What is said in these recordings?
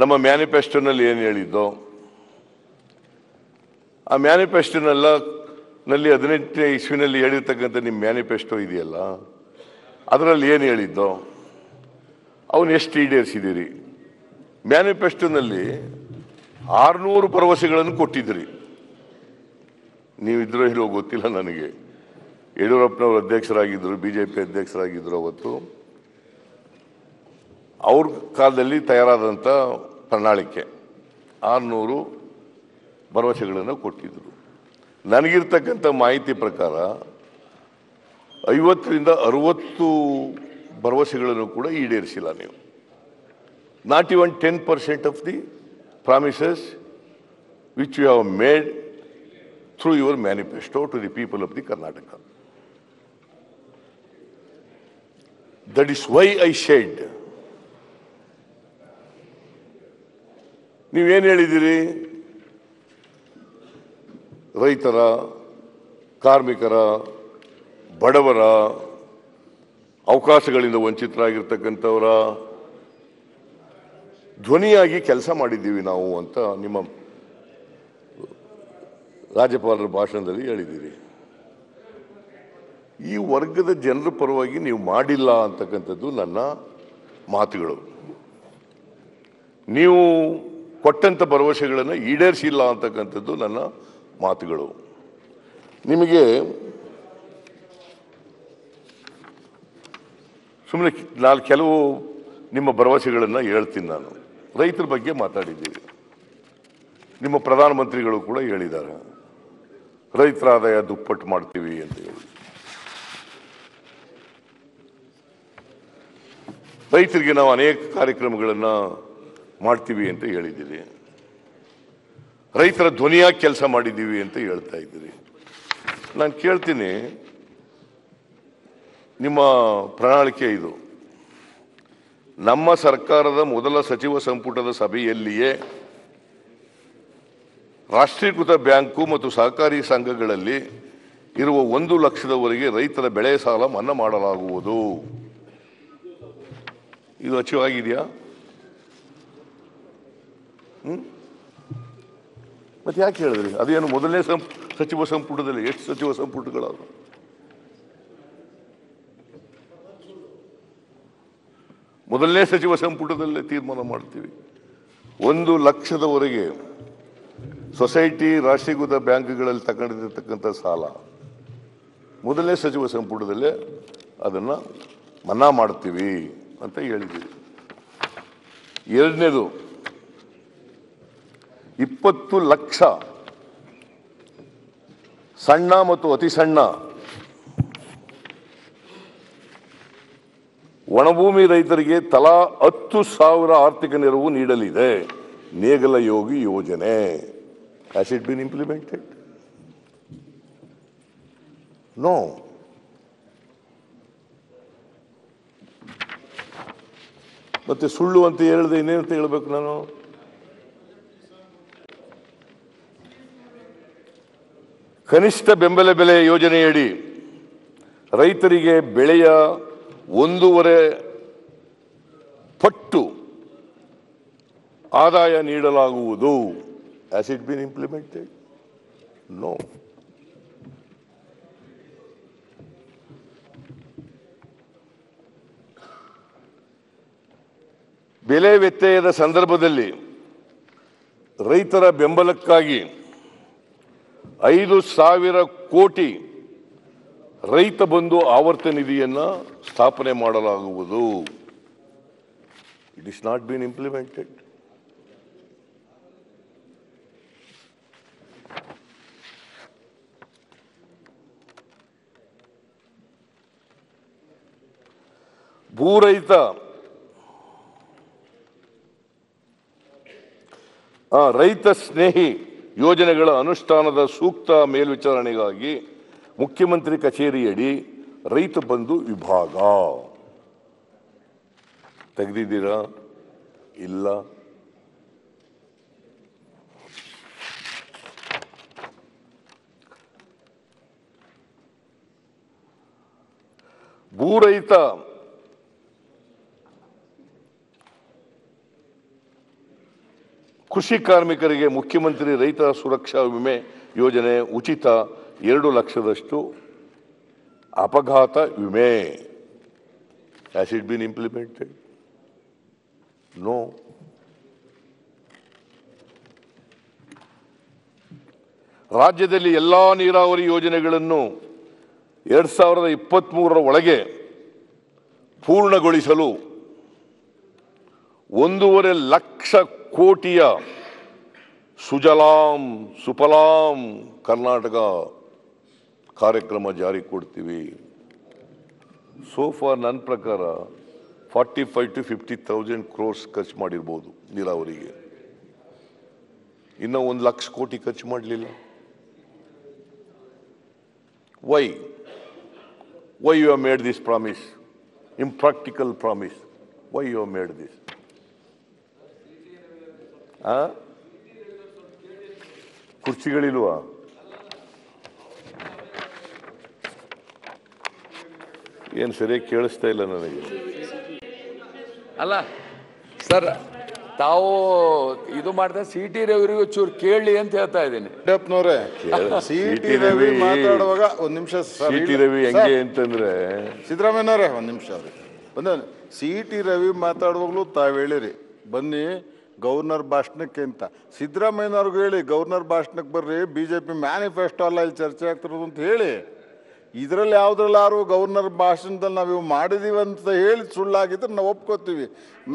ನಮ್ಮ ಮ್ಯಾನಿಫೆಸ್ಟೋನಲ್ಲಿ ಏನು ಹೇಳಿದ್ದು? ಆ ಮ್ಯಾನಿಫೆಸ್ಟೋನೆಲ್ಲ ನಲ್ಲಿ ಹದಿನೆಂಟನೇ ಇಸ್ವಿನಲ್ಲಿ ಹೇಳಿರ್ತಕ್ಕಂಥ ನಿಮ್ಮ ಮ್ಯಾನಿಫೆಸ್ಟೋ ಇದೆಯಲ್ಲ, ಅದರಲ್ಲಿ ಏನು ಹೇಳಿದ್ದು? ಅವನು ಎಷ್ಟು ಈಡೇರಿಸಿದ್ದೀರಿ ಮ್ಯಾನಿಫೆಸ್ಟೋನಲ್ಲಿ ಆರುನೂರು ಭರವಸೆಗಳನ್ನು ಕೊಟ್ಟಿದ್ರಿ ನೀವಿದ್ರೋ ಇಲ್ಲೋ ಗೊತ್ತಿಲ್ಲ ನನಗೆ. ಯಡಿಯೂರಪ್ಪನವರು ಅಧ್ಯಕ್ಷರಾಗಿದ್ದರು ಬಿ ಜೆ ಪಿ ಅಧ್ಯಕ್ಷರಾಗಿದ್ದರು ಅವತ್ತು. ಅವ್ರ ಕಾಲದಲ್ಲಿ ತಯಾರಾದಂಥ ಪ್ರಣಾಳಿಕೆ. ಆರುನೂರು ಭರವಸೆಗಳನ್ನು ಕೊಟ್ಟಿದ್ದರು ನನಗಿರ್ತಕ್ಕಂಥ ಮಾಹಿತಿ ಪ್ರಕಾರ ಐವತ್ತರಿಂದ ಅರುವತ್ತು ಭರವಸೆಗಳನ್ನು ಕೂಡ ಈಡೇರಿಸಿಲ್ಲ ನೀವು. Not even ten percent of the promises which you have made through your manifesto to the people of the Karnataka that is why I said ನೀವೇನು ಹೇಳಿದ್ದೀರಿ? ರೈತರ, ಕಾರ್ಮಿಕರ, ಬಡವರ ಅವಕಾಶಗಳಿಂದ ವಂಚಿತರಾಗಿರ್ತಕ್ಕಂಥವರ ಧ್ವನಿಯಾಗಿ ಕೆಲಸ ಮಾಡಿದ್ದೀವಿ ನಾವು ಅಂತ ನಿಮ್ಮ ರಾಜ್ಯಪಾಲರ ಭಾಷಣದಲ್ಲಿ ಹೇಳಿದ್ದೀರಿ. ಈ ವರ್ಗದ ಜನರ ಪರವಾಗಿ ನೀವು ಮಾಡಿಲ್ಲ ಅಂತಕ್ಕಂಥದ್ದು ನನ್ನ ಮಾತುಗಳು. ನೀವು ಕೊಟ್ಟಂಥ ಭರವಸೆಗಳನ್ನು ಈಡೇರಿಸಿಲ್ಲ ಅಂತಕ್ಕಂಥದ್ದು ನನ್ನ ಮಾತುಗಳು. ನಿಮಗೆ ಸುಮ್ಮನೆ ನಾಲ್ಕು ಕೆಲವು ನಿಮ್ಮ ಭರವಸೆಗಳನ್ನು ಹೇಳ್ತೀನಿ ನಾನು. ರೈತರ ಬಗ್ಗೆ ಮಾತಾಡಿದ್ದೀವಿ. ನಿಮ್ಮ ಪ್ರಧಾನಮಂತ್ರಿಗಳು ಕೂಡ ಹೇಳಿದ್ದಾರೆ. ರೈತರ ಆದಾಯ ದುಪ್ಪಟ್ಟು ಮಾಡ್ತೀವಿ ಅಂತ ಹೇಳಿ. ರೈತರಿಗೆ ನಾವು ಅನೇಕ ಕಾರ್ಯಕ್ರಮಗಳನ್ನು ಮಾಡ್ತೀವಿ ಅಂತ ಹೇಳಿದ್ದೀರಿ. ರೈತರ ಧ್ವನಿಯಾಗಿ ಕೆಲಸ ಮಾಡಿದ್ದೀವಿ ಅಂತ ಹೇಳ್ತಾ ಇದ್ದೀರಿ. ನಾನು ಕೇಳ್ತೀನಿ, ನಿಮ್ಮ ಪ್ರಣಾಳಿಕೆ ಇದು. ನಮ್ಮ ಸರ್ಕಾರದ ಮೊದಲ ಸಚಿವ ಸಂಪುಟದ ಸಭೆಯಲ್ಲಿಯೇ ರಾಷ್ಟ್ರೀಕೃತ ಬ್ಯಾಂಕು ಮತ್ತು ಸಹಕಾರಿ ಸಂಘಗಳಲ್ಲಿ ಇರುವ ಒಂದು ಲಕ್ಷದವರೆಗೆ ರೈತರ ಬೆಳೆ ಸಾಲ ಮನ್ನಾ ಮಾಡಲಾಗುವುದು. ಇದು ಅಚೀವ್ ಆಗಿದೆಯಾ ಮತ್ತೆ ಯಾಕೆ ಹೇಳಿದ್ರಿ? ಅದೇನು ಮೊದಲನೇ ಸಂ ಸಚಿವ ಸಂಪುಟದಲ್ಲಿ ಎಷ್ಟು ಸಚಿವ ಸಂಪುಟಗಳು ಮೊದಲನೇ ಸಚಿವ ಸಂಪುಟದಲ್ಲೇ ತೀರ್ಮಾನ ಮಾಡ್ತೀವಿ. ಒಂದು ಲಕ್ಷದವರೆಗೆ ಸೊಸೈಟಿ ರಾಷ್ಟ್ರೀಕೃತ ಬ್ಯಾಂಕ್ಗಳಲ್ಲಿ ತಗೊಂಡಿರ್ತಕ್ಕಂಥ ಸಾಲ. ಮೊದಲನೇ ಸಚಿವ ಸಂಪುಟದಲ್ಲೇ ಅದನ್ನು ಮನ್ನಾ ಮಾಡ್ತೀವಿ ಅಂತ ಹೇಳಿದ್ದೀವಿ. ಎರಡನೇದು ಇಪ್ಪತ್ತು ಲಕ್ಷ. ಸಣ್ಣ ಮತ್ತು ಅತಿ ಸಣ್ಣ. ಒಣಭೂಮಿ ರೈತರಿಗೆ ತಲಾ ಹತ್ತು ಸಾವಿರ ಆರ್ಥಿಕ ನೆರವು ನೀಡಲಿದೆ. ನೇಗಲ ಯೋಗಿ ಯೋಜನೆ. Has it been implemented no ಮತ್ತೆ ಸುಳ್ಳು ಅಂತ ಹೇಳಿದೆ ಇನ್ನೇನಂತ ಹೇಳಬೇಕು ನಾನು? ಕನಿಷ್ಠ ಬೆಂಬಲ ಬೆಲೆ ಯೋಜನೆಯಡಿ ರೈತರಿಗೆ ಬೆಳೆಯ ಒಂದೂವರೆ ಪಟ್ಟು ಆದಾಯ ನೀಡಲಾಗುವುದು. Has it been implemented no ಬೆಲೆ ವ್ಯತ್ಯಯದ ಸಂದರ್ಭದಲ್ಲಿ ರೈತರ ಬೆಂಬಲಕ್ಕಾಗಿ ಐದು ಸಾವಿರ ಕೋಟಿ ರೈತ ಬಂಧು ಆವರ್ತ ನಿಧಿಯನ್ನು ಸ್ಥಾಪನೆ ಮಾಡಲಾಗುವುದು. It is not been implemented ಭೂರಹಿತ ಆ, ರೈತ ಸ್ನೇಹಿ ಯೋಜನೆಗಳ ಅನುಷ್ಠಾನದ ಸೂಕ್ತ ಮೇಲ್ವಿಚಾರಣೆಗಾಗಿ ಮುಖ್ಯಮಂತ್ರಿ ಕಚೇರಿಯಡಿ ರೈತ ಬಂಧು ವಿಭಾಗ. ತೆಗೆದಿದ್ದೀರಾ? ಇಲ್ಲ. ಭೂರಹಿತ ಕೃಷಿ ಕಾರ್ಮಿಕರಿಗೆ ಮುಖ್ಯಮಂತ್ರಿ ರೈತ ಸುರಕ್ಷಾ ವಿಮೆ ಯೋಜನೆ ಉಚಿತ ಎರಡು ಲಕ್ಷದಷ್ಟು ಅಪಘಾತ ವಿಮೆ. Has it been implemented no ರಾಜ್ಯದಲ್ಲಿ ಎಲ್ಲ ನೀರಾವರಿ ಯೋಜನೆಗಳನ್ನು ಎರಡು ಸಾವಿರದ ಇಪ್ಪತ್ತ್ಮೂರರ ಒಳಗೆ ಪೂರ್ಣಗೊಳಿಸಲು ಒಂದೂವರೆ ಲಕ್ಷ ಕೋಟಿಯ ಸುಜಲಾಂ ಸುಫಲಾಂ ಕರ್ನಾಟಕ ಕಾರ್ಯಕ್ರಮ ಜಾರಿ ಕೊಡ್ತೀವಿ. ಸೋಫಾ ನನ್ನ ಪ್ರಕಾರ forty five to fifty thousand crores ಖರ್ಚು ಮಾಡಿರ್ಬೋದು ನೀರಾವರಿಗೆ. ಇನ್ನೂ ಒಂದು ಲಕ್ಷ ಕೋಟಿ ಖರ್ಚು ಮಾಡಲಿಲ್ಲ. Why why you made this promise impractical promise why you made this ಕುರ್ಚಿಗಳಿಲ್ವಾ? ಏನು ಸರಿಯಾಗಿ ಕೇಳಿಸ್ತಾ ಇಲ್ಲ ನನಗೆ. ಅಲ್ಲ ಸರ್ ತಾವು ಇದು ಮಾಡಿದ ಸಿ ಟಿ ರವಿರಿಗೂ ಚೂರು ಕೇಳಿ ಅಂತ ಹೇಳ್ತಾ ಇದ್ದೀನಿ. ಯಡಿಯೂರಪ್ಪನವ್ರೆ ಸಿ ಟಿ ರವಿ ಮಾತಾಡುವಾಗ ಒಂದ್ ನಿಮಿಷ ಸರ್ ಸಿ ಟಿ ರವಿ ಹೆಂಗೆ ಅಂತಂದ್ರೆ? ಸಿದ್ದರಾಮಯ್ಯನವ್ರೆ ಒಂದ್ ನಿಮಿಷ ಅವ್ರಿ. ಒಂದ ಸಿ ಟಿ ರವಿ ಮಾತಾಡುವಾಗ್ಲೂ ತಾವು ಹೇಳಿರಿ. ಬನ್ನಿ ಗವರ್ನರ್ ಭಾಷಣಕ್ಕೆ ಅಂತ. ಸಿದ್ದರಾಮಯ್ಯನವ್ರಿಗೆ ಹೇಳಿ ಗವರ್ನರ್ ಭಾಷಣಕ್ಕೆ ಬರ್ರಿ ಬಿ ಜೆ ಪಿ ಮ್ಯಾನಿಫೆಸ್ಟೋ ಅಲ್ಲ, ಇಲ್ಲಿ ಚರ್ಚೆ ಆಗ್ತಿರೋದು ಅಂತ ಹೇಳಿ. ಇದರಲ್ಲಿ ಯಾವುದ್ರಲ್ಲಾರು ಗವರ್ನರ್ ಭಾಷಣದಲ್ಲಿ ನಾವು ಇವು ಮಾಡಿದೀವಿ ಅಂತ ಹೇಳಿ ಸುಳ್ಳಾಗಿದ್ರೆ ನಾವು ಒಪ್ಕೋತೀವಿ.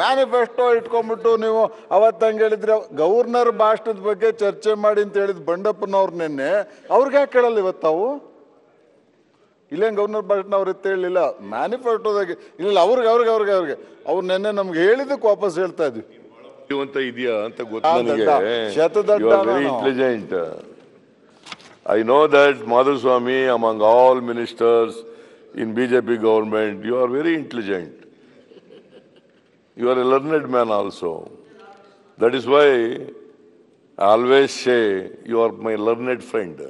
ಮ್ಯಾನಿಫೆಸ್ಟೋ ಇಟ್ಕೊಂಬಿಟ್ಟು ನೀವು ಅವತ್ತು ಹಂಗೆ ಹೇಳಿದ್ರೆ ಗವರ್ನರ್ ಭಾಷಣದ ಬಗ್ಗೆ ಚರ್ಚೆ ಮಾಡಿ ಅಂತ ಹೇಳಿದ ಬಂಡಪ್ಪನವ್ರು ನಿನ್ನೆ, ಅವ್ರಿಗೆ ಯಾಕೆ ಕೇಳಲ್ಲ ಇವತ್ತು ಇಲ್ಲೇನು ಗವರ್ನರ್ ಭಾಷಣ ಅವ್ರ ಎತ್ತ ಹೇಳಿಲ್ಲ ಮ್ಯಾನಿಫೆಸ್ಟೋದಾಗೆ ಇಲ್ಲ ಅವ್ರಿಗೆ ಅವ್ರಿಗೆ ಅವ್ರಿಗೆ ಅವ್ರಿಗೆ. ಅವ್ರು ನಿನ್ನೆ ನಮ್ಗೆ ಹೇಳಿದ್ದಕ್ಕೆ ವಾಪಸ್ ಹೇಳ್ತಾ ಇದ್ವಿ. ಅಂತ ಇದೆಯಾ ಅಂತ ಗೊತ್ತು ನನಗೆ. Are very. Intelligent I know that Madhuswamy among all ministers in BJP government you are very intelligent you are a learned man also that is why I always say you are my learned friend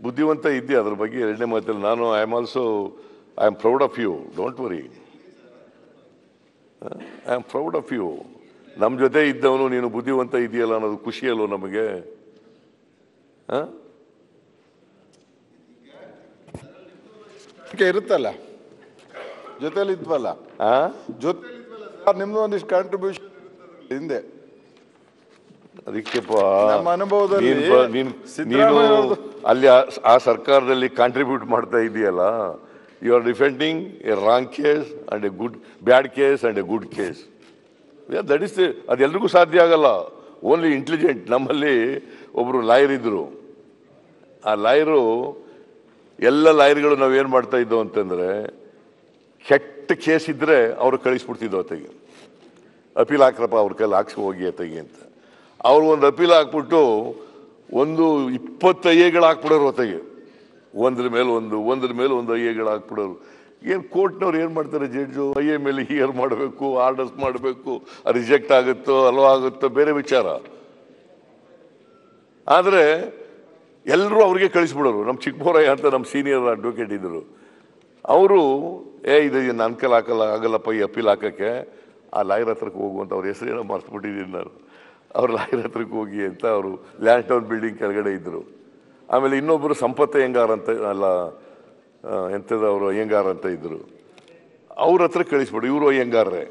ಬುದ್ಧಿವಂತ ಇದೆಯಾ ಅದ್ರ ಬಗ್ಗೆ ಎರಡನೇ ಮಾತಲ್ಲಿ ನಾನು I am also I am proud of you don't worry I am proud of you ನಮ್ಮ ಜೊತೆ ಇದ್ದವನು ನೀನು ಬುದ್ಧಿವಂತ ಇದೆಯಲ್ಲ ಅನ್ನೋದು ಖುಷಿಯಲ್ಲೋ ನಮಗೆ? ಇರುತ್ತಲ್ಲ. ಜೊತೆಲಿ ಇದ್ವಲ್ಲ. ಸರ್ ನಿಮ್ದು ಒಂದಿಷ್ಟು ಕಾಂಟ್ರಿಬ್ಯೂಷನ್ ಹಿಂದೆ. ಅದಕ್ಕೆಪ್ಪ ನಮ್ಮ ಅನುಭವದಲ್ಲಿ ನೀನ್ ಅಲ್ಲಿ ಆ ಸರ್ಕಾರದಲ್ಲಿ ಕಾಂಟ್ರಿಬ್ಯೂಟ್ ಮಾಡ್ತಾ ಇದೆಯಲ್ಲ? You are defending a wrong case and a good bad case and a good case that ಅದು ಅದೆಲ್ರಿಗೂ ಸಾಧ್ಯ ಆಗಲ್ಲ. ಓನ್ಲಿ ಇಂಟೆಲಿಜೆಂಟ್ ನಮ್ಮಲ್ಲಿ ಒಬ್ಬರು ಲಾಯರ್ ಇದ್ದರು ಆ ಲಾಯರು ಎಲ್ಲ ಲಾಯರ್ಗಳು ನಾವೇನು ಮಾಡ್ತಾ ಇದ್ದೋ ಅಂತಂದ್ರೆ, ಕೆಟ್ಟ ಕೇಸ್ ಇದ್ದರೆ ಅವ್ರು ಕಳಿಸ್ಬಿಡ್ತಿದ್ದೋ ಅತೆಗೆ ಅಪೀಲ್ ಹಾಕ್ರಪ್ಪ ಅವ್ರ ಕೈಲಿ ಹಾಕ್ಸಿ ಹೋಗಿ ಅತೆಗೆ ಅಂತ. ಅವ್ರು ಒಂದು ಅಪೀಲ್ ಹಾಕ್ಬಿಟ್ಟು ಒಂದು ಇಪ್ಪತ್ತೈಗಳು ಹಾಕ್ಬಿಡೋರು ಹೊತ್ತಿಗೆ ಒಂದ್ರ ಮೇಲೆ ಒಂದು, ಒಂದ್ರ ಮೇಲೆ ಒಂದು ಐಎಗಳು ಹಾಕ್ಬಿಡೋರು. ಏನು ಕೋರ್ಟ್ನವ್ರು ಏನು ಮಾಡ್ತಾರೆ ಜಡ್ಜು? ಐ ಎ ಮೇಲೆ ಹಿಯರ್ ಮಾಡಬೇಕು, ಆರ್ಡರ್ಸ್ ಮಾಡಬೇಕು, ರಿಜೆಕ್ಟ್ ಆಗುತ್ತೋ ಅಲ್ವಾ ಆಗುತ್ತೋ, ಬೇರೆ ವಿಚಾರ. ಆದರೆ ಎಲ್ಲರೂ ಅವ್ರಿಗೆ ಕಳಿಸ್ಬಿಡೋರು. ನಮ್ಮ ಚಿಕ್ಕಬೋರಯ್ಯ ಅಂತ ನಮ್ಮ ಸೀನಿಯರ್ ಅಡ್ವೊಕೇಟ್ ಇದ್ರು. ಅವರು, ಏ, ಇದು ನನ್ನ ಕೈಲಿ ಹಾಕಲ್ಲ, ಆಗಲ್ಲಪ್ಪ ಈ ಅಪೀಲ್ ಹಾಕಕ್ಕೆ. ಆ ಲಾಯರ್ ಹತ್ರಕ್ಕೆ ಹೋಗು ಅಂತ ಅವ್ರ ಹೆಸರೇನೋ ಮರ್ಸ್ಬಿಟ್ಟಿದ್ದೀನಿ ನಾನು. ಅವ್ರ ಲಾಯರ್ ಹತ್ರಕ್ಕೆ ಹೋಗಿ ಅಂತ ಅವರು ಲ್ಯಾಂಡ್ ಟೌನ್ ಬಿಲ್ಡಿಂಗ್ ಕೆಳಗಡೆ ಇದ್ದರು ಆಮೇಲೆ ಇನ್ನೊಬ್ಬರು ಸಂಪತ್ ಅಯ್ಯಂಗಾರ್ ಅಂತ, ಅಲ್ಲ ಎಂಥದವರು ಅಯ್ಯಂಗಾರ್ ಅಂತ ಇದ್ದರು ಅವ್ರ ಹತ್ರ ಕಳಿಸ್ಬಿಡು, ಇವರು ಅಯ್ಯಂಗಾರ್ರೆ.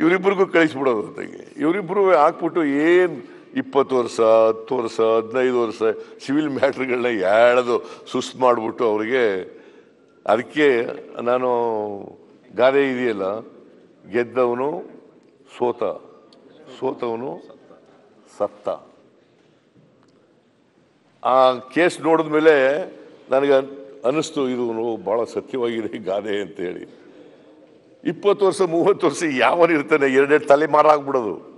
ಇವರಿಬ್ಬರಿಗೂ ಕಳಿಸ್ಬಿಡೋದು ಜೊತೆಗೆ ಇವರಿಬ್ಬರು ಹಾಕ್ಬಿಟ್ಟು ಏನು ಇಪ್ಪತ್ತು ವರ್ಷ, ಹತ್ತು ವರ್ಷ, ಹದಿನೈದು ವರ್ಷ ಸಿವಿಲ್ ಮ್ಯಾಟ್ರ್ಗಳನ್ನ ಎಳೆದು ಸುಸ್ತು ಮಾಡಿಬಿಟ್ಟು ಅವರಿಗೆ ಅದಕ್ಕೆ ನಾನು ಗಾದೆ ಇದೆಯಲ್ಲ, ಗೆದ್ದವನು ಸೋತ, ಸೋತವನು ಸತ್ತ. ಆ ಕೇಸ್ ನೋಡಿದ ಮೇಲೆ ನನಗೆ ಅನ್- ಅನ್ನಿಸ್ತು, ಇದು ಭಾಳ ಸತ್ಯವಾಗಿದೆ ಗಾದೆ ಗಾದೆ ಅಂತೇಳಿ ಇಪ್ಪತ್ತು ವರ್ಷ, ಮೂವತ್ತು ವರ್ಷ ಯಾವನ್ ಇರ್ತಾನೆ, ಎರಡೆರಡು ತಲೆಮಾರಾಗ್ಬಿಡೋದು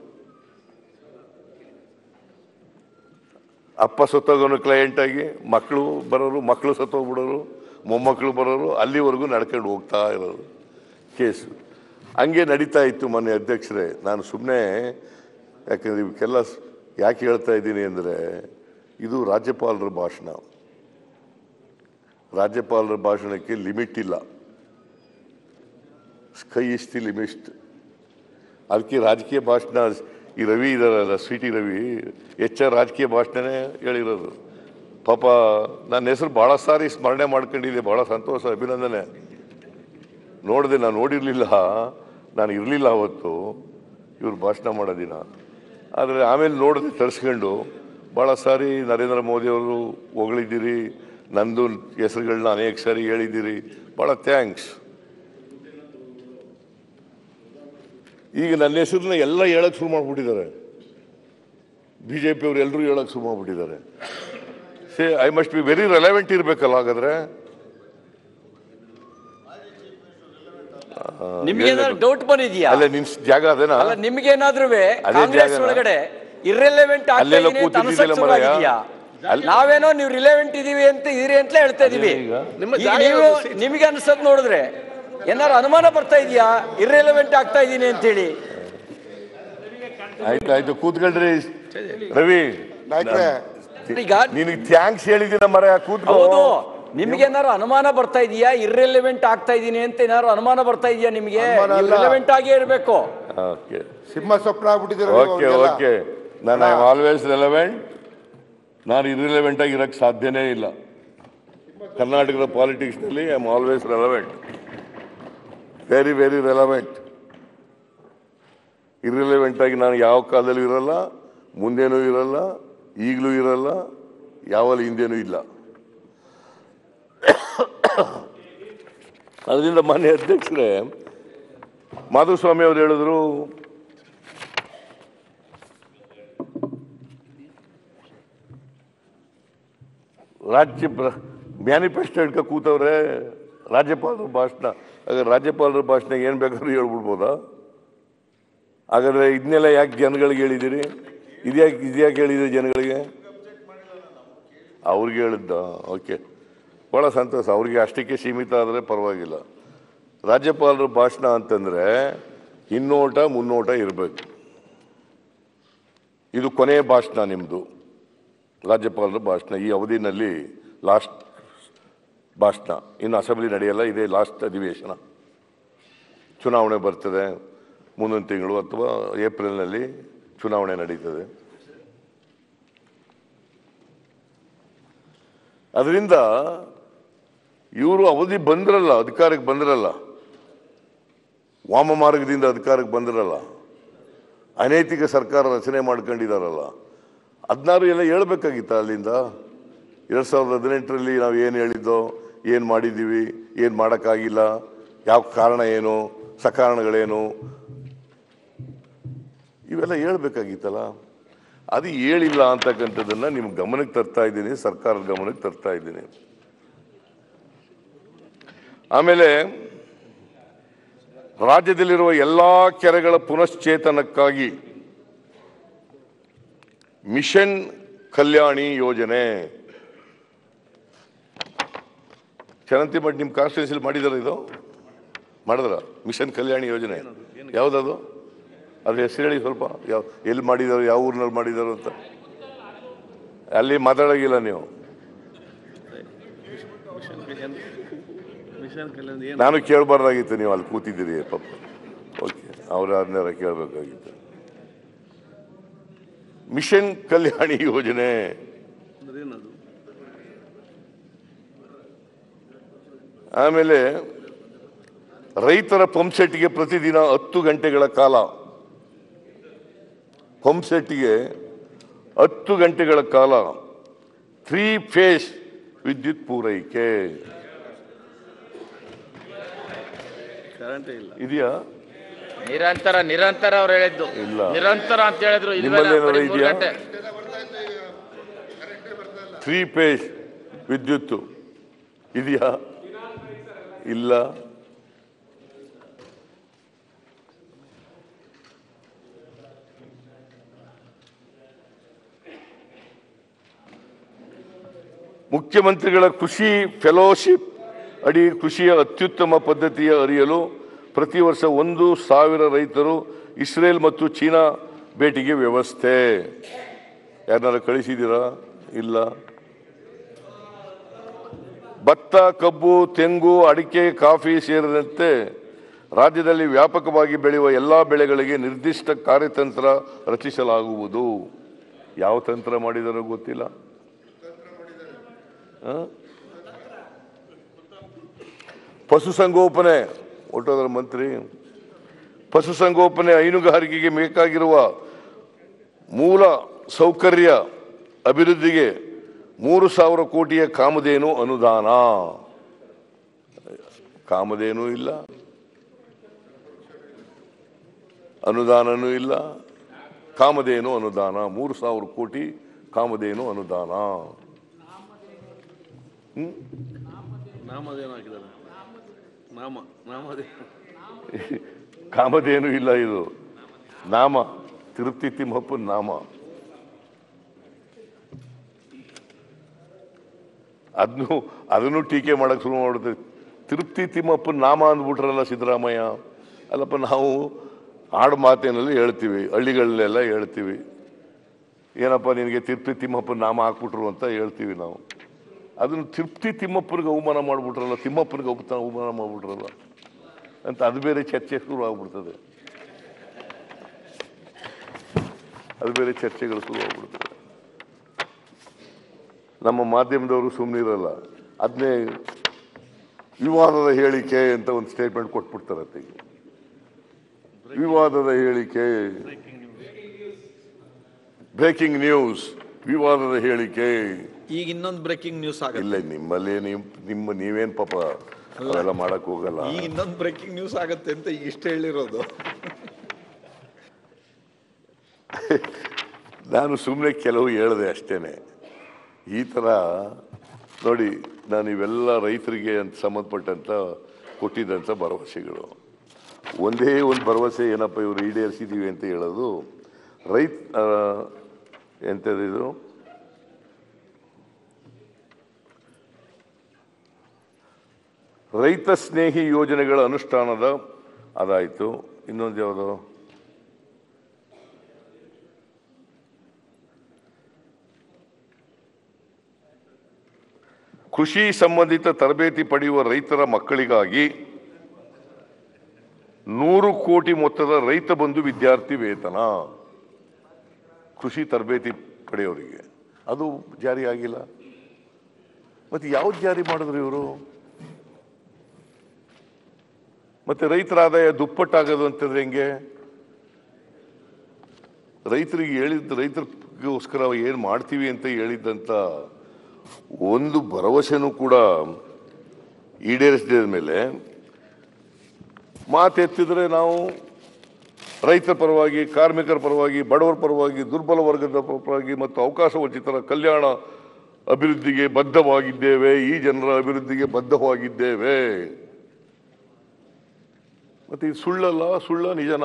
ಅಪ್ಪ ಸತ್ತೋಗೋನು ಕ್ಲೈಂಟಾಗಿ ಮಕ್ಕಳು ಬರೋರು, ಮಕ್ಕಳು ಸತ್ತೋಗ್ಬಿಡೋರು, ಮೊಮ್ಮಕ್ಕಳು ಬರೋರು, ಅಲ್ಲಿವರೆಗೂ ನಡ್ಕೊಂಡು ಹೋಗ್ತಾ ಇರೋರು ಕೇಸು. ಹಂಗೆ ನಡೀತಾ ಇತ್ತು ಮೊನ್ನೆ ಅಧ್ಯಕ್ಷರೇ. ನಾನು ಸುಮ್ಮನೆ ಯಾಕಂದ್ರೆ ಇವಕ್ಕೆಲ್ಲ ಯಾಕೆ ಹೇಳ್ತಾ ಇದ್ದೀನಿ ಅಂದರೆ ಇದು ರಾಜ್ಯಪಾಲರ ಭಾಷಣ. ರಾಜ್ಯಪಾಲರ ಭಾಷಣಕ್ಕೆ ಲಿಮಿಟ್ ಇಲ್ಲ. ಸ್ಕೈ ಇಸ್ ದಿ ಲಿಮಿಸ್ಟ್ ಅದಕ್ಕೆ ರಾಜಕೀಯ ಭಾಷಣ ಈ ರವಿ ಇದಾರಲ್ಲ ಸಿ ಟಿ ರವಿ ಹೆಚ್ಚ ರಾಜಕೀಯ ಭಾಷಣನೇ ಹೇಳಿರೋದು. ಪಾಪ ನನ್ನ ಹೆಸರು ಭಾಳ ಸಾರಿ ಸ್ಮರಣೆ ಮಾಡ್ಕೊಂಡಿದ್ದೆ ಭಾಳ ಸಂತೋಷ, ಅಭಿನಂದನೆ. ನೋಡಿದೆ ನಾನು ನೋಡಿರಲಿಲ್ಲ, ನಾನು ಇರಲಿಲ್ಲ ಅವತ್ತು. ಇವ್ರು ಭಾಷಣ ಮಾಡೋ ದಿನ. ಆದರೆ ಆಮೇಲೆ ನೋಡಿದೆ ತರಿಸ್ಕೊಂಡು ಭಾಳ ಸಾರಿ ನರೇಂದ್ರ ಮೋದಿಯವರು ಹೊಗಳಿದ್ದೀರಿ ನಂದು ಹೆಸರುಗಳನ್ನ ಅನೇಕ ಸಾರಿ ಹೇಳಿದ್ದೀರಿ. ಭಾಳ ಥ್ಯಾಂಕ್ಸ್. ಈಗ ನನ್ನ ಹೆಸರನ್ನ ಎಲ್ಲ ಹೇಳಕ್ ಶುರು ಮಾಡ್ಬಿಟ್ಟಿದ್ದಾರೆ. ಬಿ ಜೆ ಪಿಯವರು ಎಲ್ಲರೂ ಹೇಳಕ್ ಶುರು ಮಾಡ್ಬಿಟ್ಟಿದ್ದಾರೆ. Say I must be very relevant ಇರಬೇಕಲ್ಲ ಹಾಗಾದ್ರೆ? ನಿಮ್ಗೆ ಡೌಟ್ ಬಂದಿದ್ಯಾ? ಅಲ್ಲ ನಿಮ್ ಜಾಗ ಅದೇನಾ? ಕಾಂಗ್ರೆಸ್ ಜಾಗನ? ಒಳಗಡೆ ಇರ್ರೆಲೆವೆಂಟ್. ನಾವೇನೋ ನೀವು ರಿಲೆವೆಂಟ್ ಇದೀವಿ ಅಂತ ಇದೀರಿ ಅಂತ ಹೇಳ್ತಾ ಇದೀವಿ. ನೀವು ನಿಮಗೆ ಅನ್ಸದ್ ನೋಡಿದ್ರೆ ಏನಾರು ಅನುಮಾನ ಬರ್ತಾ ಇದೆಯಾ? ಇರ್ರೆಲೆವೆಂಟ್ ಆಗ್ತಾ ಇದೀನಿ ಅಂತ ಹೇಳಿ ಆಯ್ತು ಆಯ್ತು ಕೂತ್ಕೊಳ್ರಿ. ರವಿ ಈಗ ನಿನಗೆ ಥ್ಯಾಂಕ್ಸ್ ಹೇಳಿದಿನ ಮರ ಕೂತ್ಕೊಂಡು ಹೌದು ನಿಮ್ಗೆ ಏನಾರು ಅನುಮಾನ ಬರ್ತಾ ಇದೆಯಾ? ಇರ್ರೆಲೆವೆಂಟ್ ಆಗ್ತಾ ಇದೀನಿ ಅಂತ ಏನಾರು ಅನುಮಾನ ಬರ್ತಾ ಇದೆಯಾ ನಿಮ್ಗೆ. ರಿಲೆವೆಂಟ್ ಆಗೇ ಇರ್ಬೇಕು. ಓಕೆ. ಸಿಂಹ ಸ್ವಪ್ನ ಆಗ್ಬಿಟ್ಟಿದ್ದೀರ ಓಕೆ ಓಕೆ. ನಾನು ಐ ಆಲ್ವೇಸ್ ರೆಲೆವೆಂಟ್ ನಾನು ಇರ್ರಿಲೆವೆಂಟ್ ಆಗಿ ಇರೋಕ್ಕೆ ಸಾಧ್ಯನೇ ಇಲ್ಲ. ಕರ್ನಾಟಕದ ಪಾಲಿಟಿಕ್ಸ್ನಲ್ಲಿ I am always relevant very very relevant irrelevant ಆಗಿ ನಾನು ಯಾವ ಕಾಲದಲ್ಲೂ ಇರಲ್ಲ ಮುಂದೇನೂ ಇರಲ್ಲ ಈಗಲೂ ಇರಲ್ಲ ಯಾವಲ್ಲಿ ಹಿಂದೇನೂ ಇಲ್ಲ. ಅದರಿಂದ ಮಾನ್ಯ ಅಧ್ಯಕ್ಷರೇ ಮಾಧುಸ್ವಾಮಿ ಅವರು ಹೇಳಿದ್ರು ರಾಜ್ಯ ಮ್ಯಾನಿಫೆಸ್ಟೋ ಹಿಡ್ಕ ಕೂತವ್ರೆ ರಾಜ್ಯಪಾಲರ ಭಾಷಣ. ಹಾಗಾದ್ರೆ ರಾಜ್ಯಪಾಲರ ಭಾಷಣ ಏನು ಬೇಕಾದ್ರೂ ಹೇಳ್ಬಿಡ್ಬೋದಾ? ಹಾಗಾದ್ರೆ ಇದನ್ನೆಲ್ಲ ಯಾಕೆ ಜನಗಳಿಗೆ ಹೇಳಿದ್ದೀರಿ ಇದ್ಯಾಕೆ ಇದ್ಯಾಕೆ ಹೇಳಿದ್ರಿ ಜನಗಳಿಗೆ? ಅವ್ರಿಗೆ ಹೇಳಿದ್ದ, ಓಕೆ. ಭಾಳ ಸಂತೋಷ, ಅವ್ರಿಗೆ ಅಷ್ಟಕ್ಕೆ ಸೀಮಿತ ಆದರೆ ಪರವಾಗಿಲ್ಲ. ರಾಜ್ಯಪಾಲರ ಭಾಷಣ ಅಂತಂದರೆ ಹಿನ್ನೋಟ, ಮುನ್ನೋಟ ಇರಬೇಕು. ಇದು ಕೊನೆಯ ಭಾಷಣ ನಿಮ್ಮದು ರಾಜ್ಯಪಾಲರ ಭಾಷಣ ಈ ಅವಧಿನಲ್ಲಿ ಲಾಸ್ಟ್ ಭಾಷಣ. ಇನ್ನು ಅಸೆಂಬ್ಲಿ ನಡೆಯಲ್ಲ, ಇದೇ ಲಾಸ್ಟ್ ಅಧಿವೇಶನ. ಚುನಾವಣೆ ಬರ್ತದೆ, ಮುಂದಿನ ತಿಂಗಳು ಅಥವಾ ಏಪ್ರಿಲ್ನಲ್ಲಿ ಚುನಾವಣೆ ನಡೀತದೆ. ಅದರಿಂದ ಇವರು ಅವಧಿ ಬಂದಿರಲ್ಲ, ಅಧಿಕಾರಕ್ಕೆ ಬಂದಿರಲ್ಲ. ವಾಮ ಮಾರ್ಗದಿಂದ ಅಧಿಕಾರಕ್ಕೆ ಬಂದಿರಲ್ಲ. ಅನೈತಿಕ ಸರ್ಕಾರ ರಚನೆ ಮಾಡ್ಕೊಂಡಿದಾರಲ್ಲ. ಹದಿನಾರು ಎಲ್ಲ ಹೇಳ್ಬೇಕಾಗಿತ್ತ ಅಲ್ಲಿಂದ. ಎರಡು ಸಾವಿರದ ಹದಿನೆಂಟರಲ್ಲಿ ನಾವು ಏನು ಹೇಳಿದ್ದೋ, ಏನು ಮಾಡಿದ್ದೀವಿ, ಏನು ಮಾಡೋಕ್ಕಾಗಿಲ್ಲ, ಯಾವ ಕಾರಣ ಏನು, ಸಕಾರಣಗಳೇನು. ಇವೆಲ್ಲ ಹೇಳ್ಬೇಕಾಗಿತ್ತಲ್ಲ. ಅದು ಹೇಳಿಲ್ಲ ಅಂತಕ್ಕಂಥದ್ದನ್ನು ನಿಮ್ಮ ಗಮನಕ್ಕೆ ತರ್ತಾ ಇದ್ದೀನಿ, ಸರ್ಕಾರದ ಗಮನಕ್ಕೆ ತರ್ತಾ ಇದ್ದೀನಿ. ಆಮೇಲೆ, ರಾಜ್ಯದಲ್ಲಿರುವ ಎಲ್ಲ ಕೆರೆಗಳ ಪುನಶ್ಚೇತನಕ್ಕಾಗಿ ಮಿಷನ್ ಕಲ್ಯಾಣಿ ಯೋಜನೆ. ಚರಂತಿ ಮಠ ನಿಮ್ಮ ಕಾನ್ಸ್ಟಿಟ್ಯೂನ್ಸಿಲಿ ಮಾಡಿದಾರ ಇದು? ಮಾಡಿದ್ರ? ಮಿಷನ್ ಕಲ್ಯಾಣಿ ಯೋಜನೆ. ಯಾವುದದು? ಅದ್ರ ಹೆಸರು ಹೇಳಿ ಸ್ವಲ್ಪ. ಯಾವ, ಎಲ್ಲಿ ಮಾಡಿದಾರೋ, ಯಾವ ಊರಿನಲ್ಲಿ ಮಾಡಿದಾರೋ ಅಂತ. ಅಲ್ಲಿ ಮಾತಾಡೋಗಿಲ್ಲ ನೀವು. ನಾನು ಕೇಳಬಾರ್ದಾಗಿತ್ತು ನೀವು ಅಲ್ಲಿ ಕೂತಿದ್ದೀರಿ ಪಪ್ಪ ಓಕೆ, ಅವ್ರ ಅದನ್ನೆಲ್ಲ ಕೇಳಬೇಕಾಗಿತ್ತು. ಮಿಷನ್ ಕಲ್ಯಾಣಿ ಯೋಜನೆ. ಆಮೇಲೆ ರೈತರ ಪಂಪ್ಸೆಟ್ಗೆ ಪ್ರತಿದಿನ ಹತ್ತು ಗಂಟೆಗಳ ಕಾಲ. ಪಂಪ್ಸೆಟ್ಗೆ ಹತ್ತು ಗಂಟೆಗಳ ಕಾಲ ತ್ರೀ ಫೇಸ್ ವಿದ್ಯುತ್ ಪೂರೈಕೆ. ಇದೆಯಾ? ನಿರಂತರ ನಿರಂತರ ಅವ್ರು ಹೇಳಿದ್ದು. ಇಲ್ಲ. ನಿರಂತರ ಅಂತ ಹೇಳಿದ್ರು ನಿಮ್ಮಲ್ಲಿ ಬರೀ ಮೂರು ಇದೆಯಾ? ಗಂಟೆ. ತ್ರೀ ಫೇಸ್ ವಿದ್ಯುತ್ತು. ಇದೆಯಾ? ಇಲ್ಲ. ಮುಖ್ಯಮಂತ್ರಿಗಳ ಕೃಷಿ ಫೆಲೋಶಿಪ್ ಅಡಿ ಕೃಷಿಯ ಅತ್ಯುತ್ತಮ ಪದ್ಧತಿಯ ಅರಿಯಲು ಪ್ರತಿ ವರ್ಷ ಒಂದು ಸಾವಿರ ರೈತರು ಇಸ್ರೇಲ್ ಮತ್ತು ಚೀನಾ ಭೇಟಿಗೆ ವ್ಯವಸ್ಥೆ. ಯಾರನ್ನಾರು ಕಳಿಸಿದ್ದೀರಾ? ಇಲ್ಲ. ಭತ್ತ, ಕಬ್ಬು, ತೆಂಗು, ಅಡಿಕೆ, ಕಾಫಿ ಸೇರಿದಂತೆ ರಾಜ್ಯದಲ್ಲಿ ವ್ಯಾಪಕವಾಗಿ ಬೆಳೆಯುವ ಎಲ್ಲ ಬೆಳೆಗಳಿಗೆ ನಿರ್ದಿಷ್ಟ ಕಾರ್ಯತಂತ್ರ ರಚಿಸಲಾಗುವುದು. ಯಾವ ತಂತ್ರ ಮಾಡಿದರೋ ಗೊತ್ತಿಲ್ಲ? ಪಶುಸಂಗೋಪನೆ ಒಟ್ಟೋದ್ರ ಮಂತ್ರಿ ಪಶುಸಂಗೋಪನೆ ಹೈನುಗಾರಿಕೆಗೆ ಬೇಕಾಗಿರುವ ಮೂಲ ಸೌಕರ್ಯ ಅಭಿವೃದ್ಧಿಗೆ ಮೂರು ಸಾವಿರ ಕೋಟಿಯ ಕಾಮಧೇನು ಅನುದಾನ. ಕಾಮಧೇನು ಇಲ್ಲ ಅನುದಾನನೂ ಇಲ್ಲ ಕಾಮಧೇನು ಅನುದಾನ. ಮೂರು ಸಾವಿರ ಕೋಟಿ ಕಾಮಧೇನು ಅನುದಾನ. ಕಾಮಧೇನು ಇಲ್ಲ ಇದು. ನಾಮ ತಿರುಪ್ತಿ ತಿಮ್ಮಪ್ಪನ ನಾಮ. ಅದನ್ನು ಅದನ್ನು ಟೀಕೆ ಮಾಡಕ್ ಶುರು ಮಾಡುತ್ತೆ ತಿರುಪ್ತಿ ತಿಮ್ಮಪ್ಪನ ನಾಮ ಅಂದ್ಬಿಟ್ರಲ್ಲ ಸಿದ್ದರಾಮಯ್ಯ. ಅಲ್ಲಪ್ಪ, ನಾವು ಆಡು ಮಾತಿನಲ್ಲಿ ಹೇಳ್ತೀವಿ, ಹಳ್ಳಿಗಳಲ್ಲೆಲ್ಲ ಹೇಳ್ತೀವಿ. ಏನಪ್ಪ, ನಿನಗೆ ತಿರುಪ್ತಿ ತಿಮ್ಮಪ್ಪನ ನಾಮ ಹಾಕ್ಬಿಟ್ರು ಅಂತ ಹೇಳ್ತೀವಿ ನಾವು. ಅದನ್ನು ತೃಪ್ತಿ ತಿಮ್ಮಪ್ಪನಿಗೆ ಅವಮಾನ ಮಾಡ್ಬಿಟ್ರಲ್ಲ, ತಿಮ್ಮಪ್ಪನಿಗೆ ಅವಮಾನ ಮಾಡ್ಬಿಟ್ರಲ್ಲ ಅಂತ ಅದು ಬೇರೆ ಚರ್ಚೆ ಶುರು ಆಗ್ಬಿಡ್ತದೆ. ಅದು ಬೇರೆ ಚರ್ಚೆಗಳು ಶುರು ಆಗ್ಬಿಡ್ತದೆ. ನಮ್ಮ ಮಾಧ್ಯಮದವರು ಸುಮ್ಮನಿರಲ್ಲ ಅದನ್ನೇ ವಿವಾದದ ಹೇಳಿಕೆ ಅಂತ ಒಂದು ಸ್ಟೇಟ್ಮೆಂಟ್ ಕೊಟ್ಬಿಡ್ತಾರೆ ಈಗ. ವಿವಾದದ ಹೇಳಿಕೆ ಬ್ರೇಕಿಂಗ್ ನ್ಯೂಸ್ ವಿವಾದದ ಹೇಳಿಕೆ. ಈಗ ಇನ್ನೊಂದು ಬ್ರೇಕಿಂಗ್ ನ್ಯೂಸ್ ಆಗುತ್ತೆ. ಇಲ್ಲ ನಿಮ್ಮಲ್ಲಿ ನಿಮ್ ನಿಮ್ಮ ನೀವೇನ್ ಪಾಪ ಅವೆಲ್ಲ ಮಾಡಕ್ ಹೋಗಲ್ಲ. ಈಗ ಇನ್ನೊಂದು ಬ್ರೇಕಿಂಗ್ ನ್ಯೂಸ್ ಆಗುತ್ತೆ ಅಂತ ಈಗ ಇಷ್ಟ ಹೇಳಿರೋದು. ನಾನು ಸುಮ್ಮನೆ ಕೆಲವು ಹೇಳಿದೆ ಅಷ್ಟೇನೆ. ಈ ಥರ ನೋಡಿ ನಾನು ಇವೆಲ್ಲ ರೈತರಿಗೆ ಅಂತ ಸಂಬಂಧಪಟ್ಟಂಥ ಕೊಟ್ಟಿದ್ದಂಥ ಭರವಸೆಗಳು. ಒಂದೇ ಒಂದು ಭರವಸೆ ಏನಪ್ಪ ಇವರು ಈಡೇರಿಸಿದ್ದೀವಿ ಅಂತ ಹೇಳೋದು ರೈತ ಆ, ರೈತ ಸ್ನೇಹಿ ಯೋಜನೆಗಳ ಅನುಷ್ಠಾನದ ಅದಾಯಿತು. ಇನ್ನೊಂದು ಯಾವುದು? ಕೃಷಿ ಸಂಬಂಧಿತ ತರಬೇತಿ ಪಡೆಯುವ ರೈತರ ಮಕ್ಕಳಿಗಾಗಿ ನೂರು ಕೋಟಿ ಮೊತ್ತದ ರೈತ ಬಂಧು ವಿದ್ಯಾರ್ಥಿ ವೇತನ. ಕೃಷಿ ತರಬೇತಿ ಪಡೆಯೋರಿಗೆ. ಅದು ಜಾರಿ ಆಗಿಲ್ಲ ಮತ್ತೆ ಯಾವ್ದು ಜಾರಿ ಮಾಡಿದ್ರು ಇವರು? ಮತ್ತೆ ರೈತರ ಆದಾಯ ದುಪ್ಪಟ್ಟಾಗೋದು ಅಂತಂದ್ರೆ ಹೆಂಗೆ? ರೈತರಿಗೆ ಹೇಳಿದ, ರೈತರಿಗೋಸ್ಕರ ಏನು ಮಾಡ್ತೀವಿ ಅಂತ ಹೇಳಿದ್ದಂತ ಒಂದು ಭರವಸೆನೂ ಕೂಡ ಈಡೇರಿಸಿದ ಮೇಲೆ ಮಾತೆತ್ತಿದ್ರೆ ನಾವು ರೈತರ ಪರವಾಗಿ, ಕಾರ್ಮಿಕರ ಪರವಾಗಿ, ಬಡವರ ಪರವಾಗಿ, ದುರ್ಬಲ ವರ್ಗದ ಪರವಾಗಿ ಮತ್ತು ಅವಕಾಶ ವಂಚಿತರ ಕಲ್ಯಾಣ ಅಭಿವೃದ್ಧಿಗೆ ಬದ್ಧವಾಗಿದ್ದೇವೆ. ಈ ಜನರ ಅಭಿವೃದ್ಧಿಗೆ ಬದ್ಧವಾಗಿದ್ದೇವೆ. ಮತ್ತೆ ಇದು ಸುಳ್ಳಲ್ಲ, ಸುಳ್ಳ ನಿಜನ?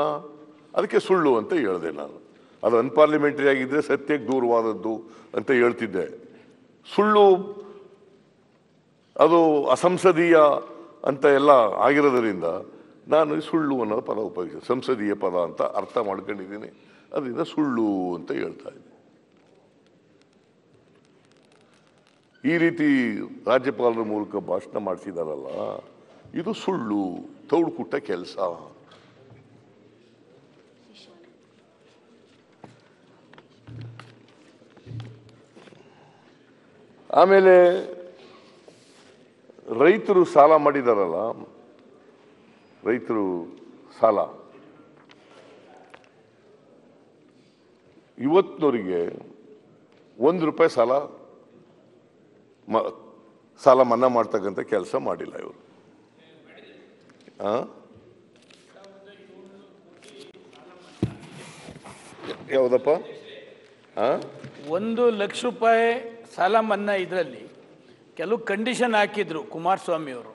ಅದಕ್ಕೆ ಸುಳ್ಳು ಅಂತ ಹೇಳಿದೆ ನಾನು. ಅದು ಅನ್ಪಾರ್ಲಿಮೆಂಟ್ರಿ ಆಗಿದ್ದರೆ ಸತ್ಯಕ್ಕೆ ದೂರವಾದದ್ದು ಅಂತ ಹೇಳ್ತಿದ್ದೆ. ಸುಳ್ಳು ಅದು ಅಸಂಸದೀಯ ಅಂತ ಎಲ್ಲ ಆಗಿರೋದರಿಂದ ನಾನು ಸುಳ್ಳು ಅನ್ನೋ ಪದ ಉಪಯೋಗಿಸಿದೆ. ಸಂಸದೀಯ ಪದ ಅಂತ ಅರ್ಥ ಮಾಡ್ಕೊಂಡಿದ್ದೀನಿ. ಅದರಿಂದ ಸುಳ್ಳು ಅಂತ ಹೇಳ್ತಾ ಇದ್ದೆ. ಈ ರೀತಿ ರಾಜ್ಯಪಾಲರ ಮೂಲಕ ಭಾಷಣ ಮಾಡಿಸಿದಾರಲ್ಲ ಇದು ಸುಳ್ಳು ತೌಡು ಕುಟ್ಟ ಕೆಲಸ ಆಮೇಲೆ ರೈತರು ಸಾಲ ಮಾಡಿದಾರಲ್ಲ, ರೈತರು ಸಾಲ ಇವತ್ತಿನವರಿಗೆ ಒಂದು ರೂಪಾಯಿ ಸಾಲ ಸಾಲ ಮನ್ನಾ ಮಾಡ್ತಕ್ಕಂಥ ಕೆಲಸ ಮಾಡಿಲ್ಲ ಇವರು? ಯಾವುದಪ್ಪ ಹಾಂ ಒಂದು ಲಕ್ಷ ರೂಪಾಯಿ ಸಾಲ ಮನ್ನಾ ಇದರಲ್ಲಿ ಕೆಲವು ಕಂಡೀಷನ್ ಹಾಕಿದ್ರು ಕುಮಾರಸ್ವಾಮಿ ಅವರು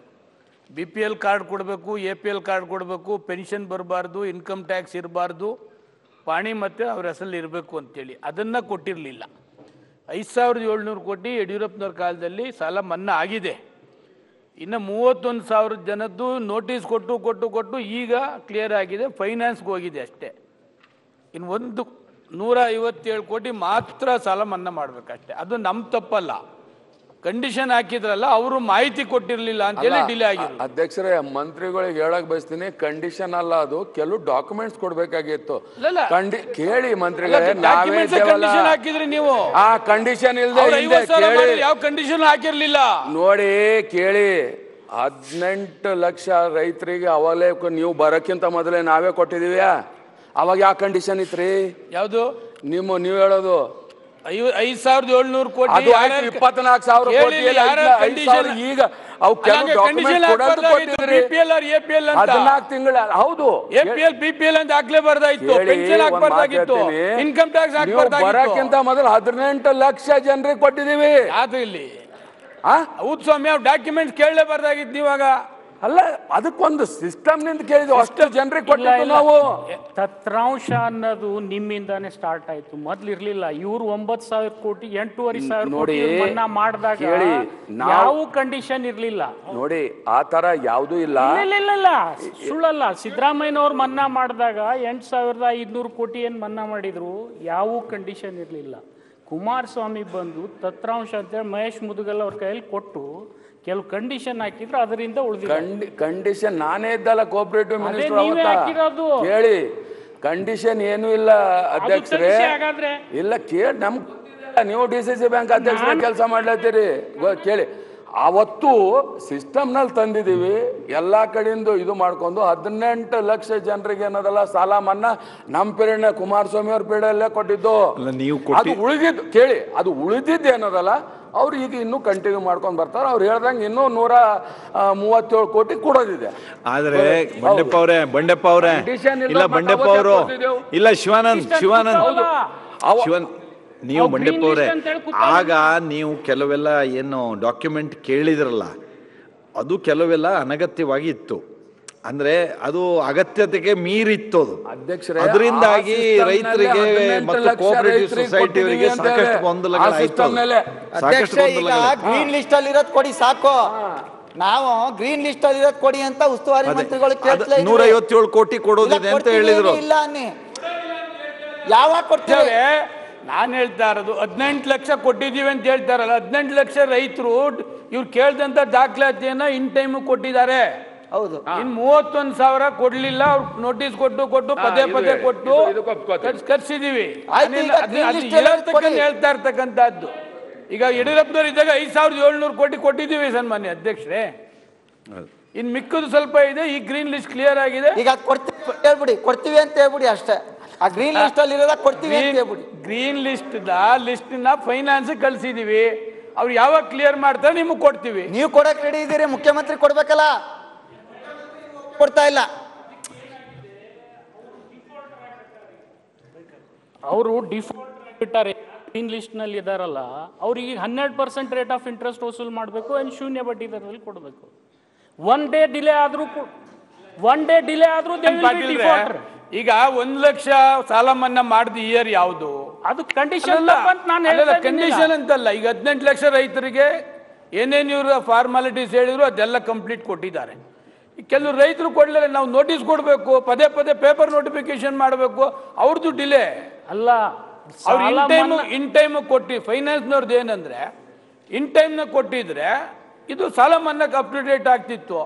ಬಿ ಪಿ ಎಲ್ ಕಾರ್ಡ್ ಕೊಡಬೇಕು ಎ ಪಿ ಎಲ್ ಕಾರ್ಡ್ ಕೊಡಬೇಕು ಪೆನ್ಷನ್ ಬರಬಾರ್ದು ಇನ್ಕಮ್ ಟ್ಯಾಕ್ಸ್ ಇರಬಾರ್ದು, ಪಾಣಿ ಮತ್ತು ಅವ್ರ ಹೆಸರಲ್ಲಿ ಇರಬೇಕು ಅಂತೇಳಿ. ಅದನ್ನು ಕೊಟ್ಟಿರಲಿಲ್ಲ. ಐದು ಸಾವಿರದ ಏಳ್ನೂರು ಕೋಟಿ ಯಡಿಯೂರಪ್ಪನವ್ರ ಕಾಲದಲ್ಲಿ ಸಾಲ ಮನ್ನಾ ಆಗಿದೆ. ಇನ್ನು ಮೂವತ್ತೊಂದು ಸಾವಿರ ಜನದ್ದು ನೋಟಿಸ್ ಕೊಟ್ಟು ಕೊಟ್ಟು ಕೊಟ್ಟು ಈಗ ಕ್ಲಿಯರ್ ಆಗಿದೆ ಫೈನಾನ್ಸ್ಗೆ ಹೋಗಿದೆ ಅಷ್ಟೇ. ಇನ್ನು ಒಂದು ನೂರ ಐವತ್ತೇಳು ಕೋಟಿ ಮಾತ್ರ ಸಾಲ ಮನ್ನಾ ಮಾಡಬೇಕಷ್ಟೆ. ಅದು ನಮ್ಮ ತಪ್ಪಲ್ಲ. ಕಂಡೀಷನ್ ಹಾಕಿದ್ರಲ್ಲ ಅವರು ಮಾಹಿತಿ ಕೊಟ್ಟಿರ್ಲಿಲ್ಲ ಅಂತೇಳಿ ಡಿಲೇ ಆಗಿದೆ ಅಧ್ಯಕ್ಷರೇ ಮಂತ್ರಿಗಳಿಗೆ ಹೇಳಕ್ ಬಯಸ್ತೀನಿ ಕಂಡೀಷನ್ ಅಲ್ಲ ಅದು ಕೆಲವು ಡಾಕ್ಯುಮೆಂಟ್ಸ್ ಕೊಡ್ಬೇಕಾಗಿತ್ತು. ಕಂಡಿ ಕೇಳಿ ಮಂತ್ರಿಗಳೇ ನಾವೇ ಹಾಕಿದ್ರಿ ನೀವು. ಆ ಕಂಡೀಷನ್ ಮಾಡಿದ್ರು, ಯಾವ ಕಂಡೀಷನ್ ಹಾಕಿರ್ಲಿಲ್ಲ? ನೋಡಿ ಕೇಳಿ. ಹದಿನೆಂಟು ಲಕ್ಷ ರೈತರಿಗೆ ಅವಾಗಲೇ ಕ- ನೀವು ಬರೋಕ್ಕಿಂತ ಮೊದಲೇ ನಾವೇ ಕೊಟ್ಟಿದೀವ್ಯಾ ಅವಾಗ ಯಾವ ಕಂಡೀಷನ್ ಇತ್ರಿ? ಯಾವುದು? ನಿಮ್ಮ ನೀವು ಹೇಳೋದು. ಐದ್ ಸಾವಿರದ ಏಳ್ನೂರು ಅದು ಆಯ್ತು ಇಪ್ಪತ್ನಾಲ್ಕು ಸಾವಿರ ಐದು condition- ಈಗ ಅವು ಕೆಲವು ಡಾಕ್ಯುಮೆಂಟ್ ಕೊಡೋದು ಕೊಟ್ಟಿದ್ರಿ or ಅಂತ. ಹದಿನಾಲ್ಕು ತಿಂಗಳ ಹೌದು ಎಪಿಎಲ್ ಬಿಪಿಎಲ್ ಅಂತ ಪೆನ್ಷನ್ ಒಂದ್ ಮಾತ್ ಹಾಕ್ಬಾರ್ದಾಗಿತ್ತು ಹೇಳ್ತೀನಿ. ಇನ್ಕಮ್ ಟ್ಯಾಕ್ಸ್ ನೀವು ಹಾಕ್ಬಾರ್ದಾಗಿತ್ತು ಬರಕ್ಕಿಂತ ಮೊದಲು ಹದಿನೆಂಟು ಲಕ್ಷ ಜನರಿಗೆ ಕೊಟ್ಟಿದೀವಿ ಯಾವ್ದು ಇಲ್ಲಿ ಆ? ಹೌದು ಸ್ವಾಮಿ ಅವ್ರು ಡಾಕ್ಯುಮೆಂಟ್ಸ್ ಕೇಳಲೇಬಾರ್ದಾಗಿತ್ತು ನೀವಾಗ ಅಲ್ಲ ಅದಕ್ಕೊಂದು ಸಿಸ್ಟಮ್ನಿಂದ ಕೇಳಿದ್ವಿ ಅಷ್ಟು ಜನರಿಗೆ ಕೊಟ್ಟಿದ್ದು. ನಾವು. ತತ್ರಾಂಶ ಅನ್ನೋದು ನಿಮ್ಮಿಂದಾನೇ ಸ್ಟಾರ್ಟ್ ಆಯ್ತು. ಮೊದ್ಲು ಇರ್ಲಿಲ್ಲ. ಇವ್ರು ಒಂಬತ್ ಸಾವಿರ ಕೋಟಿ ಎಂಟೂವರೆ ಸಾವಿರ ನೋಡಿ, ಮಾಡಿದಾಗ ಕೇಳಿ, ನಾವು- ಯಾವ ಕಂಡೀಷನ್ ಇರ್ಲಿಲ್ಲ. ನೋಡಿ ಆ ತರ ಯಾವ್ದೂ ಇಲ್ಲ. ಇಲ್ಲ ಇಲ್ಲ, ಇಲ್ಲ ಇಲ್ಲ. ಸುಳ್ಳಲ್ಲ. ಸಿದ್ದರಾಮಯ್ಯನವ್ರು ಮನ್ನಾ ಮಾಡಿದಾಗ ಎಂಟು ಸಾವಿರದ ಐದ್ನೂರು ಕೋಟಿ ಏನು ಮನ್ನಾ ಮಾಡಿದ್ರು ಯಾವ ಕಂಡೀಷನ್ ಇರಲಿಲ್ಲ. ಕುಮಾರಸ್ವಾಮಿ ಬಂದು ತತ್ರಾಂಶ ಅಂತೇಳಿ ಮಹೇಶ್ ಮುದುಗಲ್ ಅವ್ರ ಕೈಯಲ್ಲಿ ಕೊಟ್ಟು ಕೆಲವು ಕಂಡೀಷನ್ ಹಾಕಿದ್ರು ಅದರಿಂದ ಉಳಿದ ಕಂಡಿ ಕಂಡೀಷನ್ ನಾನೇ ಇದ್ದಲ್ಲ ಕೋಪರೇಟಿವ್ ಮಿನಿಸ್ಟರ್ ಹೇಳಿ ಹಾಕಿರೋದು. ಕೇಳಿ ಕಂಡೀಷನ್ ಏನೂ ಇಲ್ಲ ಅಧ್ಯಕ್ಷರೇ. ಇಲ್ಲ ಕೇಳಿ ನಮ್ ಗೊತ್ತಿದೆ. ನೀವು ಡಿ ಸಿ ಸಿ ಬ್ಯಾಂಕ್ ಅಧ್ಯಕ್ಷರ ಕೆಲಸ ಮಾಡ್ಲತ್ತೀರಿ. ಕೇಳಿ. ಅವತ್ತು ಸಿಸ್ಟಮ್ನಲ್ಲಿ ತಂದಿದೀವಿ. ಎಲ್ಲ ಕಡೆಯಿಂದ ಇದು ಮಾಡ್ಕೊಂಡು ಹದಿನೆಂಟು ಲಕ್ಷ ಜನರಿಗೆ ಏನದಲ್ಲ ಸಾಲ ಮನ್ನಾ ನಮ್ಮ ಪೀರಿಯಡ್ನ ಕುಮಾರಸ್ವಾಮಿ ಅವ್ರ ಪೀರಿಯಡಲ್ಲೇ ಕೊಟ್ಟಿದ್ದು. ಅಲ್ಲ, ನೀವು ಅದು ಉಳಿದಿದ್ದು ಕೇಳಿ ಅದು ಉಳಿದಿದ್ದು ಏನದಲ್ಲ ಅವ್ರು ಈಗ ಇನ್ನೂ ಕಂಟಿನ್ಯೂ ಮಾಡ್ಕೊಂಡು ಬರ್ತಾರೆ. ಅವ್ರು ಹೇಳ್ದಂಗೆ ಇನ್ನೂ ನೂರ ಮೂವತ್ತೇಳು ಕೋಟಿ ಕೊಡೋದಿದೆ. ಆದ್ರೆ ಬಂಡೆಪ್ಪ ಅವರೇ ಬಂಡೆಪ್ಪ ಅವರೇ ಇಲ್ಲ, ಬಂಡೆಪ್ಪ ಅವರು ಇಲ್ಲ ಶಿವಾನಂದ್ ಶಿವಾನಂದ್. ಶಿವನ್ ನೀವು ಬಂಡೆಪ್ಪ ಅವರೇ. ಆಗ ನೀವು ಕೆಲವೆಲ್ಲ ಏನು ಡಾಕ್ಯುಮೆಂಟ್ ಕೇಳಿದ್ರಲ್ಲ ಅದು ಕೆಲವೆಲ್ಲ ಅನಗತ್ಯವಾಗಿ ಇತ್ತು. ಅಂದ್ರೆ ಅದು ಅಗತ್ಯತೆಗೆ ಮೀರಿತ್ತು ಅದು ಅಧ್ಯಕ್ಷರೇ, ಅದರಿಂದಾಗಿ ರೈತರಿಗೆ ಮತ್ತು ಲಕ್ಷ ಕೋಆಪರೇಟಿವ್ ರೈತರಿಗೆ ಸೊಸೈಟಿ ಅವರಿಗೆ ಕೊಟ್ಟಿದ್ದೀವಿ ಅಂತ ಸಾಕಷ್ಟು. ಗೊಂದಲಗಳಾಯ್ತು ಸಾಕಷ್ಟು ಗ್ರೀನ್ ಲಿಸ್ಟ್ ಅಲ್ಲಿ ಇರೋದು ಕೊಡಿ ಸಾಕು. ನಾವು ಗ್ರೀನ್ ಲಿಸ್ಟ್ ಅಲ್ಲಿ ಇರೋದು ಕೊಡಿ ಅಂತ ಉಸ್ತುವಾರಿ. ಮಂತ್ರಿಗಳು ಕೇಳ್ತಾ ನೂರ ಐವತ್ತೇಳು ಕೋಟಿ ಕೊಡೋದಿದೆ ಅಂತ ಹೇಳಿದ್ರು ಇಲ್ಲ ಅನ್ನಿ. ಯಾವಾಗ ಕೊಡ್ತೇವೆ ನಾನು ಹೇಳ್ತಾ ಇರೋದು ಹದಿನೆಂಟು ಲಕ್ಷ ಕೊಟ್ಟಿದ್ದೀವಿ ಅಂತ ಹೇಳ್ತಾರಲ್ಲ ಹದಿನೆಂಟು ಲಕ್ಷ ರೈತರು ಇವ್ರು ಕೇಳ್ದಂತ ದಾಖಲಾತಿಯನ್ನ ಇನ್ ಟೈಮ್ ಕೊಟ್ಟಿದ್ದಾರೆ. ಹೌದು. ಇನ್ ಮೂವತ್ತೊಂದು ಸಾವಿರ ಕೊಡ್ಲಿಲ್ಲ ಅವ್ರು ನೋಟಿಸ್ ಕೊಟ್ಟು ಕೊಟ್ಟು ಪದೇ ಪದೇ ಕೊಟ್ಟು ಕರ್ಸಿದೀವಿ. ಹೇಳ್ತಾ ಇರ್ತಕ್ಕಂಥದ್ದು. ಈಗ ಯಡಿಯೂರಪ್ಪನವ್ರು ಇದ್ದಾಗ ಐದ್ ಸಾವಿರದ ಏಳ್ನೂರು ಕೋಟಿ ಕೊಟ್ಟಿದ್ದೀವಿ ಸನ್ಮಾನ್ಯ ಅಧ್ಯಕ್ಷರೇ. ಇನ್ ಮಿಕ್ಕದು ಸ್ವಲ್ಪ ಇದೆ ಈ ಗ್ರೀನ್ ಲಿಸ್ಟ್ ಕ್ಲಿಯರ್ ಆಗಿದೆ. ಈಗ ಹೇಳ್ಬಿಡಿ ಕೊಡ್ತೀವಿ ಅಂತ ಹೇಳ್ಬಿಡಿ ಅಷ್ಟೇ. ಆ ಗ್ರೀನ್ ಲಿಸ್ಟ್ ಅಲ್ಲಿ ಇರೋದ ಕೊಡ್ತೀವಿ ಅಂತ ಹೇಳ್ಬಿಡಿ. ಗ್ರೀನ್ ಲಿಸ್ಟ್ ಲಿಸ್ಟ್ನ ಫೈನಾನ್ಸ್ ಕಳ್ಸಿದೀವಿ. ಅವ್ರು ಯಾವಾಗ ಕ್ಲಿಯರ್ ಮಾಡ್ತಾರೆ ನಿಮಗೆ ಕೊಡ್ತೀವಿ. ನೀವು ಕೊಡಕ್ ರೆಡಿ ಇದ್ದೀರಿ ಮುಖ್ಯಮಂತ್ರಿ ಕೊಡ್ಬೇಕಲ್ಲ. ಕೊಡ್ತಾ ಇಲ್ಲ. ಅವರು ಡಿಫಾಲ್ಟ್ ಬಿಟ್ಟಾರೆ ಗ್ರೀನ್ ಲಿಸ್ಟ್ನಲ್ಲಿ ಇದಾರಲ್ಲ ಅವ್ರಿಗೆ ಹನ್ನೆರಡು ಪರ್ಸೆಂಟ್ ರೇಟ್ ಆಫ್ ಇಂಟ್ರೆಸ್ಟ್ ವಸೂಲ್ ಮಾಡಬೇಕು ಅಂಡ್ ಶೂನ್ಯ ಬಡ್ಡಿ ದರದಲ್ಲಿ ಕೊಡಬೇಕು. ಒನ್ ಡೇ ಡಿಲೇ ಆದ್ರೂ ಒನ್ ಡೇ ಡಿಲೇ ಆದ್ರೂ ಈಗ ಒಂದ್ ಲಕ್ಷ ಸಾಲ ಮನ್ನಾ ಮಾಡಿದ ಇಯರ್ ಯಾವುದು? ಅದು ಕಂಡೀಷನ್ ಅಂತ ನಾನು ಹೇಳ್ತಾ ಕಂಡೀಷನ್ ಅಂತಲ್ಲ ಈಗ ಹದಿನೆಂಟು ಲಕ್ಷ ರೈತರಿಗೆ ಏನೇನು ಇವರು ಫಾರ್ಮಾಲಿಟೀಸ್ ಹೇಳಿದ್ರು ಅದೆಲ್ಲ ಕಂಪ್ಲೀಟ್ ಕೊಟ್ಟಿದ್ದಾರೆ. ಕೆಲವು ರೈತರು ಕೊಡಲಿಲ್ಲ ನಾವು ನೋಟಿಸ್ ಕೊಡಬೇಕು ಪದೇ ಪದೇ ಪೇಪರ್ ನೋಟಿಫಿಕೇಶನ್ ಮಾಡಬೇಕು ಅವ್ರದ್ದು ಡಿಲೇ ಅಲ್ಲ ಅವ್ರು ಇನ್ ಟೈಮ್ ಇನ್ ಟೈಮ್ ಕೊಟ್ಟು ಫೈನಾನ್ಸ್ನವ್ರದ್ದು ಏನಂದ್ರೆ ಇನ್ ಟೈಮ್ನ ಕೊಟ್ಟಿದ್ರೆ ಇದು ಸಾಲ ಮನ್ನಕ್ಕೆ ಅಪ್ ಟು ಡೇಟ್ ಆಗ್ತಿತ್ತು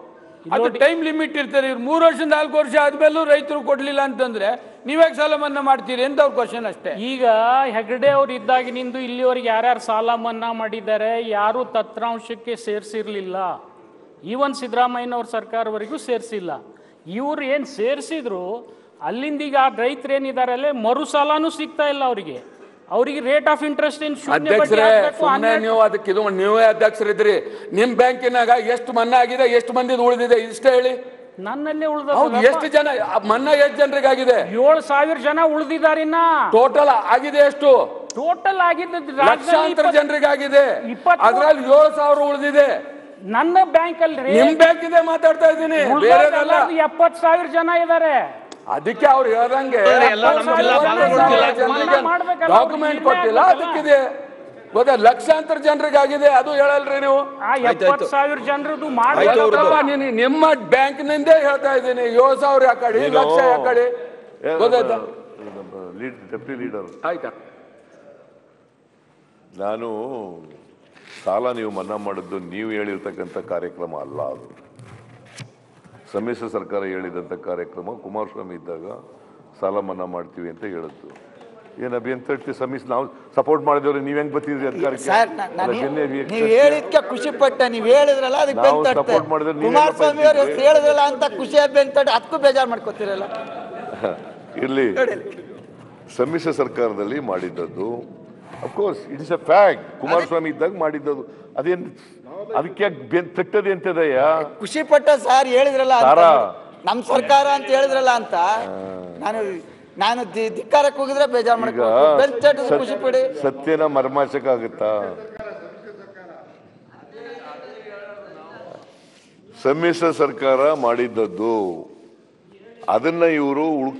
ಅದು ಟೈಮ್ ಲಿಮಿಟ್ ಇರ್ತಾರೆ ಇವ್ರು ಮೂರು ವರ್ಷ ನಾಲ್ಕು ವರ್ಷ ಆದ್ಮೇಲೂ ರೈತರು ಕೊಡ್ಲಿಲ್ಲ ಅಂತಂದ್ರೆ ನೀವ್ಯಾಕೆ ಸಾಲ ಮನ್ನಾ ಮಾಡ್ತೀರಿ ಅಂತ ಅವ್ರ ಕ್ವಶನ್ ಅಷ್ಟೇ. ಈಗ ಹೆಗಡೆ ಅವ್ರು ಇದ್ದಾಗಿನಿಂದ ಇಲ್ಲಿವರೆಗೆ ಯಾರ್ಯಾರು ಸಾಲ ಮನ್ನಾ ಮಾಡಿದ್ದಾರೆ ಯಾರು ತತ್ರಾಂಶಕ್ಕೆ ಸೇರಿಸಿರ್ಲಿಲ್ಲ. ಈವನ್ ಸಿದ್ದರಾಮಯ್ಯನವ್ರ ಸರ್ಕಾರವರೆಗೂ ಸೇರಿಸಿಲ್ಲ. ಇವರು ಏನು ಸೇರಿಸಿದ್ರು ಅಲ್ಲಿಂದೀಗ ಆ ರೈತರು ಏನಿದಾರಲ್ಲೇ ಮರು ಸಾಲನೂ ಸಿಗ್ತಾ ಇಲ್ಲ ಅವರಿಗೆ. ಅವರಿಗೆ ರೇಟ್ ಆಫ್ ಇಂಟ್ರೆಸ್ಟ್ ಇನ್ ಶೂನ್ಯ ಸುಮ್ಮನೆ ನೀವು ಅದಕ್ಕೆ ಇದು ನೀವೇ ಅಧ್ಯಕ್ಷರಿದ್ರಿ ನಿಮ್ ಬ್ಯಾಂಕಿನಾಗ ಎಷ್ಟು ಮನ್ನಾ ಆಗಿದೆ ಎಷ್ಟು ಮಂದಿ ಉಳಿದಿದೆ ಇಷ್ಟೇ ಹೇಳಿ. ನನ್ನಲ್ಲೇ ಉಳಿದ ಎಷ್ಟು ಜನ ಮನ್ನ ಎಷ್ಟು ಜನರಿಗಾಗಿದೆ? ಏಳು ಸಾವಿರ ಜನ ಉಳ್ದಿದಾರಿನ್ನ. ಟೋಟಲ್ ಆಗಿದೆ ಎಷ್ಟು? ಟೋಟಲ್ ಆಗಿದ್ದು ಲಕ್ಷಾಂತರ ಜನರಿಗಾಗಿದೆ. ಅದ್ರಲ್ಲಿ ಏಳು ಸಾವಿರ ಉಳಿದಿದೆ. ನನ್ನ ಬ್ಯಾಂಕ್ ಅಲ್ಲಿ ನಿಮ್ ಬ್ಯಾಂಕ್ ಇದೆ ಮಾತಾಡ್ತಾ ಇದ್ದೀನಿ. ಬೇರೆದಲ್ಲ ಎಪ್ಪತ್ತು ಸಾವಿರ ಜನ ಇದಾರೆ. ಅದಕ್ಕೆ ಅವ್ರು ಹೇಳ್ದಂಗೆ ಡಾಕ್ಯುಮೆಂಟ್ ಕೊಟ್ಟಿಲ್ಲ ಅದಕ್ಕಿದೆ. ಗೊತ್ತಾ ಲಕ್ಷಾಂತರ ಜನರಿಗೆ ಆಗಿದೆ ಅದು ಹೇಳಲ್ರಿ ನೀವು. ಸಾವಿರ ಜನರದು ನಿಮ್ಮ ಬ್ಯಾಂಕ್ ನಿಂದೇ ಹೇಳ್ತಾ ಇದ್ದೀನಿ ಏಳು ಸಾವಿರ ಯಾಕಡೆ ಲಕ್ಷ ಯಾಕಡೆ? ಗೊತ್ತಾಯ್ತಾ? ಡೆಪ್ಟಿ ಲೀಡರ್ ಆಯ್ತಾ? ನಾನು ಸಾಲ ನೀವು ಮನ್ನಾ ಮಾಡಿದ್ದು ನೀವು ಹೇಳಿರ್ತಕ್ಕಂಥ ಕಾರ್ಯಕ್ರಮ ಅಲ್ಲ ಅದು. ಸಮ್ಮಿಶ್ರ ಸರ್ಕಾರ ಹೇಳಿದಂಥ ಕಾರ್ಯಕ್ರಮ ಕುಮಾರಸ್ವಾಮಿ ಇದ್ದಾಗ ಸಾಲ ಮನ್ನಾ ಮಾಡ್ತೀವಿ ಅಂತ ಹೇಳಿದ್ದು ಏನು ಹೇಳ್ತೀವಿ ಸಮ್ಮಿಶ್ರ ನಾವು ಸಪೋರ್ಟ್ ಮಾಡಿದವ್ರಿ ನೀವು ಹೆಂಗ್ ಬರ್ತಿದ್ರಿ ಅಧಿಕಾರಕ್ಕೆ. ನೀವು ಹೇಳಿದ್ಕೆ ಖುಷಿ ಪಟ್ಟ ನೀವು ಹೇಳಿದ್ರಲ್ಲ ಅದಕ್ಕೆ ನಾವು support ಮಾಡಿದ್ರೆ ಕುಮಾರಸ್ವಾಮಿ ಅವ್ರ ಹೇಳಿದ್ರಲ್ಲ ಅಂತ ಖುಷಿ ಬೆಂತಟ್ಟೆ ಅದಕ್ಕೂ ಬೇಜಾರು ಮಾಡ್ಕೋತಿರಲ್ಲ. ಇರ್ಲಿ. ಸಮ್ಮಿಶ್ರ ಸರ್ಕಾರದಲ್ಲಿ ಮಾಡಿದ್ದದ್ದು of course it is a fact Kumaraswamy ಇದ್ದಾಗ ಮಾಡಿದ್ದದು. ಅದೇನ್ ಅದಕ್ಕೆ ತಟ್ಟದೆ ಅಂತದಯ್ಯ ಖುಷಿ ಪಟ್ಟ ಸರ್ ಹೇಳಿದ್ರಲ್ಲ ಸಾರಾ. ನಮ್ ಸರ್ಕಾರ ಅಂತ ಹೇಳಿದ್ರಲ್ಲ ಅಂತ. ನಾನು ನಾನು ಧಿಕ್ಕಾರಕ್ಕೆ ಹೋಗಿದ್ರೆ ಬೇಜಾರು ಮಾಡ್ಕೊಂಡು ಖುಷಿ ಪಡಿ ಸತ್ಯನ ಮರ್ಮಾಚಕ್ಕಾಗುತ್ತಾ ಸಮ್ಮಿಶ್ರ ಸರ್ಕಾರ ಮಾಡಿದ್ದದ್ದು ಅದನ್ನ ಇವರು ಉಳ್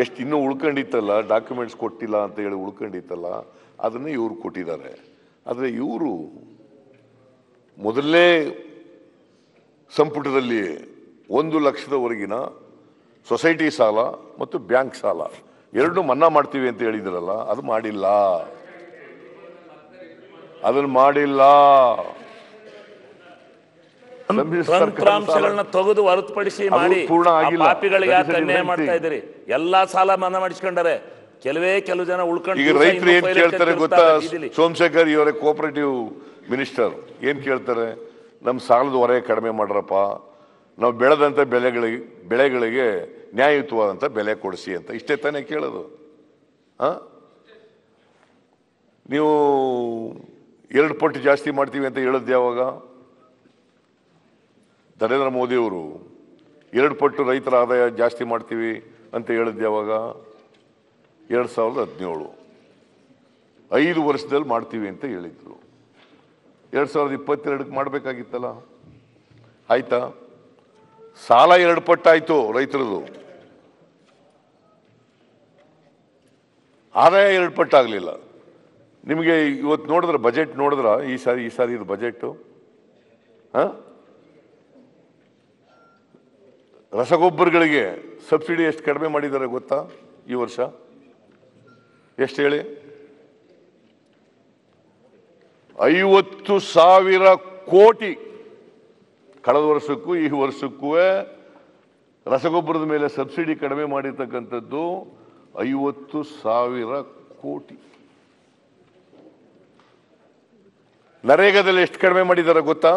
ಎಷ್ಟು ಇನ್ನೂ ಉಳ್ಕೊಂಡಿತ್ತಲ್ಲ ಡಾಕ್ಯುಮೆಂಟ್ಸ್ ಕೊಟ್ಟಿಲ್ಲ ಅಂತ ಹೇಳಿ ಉಳ್ಕೊಂಡಿತ್ತಲ್ಲ ಅದನ್ನ ಇವರು ಕೊಟ್ಟಿದ್ದಾರೆ. ಆದರೆ ಇವರು ಮೊದಲನೇ ಸಂಪುಟದಲ್ಲಿ ಒಂದು ಲಕ್ಷದವರೆಗಿನ ಸೊಸೈಟಿ ಸಾಲ ಮತ್ತು ಬ್ಯಾಂಕ್ ಸಾಲ ಎರಡು ಮನ್ನಾ ಮಾಡ್ತೀವಿ ಅಂತ ಹೇಳಿದ್ರಲ್ಲ ಅದು ಮಾಡಿಲ್ಲ. ಅದನ್ನು ಮಾಡಿಲ್ಲ. ತಂತ್ರಾಂಶಗಳನ್ನ ತೆಗೆದು ಹೊರತುಪಡಿಸಿ ಮಾಡಿ. ಪೂರ್ಣ ಆಗಿಲ್ಲ. ಪಾಪಿಗಳಿಗೆ ಅನ್ಯಾಯ ಮಾಡ್ತಾ. ಇದ್ದೀರಿ? ಎಲ್ಲಾ ಸಾಲ ಮನ್ನಾ ಮಾಡಿಸ್ಕೊಂಡಾರೆ ಕೆಲವೇ ಕೆಲವು ಜನ ಉಳ್ಕೊಂಡು ಈಗ ರೈತರು ಏನ್ ಕೇಳ್ತಾರೆ ಗೊತ್ತಾ? ಸೋಮಶೇಖರ್ ಇವರೇ ಕೋಪರೇಟಿವ್ ಮಿನಿಸ್ಟರ್ ಏನ್ ಕೇಳ್ತಾರೆ? ನಮ್ಮ ಸಾಲದ ಹೊರೆ ಕಡಿಮೆ ಮಾಡ್ರಪ್ಪ. ನಾವು ಬೆಳೆದಂತ ಬೆಳೆಗಳಿಗೆ ಬೆಳೆಗಳಿಗೆ ನ್ಯಾಯಯುತವಾದಂತ ಬೆಲೆ ಕೊಡಿಸಿ ಅಂತ. ಇಷ್ಟೇ ತಾನೇ ಕೇಳೋದು. ಆ ನೀವು ಎರಡು ಪಟ್ಟು ಜಾಸ್ತಿ ಮಾಡ್ತೀವಿ ಅಂತ ಹೇಳದ್ ಯಾವಾಗ? ನರೇಂದ್ರ ಮೋದಿ ಅವರು ಎರಡು ಪಟ್ಟು ರೈತರ ಆದಾಯ ಜಾಸ್ತಿ ಮಾಡ್ತೀವಿ ಅಂತ ಹೇಳದ್ ಯಾವಾಗ? ಎರಡು ಸಾವಿರದ ಹದಿನೇಳು. ಐದು ವರ್ಷದಲ್ಲಿ ಮಾಡ್ತೀವಿ ಅಂತ ಹೇಳಿದರು. ಎರಡು ಸಾವಿರದ ಇಪ್ಪತ್ತೆರಡಕ್ಕೆ ಮಾಡಬೇಕಾಗಿತ್ತಲ್ಲ? ಆಯ್ತಾ? ಸಾಲ ಎರಡು ಪಟ್ಟಾಯಿತು ರೈತರದು. ಆದಾಯ ಎರಡು ಪಟ್ಟಾಗಲಿಲ್ಲ. ನಿಮಗೆ ಇವತ್ತು ನೋಡಿದ್ರೆ ಬಜೆಟ್ ನೋಡಿದ್ರ? ಈ ಸಾರಿ ಈ ಸಾರಿ ಇದು ಹಾಂ? ರಸಗೊಬ್ಬರಗಳಿಗೆ ಸಬ್ಸಿಡಿ ಎಷ್ಟು ಕಡಿಮೆ ಮಾಡಿದ್ದಾರೆ ಗೊತ್ತಾ ಈ ವರ್ಷ? ಎಷ್ಟು ಹೇಳಿ? ಐವತ್ತು ಸಾವಿರ ಕೋಟಿ. ಕಳೆದ ವರ್ಷಕ್ಕೂ, ಈ ವರ್ಷಕ್ಕೂ ರಸಗೊಬ್ಬರದ ಮೇಲೆ ಸಬ್ಸಿಡಿ ಕಡಿಮೆ ಮಾಡಿರ್ತಕ್ಕಂಥದ್ದು ಐವತ್ತು ಸಾವಿರ ಕೋಟಿ. ನರೇಗಾದಲ್ಲಿ ಎಷ್ಟು ಕಡಿಮೆ ಮಾಡಿದ್ದಾರೆ ಗೊತ್ತಾ?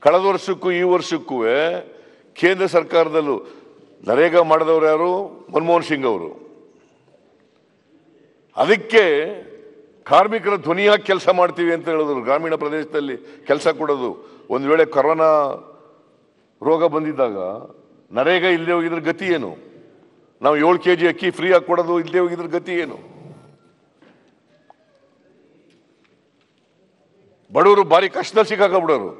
ಕಳೆದ ವರ್ಷಕ್ಕೂ, ಈ ವರ್ಷಕ್ಕೂ ಕೇಂದ್ರ ಸರ್ಕಾರದಲ್ಲೂ ನರೇಗಾ ಮಾಡಿದವರು ಯಾರು? ಮನಮೋಹನ್ ಸಿಂಗ್ ಅವರು. ಅದಕ್ಕೆ ಕಾರ್ಮಿಕರ ಧ್ವನಿಯಾಗಿ ಕೆಲಸ ಮಾಡ್ತೀವಿ ಅಂತ ಹೇಳಿದ್ರು. ಗ್ರಾಮೀಣ ಪ್ರದೇಶದಲ್ಲಿ ಕೆಲಸ ಕೊಡೋದು. ಒಂದು ವೇಳೆ ಕೊರೋನಾ ರೋಗ ಬಂದಿದ್ದಾಗ ನರೇಗಾ ಇಲ್ಲದೆ ಹೋಗಿದ್ರೆ ಗತಿ ಏನು? ನಾವು ಏಳು ಕೆ ಜಿ ಅಕ್ಕಿ ಫ್ರೀ ಆಗಿ ಕೊಡೋದು ಇಲ್ಲದೆ ಹೋಗಿದ್ರೆ ಗತಿ ಏನು? ಬಡವರು ಭಾರಿ ಕಷ್ಟದಲ್ಲಿ ಸಿಕ್ಕಾಕಬಿಡೋರು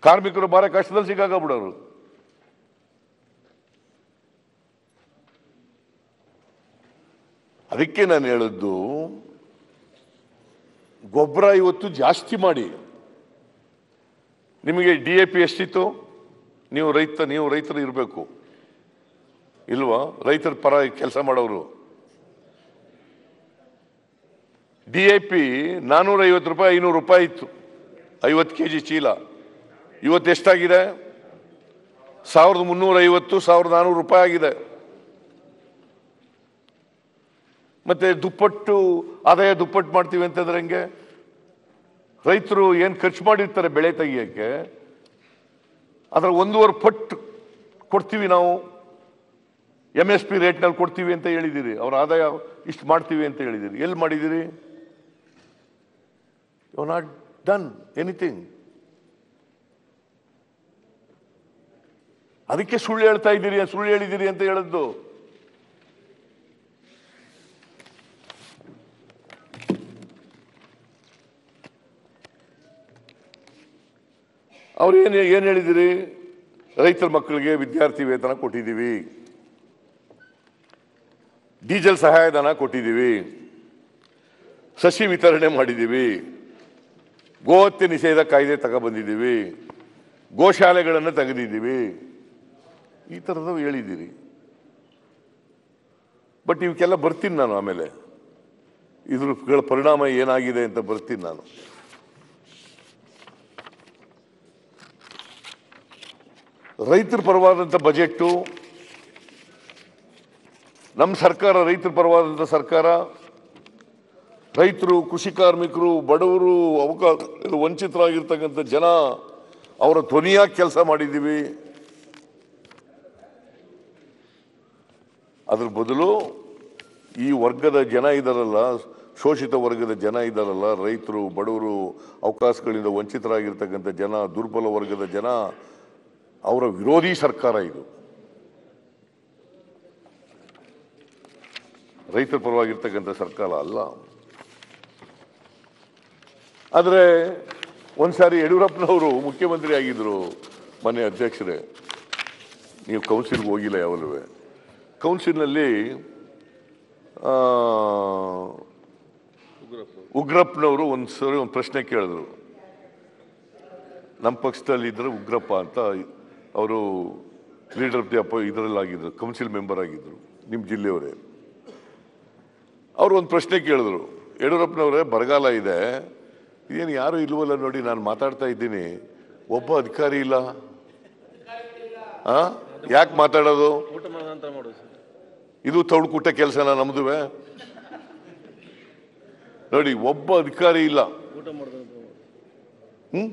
ಕಾರ್ಮಿಕರು ಭಾರಿ ಕಷ್ಟದಲ್ಲಿ ಸಿಕ್ಕಾಕಬಿಡೋರು ಅದಕ್ಕೆ ನಾನು ಹೇಳಿದ್ದು ಗೊಬ್ಬರ ಇವತ್ತು ಜಾಸ್ತಿ ಮಾಡಿ. ನಿಮಗೆ ಡಿ ಎ ಪಿ ಎಷ್ಟಿತ್ತು? ನೀವು ರೈತ, ನೀವು ರೈತರು ಇರಬೇಕು. ಇಲ್ವಾ? ರೈತರ ಪರ ಕೆಲಸ ಮಾಡೋರು. ಡಿ ಎ ಪಿ ನಾನ್ನೂರ ಐವತ್ತು ರೂಪಾಯಿ, ಐನೂರು ರೂಪಾಯಿ ಇತ್ತು. ಐವತ್ತು ಕೆ ಜಿ ಚೀಲ. ಇವತ್ತು ಎಷ್ಟಾಗಿದೆ? ಸಾವಿರದ ಮುನ್ನೂರ ಐವತ್ತು ಸಾವಿರದ ನಾನ್ನೂರು ರೂಪಾಯಿ ಆಗಿದೆ. ಮತ್ತೆ ದುಪ್ಪಟ್ಟು, ಆದಾಯ ದುಪ್ಪಟ್ಟು ಮಾಡ್ತೀವಿ ಅಂತಂದ್ರೆ ಹಂಗೆ? ರೈತರು ಏನು ಖರ್ಚು ಮಾಡಿರ್ತಾರೆ ಬೆಳೆ ತೆಗಿಯೋಕ್ಕೆ ಅದರ ಒಂದೂವರೆ ಪಟ್ಟು ಕೊಡ್ತೀವಿ ನಾವು. ಎಂ ಎಸ್ ಪಿ ರೇಟ್ನಲ್ಲಿ ಕೊಡ್ತೀವಿ ಅಂತ ಹೇಳಿದಿರಿ ಅವ್ರ ಆದಾಯ ಇಷ್ಟು ಮಾಡ್ತೀವಿ ಅಂತ ಹೇಳಿದಿರಿ ಎಲ್ಲಿ ಮಾಡಿದಿರಿ ಯು ನಾಟ್ ಡನ್ ಎನಿಥಿಂಗ್ ಅದಕ್ಕೆ ಸುಳ್ಳು ಹೇಳ್ತಾ ಇದ್ದೀರಿ, ಸುಳ್ಳು ಹೇಳಿದಿರಿ ಅಂತ ಹೇಳಿದ್ದು ಅವ್ರು ಏನು ಏನು ಹೇಳಿದಿರಿ? ರೈತರ ಮಕ್ಕಳಿಗೆ ವಿದ್ಯಾರ್ಥಿ ವೇತನ ಕೊಟ್ಟಿದ್ದೀವಿ. ಡೀಸೆಲ್ ಸಹಾಯಧನ ಕೊಟ್ಟಿದ್ದೀವಿ. ಸಸಿ ವಿತರಣೆ ಮಾಡಿದ್ದೀವಿ. ಗೋಹತ್ಯೆ ನಿಷೇಧ ಕಾಯ್ದೆ ತಗೊಬಂದಿದ್ದೀವಿ ಗೋಶಾಲೆಗಳನ್ನು ತೆಗೆದಿದ್ದೀವಿ. ಈ ಥರದ ಹೇಳಿದ್ದೀರಿ. ಬಟ್ ಇವಕ್ಕೆಲ್ಲ ಬರ್ತೀನಿ ನಾನು ಆಮೇಲೆ. ಇದ್ರ ಪರಿಣಾಮ ಏನಾಗಿದೆ ಅಂತ ಬರ್ತೀನಿ ನಾನು. ರೈತರ ಪರವಾದಂಥ ಬಜೆಟ್ಟು ನಮ್ಮ ಸರ್ಕಾರ, ರೈತರ ಪರವಾದಂಥ ಸರ್ಕಾರ, ರೈತರು, ಕೃಷಿ ಕಾರ್ಮಿಕರು, ಬಡವರು ಅವಕಾಶ ವಂಚಿತರಾಗಿರ್ತಕ್ಕಂಥ ಜನ ಅವರ ಧ್ವನಿಯಾಗಿ ಕೆಲಸ ಮಾಡಿದ್ದೀವಿ. ಅದ್ರ ಬದಲು ಈ ವರ್ಗದ ಜನ ಇದ್ದಾರಲ್ಲ ಶೋಷಿತ ವರ್ಗದ ಜನ ಇದ್ದಾರಲ್ಲ ರೈತರು, ಬಡವರು, ಅವಕಾಶಗಳಿಂದ ವಂಚಿತರಾಗಿರ್ತಕ್ಕಂಥ ಜನ, ದುರ್ಬಲ ವರ್ಗದ ಜನ ಅವರ ವಿರೋಧಿ ಸರ್ಕಾರ ಇದು. ರೈತರ ಪರವಾಗಿರ್ತಕ್ಕಂಥ ಸರ್ಕಾರ ಅಲ್ಲ. ಆದರೆ ಒಂದ್ಸಾರಿ ಯಡಿಯೂರಪ್ಪನವರು ಮುಖ್ಯಮಂತ್ರಿ ಆಗಿದ್ರು ಮನೆ ಅಧ್ಯಕ್ಷರೇ. ನೀವು ಕೌನ್ಸಿಲ್ಗೆ ಹೋಗಿಲ್ಲ ಯಾವಲ್ಲೂ ಕೌನ್ಸಿಲ್ನಲ್ಲಿ ಉಗ್ರಪ್ಪನವರು ಒಂದು ಸರಿ ಒಂದು ಪ್ರಶ್ನೆ ಕೇಳಿದ್ರು. ನಮ್ಮ ಪಕ್ಷದಲ್ಲಿ ಇದ್ರೆ ಉಗ್ರಪ್ಪ ಅಂತ ಅವರು ಲೀಡರ್ ಆಫ್ ದಿ ಇದರಲ್ಲಿ ಆಗಿದ್ರು, ಕೌನ್ಸಿಲ್ ಮೆಂಬರ್ ಆಗಿದ್ರು ನಿಮ್ಮ ಜಿಲ್ಲೆಯವರೇ. ಅವರು ಒಂದು ಪ್ರಶ್ನೆ ಕೇಳಿದ್ರು, ಯಡಿಯೂರಪ್ಪನವರೇ, ಬರಗಾಲ ಇದೆ ಏನು ಯಾರು ಇಲ್ವಲ್ಲ ನೋಡಿ ನಾನು ಮಾತಾಡ್ತಾ ಇದ್ದೀನಿ. ಒಬ್ಬ ಅಧಿಕಾರಿ ಇಲ್ಲ. ಯಾಕೆ ಮಾತಾಡೋದು? ಇದು ತೌಡ್ಕುಟ್ಟ ಕೆಲಸನ ನಮ್ದುವೆ? ನೋಡಿ, ಒಬ್ಬ ಅಧಿಕಾರಿ ಇಲ್ಲ. ಹ್ಮ್?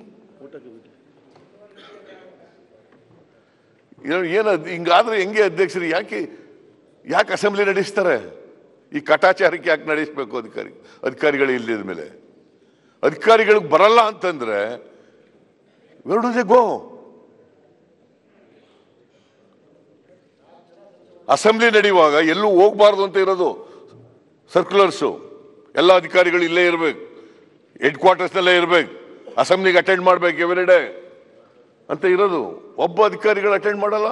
ಏನು- ಹಿಂಗಾದ್ರೆ ಹೆಂಗೆ ಅಧ್ಯಕ್ಷರು, ಯಾಕೆ ಯಾಕೆ ಅಸೆಂಬ್ಲಿ ನಡೆಸ್ತಾರೆ? ಈ ಕಟಾಚಾರಕ್ಕೆ ಯಾಕೆ ನಡೆಸಬೇಕು ಅಧಿಕಾರಿ, ಅಧಿಕಾರಿಗಳು ಇಲ್ಲದ ಮೇಲೆ? ಅಧಿಕಾರಿಗಳಿಗೆ ಬರಲ್ಲ ಅಂತಂದ್ರೆ ದೇ ಗೋ ಅಸೆಂಬ್ಲಿ ನಡೆಯುವಾಗ ಎಲ್ಲೂ ಹೋಗಬಾರ್ದು ಅಂತ ಇರೋದು ಸರ್ಕ್ಯುಲರ್ಸು. ಎಲ್ಲ ಅಧಿಕಾರಿಗಳು ಇಲ್ಲೇ ಇರ್ಬೇಕು ಹೆಡ್ ಕ್ವಾರ್ಟರ್ಸ್ನಲ್ಲೇ ಇರ್ಬೇಕು, ಅಸೆಂಬ್ಲಿಗೆ ಅಟೆಂಡ್ ಮಾಡ್ಬೇಕು ಎವ್ರಿ ಡೇ ಅಂತ ಇರೋದು. ಒಬ್ಬ ಅಧಿಕಾರಿಗಳು ಅಟೆಂಡ್ ಮಾಡಲ್ಲ?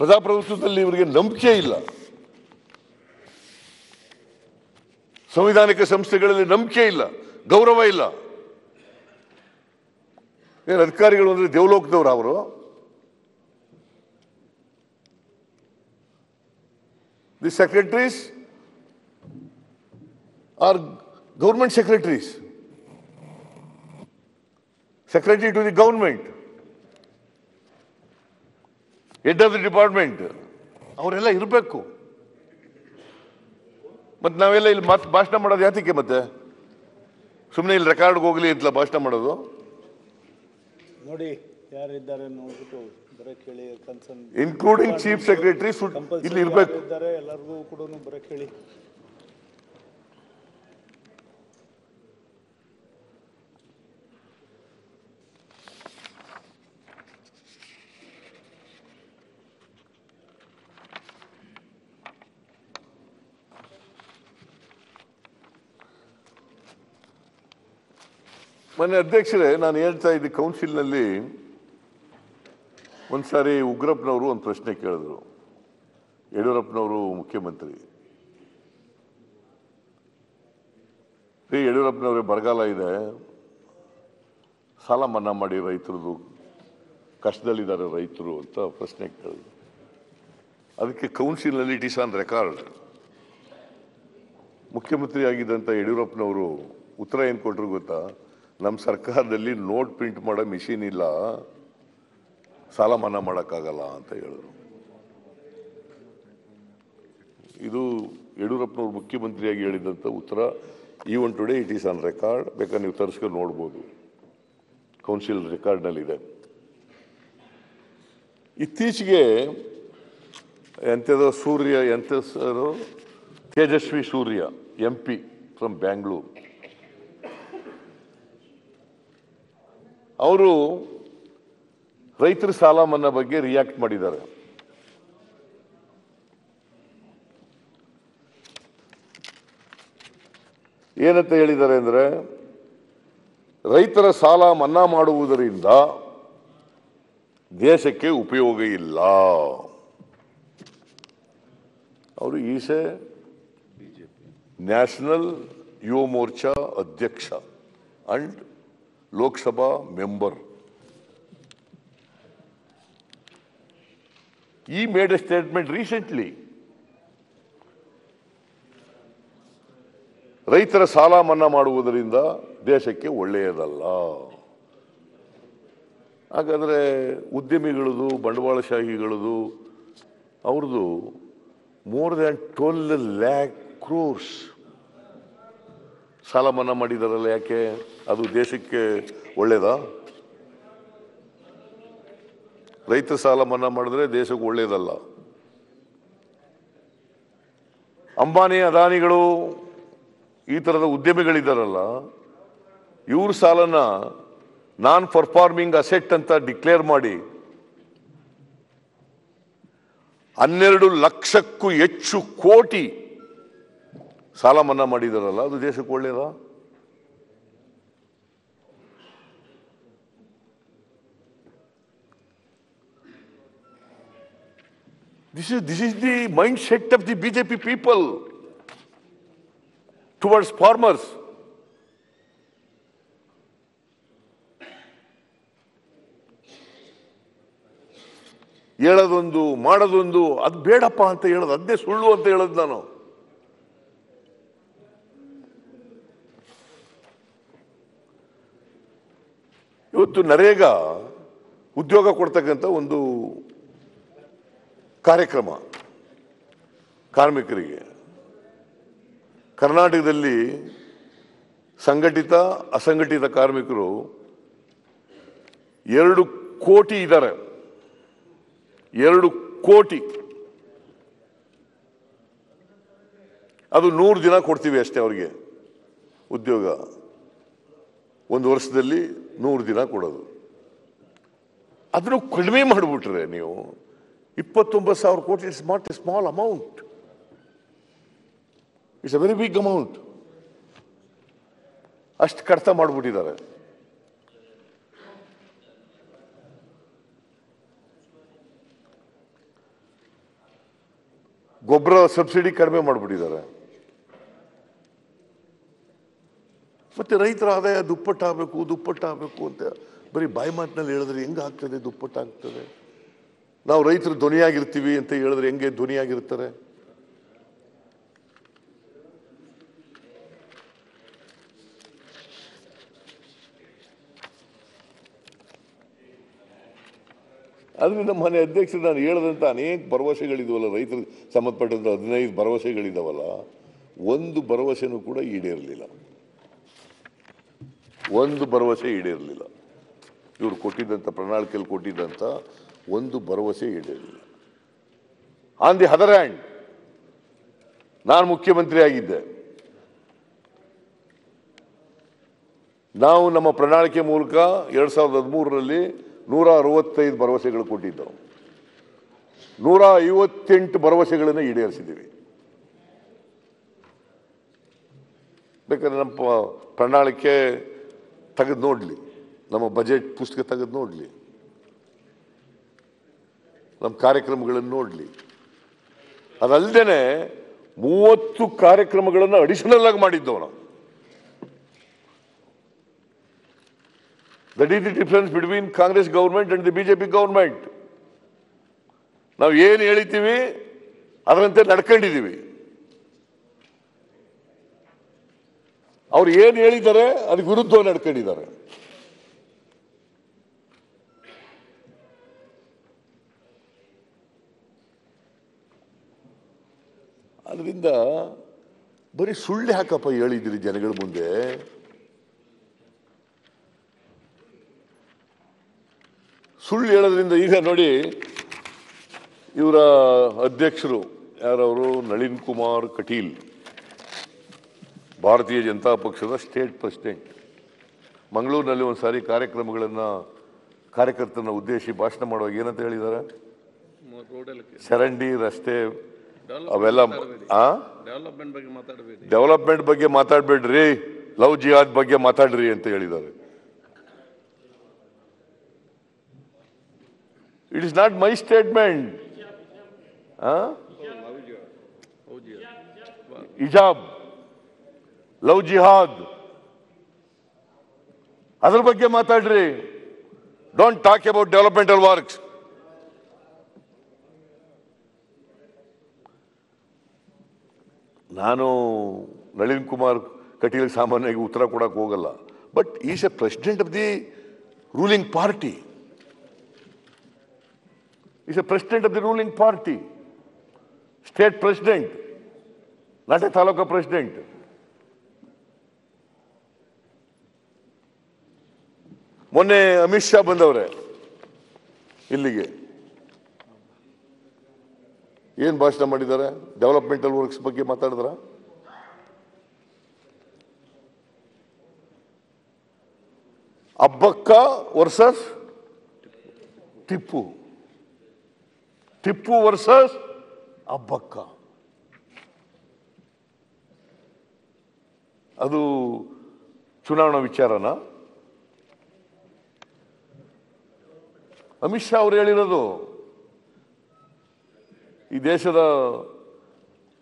ಪ್ರಜಾಪ್ರಭುತ್ವದಲ್ಲಿ ಇವರಿಗೆ ನಂಬಿಕೆ ಇಲ್ಲ. ಸಂವಿಧಾನಿಕ ಸಂಸ್ಥೆಗಳಲ್ಲಿ ನಂಬಿಕೆ ಇಲ್ಲ, ಗೌರವ ಇಲ್ಲ. ಏನು ಅಧಿಕಾರಿಗಳು ಅಂದರೆ ದೇವಲೋಕದವರು ಅವರು? The secretaries are government secretaries secretary to the government, head of the department ಅವರೆಲ್ಲ ಇರಬೇಕು. ಮತ್ತೆ ನಾವೆಲ್ಲ ಇಲ್ಲಿ ಮತ್ತೆ ಭಾಷಣ ಮಾಡೋದು ಯಾತಕ್ಕೆ ಮತ್ತೆ? ಸುಮ್ಮನೆ ಇಲ್ಲಿ ರೆಕಾರ್ಡ್ಗೆ ಹೋಗ್ಲಿ ಅಂತ ಭಾಷಣ ಮಾಡೋದು? ನೋಡಿ ಯಾರಿದ್ದಾರೆ ನೋಡ್ಬಿಟ್ಟು ಬರಕ್ ಹೇಳಿ ಕನ್ಸರ್ನ್ ಇನ್ಕ್ಲೂಡಿಂಗ್ ಚೀಫ್ ಸೆಕ್ರೆಟರಿ ಇಲ್ಲಿ ಇರಬೇಕು. ಎಲ್ಲರಿಗೂ ಕೂಡ ಬರಕ್ಕೆ ಹೇಳಿ ಮೊನ್ನೆ ಅಧ್ಯಕ್ಷರೇ, ನಾನು ಹೇಳ್ತಾ ಇದ್ದೆ ಕೌನ್ಸಿಲ್ನಲ್ಲಿ ಒಂದ್ಸಾರಿ ಉಗ್ರಪ್ಪನವರು ಒಂದು ಪ್ರಶ್ನೆ ಕೇಳಿದ್ರು. ಯಡಿಯೂರಪ್ಪನವರು ಮುಖ್ಯಮಂತ್ರಿ. ರೀ ಯಡಿಯೂರಪ್ಪನವರೇ, ಬರಗಾಲ ಇದೆ. ಸಾಲ ಮನ್ನಾ ಮಾಡಿ ರೈತರದು, ಕಷ್ಟದಲ್ಲಿದ್ದಾರೆ ರೈತರು ಅಂತ ಪ್ರಶ್ನೆ ಕೇಳಿದ್ರು. ಅದಕ್ಕೆ ಕೌನ್ಸಿಲ್ನಲ್ಲಿ ಇಟ್ ಈಸ್ ಆನ್ ರೆಕಾರ್ಡ್. ಮುಖ್ಯಮಂತ್ರಿ ಆಗಿದ್ದಂಥ ಯಡಿಯೂರಪ್ಪನವರು ಉತ್ತರ ಏನು ಕೊಟ್ಟರು ಗೊತ್ತಾ? ನಮ್ಮ ಸರ್ಕಾರದಲ್ಲಿ ನೋಟ್ ಪ್ರಿಂಟ್ ಮಾಡೋ ಮಿಷಿನ್ ಇಲ್ಲ. ಸಾಲ ಮನ್ನಾ ಮಾಡೋಕ್ಕಾಗಲ್ಲ ಅಂತ ಹೇಳಿದ್ರು. ಇದು ಯಡಿಯೂರಪ್ಪನವರು ಮುಖ್ಯಮಂತ್ರಿಯಾಗಿ ಹೇಳಿದಂಥ ಉತ್ತರ even today it is on record ಬೇಕಾದ್ರೆ ನೀವು ತರಿಸ್ಕೊಂಡು ನೋಡ್ಬೋದು. ಕೌನ್ಸಿಲ್ ರೆಕಾರ್ಡ್ನಲ್ಲಿದೆ ಇತ್ತೀಚೆಗೆ ಎಂಥದೋ ಸೂರ್ಯ ಎಂಥ ಸರು Tejasvi Surya M P from Bangalore ಅವರು ರೈತರ ಸಾಲ ಮನ್ನಾ ಬಗ್ಗೆ ರಿಯಾಕ್ಟ್ ಮಾಡಿದ್ದಾರೆ. ಏನಂತ ಹೇಳಿದ್ದಾರೆ ಅಂದರೆ ರೈತರ ಸಾಲ ಮನ್ನಾ ಮಾಡುವುದರಿಂದ ದೇಶಕ್ಕೆ ಉಪಯೋಗ ಇಲ್ಲ. ಅವರು ಈಸೆ ನ್ಯಾಷನಲ್ ಯುವ ಮೋರ್ಚಾ ಅಧ್ಯಕ್ಷ and Lok Sabha member. He made statement recently ರೈತರ ಸಾಲ ಮನ್ನಾ ಮಾಡುವುದರಿಂದ ದೇಶಕ್ಕೆ ಒಳ್ಳೆಯದಲ್ಲ. ಹಾಗಾದರೆ ಉದ್ಯಮಿಗಳದು, ಬಂಡವಾಳಶಾಹಿಗಳದು ಅವ್ರದ್ದು more than twelve lakh crores ಸಾಲ ಮನ್ನಾ ಮಾಡಿದಾರಲ್ಲ ಯಾಕೆ? ಅದು ದೇಶಕ್ಕೆ ಒಳ್ಳೇದಾ? ರೈತ ಸಾಲ ಮನ್ನಾ ಮಾಡಿದ್ರೆ ದೇಶಕ್ಕೆ ಒಳ್ಳೇದಲ್ಲ. ಅಂಬಾನಿ ಅದಾನಿಗಳು ಈ ಥರದ ಉದ್ಯಮಿಗಳಿದ್ದಾರಲ್ಲ, ಇವ್ರ ಸಾಲನ ನಾನ್ ಪರ್ಫಾರ್ಮಿಂಗ್ ಅಸೆಟ್ ಅಂತ ಡಿಕ್ಲೇರ್ ಮಾಡಿ ಹನ್ನೆರಡು ಲಕ್ಷಕ್ಕೂ ಹೆಚ್ಚು ಕೋಟಿ ಸಾಲ ಮನ್ನಾ ಮಾಡಿದಾರಲ್ಲ ಅದು ದೇಶಕ್ಕೆ ಒಳ್ಳೇದಾ This is, this is the mindset of the BJP people towards farmers. ಹೇಳೋದೊಂದು ಮಾಡೋದೊಂದು ಅದು ಬೇಡಪ್ಪ ಅಂತ ಹೇಳೋದು ಅದೇ ಸುಳ್ಳು ಅಂತ ಹೇಳೋದು ನಾನು ಇವತ್ತು ನರೇಗಾ ಉದ್ಯೋಗ ಕೊಡ್ತಕ್ಕಂಥ ಒಂದು ಕಾರ್ಯಕ್ರಮ ಕಾರ್ಮಿಕರಿಗೆ. ಕರ್ನಾಟಕದಲ್ಲಿ ಸಂಘಟಿತ, ಅಸಂಘಟಿತ ಕಾರ್ಮಿಕರು ಎರಡು ಕೋಟಿ ಇದ್ದಾರೆ. ಎರಡು ಕೋಟಿ. ಅದು ನೂರು ದಿನ ಕೊಡ್ತೀವಿ ಅಷ್ಟೇ ಅವರಿಗೆ ಉದ್ಯೋಗ. ಒಂದು ವರ್ಷದಲ್ಲಿ ನೂರು ದಿನ ಕೊಡೋದು. ಅದನ್ನು ಕಡಿಮೆ ಮಾಡಿಬಿಟ್ರೆ ನೀವು ಇಪ್ಪತ್ತೊಂಬತ್ತು ಸಾವಿರ ಕೋಟಿ it's not a small amount. It's a very big amount. ಅಷ್ಟು ಕಡಿತ ಮಾಡಿಬಿಟ್ಟಿದ್ದಾರೆ. ಗೊಬ್ಬರ ಸಬ್ಸಿಡಿ ಕಡಿಮೆ ಮಾಡಿಬಿಟ್ಟಿದ್ದಾರೆ. ಮತ್ತೆ ರೈತರ ಆದಾಯ ದುಪ್ಪಟ್ಟಾಗಬೇಕು ದುಪ್ಪಟ್ಟಾಗಬೇಕು ಅಂತ ಬರೀ ಬಾಯಿ ಮಾತಿನಲ್ಲಿ ಹೇಳಿದ್ರೆ ಹೆಂಗೆ ಆಗ್ತದೆ, ದುಪ್ಪಟ್ಟಾಗ್ತದೆ? ನಾವು ರೈತರು ಧ್ವನಿಯಾಗಿರ್ತೀವಿ ಅಂತ ಹೇಳಿದ್ರೆ ಹೆಂಗೆ ಧ್ವನಿಯಾಗಿರ್ತಾರೆ? ಅದರಿಂದ ಮನೆ ಅಧ್ಯಕ್ಷರು ನಾನು ಹೇಳಿದಂಥ ಅನೇಕ ಭರವಸೆಗಳಿದ್ವಲ್ಲ ರೈತರಿಗೆ, ಸಂಬಂಧಪಟ್ಟಂಥ ಹದಿನೈದು ಭರವಸೆಗಳಿದಾವಲ್ಲ, ಒಂದು ಭರವಸೆನೂ ಕೂಡ ಈಡೇರಲಿಲ್ಲ. ಒಂದು ಭರವಸೆ ಈಡೇರಲಿಲ್ಲ. ಇವರು ಕೊಟ್ಟಿದ್ದಂಥ ಪ್ರಣಾಳಿಕೆಯಲ್ಲಿ ಕೊಟ್ಟಿದ್ದಂಥ ಒಂದು ಭರವಸೆ ಈಡೇರಲಿಲ್ಲ. ಆನ್ ದಿ ಹದರ್ ಹ್ಯಾಂಡ್ ನಾನು ಮುಖ್ಯಮಂತ್ರಿ ಆಗಿದ್ದೆ ನಾವು ನಮ್ಮ ಪ್ರಣಾಳಿಕೆ ಮೂಲಕ ಎರಡು ಸಾವಿರದ ಹದಿಮೂರರಲ್ಲಿ ನೂರ ಅರವತ್ತೈದು ಭರವಸೆಗಳು ಕೊಟ್ಟಿದ್ದವು. ನೂರ ಐವತ್ತೆಂಟು ಭರವಸೆಗಳನ್ನು ಈಡೇರಿಸಿದ್ದೀವಿ. ಬೇಕಾದ್ರೆ ನಮ್ಮ ಪ್ರಣಾಳಿಕೆ ತೆಗೆದು ನೋಡಲಿ. ನಮ್ಮ ಬಜೆಟ್ ಪುಸ್ತಕ ತೆಗೆದು ನೋಡಲಿ. ನಮ್ಮ ಕಾರ್ಯಕ್ರಮಗಳನ್ನು ನೋಡಲಿ. ಅದಲ್ಲದೆ ಮೂವತ್ತು ಕಾರ್ಯಕ್ರಮಗಳನ್ನು ಅಡಿಷನಲ್ ಆಗಿ ಮಾಡಿದ್ದವು ನಾವು. That is the difference between Congress government and the BJP government ನಾವು ಏನು ಹೇಳಿದ್ದೀವಿ, ಅದರಂತೆ ನಡ್ಕೊಂಡಿದ್ದೀವಿ. ಅವ್ರು ಏನು ಹೇಳಿದ್ದಾರೆ ಅದಕ್ಕೆ ವಿರುದ್ಧ ನಡ್ಕೊಂಡಿದ್ದಾರೆ. ಅದರಿಂದ ಬರೀ ಸುಳ್ಳು ಹಾಕಪ್ಪ ಹೇಳಿದ್ರಿ ಜನಗಳ ಮುಂದೆ? ಸುಳ್ಳು ಹೇಳೋದ್ರಿಂದ ಈಗ ನೋಡಿ, ಇವರ ಅಧ್ಯಕ್ಷರು ಯಾರವರು? ನಳಿನ್ ಕುಮಾರ್ ಕಟೀಲ್. ಭಾರತೀಯ ಜನತಾ ಪಕ್ಷದ ಸ್ಟೇಟ್ ಪ್ರೆಸಿಡೆಂಟ್. ಮಂಗಳೂರಿನಲ್ಲಿ ಒಂದು ಸಾರಿ ಕಾರ್ಯಕ್ರಮಗಳನ್ನು ಕಾರ್ಯಕರ್ತರನ್ನ ಉದ್ದೇಶಿ ಭಾಷಣ ಮಾಡುವಾಗ ಏನಂತ ಹೇಳಿದ್ದಾರೆ ಚರಂಡಿ ರಸ್ತೆ ಅವೆಲ್ಲ ಡೆವಲಪ್ಮೆಂಟ್ ಬಗ್ಗೆ ಮಾತಾಡಬೇಡಿ ಡೆವಲಪ್ಮೆಂಟ್ ಬಗ್ಗೆ ಮಾತಾಡಬೇಡ್ರಿ ಲವ್ ಜಿಹಾದ್ ಬಗ್ಗೆ ಮಾತಾಡ್ರಿ ಅಂತ ಹೇಳಿದ್ದಾರೆ it is not my statement hijab. Love ಜಿಹಾದ್. ಅದ್ರ ಬಗ್ಗೆ ಮಾತಾಡ್ರಿ. Don't talk about developmental works ನಾನು ನಳಿನ್ ಕುಮಾರ್ ಕಟೀಲ್ ಸಾಮಾನ್ಯವಾಗಿ ಉತ್ತರ ಕೊಡಕ್ಕೆ ಹೋಗಲ್ಲ. But is a president of the ruling party is a president of the ruling party state president not a taluka president ಮೊನ್ನೆ ಅಮಿತ್ ಶಾ ಬಂದವ್ರೆ ಇಲ್ಲಿಗೆ. ಏನ್ ಭಾಷಣ ಮಾಡಿದ್ದಾರೆ? ಡೆವಲಪ್ಮೆಂಟಲ್ ವರ್ಕ್ಸ್ ಬಗ್ಗೆ ಮಾತಾಡಿದ್ರ? ಅಬ್ಬಕ್ಕ ವರ್ಸಸ್ ಟಿಪ್ಪು. ಟಿಪ್ಪು ವರ್ಸಸ್ ಅಬ್ಬಕ್ಕ. ಅದು ಚುನಾವಣಾ ವಿಚಾರನ? ಅಮಿತ್ ಶಾ ಅವರು ಹೇಳಿರೋದು. ಈ ದೇಶದ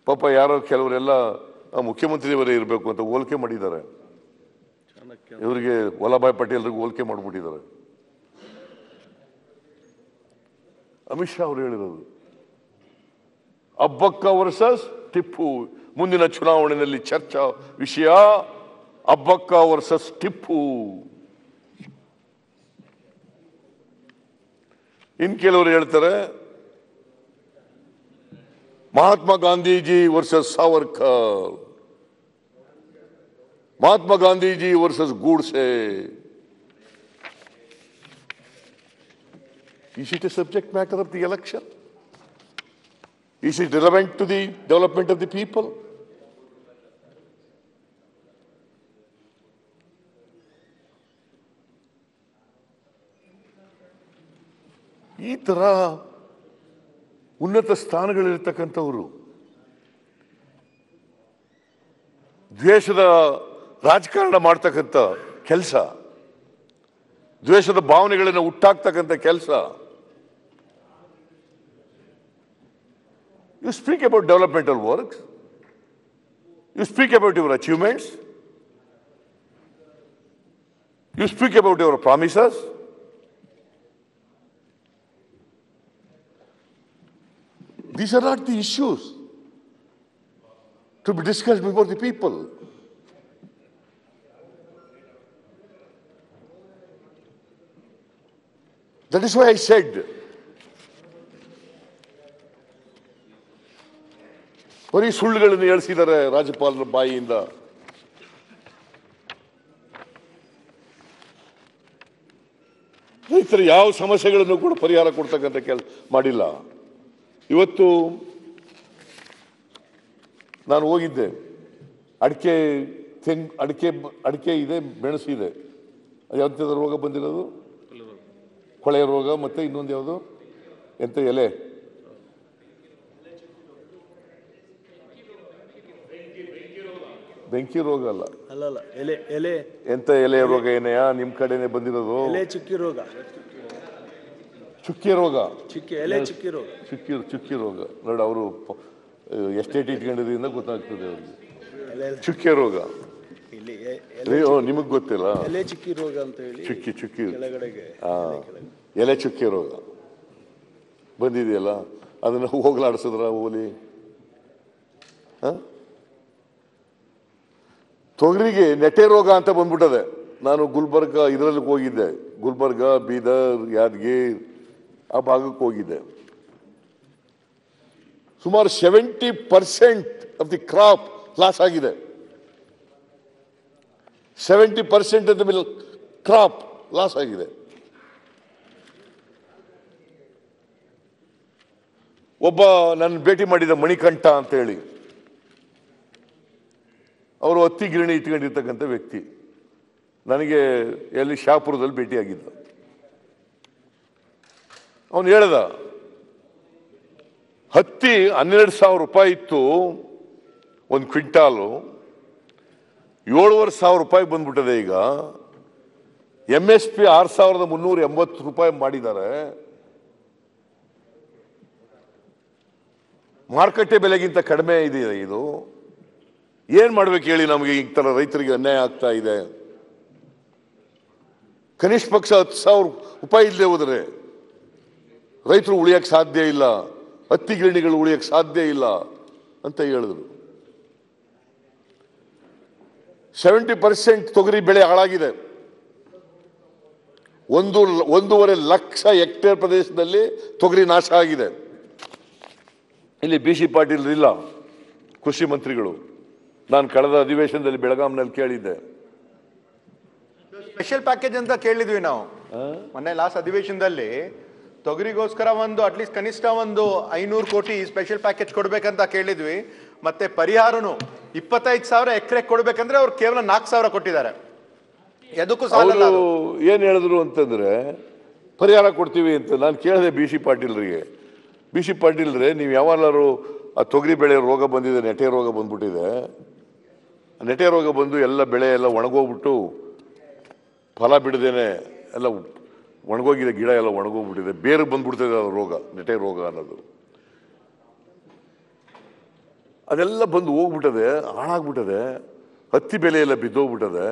ಪಾಪ ಯಾರೋ ಕೆಲವರೆಲ್ಲ ಮುಖ್ಯಮಂತ್ರಿಯವರೇ ಇರಬೇಕು ಅಂತ ಹೋಲಿಕೆ ಮಾಡಿದ್ದಾರೆ. ಇವರಿಗೆ ವಲ್ಲಭಾಯ್ ಪಟೇಲ್ರಿಗೆ ಹೋಲಿಕೆ ಮಾಡಿಬಿಟ್ಟಿದ್ದಾರೆ. ಅಮಿತ್ ಶಾ ಅವರು ಹೇಳಿರೋದು. ಅಬ್ಬಕ್ಕ ವರ್ಸಸ್ ಟಿಪ್ಪು ಮುಂದಿನ ಚುನಾವಣೆಯಲ್ಲಿ ಚರ್ಚಾ ವಿಷಯ. ಅಬ್ಬಕ್ಕ ವರ್ಸಸ್ ಟಿಪ್ಪು ಇನ್ ಕೆಲವರು ಹೇಳ್ತಾರೆ Mahatma Gandhiji versus Savarkar Mahatma Gandhiji versus Godse Is it a subject matter of the election? Is it relevant to the development of the people? ಈ ಥರ ಉನ್ನತ ಸ್ಥಾನಗಳಿರ್ತಕ್ಕಂಥವರು, ದ್ವೇಷದ ರಾಜಕಾರಣ ಮಾಡ್ತಕ್ಕಂಥ ಕೆಲಸ, ದ್ವೇಷದ ಭಾವನೆಗಳನ್ನು ಹುಟ್ಟಾಕ್ತಕ್ಕಂಥ ಕೆಲಸ you speak about developmental works you speak about your achievements you speak about your promises These are not the issues to be discussed before the people. That is why I said, ಬರೀ ಸುಳ್ಳುಗಳನ್ನು ಹೇಳಿಸಿದ್ದಾರೆ ರಾಜ್ಯಪಾಲರ ಬಾಯಿಯಿಂದ ರೈತರು ಯಾವ ಸಮಸ್ಯೆಗಳನ್ನು ಕೂಡ ಪರಿಹಾರ ಕೊಡ್ತಕ್ಕಂಥ ಕೆಲಸ ಮಾಡಿಲ್ಲ ಇವತ್ತು ನಾನು ಹೋಗಿದ್ದೆ. ಅಡಿಕೆ ತೆಂಗ್ ಅಡಿಕೆ ಅಡಿಕೆ ಇದೆ ಮೆಣಸು ಇದೆ. ಯಾವ್ದು ರೋಗ ಬಂದಿರೋದು? ಕೊಳೆ ರೋಗ ಮತ್ತೆ ಇನ್ನೊಂದು ಯಾವುದು? ಎಂತ ಎಲೆ? ಬೆಂಕಿ ರೋಗ ಅಲ್ಲ. ಅಲ್ಲ ಎಲೆ ಎಲೆ. ಎಂತ ಎಲೆ ರೋಗ ಏನೆಯಾ? ನಿಮ್ಮ ಕಡೆನೆ ಬಂದಿರೋದು? ಎಲೆ ಚುಕ್ಕಿ ರೋಗ. ಚುಕ್ಕಿ ರೋಗ ಚುಕ್ಕಿ ಎಲೆ ಚುಕ್ಕಿ ರೋಗ ಚುಕ್ಕಿ ಚುಕ್ಕಿ ರೋಗ ನೋಡಿ ಅವರು ಎಸ್ಟೇಟ್ ಇಟ್ಕೊಂಡಿದ್ರಿಂದ ಗೊತ್ತಾಗ್ತದೆ ಅವ್ರಿಗೆ. ಚುಕ್ಕಿ ರೋಗ ನಿಮಗ್ ಗೊತ್ತಿಲ್ಲ? ಎಲೆ ಚುಕ್ಕಿ ರೋಗ ಅಂತ ಹೇಳಿ ಚುಕ್ಕಿ ಚುಕ್ಕಿ. ಎಲೆ ಚುಕ್ಕಿ ರೋಗ ಬಂದಿದೆಯಲ್ಲ? ಅದನ್ನ ಹೋಗ್ಲಾಡಿಸಿದ್ರ ಓಲಿ? ತೊಗರಿಗೆ ನೆಟೆ ರೋಗ ಅಂತ ಬಂದ್ಬಿಟ್ಟದೆ. ನಾನು ಗುಲ್ಬರ್ಗ ಇದರಲ್ಲಿ ಹೋಗಿದ್ದೆ. ಗುಲ್ಬರ್ಗ ಬೀದರ್ ಯಾದಗಿರ್. ಆ ಭಾಗಕ್ಕೆ ಹೋಗಿದೆ. ಸುಮಾರು seventy percent of the crop loss ಆಗಿದೆ. Seventy percent of the crop loss ಆಗಿದೆ. ಒಬ್ಬ ನನ್ನ ಭೇಟಿ ಮಾಡಿದ ಮಣಿಕಂಠ ಅಂತ ಹೇಳಿ ಅವರು ಹತ್ತಿ ಗಿರಣಿ ಇಟ್ಕೊಂಡಿರ್ತಕ್ಕಂಥ ವ್ಯಕ್ತಿ. ನನಗೆ ಎಲ್ಲಿ ಶಾಪುರದಲ್ಲಿ ಭೇಟಿಯಾಗಿದ್ದ. ಅವನು ಹೇಳ್ದ, ಹತ್ತಿ ಹನ್ನೆರಡು ಸಾವಿರ ರೂಪಾಯಿ ಇತ್ತು, ಒಂದು ಕ್ವಿಂಟಾಲು. ಏಳುವರೆ ಸಾವಿರ ರೂಪಾಯಿ ಬಂದ್ಬಿಟ್ಟದೆ ಈಗ. ಎಂ ಎಸ್ ಪಿ ಆರು ಸಾವಿರದ ಮುನ್ನೂರ ಎಂಬತ್ತು ರೂಪಾಯಿ ಮಾಡಿದ್ದಾರೆ. ಮಾರುಕಟ್ಟೆ ಬೆಲೆಗಿಂತ ಕಡಿಮೆ ಇದೆ ಇದು? ಏನು ಮಾಡ್ಬೇಕು ಹೇಳಿ ನಮಗೆ ಈ ತರ ರೈತರಿಗೆ ಅನ್ಯಾಯ ಆಗ್ತಾ ಇದೆ? ಕನಿಷ್ಠ ಪಕ್ಷ ಹತ್ತು ಸಾವಿರ ರೂಪಾಯಿ ಇಲ್ಲದೆ ಹೋದರೆ ರೈತರು ಉಳಿಯಕ್ಕೆ ಸಾಧ್ಯ ಇಲ್ಲ ಹತ್ತಿ ಗಿರಣಿಗಳು ಉಳಿಯಕ್ಕೆ ಸಾಧ್ಯ ಇಲ್ಲ ಅಂತ ಹೇಳಿದ್ರು. ಸೆವೆಂಟಿ ಪರ್ಸೆಂಟ್ ತೊಗರಿ ಬೆಳೆ ಹಾಳಾಗಿದೆ. ಒಂದು ಒಂದೂವರೆ ಲಕ್ಷ ಹೆಕ್ಟೇರ್ ಪ್ರದೇಶದಲ್ಲಿ ತೊಗರಿ ನಾಶ ಆಗಿದೆ. ಇಲ್ಲಿ ಬಿ ಸಿ ಪಾಟೀಲ್ ಇಲ್ಲ ಕೃಷಿ ಮಂತ್ರಿಗಳು. ನಾನು ಕಳೆದ ಅಧಿವೇಶನದಲ್ಲಿ ಬೆಳಗಾಂನಲ್ಲಿ ಕೇಳಿದ್ದೆ. ಸ್ಪೆಷಲ್ ಪ್ಯಾಕೇಜ್ ಅಂತ ಕೇಳಿದ್ವಿ ನಾವು. ಮೊನ್ನೆ ಲಾಸ್ಟ್ ಅಧಿವೇಶನದಲ್ಲಿ ತೊಗರಿಗೋಸ್ಕರ ಒಂದು ಅಟ್ಲೀಸ್ಟ್ ಕನಿಷ್ಠ ಒಂದು ಐನೂರು ಕೋಟಿ ಸ್ಪೆಷಲ್ ಪ್ಯಾಕೇಜ್ ಕೊಡಬೇಕಂತ ಕೇಳಿದ್ವಿ. ಮತ್ತೆ ಪರಿಹಾರನು ಇಪ್ಪತ್ತೈದು ಸಾವಿರ ಎಕರೆ ಕೊಡ್ಬೇಕಂದ್ರೆ ಅವ್ರು ಕೇವಲ ನಾಲ್ಕು ಸಾವಿರ ಕೊಟ್ಟಿದ್ದಾರೆ. ಎದಕ್ಕೂ ಸಾಲಲ್ಲ ಅದು. ಏನ್ ಹೇಳಿದ್ರು ಅಂತಂದ್ರೆ ಪರಿಹಾರ ಕೊಡ್ತೀವಿ ಅಂತ ನಾನು ಕೇಳಿದೆ ಬಿ ಸಿ ಪಾಟೀಲ್ರಿಗೆ. ಬಿ ಸಿ ಪಾಟೀಲ್ರೆ ನೀವು ಯಾವಾಗಲಾರು ಆ ತೊಗರಿ ಬೆಳೆ ರೋಗ ಬಂದಿದೆ ನೆಟೆ ರೋಗ ಬಂದ್ಬಿಟ್ಟಿದೆ. ಆ ನೆಟೆ ರೋಗ ಬಂದು ಎಲ್ಲ ಬೆಳೆ ಎಲ್ಲ ಒಣಗೋಗ್ಬಿಟ್ಟು ಫಲ ಬಿಡದೇನೆ ಎಲ್ಲ ಒಣಗೋಗಿದೆ ಗಿಡ ಎಲ್ಲ ಒಣಗೋಗ್ಬಿಟ್ಟಿದೆ. ಬೇರೆ ಬಂದ್ಬಿಡ್ತದೆ ಅದು ರೋಗ, ನೆಟೆ ರೋಗ ಅನ್ನೋದು. ಅದೆಲ್ಲ ಬಂದು ಹೋಗ್ಬಿಟ್ಟದೆ, ಹಾಳಾಗ್ಬಿಟ್ಟದೆ, ಹತ್ತಿ ಬೆಲೆ ಎಲ್ಲ ಬಿದ್ದೋಗ್ಬಿಟ್ಟದೆ.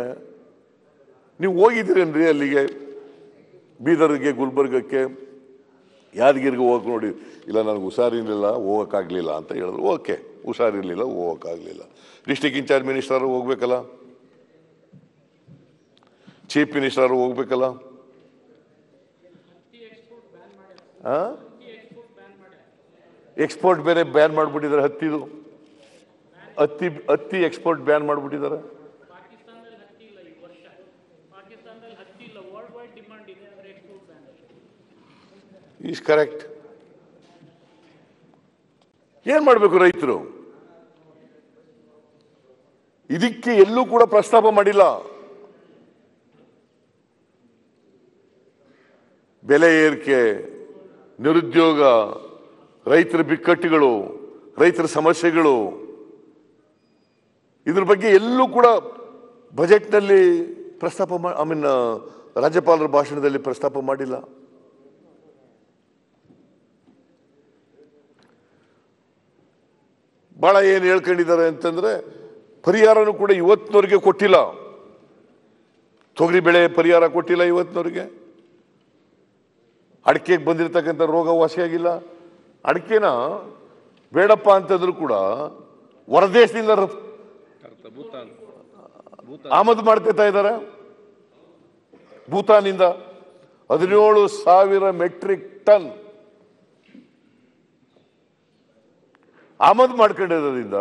ನೀವು ಹೋಗಿದ್ದೀರೇನ್ರಿ ಅಲ್ಲಿಗೆ? ಬೀದರ್ಗೆ, ಗುಲ್ಬರ್ಗಕ್ಕೆ? ಯಾದಗಿರಿಗೆ ಹೋಗಕ್ಕೆ ನೋಡಿ. ಇಲ್ಲ, ನನಗೆ ಹುಷಾರಿರಲಿಲ್ಲ, ಹೋಗೋಕ್ಕಾಗಲಿಲ್ಲ ಅಂತ ಹೇಳಿದ್ರು. ಓಕೆ, ಹುಷಾರಿರಲಿಲ್ಲ, ಹೋಗೋಕ್ಕಾಗಲಿಲ್ಲ. ಡಿಸ್ಟಿಕ್ ಇನ್ಚಾರ್ಜ್ ಮಿನಿಸ್ಟರ್ ಹೋಗ್ಬೇಕಲ್ಲ? ಚೀಫ್ ಮಿನಿಸ್ಟರ್ ಹೋಗ್ಬೇಕಲ್ಲ? ಎಕ್ಸ್ಪೋರ್ಟ್ ಬೇರೆ ಬ್ಯಾನ್ ಮಾಡಿಬಿಟ್ಟಿದ್ದಾರೆ ಹತ್ತಿದು. ಹತ್ತಿ ಹತ್ತಿ ಎಕ್ಸ್ಪೋರ್ಟ್ ಬ್ಯಾನ್ ಮಾಡಿಬಿಟ್ಟಿದ್ದಾರೆ. ಈಸ್ ಕರೆಕ್ಟ್ ಏನ್ ಮಾಡಬೇಕು ರೈತರು? ಇದಕ್ಕೆ ಎಲ್ಲೂ ಕೂಡ ಪ್ರಸ್ತಾಪ ಮಾಡಿಲ್ಲ. ಬೆಲೆ ಏರಿಕೆ ನಿರುದ್ಯೋಗ, ರೈತರ ಬಿಕ್ಕಟ್ಟುಗಳು, ರೈತರ ಸಮಸ್ಯೆಗಳು, ಇದ್ರ ಬಗ್ಗೆ ಎಲ್ಲೂ ಕೂಡ ಬಜೆಟ್ನಲ್ಲಿ ಪ್ರಸ್ತಾಪ ಐ ಮೀನ್ ರಾಜ್ಯಪಾಲರ ಭಾಷಣದಲ್ಲಿ ಪ್ರಸ್ತಾಪ ಮಾಡಿಲ್ಲ. ಬಹಳ ಏನು ಹೇಳ್ಕೊಂಡಿದ್ದಾರೆ ಅಂತಂದ್ರೆ, ಪರಿಹಾರನೂ ಕೂಡ ಇವತ್ತಿನವರಿಗೆ ಕೊಟ್ಟಿಲ್ಲ. ತೊಗರಿ ಬೆಳೆ ಪರಿಹಾರ ಕೊಟ್ಟಿಲ್ಲ ಇವತ್ತಿನವರೆಗೆ. ಅಡಿಕೆಗೆ ಬಂದಿರತಕ್ಕಂಥ ರೋಗ ವಾಸಿಯಾಗಿಲ್ಲ ಅಡಿಕೆನ ಬೇಡಪ್ಪ ಅಂತಂದ್ರು ಕೂಡ ಹೊರದೇಶದಿಂದ ಆಮದು ಮಾಡ್ತಾ ಇದ್ದಾರೆ. ಭೂತಾನಿಂದ ಹದಿನೇಳು ಸಾವಿರ ಮೆಟ್ರಿಕ್ ಟನ್ ಆಮದು ಮಾಡ್ಕೊಂಡಿರೋದ್ರಿಂದ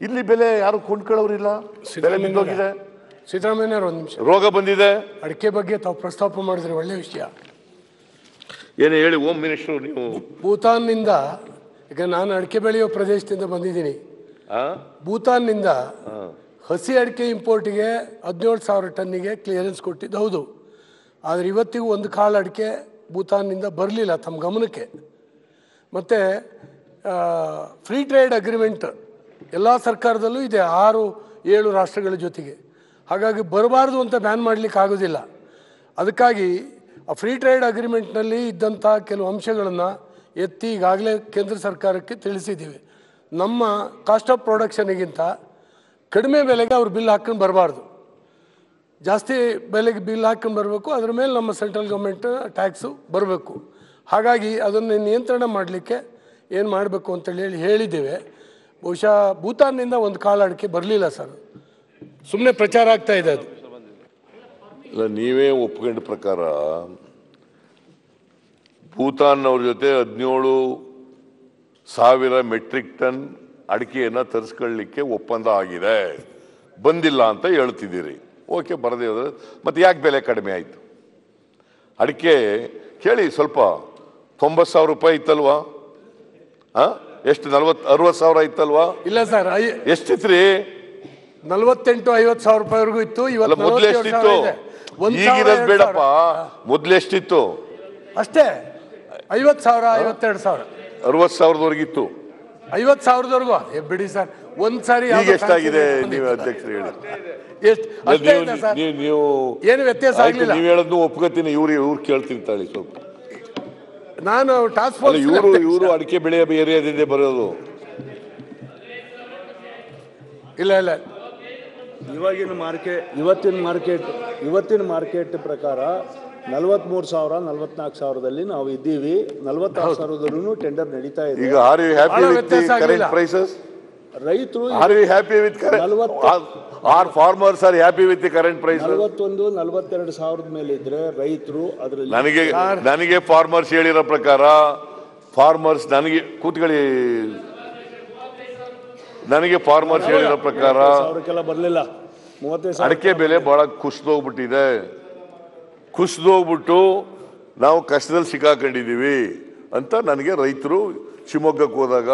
ಇಲ್ಲಿ ಬೆಲೆ ಯಾರು ಕೊಂಡ್ಕೊಳ್ಳೋರಿಲ್ಲ. ಸಿದ್ದರಾಮಯ್ಯನವರು ಒಂದು ನಿಮಿಷ. ರೋಗ ಬಂದಿದೆ. ಅಡಿಕೆ ಬಗ್ಗೆ ತಾವು ಪ್ರಸ್ತಾಪ ಮಾಡಿದ್ರೆ ಒಳ್ಳೆ ವಿಷಯ. ಏನು ಹೇಳಿ ಹೋಮ್ ಮಿನಿಸ್ಟರ್ ನೀವು. ಭೂತಾನ್ನಿಂದ ಈಗ ನಾನು ಅಡಿಕೆ ಬೆಳೆಯೋ ಪ್ರದೇಶದಿಂದ ಬಂದಿದ್ದೀನಿ? ಭೂತಾನ್ನಿಂದ. ಹಸಿ ಅಡಿಕೆ ಇಂಪೋರ್ಟಿಗೆ ಹದಿನೇಳು ಸಾವಿರ ಟನ್ನಿಗೆ ಕ್ಲಿಯರೆನ್ಸ್ ಕೊಟ್ಟಿದ್ದು ಹೌದು. ಆದರೆ ಇವತ್ತಿಗೂ ಒಂದು ಕಾಳು ಅಡಿಕೆ ಭೂತಾನ್ನಿಂದ ಬರಲಿಲ್ಲ ತಮ್ಮ ಗಮನಕ್ಕೆ. ಮತ್ತು ಫ್ರೀ ಟ್ರೇಡ್ ಅಗ್ರಿಮೆಂಟ್ ಎಲ್ಲ ಸರ್ಕಾರದಲ್ಲೂ ಇದೆ ಆರು ಏಳು ರಾಷ್ಟ್ರಗಳ ಜೊತೆಗೆ. ಹಾಗಾಗಿ ಬರಬಾರ್ದು ಅಂತ ಬ್ಯಾನ್ ಮಾಡಲಿಕ್ಕೆ ಆಗೋದಿಲ್ಲ. ಅದಕ್ಕಾಗಿ ಆ ಫ್ರೀ ಟ್ರೇಡ್ ಅಗ್ರಿಮೆಂಟ್ನಲ್ಲಿ ಇದ್ದಂಥ ಕೆಲವು ಅಂಶಗಳನ್ನು ಎತ್ತಿ ಈಗಾಗಲೇ ಕೇಂದ್ರ ಸರ್ಕಾರಕ್ಕೆ ತಿಳಿಸಿದ್ದೀವಿ. ನಮ್ಮ ಕಾಸ್ಟ್ ಆಫ್ ಪ್ರೊಡಕ್ಷನ್ಗಿಂತ ಕಡಿಮೆ ಬೆಲೆಗೆ ಅವ್ರು ಬಿಲ್ ಹಾಕೊಂಡು ಬರಬಾರ್ದು. ಜಾಸ್ತಿ ಬೆಲೆಗೆ ಬಿಲ್ ಹಾಕ್ಕೊಂಡು ಬರಬೇಕು, ಅದ್ರ ಮೇಲೆ ನಮ್ಮ ಸೆಂಟ್ರಲ್ ಗೌರ್ಮೆಂಟ್ ಟ್ಯಾಕ್ಸು ಬರಬೇಕು. ಹಾಗಾಗಿ ಅದನ್ನು ನಿಯಂತ್ರಣ ಮಾಡಲಿಕ್ಕೆ ಏನು ಮಾಡಬೇಕು ಅಂತೇಳಿ ಹೇಳಿ ಹೇಳಿದ್ದೇವೆ. ಬಹುಶಃ ಭೂತಾನ್ನಿಂದ ಒಂದು ಕಾಲ ಅಡಿಕೆ ಬರಲಿಲ್ಲ ಸರ್. ಸುಮ್ಮನೆ ಪ್ರಚಾರ ಆಗ್ತಾ ಇದೆ ಅದು. ಇಲ್ಲ ನೀವೇ ಒಪ್ಕೊಂಡ ಪ್ರಕಾರ ಭೂತಾನ್ ಅವ್ರ ಜೊತೆ ಹದಿನೇಳು ಸಾವಿರ ಮೆಟ್ರಿಕ್ ಟನ್ ಅಡಿಕೆಯನ್ನು ತರಿಸ್ಕೊಳ್ಳಿಕ್ಕೆ ಒಪ್ಪಂದ ಆಗಿದೆ. ಬಂದಿಲ್ಲ ಅಂತ ಹೇಳ್ತಿದ್ದೀರಿ. ಓಕೆ ಬರದೇ ಹೋದ್ರೆ ಮತ್ತೆ ಯಾಕೆ ಬೆಲೆ ಕಡಿಮೆ ಆಯಿತು? ಅಡಿಕೆ ಕೇಳಿ ಸ್ವಲ್ಪ ತೊಂಬತ್ತು ಸಾವಿರ ರೂಪಾಯಿ ಇತ್ತಲ್ವಾ? ಆ ಎಷ್ಟು ನಲ್ವತ್ತು ಅರವತ್ತು ಸಾವಿರ ಇತ್ತಲ್ವಾ? ಇಲ್ಲ ಸರ್ ಎಷ್ಟಿತ್ತು ಎಷ್ಟಿತ್ರಿ? ನಲ್ವತ್ತೆಂಟು ಐವತ್ತು ಸಾವಿರ ರೂಪಾಯಿವರೆಗೂ ಇತ್ತು ಇವತ್ತು ಮೊದಲು ಎಷ್ಟಿತ್ತು? ಈಗಿರೋದು ಬೇಡಪ್ಪ. ಸಾವಿರ. ಮೊದ್ಲು ಎಷ್ಟಿತ್ತು? ಅಷ್ಟೇ. ಐವತ್ತು ಸಾವಿರ ಐವತ್ತೆರಡು ಸಾವಿರ. ಅರವತ್ತು ಸಾವಿರದವರೆಗಿತ್ತು ಐವತ್ತು ಸಾವಿರದವರೆಗೂ. ಬಿಡಿ ಸರ್. ಒಂದ್ ಸಾರಿ ಈಗ ಎಷ್ಟಾಗಿದೆ ನೀವು ಅಧ್ಯಕ್ಷರು ಹೇಳಿ. ಎಷ್ಟು? ನೀವು- ಏನು ವ್ಯತ್ಯಾಸ ಆಗಲಿಲ್ಲ. ನೀವು ಹೇಳೋದು ಒಪ್ಕೋತೀನಿ. ಇವ್ರು ಇವ್ರು ತಾಳಿ ಸ್ವಲ್ಪ. ನಾನು ಟಾಸ್ಕ್ ಫೋರ್ಸ್ ಇವರು ಇವರು ಅಡಿಕೆ ಬೆಳೆಯ ಏರಿಯಾದಿಂದ ಬರೋದು. ಇಲ್ಲ ಇಲ್ಲ. ಇವಾಗಿನ ಮಾರ್ಕೆಟ್ ಇವತ್ತಿನ ಮಾರ್ಕೆಟ್ ಇವತ್ತಿನ ಮಾರ್ಕೆಟ್ ಪ್ರಕಾರ ನಲವತ್ಮೂರು ಸಾವಿರ ನಲವತ್ನಾಲ್ಕು ಸಾವಿರದಲ್ಲಿ ನಾವು ಇದ್ದೀವಿ. ನಲವತ್ತಾರು ಸಾವಿರದಲ್ಲೂ ಟೆಂಡರ್ ನಡೀತಾ ಇದೆ. ಈಗ are you happy with the current prices ರೈತರು are you happy with are farmers are happy with the current price ನಲವತ್ತೊಂದು ನಲವತ್ತೆರಡು ಸಾವಿರದ ಮೇಲೆ ಇದ್ರೆ ರೈತರು ಅದರಲ್ಲಿ ನನಗೆ ನನಗೆ ಫಾರ್ಮರ್ಸ್ ಹೇಳಿರೋ ಪ್ರಕಾರ ಫಾರ್ಮರ್ಸ್ ನನಗೆ ಕೂತ್ಕೊಳ್ಳಿ. ನನಗೆ ಫಾರ್ಮರ್ಸ್ ಹೇಳಿರೋ ಪ್ರಕಾರ ಬರಲಿಲ್ಲ. ಅಡಿಕೆ ಬೆಲೆ ಬಹಳ ಕುಸಿದೋಗ್ಬಿಟ್ಟಿದೆ. ಕುಸಿದೋಗ್ಬಿಟ್ಟು ನಾವು ಕಷ್ಟದಲ್ಲಿ ಸಿಕ್ಕಾಕೊಂಡಿದ್ದೀವಿ ಅಂತ ನನಗೆ ರೈತರು ಶಿವಮೊಗ್ಗಕ್ಕೆ ಹೋದಾಗ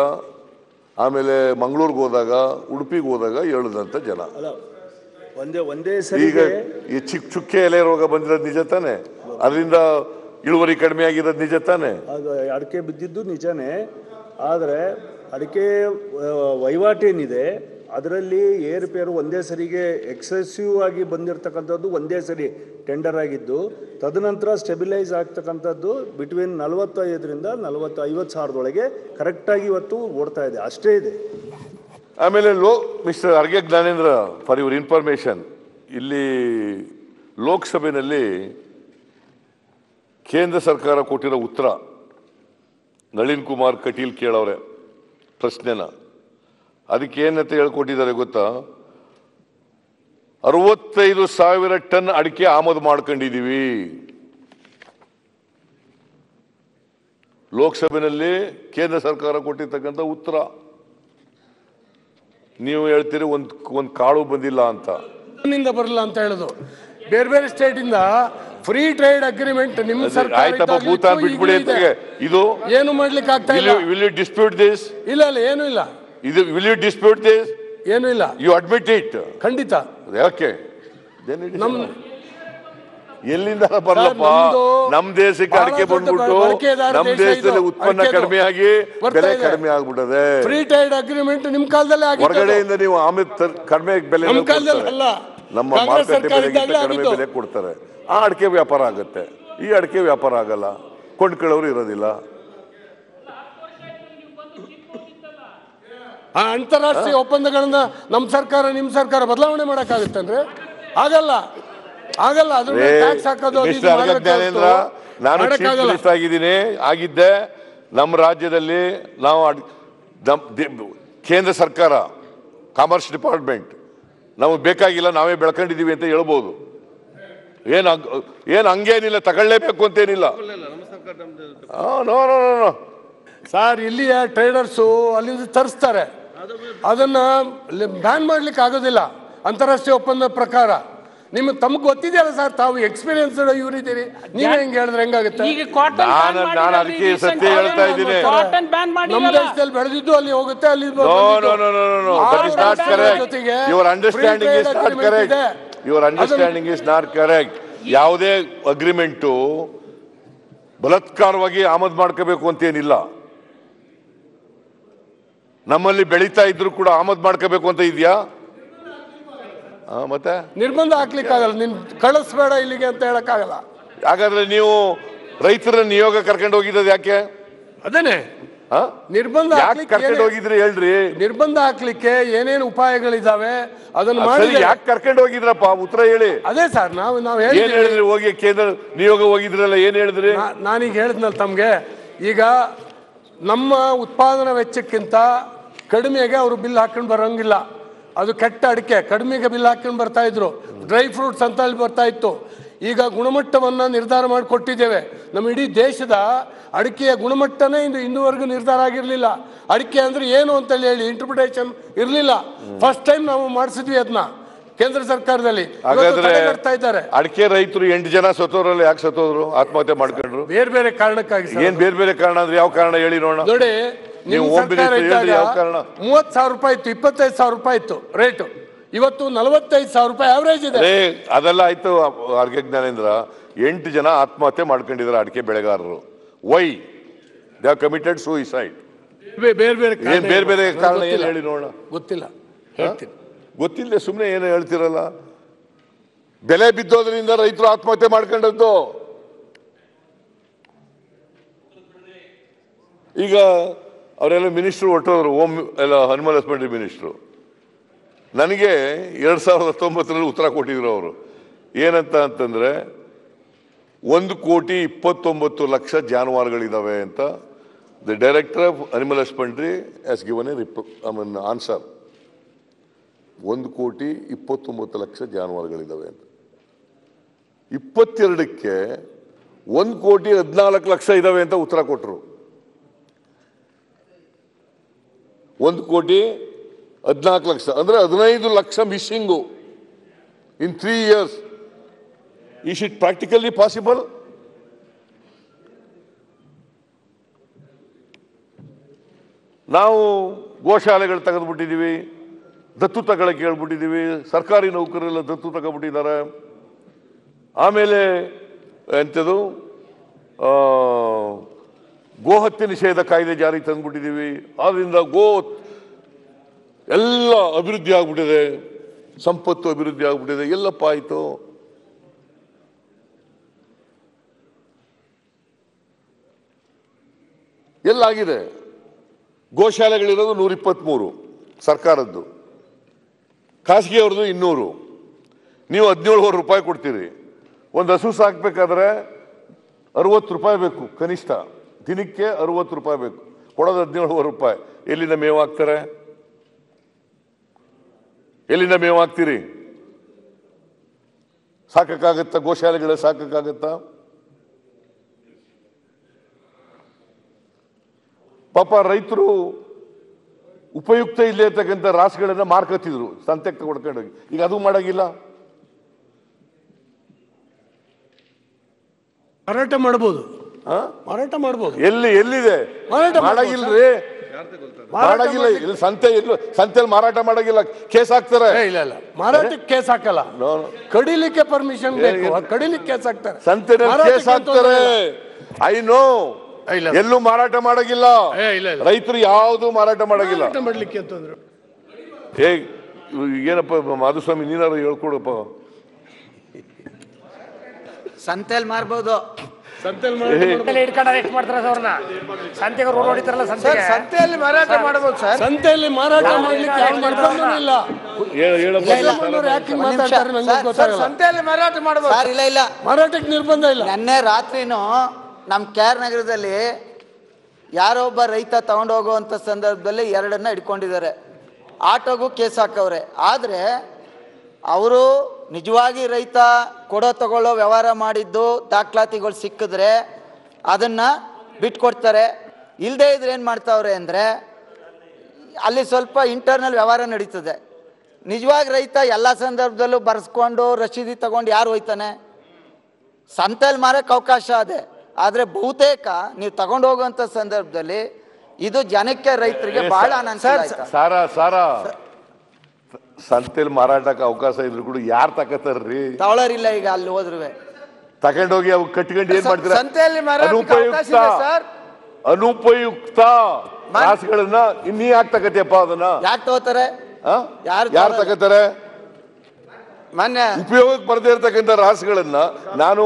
ಆಮೇಲೆ ಮಂಗಳೂರಿಗೆ ಹೋದಾಗ ಉಡುಪಿಗೆ ಹೋದಾಗ ಹೇಳಿದಂಥ ಜನ. ಒಂದೇ ಒಂದೇ ಈಗ ಈ ಚಿಕ್ಕ ಚುಕ್ಕೆ ಎಲೆ ರೋಗ ಬಂದಿರೋದು ನಿಜ ತಾನೆ? ಅದರಿಂದ ಇಳುವರಿ ಕಡಿಮೆ ಆಗಿರೋದು ನಿಜ ತಾನೆ? ಅಡಿಕೆ ಬಿದ್ದಿದ್ದು ನಿಜನೇ ಆದರೆ ಅಡಿಕೆ ಆ, ವಹಿವಾಟೇನಿದೆ ಅದರಲ್ಲಿ ಏರುಪೇರು ಒಂದೇ ಸರಿಗೆ ಎಕ್ಸೆಸಿವ್ ಆಗಿ ಬಂದಿರತಕ್ಕಂಥದ್ದು ಒಂದೇ ಸರಿ ಟೆಂಡರ್ ಆಗಿದ್ದು ತದನಂತರ ಸ್ಟೆಬಿಲೈಸ್ ಆಗ್ತಕ್ಕಂಥದ್ದು ಬಿಟ್ವೀನ್ ನಲವತ್ತೈದರಿಂದ ನಲವತ್ತು ಐವತ್ತು ಸಾವಿರದೊಳಗೆ ಕರೆಕ್ಟಾಗಿ ಇವತ್ತು ಓಡ್ತಾ ಇದೆ. ಅಷ್ಟೇ ಇದೆ. ಆಮೇಲೆ low mister Araga Jnanendra for your information ಇಲ್ಲಿ ಲೋಕಸಭೆಯಲ್ಲಿ ಕೇಂದ್ರ ಸರ್ಕಾರ ಕೊಟ್ಟಿರೋ ಉತ್ತರ ನಳಿನ್ ಕುಮಾರ್ ಕಟೀಲ್ ಕೇಳವ್ರೆ ಪ್ರಶ್ನೆನ. ಅದಕ್ಕೆ ಏನಂತ ಹೇಳ್ಕೊಟ್ಟಿದ್ದಾರೆ ಗೊತ್ತಾ? ಅರವತ್ತೈದು ಸಾವಿರ ಟನ್ ಅಡಿಕೆ ಆಮದು ಮಾಡ್ಕೊಂಡಿದ್ದೀವಿ. ಲೋಕಸಭೆಯಲ್ಲಿ ಕೇಂದ್ರ ಸರ್ಕಾರ ಕೊಟ್ಟಿರ್ತಕ್ಕಂಥ ಉತ್ತರ. ನೀವು ಹೇಳ್ತೀರಿ ಒಂದು ಒಂದು ಕಾಳು ಬಂದಿಲ್ಲ ಅಂತ. ಬರಲ್ಲ ಅಂತ ಹೇಳುದು. ಬೇರೆ ಬೇರೆ ಸ್ಟೇಟ್ ಇಂದ ಫ್ರೀ ಟ್ರೇಡ್ ಅಗ್ರಿಮೆಂಟ್ ನಿಮ್ಮ ಸರ್ಕಾರ ಭೂತಾನ್ ಬಿಟ್ಬಿಡಿ ಅಂತ ಇದೆ. ಏನು ಮಾಡ್ಲಿಕ್ಕೆ ಆಗ್ತಾ ಇಲ್ಲ? ವಿಲ್ ಯು ಡಿಸ್ಪ್ಯೂಟ್ ದಿಸ್ ಇಲ್ಲ ಇಲ್ಲ ಏನು ಇಲ್ಲ. ಇದು ವಿಲ್ ಯು ಡಿಸ್ಪ್ಯೂಟ್ ದಿಸ್ ಏನು ಇಲ್ಲ. ಯು ಅಡ್ಮಿಟ್ ಇಟ್ ಖಂಡಿತ. ಯಾಕೆ Then ನಮ್ ಎಲ್ಲಿಂದ ಬರಲಪ್ಪ? ನಮ್ ದೇಶಕ್ಕೆ ಅಡಿಕೆ ಬಂದ್ಬಿಟ್ಟು ನಮ್ ದೇಶದಲ್ಲಿ ಉತ್ಪನ್ನ. ಕಡಿಮೆ ಆಗಿ ಬೆಲೆ. ಕಡಿಮೆ ಆಗ್ಬಿಟ್ಟದೆ. ಫ್ರೀ ಟ್ರೇಡ್ ಅಗ್ರಿಮೆಂಟ್ ನಿಮ್ ಕಾಲದಲ್ಲೇ ಹೊರಗಡೆಯಿಂದ ನೀವು ಆಮೇಲೆ ಕಡಿಮೆ ಬೆಲೆ ನಿಮ್ ಕಾಲದಲ್ಲಿ ಅಲ್ಲ ನಮ್ಮ ಮಾರುಕಟ್ಟೆ ಬೆಲೆಗಿಂತ ಕಡಿಮೆ. ಬೆಲೆ ಕೊಡ್ತಾರೆ. ಆ ಅಡಿಕೆ ವ್ಯಾಪಾರ ಆಗುತ್ತೆ. ಈ ಅಡಿಕೆ ವ್ಯಾಪಾರ ಆಗಲ್ಲ. ಕೊಂಡ್ಕೊಳ್ಳೋರು ಇರೋದಿಲ್ಲ. ಆ ಅಂತಾರಾಷ್ಟ್ರೀಯ ಒಪ್ಪಂದಗಳನ್ನ ನಮ್ಮ ಸರ್ಕಾರ ನಿಮ್ ಸರ್ಕಾರ ಬದಲಾವಣೆ ಮಾಡಕ್ಕಾಗತ್ತೇನ್ರಿ? ಆಗಲ್ಲ. ಆಗಲ್ಲ. ಅದ್ರ ಟ್ಯಾಕ್ಸ್ ಹಾಕೋದು ನಾನು ಚೀಫ್ ಮಾಡಕ್ಕಾಗಲ್ಲ. ಮಿನಿಸ್ಟರ್ ಆಗಿದ್ದೀನಿ. ಆಗಿದ್ದೆ. ನಮ್ಮ ರಾಜ್ಯದಲ್ಲಿ ನಾವು ಕೇಂದ್ರ ಸರ್ಕಾರ ಕಾಮರ್ಸ್ ಡಿಪಾರ್ಟ್ಮೆಂಟ್ ನಮಗೆ ಬೇಕಾಗಿಲ್ಲ, ನಾವೇ ಬೆಳ್ಕೊಂಡಿದ್ದೀವಿ ಅಂತ ಹೇಳ್ಬೋದು. ಏನು ಏನು ಹಂಗೇನಿಲ್ಲ, ತಗೊಳ್ಳೇಬೇಕು ಅಂತೇನಿಲ್ಲ. ನೋ ಸರ್ ಇಲ್ಲಿಯ ಟ್ರೇಡರ್ಸು ಅಲ್ಲಿಂದ ತರಿಸ್ತಾರೆ. ಅದನ್ನ ಬ್ಯಾನ್ ಮಾಡ್ಲಿಕ್ಕೆ ಆಗೋದಿಲ್ಲ. ಅಂತಾರಾಷ್ಟ್ರೀಯ ಒಪ್ಪಂದ ಪ್ರಕಾರ. ನಿಮ್ಗೆ ತಮ್ಗೆ ಗೊತ್ತಿದೆಯಲ್ಲ ಸರ್ ತಾವು ಎಕ್ಸ್ಪೀರಿಯನ್ಸ್ ಇವರಿದ್ದೀರಿ. ನೀವೇ ಹೆಂಗ್ ಹೇಳಿದ್ರೆ ಹೆಂಗಾಗುತ್ತೆ? ಈಗ ಕಾಟನ್ ನಾನು ನಾನು ಅದಕ್ಕೆ ಸತ್ಯ ಹೇಳ್ತಾ ಇದ್ದೀನಿ. ಕಾಟನ್ ಬ್ಯಾನ್ ನಮ್ಮ ದೇಶದಲ್ಲಿ ಬೆಳೆದಿದ್ದು ಅಲ್ಲಿ ಹೋಗುತ್ತೆ ಅಲ್ಲಿ No, no, no, no, no, no. That is not correct. Your understanding is not correct. Your understanding is not correct. ಯಾವುದೇ ಅಗ್ರಿಮೆಂಟು ಬಲತ್ಕಾರವಾಗಿ ಆಮದು ಮಾಡ್ಕೋಬೇಕು ಅಂತೇನಿಲ್ಲ. ನಮ್ಮಲ್ಲಿ ಬೆಳೀತಾ ಇದ್ರು ಕೂಡ ಆಮದು ಮಾಡ್ಕೋಬೇಕು ಅಂತ ಇದೆಯಾ? ಮತ್ತೆ? ನಿರ್ಬಂಧ ಹಾಕ್ಲಿಕ್ಕಾಗಲ್ಲ. ನಿನ್ ಕಳಿಸ್ಬೇಡ ಇಲ್ಲಿಗೆ ಅಂತ ಹೇಳಕ್ಕಾಗಲ್ಲ. ಹಾಗಾದ್ರೆ ನೀವು ರೈತರ ನಿಯೋಗ ಕರ್ಕೊಂಡು ಹೋಗಿದ್ದದು ಯಾಕೆ? ಅದೇನೆ ಆ? ನಿರ್ಬಂಧ ಯಾಕೆ ಹಾಕ್ಲಿಕ್ಕೆ ಕರ್ಕೊಂಡು ಏನೇ- ಹೋಗಿದ್ರಿ ಹೇಳ್ರಿ. ನಿರ್ಬಂಧ ಹಾಕ್ಲಿಕ್ಕೆ ಏನೇನು ಉಪಾಯಗಳಿದಾವೆ? ಅದನ್ನ ಸರಿ ಮಾಡಿ ಯಾಕೆ ಕರ್ಕೊಂಡು ಹೋಗಿದ್ರಪ್ಪ? ಉತ್ತರ ಹೇಳಿ. ಅದೇ ಸರ್ ನಾವು ನಾವು ಏನ್ ಹೇಳಿದ್ವಿ ಹೇಳಿದ್ರಿ? ಹೋಗಿ ಕೇಂದ್ರ ನಿಯೋಗ ಹೋಗಿದ್ರಲ್ಲ ಏನ್ ಹೇಳಿದ್ರಿ? ನಾ- ನಾನೀಗ ಹೇಳಿದ್ನಲ್ಲ ತಮಗೆ. ಈಗ ನಮ್ಮ ಉತ್ಪಾದನಾ ವೆಚ್ಚಕ್ಕಿಂತ ಕಡಿಮೆಗೆ ಅವರು ಬಿಲ್ ಹಾಕೊಂಡು ಬರೋಂಗಿಲ್ಲ. ಅದು ಕೆಟ್ಟ ಅಡಿಕೆ. ಕಡಿಮೆಗೆ ಬಿಲ್ ಹಾಕೊಂಡು ಬರ್ತಾ ಇದ್ರು. ಡ್ರೈ ಫ್ರೂಟ್ಸ್ ಅಂತ ಅಲ್ಲಿ ಬರ್ತಾ ಇತ್ತು. ಈಗ ಗುಣಮಟ್ಟವನ್ನು ನಿರ್ಧಾರ ಮಾಡಿ ಕೊಟ್ಟಿದ್ದೇವೆ ನಮ್ಮ ಇಡೀ ದೇಶದ ಅಡಿಕೆಯ ಗುಣಮಟ್ಟನೇ ಇಂದು ಇಂದುವರೆಗೂ ನಿರ್ಧಾರ ಆಗಿರಲಿಲ್ಲ. ಅಡಿಕೆ ಅಂದ್ರೆ ಏನು ಅಂತ ಹೇಳಿ ಇಂಟರ್ಪ್ರಿಟೇಷನ್ ಇರಲಿಲ್ಲ. ಫಸ್ಟ್ ಟೈಮ್ ನಾವು ಮಾಡಿಸಿದ್ವಿ ಅದನ್ನ ಕೇಂದ್ರ ಸರ್ಕಾರದಲ್ಲಿ. ಇದ್ದಾರೆ. ಅಡಿಕೆ ರೈತರು ಎಂಟು ಜನ ಸತ್ತೋರಲ್ಲಿ ಯಾಕೆ ಸತ್ತೋದ್ರು? ಆತ್ಮಹತ್ಯೆ ಮಾಡ್ಕೊಂಡ್ರು? ಬೇರೆ ಬೇರೆ ಕಾರಣಕ್ಕಾಗಿ ಏನ್ ಬೇರೆ ಬೇರೆ ಕಾರಣ ಅಂದ್ರೆ ಯಾವ ಕಾರಣ ಹೇಳಿ ನೋಡೋಣ. ನೋಡಿ ನೀವು ಸರ್ಕಾರ ಇದ್ದಾಗ ಹೇಳ್ರಿ ಯಾವ ಕಾರಣ? ಮೂವತ್ ಸಾವಿರ ರೂಪಾಯಿ ಇತ್ತು ಇಪ್ಪತ್ತೈದು ಸಾವಿರ ರೂಪಾಯಿ ಇತ್ತು ರೇಟು. ಇವತ್ತು ನಲವತ್ತೈದು ಸಾವಿರ ರೂಪಾಯಿ ಆವರೇಜ್ ಇದೆ. ಅದೇ ಅದೆಲ್ಲ ಆಯ್ತು ಅರ್ಘ್ಯ ಜ್ಞಾನೇಂದ್ರ. ಎಂಟು ಜನ ಆತ್ಮಹತ್ಯೆ ಮಾಡ್ಕೊಂಡಿದ್ದಾರೆ ಅಡಿಕೆ ಬೆಳೆಗಾರರು. Why they are committed suicide ಬೇರೆ ಬೇರೆ ಕಾರಣ ಏನು ಬೇರೆ ಬೇರೆ ಕಾರಣ ಏನ್ ಗೊತ್ತಿಲ್ಲ. ಹೇಳಿ ನೋಡೋಣ? ಗೊತ್ತಿಲ್ಲ. ಹೇಳ್ತೀನಿ. ಗೊತ್ತಿಲ್ಲದೆ ಸುಮ್ಮನೆ ಏನು ಹೇಳ್ತಿರಲ್ಲ. ಬೆಲೆ ಬಿದ್ದೋದ್ರಿಂದ ರೈತರು ಆತ್ಮಹತ್ಯೆ ಮಾಡ್ಕೊಂಡದ್ದು. ಈಗ ಅವರೆಲ್ಲ ಮಿನಿಸ್ಟ್ರು ಒಟ್ಟೋದ್ರು ಓಮ್ ಎಲ್ಲ ಅನಿಮಲ್ ಹಸ್ಬೆಂಡ್ರಿ ಮಿನಿಸ್ಟ್ರು. ನನಗೆ ಎರಡು ಸಾವಿರದ ಹತ್ತೊಂಬತ್ತರಲ್ಲಿ ಉತ್ತರ ಕೊಟ್ಟಿದ್ರು ಅವರು. ಏನಂತ ಅಂತಂದರೆ, ಒಂದು ಕೋಟಿ ಇಪ್ಪತ್ತೊಂಬತ್ತು ಲಕ್ಷ ಜಾನುವಾರುಗಳಿದ್ದಾವೆ ಅಂತ the director of animal husbandry as given a rep I mean answer ಒಂದು ಕೋಟಿ ಇಪ್ಪತ್ತೊಂಬತ್ತು ಲಕ್ಷ ಜಾನುವಾರುಗಳಿದ್ದಾವೆ ಅಂತ. ಇಪ್ಪತ್ತೆರಡಕ್ಕೆ ಒಂದು ಕೋಟಿ ಹದಿನಾಲ್ಕು ಲಕ್ಷ ಇದ್ದಾವೆ ಅಂತ ಉತ್ತರ ಕೊಟ್ಟರು ಒಂದು ಕೋಟಿ ಹದಿನಾಲ್ಕು ಲಕ್ಷ. ಅಂದರೆ ಹದಿನೈದು lakh missing in three years is it practically possible ನಾವು ಗೋಶಾಲೆಗಳು ತೆಗೆದುಬಿಟ್ಟಿದ್ದೀವಿ ದತ್ತು ತಗೊಳಕ್ಕೆ ಹೇಳ್ಬಿಟ್ಟಿದ್ದೀವಿ ಸರ್ಕಾರಿ ನೌಕರರೆಲ್ಲ ದತ್ತು ತಗೊಬಿಟ್ಟಿದ್ದಾರೆ. ಆಮೇಲೆ ಎಂಥದು ಆ, ಗೋಹತ್ಯೆ ನಿಷೇಧ ಕಾಯ್ದೆ ಜಾರಿಗೆ ತಂದ್ಬಿಟ್ಟಿದ್ದೀವಿ. ಆದ್ದರಿಂದ ಗೋ ಎಲ್ಲ ಅಭಿವೃದ್ಧಿ ಆಗ್ಬಿಟ್ಟಿದೆ. ಸಂಪತ್ತು ಅಭಿವೃದ್ಧಿ ಆಗ್ಬಿಟ್ಟಿದೆ. ಎಲ್ಲಪ್ಪ ಆಯ್ತು? ಎಲ್ಲಾಗಿದೆ ಗೋಶಾಲೆಗಳಿರೋದು ನೂರ ಇಪ್ಪತ್ತ್ಮೂರು ಸರ್ಕಾರದ್ದು. ಖಾಸಗಿಯವ್ರದ್ದು ಇನ್ನೂರು. ನೀವು ಹದಿನೇಳುವರೆ ರೂಪಾಯಿ ಕೊಡ್ತೀರಿ. ಒಂದು ಹಸು ಸಾಕ್ಬೇಕಾದ್ರೆ ಅರವತ್ತು ರೂಪಾಯಿ ಬೇಕು, ಕನಿಷ್ಠ. ದಿನಕ್ಕೆ ಅರವತ್ತು ರೂಪಾಯಿ ಬೇಕು. ಕೊಡೋದು ಹದಿನೇಳುವರೆ ರೂಪಾಯಿ. ಎಲ್ಲಿಂದ ಮೇವು ಹಾಕ್ತಾರೆ ಎಲ್ಲಿಂದ ಮೇವು ಹಾಕ್ತೀರಿ ಸಾಕಕ್ಕಾಗತ್ತಾ? ಗೋಶಾಲೆಗಳ ಸಾಕಕ್ಕಾಗತ್ತಾ? ಪಾಪ ರೈತರು ಉಪಯುಕ್ತ ಇಲ್ಲೇ ಇರ್ತಕ್ಕಂಥ ರಾಸುಗಳನ್ನ ಮಾರ್ಕತ್ತಿದ್ರು. ಸಂತೆಗೆ ಕೊಡ್ಕೊಂಡೋಗಿ ಈಗ ಅದು ಮಾಡಂಗಿಲ್ಲ. ಮಾರಾಟ ಮಾಡ್ಬೋದು. ಆ? ಮಾರಾಟ ಮಾಡ್ಬೋದು. ಎಲ್ಲಿ ಎಲ್ಲಿದೆ? ಮಾರಾಟ ಮಾಡಾಗಿಲ್ಲ ಮಾಡಂಗಿಲ್ರಿ. ಮಾಡಂಗಿಲ್ಲ ಇಲ್ಲಿ ಸಂತೆ ಇಲ್ಲ ಸಂತೆಯಲ್ಲಿ ಮಾರಾಟ ಮಾಡಾಗಿಲ್ಲ. ಕೇಸ್ ಹಾಕ್ತಾರೆ. ಏ, ಇಲ್ಲ ಇಲ್ಲ. ಮಾರಾಟಕ್ಕೆ ಕೇಸ್ ಹಾಕಲ್ಲ. ಕಡಿಲಿಕ್ಕೆ ಪರ್ಮಿಷನ್ ಬೇಕು. ಕಡಿಲಿಕ್ಕೆ ಕೇಸ್ ಹಾಕ್ತಾರೆ. ಸಂತೆನಲ್ಲಿ ಕೇಸ್ ಹಾಕ್ತಾರೆ. I know. ಎಲ್ಲೂ ಮಾರಾಟ ಮಾಡಾಗಿಲ್ಲ. ರೈತರು ಯಾವುದು ಮಾರಾಟ ಮಾಡಾಗಿಲ್ಲ. ಮಾಡ್ಲಿಕ್ಕೆ ಅಂತಂದ್ರು ಏ ಏನಪ್ಪ ಮಾಧುಸ್ವಾಮಿ ನೀನಾರು ಹೇಳ್ಕೊಡಪ್ಪ. ಸಂತೆಯಲ್ಲಿ ಮಾರ್ಬೋದು. ಸಂತೆಯಲ್ಲಿ ಇಟ್ಕೊಂಡ್ರೆ ಎಷ್ಟು ಮಾಡ್ತಾರೆ ಅವ್ರನ್ನ. ಸಂತೆಗೆ ರೋಡ್ ಹೊಡಿತಾರಲ್ಲ ಸಂತೆಗೆ? ಸಂತೆಯಲ್ಲಿ ಮಾರಾಟ ಮಾಡಬಹುದು ಸರ್ ಸಂತೆಯಲ್ಲಿ ಮಾರಾಟ ಮಾಡ್ಲಿಕ್ಕೆ ಯಾವ ನಿರ್ಬಂಧನೂ ಇಲ್ಲ. ಸಂತೆಯಲ್ಲಿ ಮಾರಾಟ ಮಾಡ್ಬೋದು. ಸರ್ ಇಲ್ಲ ಇಲ್ಲ. ಮಾರಾಟಕ್ಕೆ ನಿರ್ಬಂಧ ಇಲ್ಲ. ನೆನ್ನೆ ರಾತ್ರಿನೂ ನಮ್ಮ ಕೆ ಆರ್ ನಗರದಲ್ಲಿ ಯಾರೋ ಒಬ್ಬ ರೈತ ತಗೊಂಡು ಹೋಗುವಂಥ ಸಂದರ್ಭದಲ್ಲಿ ಎರಡನ್ನ ಇಟ್ಕೊಂಡಿದ್ದಾರೆ ಆಟೋಗೂ ಕೇಸ್ ಹಾಕವ್ರೆ. ಆದರೆ ಅವರು ನಿಜವಾಗಿ ರೈತ ಕೊಡೋ ತಗೊಳ್ಳೋ ವ್ಯವಹಾರ ಮಾಡಿದ್ದು ದಾಖಲಾತಿಗಳು ಸಿಕ್ಕಿದ್ರೆ ಅದನ್ನು ಬಿಟ್ಕೊಡ್ತಾರೆ. ಇಲ್ಲದೇ ಇದ್ರೆ ಏನು ಮಾಡ್ತಾವ್ರೆ ಅಂದರೆ ಅಲ್ಲಿ ಸ್ವಲ್ಪ ಇಂಟರ್ನಲ್ ವ್ಯವಹಾರ ನಡೀತದೆ. ನಿಜವಾಗಿ ರೈತ ಎಲ್ಲ ಸಂದರ್ಭದಲ್ಲೂ ಬರೆಸ್ಕೊಂಡು ರಶೀದಿ ತಗೊಂಡು ಯಾರು ಹೋಯ್ತಾನೆ? ಸಂತೆಯಲ್ಲಿ ಮಾರಕ್ಕೆ ಅವಕಾಶ ಅದೆ. ಆದರೆ ಬಹುತೇಕ ನೀವು ತಗೊಂಡು ಹೋಗುವಂಥ ಸಂದರ್ಭದಲ್ಲಿ ಇದು ಜನಕ್ಕೆ ರೈತರಿಗೆ ಬಹಳ ಸಾರಾ ಸಾರಾ ಸಾರ. ಸಂತೆಯಲ್ಲಿ ಮಾರಾಟಕ್ಕೆ ಅವಕಾಶ ಇದ್ರು ಕೂಡ ಯಾರು ತಕತಾರ್ರಿ? ತಗೊಳ್ಳೋರಿಲ್ಲ ಈಗ ಅಲ್ಲಿ ಹೋದ್ರುವೆ. ತಗೊಂಡೋಗಿ ಅವು ಕಟ್ಕೊಂಡು ಏನ್ ಮಾಡ್ತೀರಾ? ಸಂತೆಯಲ್ಲಿ ಮಾರಾಟಕ್ಕೆ ಅವಕಾಶ ಅನುಪಯುಕ್ತ ಇದೆ ಸರ್. ಅನುಪಯುಕ್ತ. ಮಾಸ್ಗಳನ್ನ ಇನ್ನೀ ಯಾಕೆ ತಗತಿಯಪ್ಪ ಅದನ್ನ? ಯಾಕೆ ತಗೋತಾರೆ? ಆ? ಯಾರು ಯಾರು ತಗೋತಾರೆ? ಮೊನ್ನೆ ಉಪಯೋಗಕ್ಕೆ ಬರದೇ ಇರತಕ್ಕಂಥ ರಾಸುಗಳನ್ನ ನಾನು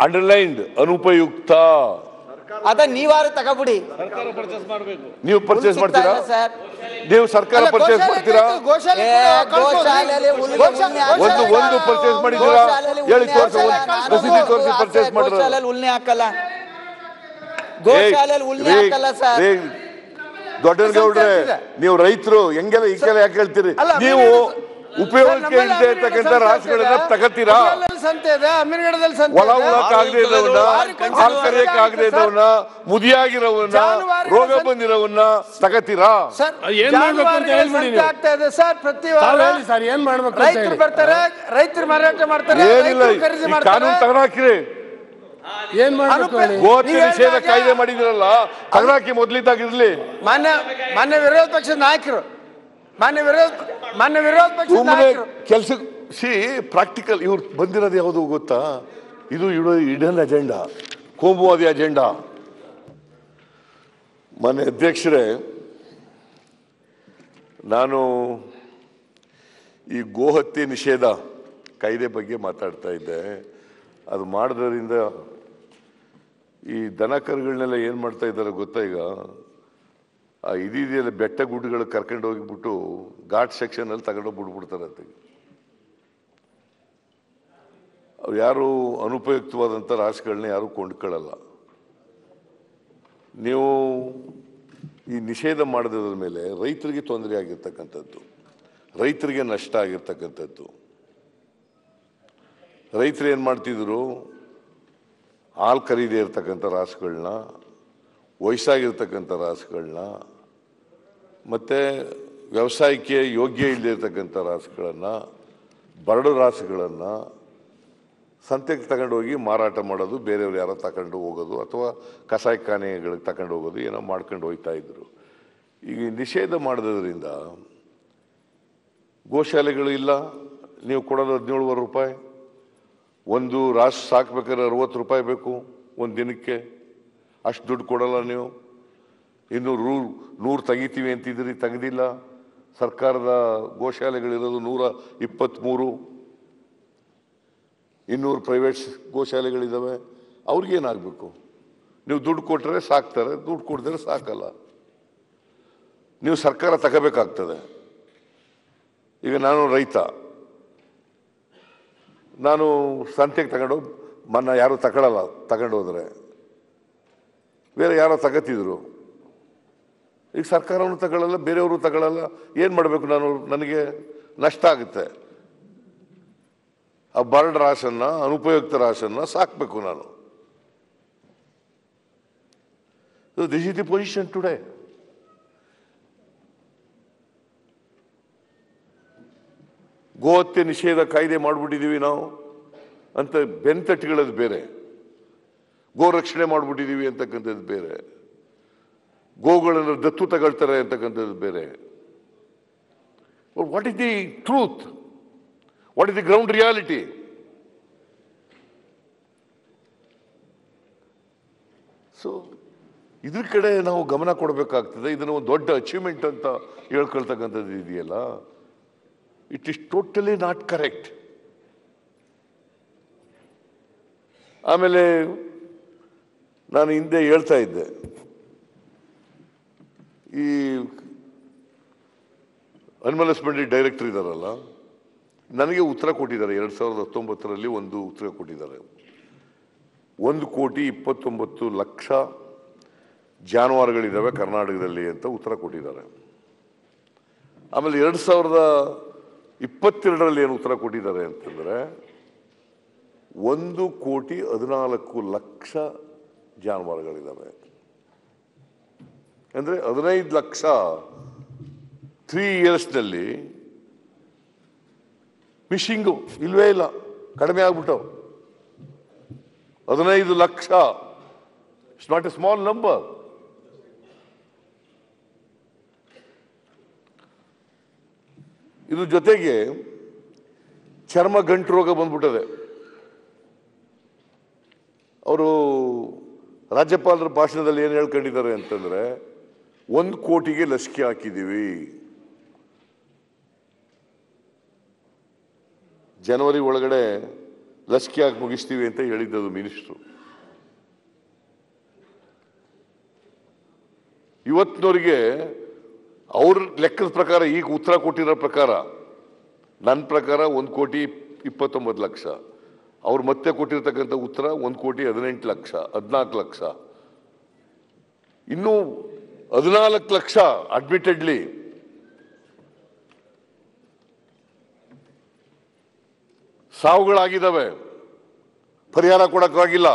ಅಂಡರ್ಲೈನ್ಡ್ ಅನುಪಯುಕ್ತ. ಅದ ನೀವಾರು ತಗೋಬಿಡಿ. ನೀವು ಪರ್ಚೇಸ್ ಮಾಡ್ತೀರಾ? ಸರ್. ನೀವು ಸರ್ಕಾರ ಪರ್ಚೇಸ್ ಮಾಡ್ತೀರಾ? ಒಂದು ಒಂದು ಪರ್ಚೇಸ್ ಮಾಡಿದ್ದೀರಾ? ಹೇಳಿ ತೋರಿಸಿ. ರಸೀದಿ ತೋರಿಸಿ ಪರ್ಚೇಸ್ ಮಾಡಿದ್ರೆ ಉಲ್ನೆ ಹಾಕಲ್ಲ. ಗೋಶಾಲೆಯಲ್ಲಿ ಹಾಕಲ್ಲ ಸರ್. ನೀವು ರೈತರು ಹೆಂಗೆಲ್ಲ ಹಿಂಗೆಲ್ಲ ಯಾಕೆ ಹೇಳ್ತೀರಿ? ನೀವು ಉಪಯೋಗಕ್ಕೆ ಇಲ್ಲದೆ ಇರ್ತಕ್ಕಂಥ ರಾಸುಗಳನ್ನ ಸಂತೆ ಇದೆ. ತಗತ್ತೀರಾ ಸಂತೆ ಇದೆ ಅಮೀರ್ಗಢದಲ್ಲಿ ಸಂತೆ ಒಳ ಇದೆ. ಇದ್ದವನ್ನ ಹಾಲು ಸಲ ಇದ್ದವನ್ನ ಮುದಿಯಾಗಿರೋವನ್ನ ರೋಗ ಬಂದಿರೋವನ್ನ ತಗತ್ತೀರಾ ಸರ್ ಏನ್ ಮಾಡ್ಬೇಕು ಅಂತ ಜಾನುವಾರುಗಳ ಹೇಳ್ಬಿಡಿ ಆಗ್ತಾ ಇದೆ ಸರ್ ಪ್ರತಿ ವಾರ ಹೇಳಿ ಸರ್ ಏನ್ ಮಾಡ್ಬೇಕು ರೈತರು ಬರ್ತಾರೆ ರೈತರು ಮಾರಾಟ ಮಾಡ್ತಾರೆ ಏನಿಲ್ಲ ಕಾನೂನು ತಗದಾಕಿರಿ ಏನ್ ನಿಷೇಧ ಕಾಯ್ದೆ ಮಾಡಿದಿರಲ್ಲ ತಗಡಾಕಿ ಮೊದ್ಲಿದ್ದಾಗಿರ್ಲಿ ಮಾನ್ಯ ಮಾನ್ಯ ವಿರೋಧ ಪಕ್ಷದ ನಾಯಕರು ಮಾನ್ಯ ವಿರೋಧ ಮಾನ್ಯ ವಿರೋಧ ಪಕ್ಷದ ಸುಮ್ಮನೆ ಕೆಲಸ ಸಿ ಪ್ರಾಕ್ಟಿಕಲ್ ಇವ್ರು ಬಂದಿರೋದು ಯಾವುದು ಗೊತ್ತಾ? ಇದು ಇಡೋ ಇಡನ್ ಅಜೆಂಡಾ ಕೋಮುವಾದಿ ಅಜೆಂಡಾ. ಮನೆ ಅಧ್ಯಕ್ಷರೇ ನಾನು ಈ ಗೋಹತ್ಯೆ ನಿಷೇಧ ಕಾಯ್ದೆ ಬಗ್ಗೆ ಮಾತಾಡ್ತಾ ಇದ್ದೆ. ಅದು ಮಾಡೋದ್ರಿಂದ ಈ ದನ ಕರುಗಳನ್ನೆಲ್ಲ ಏನು ಮಾಡ್ತಾ ಇದ್ದಾರೆ ಗೊತ್ತಾ ಈಗ? ಇದೆಯಲ್ಲ ಬೆಟ್ಟ ಗುಡ್ಡಗಳು ಕರ್ಕೊಂಡು ಹೋಗಿಬಿಟ್ಟು ಘಾಟ್ ಸೆಕ್ಷನಲ್ಲಿ ತಗೊಂಡೋಗಿ ಅಂತ ಅವ್ರು ಯಾರು ಅನುಪಯುಕ್ತವಾದಂಥ ರಾಸುಗಳನ್ನ ಯಾರು ಕೊಂಡ್ಕೊಳ್ಳಲ್ಲ. ನೀವು ಈ ನಿಷೇಧ ಮಾಡಿದ್ರ ಮೇಲೆ ರೈತರಿಗೆ ತೊಂದರೆ ಆಗಿರ್ತಕ್ಕಂಥದ್ದು, ರೈತರಿಗೆ ನಷ್ಟ ಆಗಿರ್ತಕ್ಕಂಥದ್ದು. ರೈತರು ಏನು ಮಾಡ್ತಿದ್ರು? ಹಾಲು ಖರೀದಿ ಇರ್ತಕ್ಕಂಥ ರಾಸುಗಳನ್ನ ವಯಸ್ಸಾಗಿರ್ತಕ್ಕಂಥ ರಾಸುಗಳನ್ನ ಮತ್ತು ವ್ಯವಸಾಯಕ್ಕೆ ಯೋಗ್ಯ ಇಲ್ಲದಿರ್ತಕ್ಕಂಥ ರಾಸುಗಳನ್ನು, ಬರಡು ರಾಸುಗಳನ್ನು ಸಂತೆಗೆ ತಗೊಂಡು ಹೋಗಿ ಮಾರಾಟ ಮಾಡೋದು, ಬೇರೆಯವ್ರು ಯಾರೋ ತಗೊಂಡು ಹೋಗೋದು ಅಥವಾ ಕಸಾಯಿಖಾನೆಗಳಿಗೆ ತಗೊಂಡು ಹೋಗೋದು, ಏನೋ ಮಾಡ್ಕೊಂಡು ಹೋಗ್ತಾ ಇದ್ರು. ಈಗ ನಿಷೇಧ ಮಾಡಿದ್ರಿಂದ ಗೋಶಾಲೆಗಳು ಇಲ್ಲ, ನೀವು ಕೊಡೋದು ಹದಿನೇಳುವರೆ ರೂಪಾಯಿ. ಒಂದು ರಾಶಿ ಸಾಕ್ಬೇಕಾದ್ರೆ ಅರವತ್ತು ರೂಪಾಯಿ ಬೇಕು ಒಂದು ದಿನಕ್ಕೆ ಅಷ್ಟು ದುಡ್ಡು ಕೊಡಲ್ಲ ನೀವು. ಇನ್ನು ರೂ ನೂರು ತೆಗಿತೀವಿ ಅಂತಿದ್ರಿ ತೆಗೆದಿಲ್ಲ. ಸರ್ಕಾರದ ಗೋಶಾಲೆಗಳಿರೋದು ನೂರ ಇಪ್ಪತ್ತ್ಮೂರು ಇನ್ನೂರು ಪ್ರೈವೇಟ್ ಗೋಶಾಲೆಗಳಿದ್ದಾವೆ ಅವ್ರಿಗೇನಾಗಬೇಕು? ನೀವು ದುಡ್ಡು ಕೊಟ್ಟರೆ ಸಾಕ್ತಾರೆ, ದುಡ್ಡು ಕೊಡಿದ್ರೆ ಸಾಕಲ್ಲ. ನೀವು ಸರ್ಕಾರ ತಗೋಬೇಕಾಗ್ತದೆ. ಈಗ ನಾನು ರೈತ. ನಾನು ಸಂತೆಗೆ ತಗೊಂಡು ಮನ್ನ ಯಾರೂ ತಗೊಳ್ಳಲ್ಲ ತಗೊಂಡು ಹೋದ್ರೆ ಬೇರೆ ಯಾರೋ ತಗತಿದ್ರು. ಈಗ ಸರ್ಕಾರವನ್ನು ತಗೊಳ್ಳಲ್ಲ ಬೇರೆಯವರು ತಗೊಳ್ಳಲ್ಲ ಏನು ಮಾಡಬೇಕು ನಾನು? ನನಗೆ ನಷ್ಟ ಆಗುತ್ತೆ. ಆ ಬರ್ಡ್ ರಾಶನ್ನ, ಅನುಪಯುಕ್ತ ರಾಶನ್ನ ಸಾಕಬೇಕು ನಾನು. This is the position today ಗೋಹತ್ಯೆ ನಿಷೇಧ ಕಾಯ್ದೆ ಮಾಡಿಬಿಟ್ಟಿದ್ದೀವಿ ನಾವು. ಅಂತ ಬೆನ್ ತಟ್ಟಿಗಳದು ಬೇರೆ. ಗೋ ರಕ್ಷಣೆ ಮಾಡಿಬಿಟ್ಟಿದ್ದೀವಿ ಅಂತಕ್ಕಂಥದ್ದು ಬೇರೆ. ಗೋಗಳನ್ನು ದತ್ತು ತಗೊಳ್ತಾರೆ ಅಂತಕ್ಕಂಥದ್ದು ಬೇರೆ. What is the truth what is the ground reality so ಇದ್ರ ಕಡೆ ನಾವು ಗಮನ ಕೊಡಬೇಕಾಗ್ತದೆ. ಇದನ್ನು ಒಂದು ದೊಡ್ಡ ಅಚೀವ್ಮೆಂಟ್ ಅಂತ ಹೇಳ್ಕೊಳ್ತಕ್ಕಂಥದ್ದು ಇದೆಯಲ್ಲ? It is totally not correct ಆಮೇಲೆ ನಾನು ಹಿಂದೆ ಹೇಳ್ತಾ ಇದ್ದೆ. ಈ ಅನ್ಮಲಸ್ಮೆಂಟ್ ಡೈರೆಕ್ಟರ್ ಇದ್ದಾರಲ್ಲ ನನಗೆ ಉತ್ತರ ಕೊಟ್ಟಿದ್ದಾರೆ. ಎರಡು ಸಾವಿರದ ಹತ್ತೊಂಬತ್ತರಲ್ಲಿ ಒಂದು ಉತ್ತರ ಕೊಟ್ಟಿದ್ದಾರೆ. ಒಂದು ಕೋಟಿ ಇಪ್ಪತ್ತೊಂಬತ್ತು ಲಕ್ಷ ಜಾನುವಾರುಗಳಿದ್ದಾವೆ ಕರ್ನಾಟಕದಲ್ಲಿ ಅಂತ ಉತ್ತರ ಕೊಟ್ಟಿದ್ದಾರೆ. ಆಮೇಲೆ ಎರಡು ಸಾವಿರದ ಇಪ್ಪತ್ತೆರಡರಲ್ಲಿ ಏನು ಉತ್ತರ ಕೊಟ್ಟಿದ್ದಾರೆ ಅಂತಂದರೆ, ಒಂದು ಕೋಟಿ ಹದಿನಾಲ್ಕು ಲಕ್ಷ ಜಾನುವಾರುಗಳಿದ್ದಾವೆ. ಅಂದರೆ ಹದಿನೈದು ಲಕ್ಷ ತ್ರೀ ಇಯರ್ಸ್ನಲ್ಲಿ ಫಿಶಿಂಗು ಇಲ್ವೇ ಇಲ್ಲ, ಕಡಿಮೆ ಆಗ್ಬಿಟ್ಟವು. ಹದಿನೈದು lakh it's not a small number ಇದು ಜೊತೆಗೆ ಚರ್ಮ ಗಂಟು ರೋಗ ಬಂದ್ಬಿಟ್ಟದೆ. ಅವರು ರಾಜ್ಯಪಾಲರ ಭಾಷಣದಲ್ಲಿ ಏನು ಹೇಳ್ಕೊಂಡಿದ್ದಾರೆ ಅಂತಂದರೆ, ಒಂದು ಕೋಟಿಗೆ ಲಸಿಕೆ ಹಾಕಿದ್ದೀವಿ. ಜನವರಿ ಒಳಗಡೆ ಲಸಿಕೆ ಹಾಕಿ ಮುಗಿಸ್ತೀವಿ ಅಂತ ಹೇಳಿದ್ದದು ಮಿನಿಸ್ಟ್ರು. ಇವತ್ತಿನವರಿಗೆ ಅವ್ರ ಲೆಕ್ಕದ ಪ್ರಕಾರ, ಈಗ ಉತ್ತರ ಕೊಟ್ಟಿರೋ ಪ್ರಕಾರ ನನ್ನ ಪ್ರಕಾರ ಒಂದು ಕೋಟಿ ಇಪ್ಪತ್ತೊಂಬತ್ತು ಲಕ್ಷ. ಅವ್ರು ಮತ್ತೆ ಕೊಟ್ಟಿರ್ತಕ್ಕಂಥ ಉತ್ತರ ಒಂದು ಕೋಟಿ ಹದಿನೆಂಟು ಲಕ್ಷ, ಹದಿನಾಲ್ಕು ಲಕ್ಷ. ಇನ್ನು ಹದಿನಾಲ್ಕು ಲಕ್ಷ ಅಡ್ಮಿಟೆಡ್ಲಿ ಸಾವುಗಳಾಗಿದ್ದಾವೆ. ಪರಿಹಾರ ಕೊಡಕ್ಕಾಗಿಲ್ಲ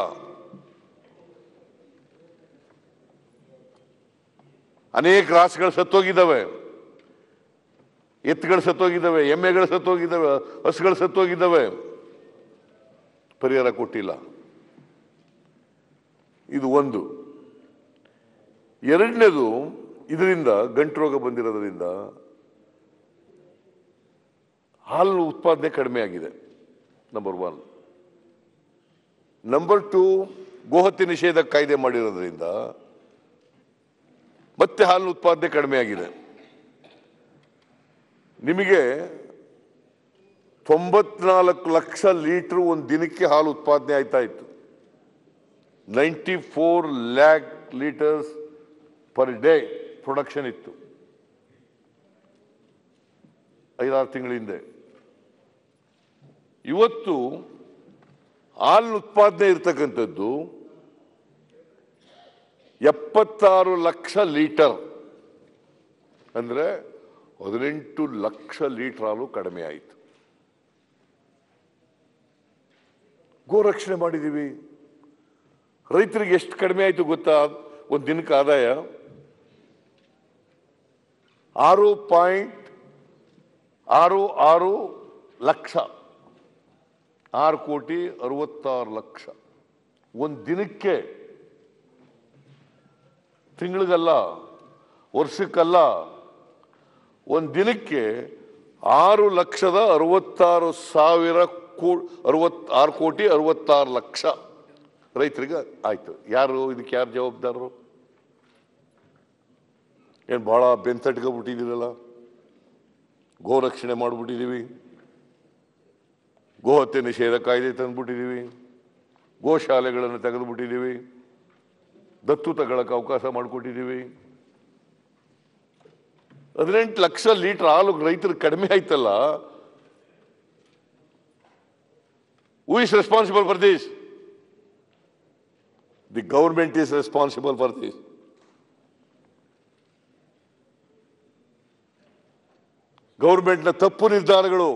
ಅನೇಕ ರಾಸುಗಳು ಸತ್ತೋಗಿದ್ದಾವೆ. ಎತ್ತುಗಳು ಸತ್ತೋಗಿದ್ದಾವೆ, ಎಮ್ಮೆಗಳು ಸತ್ತೋಗಿದ್ದಾವೆ, ಹಸುಗಳು ಸತ್ತೋಗಿದ್ದಾವೆ. ಪರಿಹಾರ ಕೊಟ್ಟಿಲ್ಲ. ಇದು ಒಂದು. ಎರಡನೇದು, ಇದರಿಂದ ಗಂಟು ರೋಗ ಬಂದಿರೋದರಿಂದ ಹಾಲು ಉತ್ಪಾದನೆ ಕಡಿಮೆ ಆಗಿದೆ ನಂಬರ್ ಒನ್ ನಂಬರ್ ಟು ಗೋಹತ್ಯೆ ನಿಷೇಧ ಕಾಯ್ದೆ ಮಾಡಿರೋದ್ರಿಂದ ಮತ್ತೆ ಹಾಲು ಉತ್ಪಾದನೆ ಕಡಿಮೆ ಆಗಿದೆ. ನಿಮಗೆ ತೊಂಬತ್ನಾಲ್ಕು ಲಕ್ಷ ಲೀಟರ್ ಒಂದು ದಿನಕ್ಕೆ ಹಾಲು ಉತ್ಪಾದನೆ ಆಯ್ತಾ ಇತ್ತು. Ninety four lakh litres per day production ಇತ್ತು. ಐದಾರು ತಿಂಗಳ ಹಿಂದೆ. ಇವತ್ತು ಹಾಲಿನ ಉತ್ಪಾದನೆ ಇರತಕ್ಕಂಥದ್ದು ಎಪ್ಪತ್ತಾರು ಲಕ್ಷ ಲೀಟರ್. ಅಂದ್ರೆ ಹದಿನೆಂಟು ಲಕ್ಷ ಲೀಟರ್ ಹಾಲು ಕಡಿಮೆ ಆಯಿತು. ಗೋರಕ್ಷಣೆ ಮಾಡಿದ್ದೀವಿ ರೈತರಿಗೆ ಎಷ್ಟು ಕಡಿಮೆ ಆಯಿತು ಗೊತ್ತಾ? ಒಂದು ದಿನಕ್ಕೆ ಆದಾಯ ಆರು ಪಾಯಿಂಟ್ ಆರು ಆರು ಲಕ್ಷ. ಆರು ಕೋಟಿ ಅರವತ್ತಾರು ಲಕ್ಷ. ಒಂದು ದಿನಕ್ಕೆ ತಿಂಗಳಿಗಲ್ಲ, ವರ್ಷಕ್ಕಲ್ಲ, ಒಂದು ದಿನಕ್ಕೆ ಆರು ಲಕ್ಷದ ಅರವತ್ತಾರು ಸಾವಿರ ಕೋ, ಅರವತ್ತಾರು ಕೋಟಿ ಅರವತ್ತಾರು ಲಕ್ಷ ರೈತರಿಗೆ ಆಯ್ತು. ಯಾರು ಇದಕ್ಕೆ ಯಾರು ಜವಾಬ್ದಾರರು? ಏನು ಭಾಳ ಬೆಂತಟ್ಕೊಬಿಟ್ಟಿದ್ದೀರಲ್ಲ ಗೋರಕ್ಷಣೆ ಮಾಡಿಬಿಟ್ಟಿದ್ದೀವಿ. ಗೋಹತ್ಯೆ ನಿಷೇಧ ಕಾಯ್ದೆ ತಂದ್ಬಿಟ್ಟಿದ್ದೀವಿ. ಗೋಶಾಲೆಗಳನ್ನು ತೆಗೆದುಬಿಟ್ಟಿದ್ದೀವಿ. ದತ್ತು ತಗೊಳ್ಳೋಕೆ ಅವಕಾಶ ಮಾಡಿಕೊಟ್ಟಿದ್ದೀವಿ. ಹದಿನೆಂಟು ಲಕ್ಷ ಲೀಟರ್ ಹಾಲು ರೈತರು ಕಡಿಮೆ ಆಯ್ತಲ್ಲ? Who is responsible for this the government is responsible for this ಗೌರ್ಮೆಂಟ್ನ ತಪ್ಪು ನಿರ್ಧಾರಗಳು,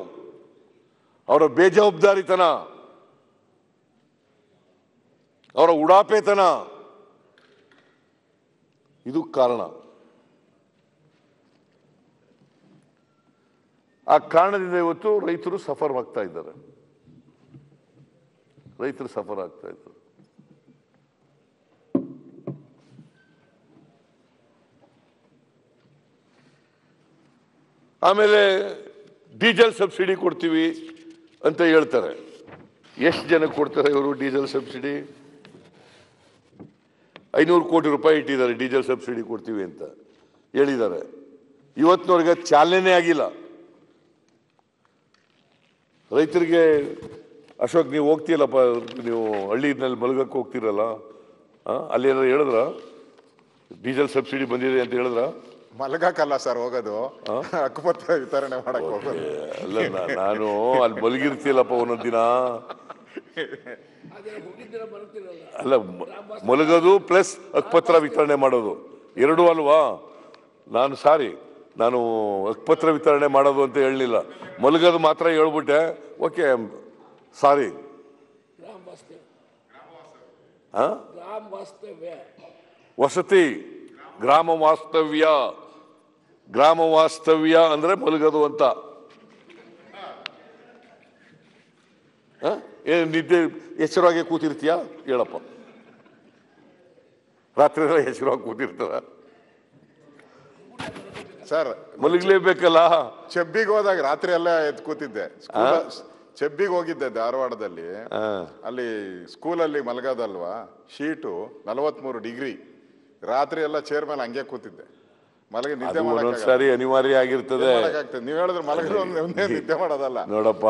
ಅವರ ಬೇಜವಾಬ್ದಾರಿತನ, ಅವರ ಉಡಾಪೆತನ, ಇದು ಕಾರಣ. ಆ ಕಾರಣದಿಂದ ಇವತ್ತು ರೈತರು ಸಫರ್ ಆಗ್ತಾ ಇದ್ದಾರೆ. ರೈತರು ಸಫರ್ ಆಗ್ತಾ ಇದ್ರು. ಆಮೇಲೆ ಡೀಸೆಲ್ ಸಬ್ಸಿಡಿ ಕೊಡ್ತೀವಿ ಅಂತ ಹೇಳ್ತಾರೆ. ಎಷ್ಟು ಜನಕ್ಕೆ ಕೊಡ್ತಾರೆ ಇವರು ಡೀಸೆಲ್ ಸಬ್ಸಿಡಿ? ಐನೂರು ಕೋಟಿ ರೂಪಾಯಿ ಇಟ್ಟಿದ್ದಾರೆ ಡೀಸೆಲ್ ಸಬ್ಸಿಡಿ ಕೊಡ್ತೀವಿ ಅಂತ ಹೇಳಿದ್ದಾರೆ. ಇವತ್ತಿನವರೆಗೆ ಚಾಲನೆ ಆಗಿಲ್ಲ. ರೈತರಿಗೆ ಅಶೋಕ್ ನೀವು ಹೋಗ್ತೀಯಲ್ಲಪ್ಪ ನೀವು ಹಳ್ಳಿನಲ್ಲಿ ಮಲಗಕ್ಕೆ ಹೋಗ್ತೀರಲ್ಲ? ಅಲ್ಲಿ ಏನಾದ್ರು ಹೇಳಿದ್ರ? ಡೀಸೆಲ್ ಸಬ್ಸಿಡಿ ಬಂದಿದೆ ಅಂತ ಹೇಳಿದ್ರ? ಮಲಗಕ್ಕಲ್ಲ ಸರ್ ಹೋಗೋದು. ಹಕ್ಕುಪತ್ರ ವಿತರಣೆ ಮಾಡಕ್ ಹೋಗೋದು. ಅಲ್ಲ ನಾನು ಅಲ್ಲಿ ಮಲಗಿರ್ತೀಯಲ್ಲಪ್ಪ ಒಂದೊಂದು ದಿನ ಅಲ್ಲ ಮಲಗೋದು ಪ್ಲಸ್ ಅಕಪತ್ರ ವಿತರಣೆ ಮಾಡೋದು. ಎರಡು ಅಲ್ವಾ? ನಾನು ಸಾರಿ ನಾನು ಅಕ್ಪತ್ರ ವಿತರಣೆ ಮಾಡೋದು ಅಂತ ಹೇಳಲಿಲ್ಲ. ಮಲಗೋದು ಮಾತ್ರ ಹೇಳ್ಬಿಟ್ಟೆ. Okay sorry. ವಸತಿ ಗ್ರಾಮ ವಾಸ್ತವ್ಯ ಗ್ರಾಮ ವಾಸ್ತವ್ಯ ಅಂದ್ರೆ ಮಲಗದು ಅಂತ? ಏನ್ ನಿದ್ದೆ ಎಚ್ಚರವಾಗಿ ಕೂತಿರ್ತೀಯಾ? ಹೇಳಪ್ಪ. ರಾತ್ರಿ ಎಚ್ಚರವಾಗಿ ಕೂತಿರ್ತಾರ. ಸರ್ ಮಲಗಲೇಬೇಕಲ್ಲ? ಚೆಬ್ಬಿಗೆ ಹೋದಾಗ ರಾತ್ರಿ ಎಲ್ಲ ಎದ್ದು ಕೂತಿದ್ದೆ. ಚೆಬ್ಬಿಗೆ ಹೋಗಿದ್ದೆ ಧಾರವಾಡದಲ್ಲಿ. ಅಲ್ಲಿ ಸ್ಕೂಲಲ್ಲಿ ಮಲಗೋದಲ್ವಾ? ಶೀಟು ನಲವತ್ಮೂರು ಡಿಗ್ರಿ. ರಾತ್ರಿ ಎಲ್ಲ ಚೇರ್ ಮೇಲೆ ಹಂಗೆ ಕೂತಿದ್ದೆ. ಮಲಗಿ ನಿದ್ದೆ. ಒಂದೊಂದ್ಸಾರಿ ಅನಿವಾರ್ಯ ಆಗಿರ್ತದೆ. ನೀವು ಹೇಳಿದ್ರೆ ಮಲಗಿರೋ ಒಂದೇ ಒಂದೇ ನಿದ್ದೆ ಮಾಡೋದಲ್ಲ. ನೋಡಪ್ಪ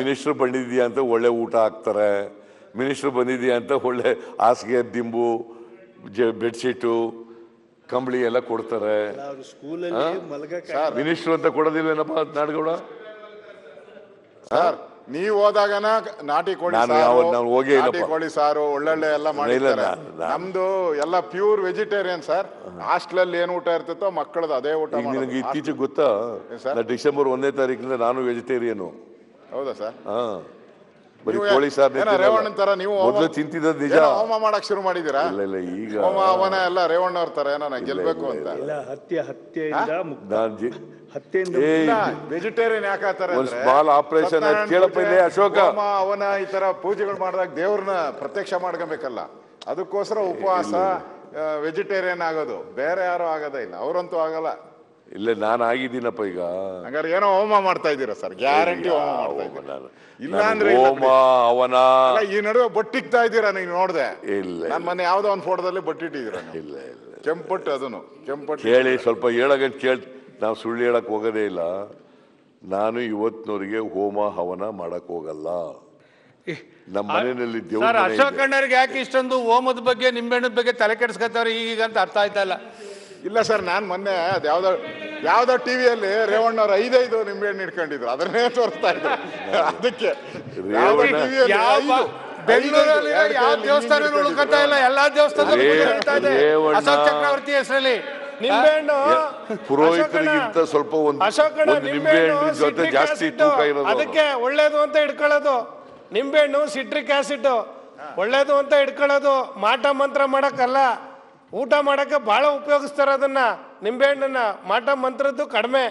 ಮಿನಿಸ್ಟರ್ ಬಂದಿದ್ಯಾ ಅಂತ ಒಳ್ಳೆ ಊಟ ಹಾಕ್ತಾರೆ. ಮಿನಿಸ್ಟರ್ ಬಂದಿದ್ಯಾ ಅಂತ ಒಳ್ಳೆ ಹಾಸಿಗೆ ದಿಂಬು ಬೆಡ್ಶೀಟು ಕಂಬಳಿ ಎಲ್ಲ ಕೊಡ್ತಾರೆ. ಮಿನಿಸ್ಟರ್ ಅಂತ ಕೊಡೋದಿಲ್ವೇನಪ್ಪ ನಾಡಗೌಡ? ಸರ್ ನೀವು ಹೋದಾಗನ ನಾಟಿ ಕೋಳಿ ನಾನು ಸಾರು ಯಾವತ್ತು ನಾನು ಹೋಗೇ ನಾಟಿ ಇಲ್ಲಪ್ಪ. ಕೋಳಿ ಸಾರು ಒಳ್ಳೊಳ್ಳೆ ಎಲ್ಲ ಮಾಡಿರ್ತಾರೆ. ಇಲ್ಲ, ನಾ- ನಮ್ದು ಎಲ್ಲ ಪ್ಯೂರ್ ವೆಜಿಟೇರಿಯನ್ ಸರ್. ಹಾಸ್ಟೆಲ್ ಏನ್ ಊಟ ಇರ್ತಿತ್ತೋ ಮಕ್ಕಳದು ಅದೇ ಊಟ ಈಗ ಮಾಡೋದು. ನಿನಗೆ ಇತ್ತೀಚೆಗೆ ಗೊತ್ತಾ? ಸರ್? ನಾ ಡಿಸೆಂಬರ್ ಒಂದನೇ ತಾರೀಕಿಂದ ನಾನು ವೆಜಿಟೇರಿಯನ್ ಹೌದಾ ಸರ್? ಹಾ. ಬರೀ ನೀವು ಕೋಳಿ ಸಾರ್ ಏನೋ ರೇವಣ್ಣನ್ ತರ ನೀವು ಹೋಮ- ಮೊದಲು ತಿಂತಿದ್ದದ್ದು ನಿಜ. ಏನೋ ಹೋಮ ಮಾಡಕ್ ಶುರು ಮಾಡಿದೀರಾ ಇಲ್ಲ ಇಲ್ಲ ಈಗ ಹೋಮ ಹವನ ಎಲ್ಲ ರೇವಣ್ಣ ಅವ್ರ ತರ ಏನೋ ನಾ ಗೆಲ್ಬೇಕು ಅಂತ. ಇಲ್ಲ. ಹತ್ಯೆ ಹತ್ಯೆಯಿಂದ ಮುಕ್ತ. ನಾನ್ ಜಿ- ವೆಜಿಟೇರಿಯನ್ ಆಪರೇಷನ್. ಕೇಳಪ್ಪ ಇಲ್ಲಿ ಅಶೋಕ. ಅವನ ಈ ತರ ಪೂಜೆಗಳು ಮಾಡಿದಾಗ ದೇವ್ರನ್ನ ಪ್ರತ್ಯಕ್ಷ ಮಾಡ್ಕೊಬೇಕಲ್ಲ. ಅದಕ್ಕೋಸ್ಕರ ಉಪವಾಸ ವೆಜಿಟೇರಿಯನ್ ಆಗೋದು. ಬೇರೆ ಯಾರು ಆಗದ ಇಲ್ಲ. ಅವರಂತೂ ಆಗಲ್ಲ. ಇಲ್ಲ ನಾನು ಆಗಿದ್ದೀನಪ್ಪ ಈಗ. ಹಂಗಾರೆ ಏನೋ ಹೋಮ ಮಾಡ್ತಾ ಇದ್ದೀರಾ ಸರ್? ಗ್ಯಾರಂಟಿ ಹೋಮ ಮಾಡ್ತಾ ಇದ್ದೀರಾ? ಇಲ್ಲ ಅಂದ್ರೆ ಹೋಮ ಅವನ ಈ ನಡುವೆ ಬಟ್ಟಿಕ್ತಾ ಇದ್ದೀರಾ ನೀವು ನೋಡ್ದೆ? ಇಲ್ಲ ನನ್ನ ಮನೆ ಯಾವ್ದೋ ಒಂದು ಫೋಟೋದಲ್ಲಿ ಬಟ್ಟಿಟ್ಟಿದ್ದೀರಾ. ಇಲ್ಲ ಇಲ್ಲ ಕೆಂಪಟ್ಟು ಅದನ್ನು ಕೆಂಪಟ್ಟು ಹೇಳಿ ಸ್ವಲ್ಪ ಹೇಳಗಂತ ಕೇಳಿ ನಾವು ಸುಳ್ಳು ಹೇಳಕ್ಕೆ ಹೋಗೋದೇ ಇಲ್ಲ. ನಾನು ಇವತ್ತಿನವರಿಗೆ ಹೋಮ ಹವನ ಮಾಡಕ್ ಹೋಗಲ್ಲ. ನಮ್ಮ ಮನೆಯಲ್ಲಿ ಸರ್ ದೇವ್ರ ಅಶೋಕ್ ಅಣ್ಣರಿಗೆ ಯಾಕೆ ಇಷ್ಟೊಂದು ಹೋಮದ ಬಗ್ಗೆ ನಿಂಬೆಹಣ್ಣದ ಬಗ್ಗೆ ತಲೆ ಕೆಡಿಸ್ಕೊತಾರೆ ಈಗೀಗ ಅಂತ ಅರ್ಥ ಆಯ್ತಾ ಇಲ್ಲ? ಇಲ್ಲ ಸರ್ ನಾನು ಮೊನ್ನೆ ಅದ್ ಯಾವ್ದೋ ಯಾವ್ದೋ ಟಿವಿಯಲ್ಲಿ ರೇವಣ್ಣವ್ರು ಐದೈದು ನಿಂಬೆಹಣ್ಣು ಇಟ್ಕೊಂಡಿದ್ರು ಅದನ್ನೇ ತೋರಿಸ್ತಾ ಇದ್ರು. ಅದಕ್ಕೆ. ಬೆಂಗಳೂರಲ್ಲಿ ಯಾವ ದೇವಸ್ಥಾನ ಉಳ್ಕೊತಾ ಇಲ್ಲ. ಎಲ್ಲಾ ದೇವಸ್ಥಾನದಲ್ಲೂ. ಅಶೋಕ್ ಚಕ್ರವರ್ತಿ ಹೆಸರಲ್ಲಿ. ನಿಂಬೆಹಣ್ಣು ಪುರೋಹಿತರಿಗಿಂತ ಸ್ವಲ್ಪ ಒಂದು ಅಶೋಕಣ್ಣ ನಿಂಬೆಹಣ್ಣು ಜೊತೆ ಜಾಸ್ತಿ acid, ತೂಕ ಇರೋದು. ಅದಕ್ಕೆ ಒಳ್ಳೇದು ಅಂತ ಇಟ್ಕೊಳ್ಳೋದು ನಿಂಬೆಹಣ್ಣು ಸಿಟ್ರಿಕ್ ಆಸಿಡ್ ಒಳ್ಳೇದು ಅಂತ ಇಟ್ಕೊಳ್ಳೋದು ಮಾಟ ಮಂತ್ರ ಮಾಡಕ್ಕಲ್ಲ. ಊಟ ಮಾಡಕ್ಕೆ ಬಹಳ ಉಪಯೋಗಿಸ್ತಾರೆ ಅದನ್ನ ನಿಂಬೆಹಣ್ಣನ್ನ. ಮಾಟ ಮಂತ್ರದ್ದು ಕಡಿಮೆ.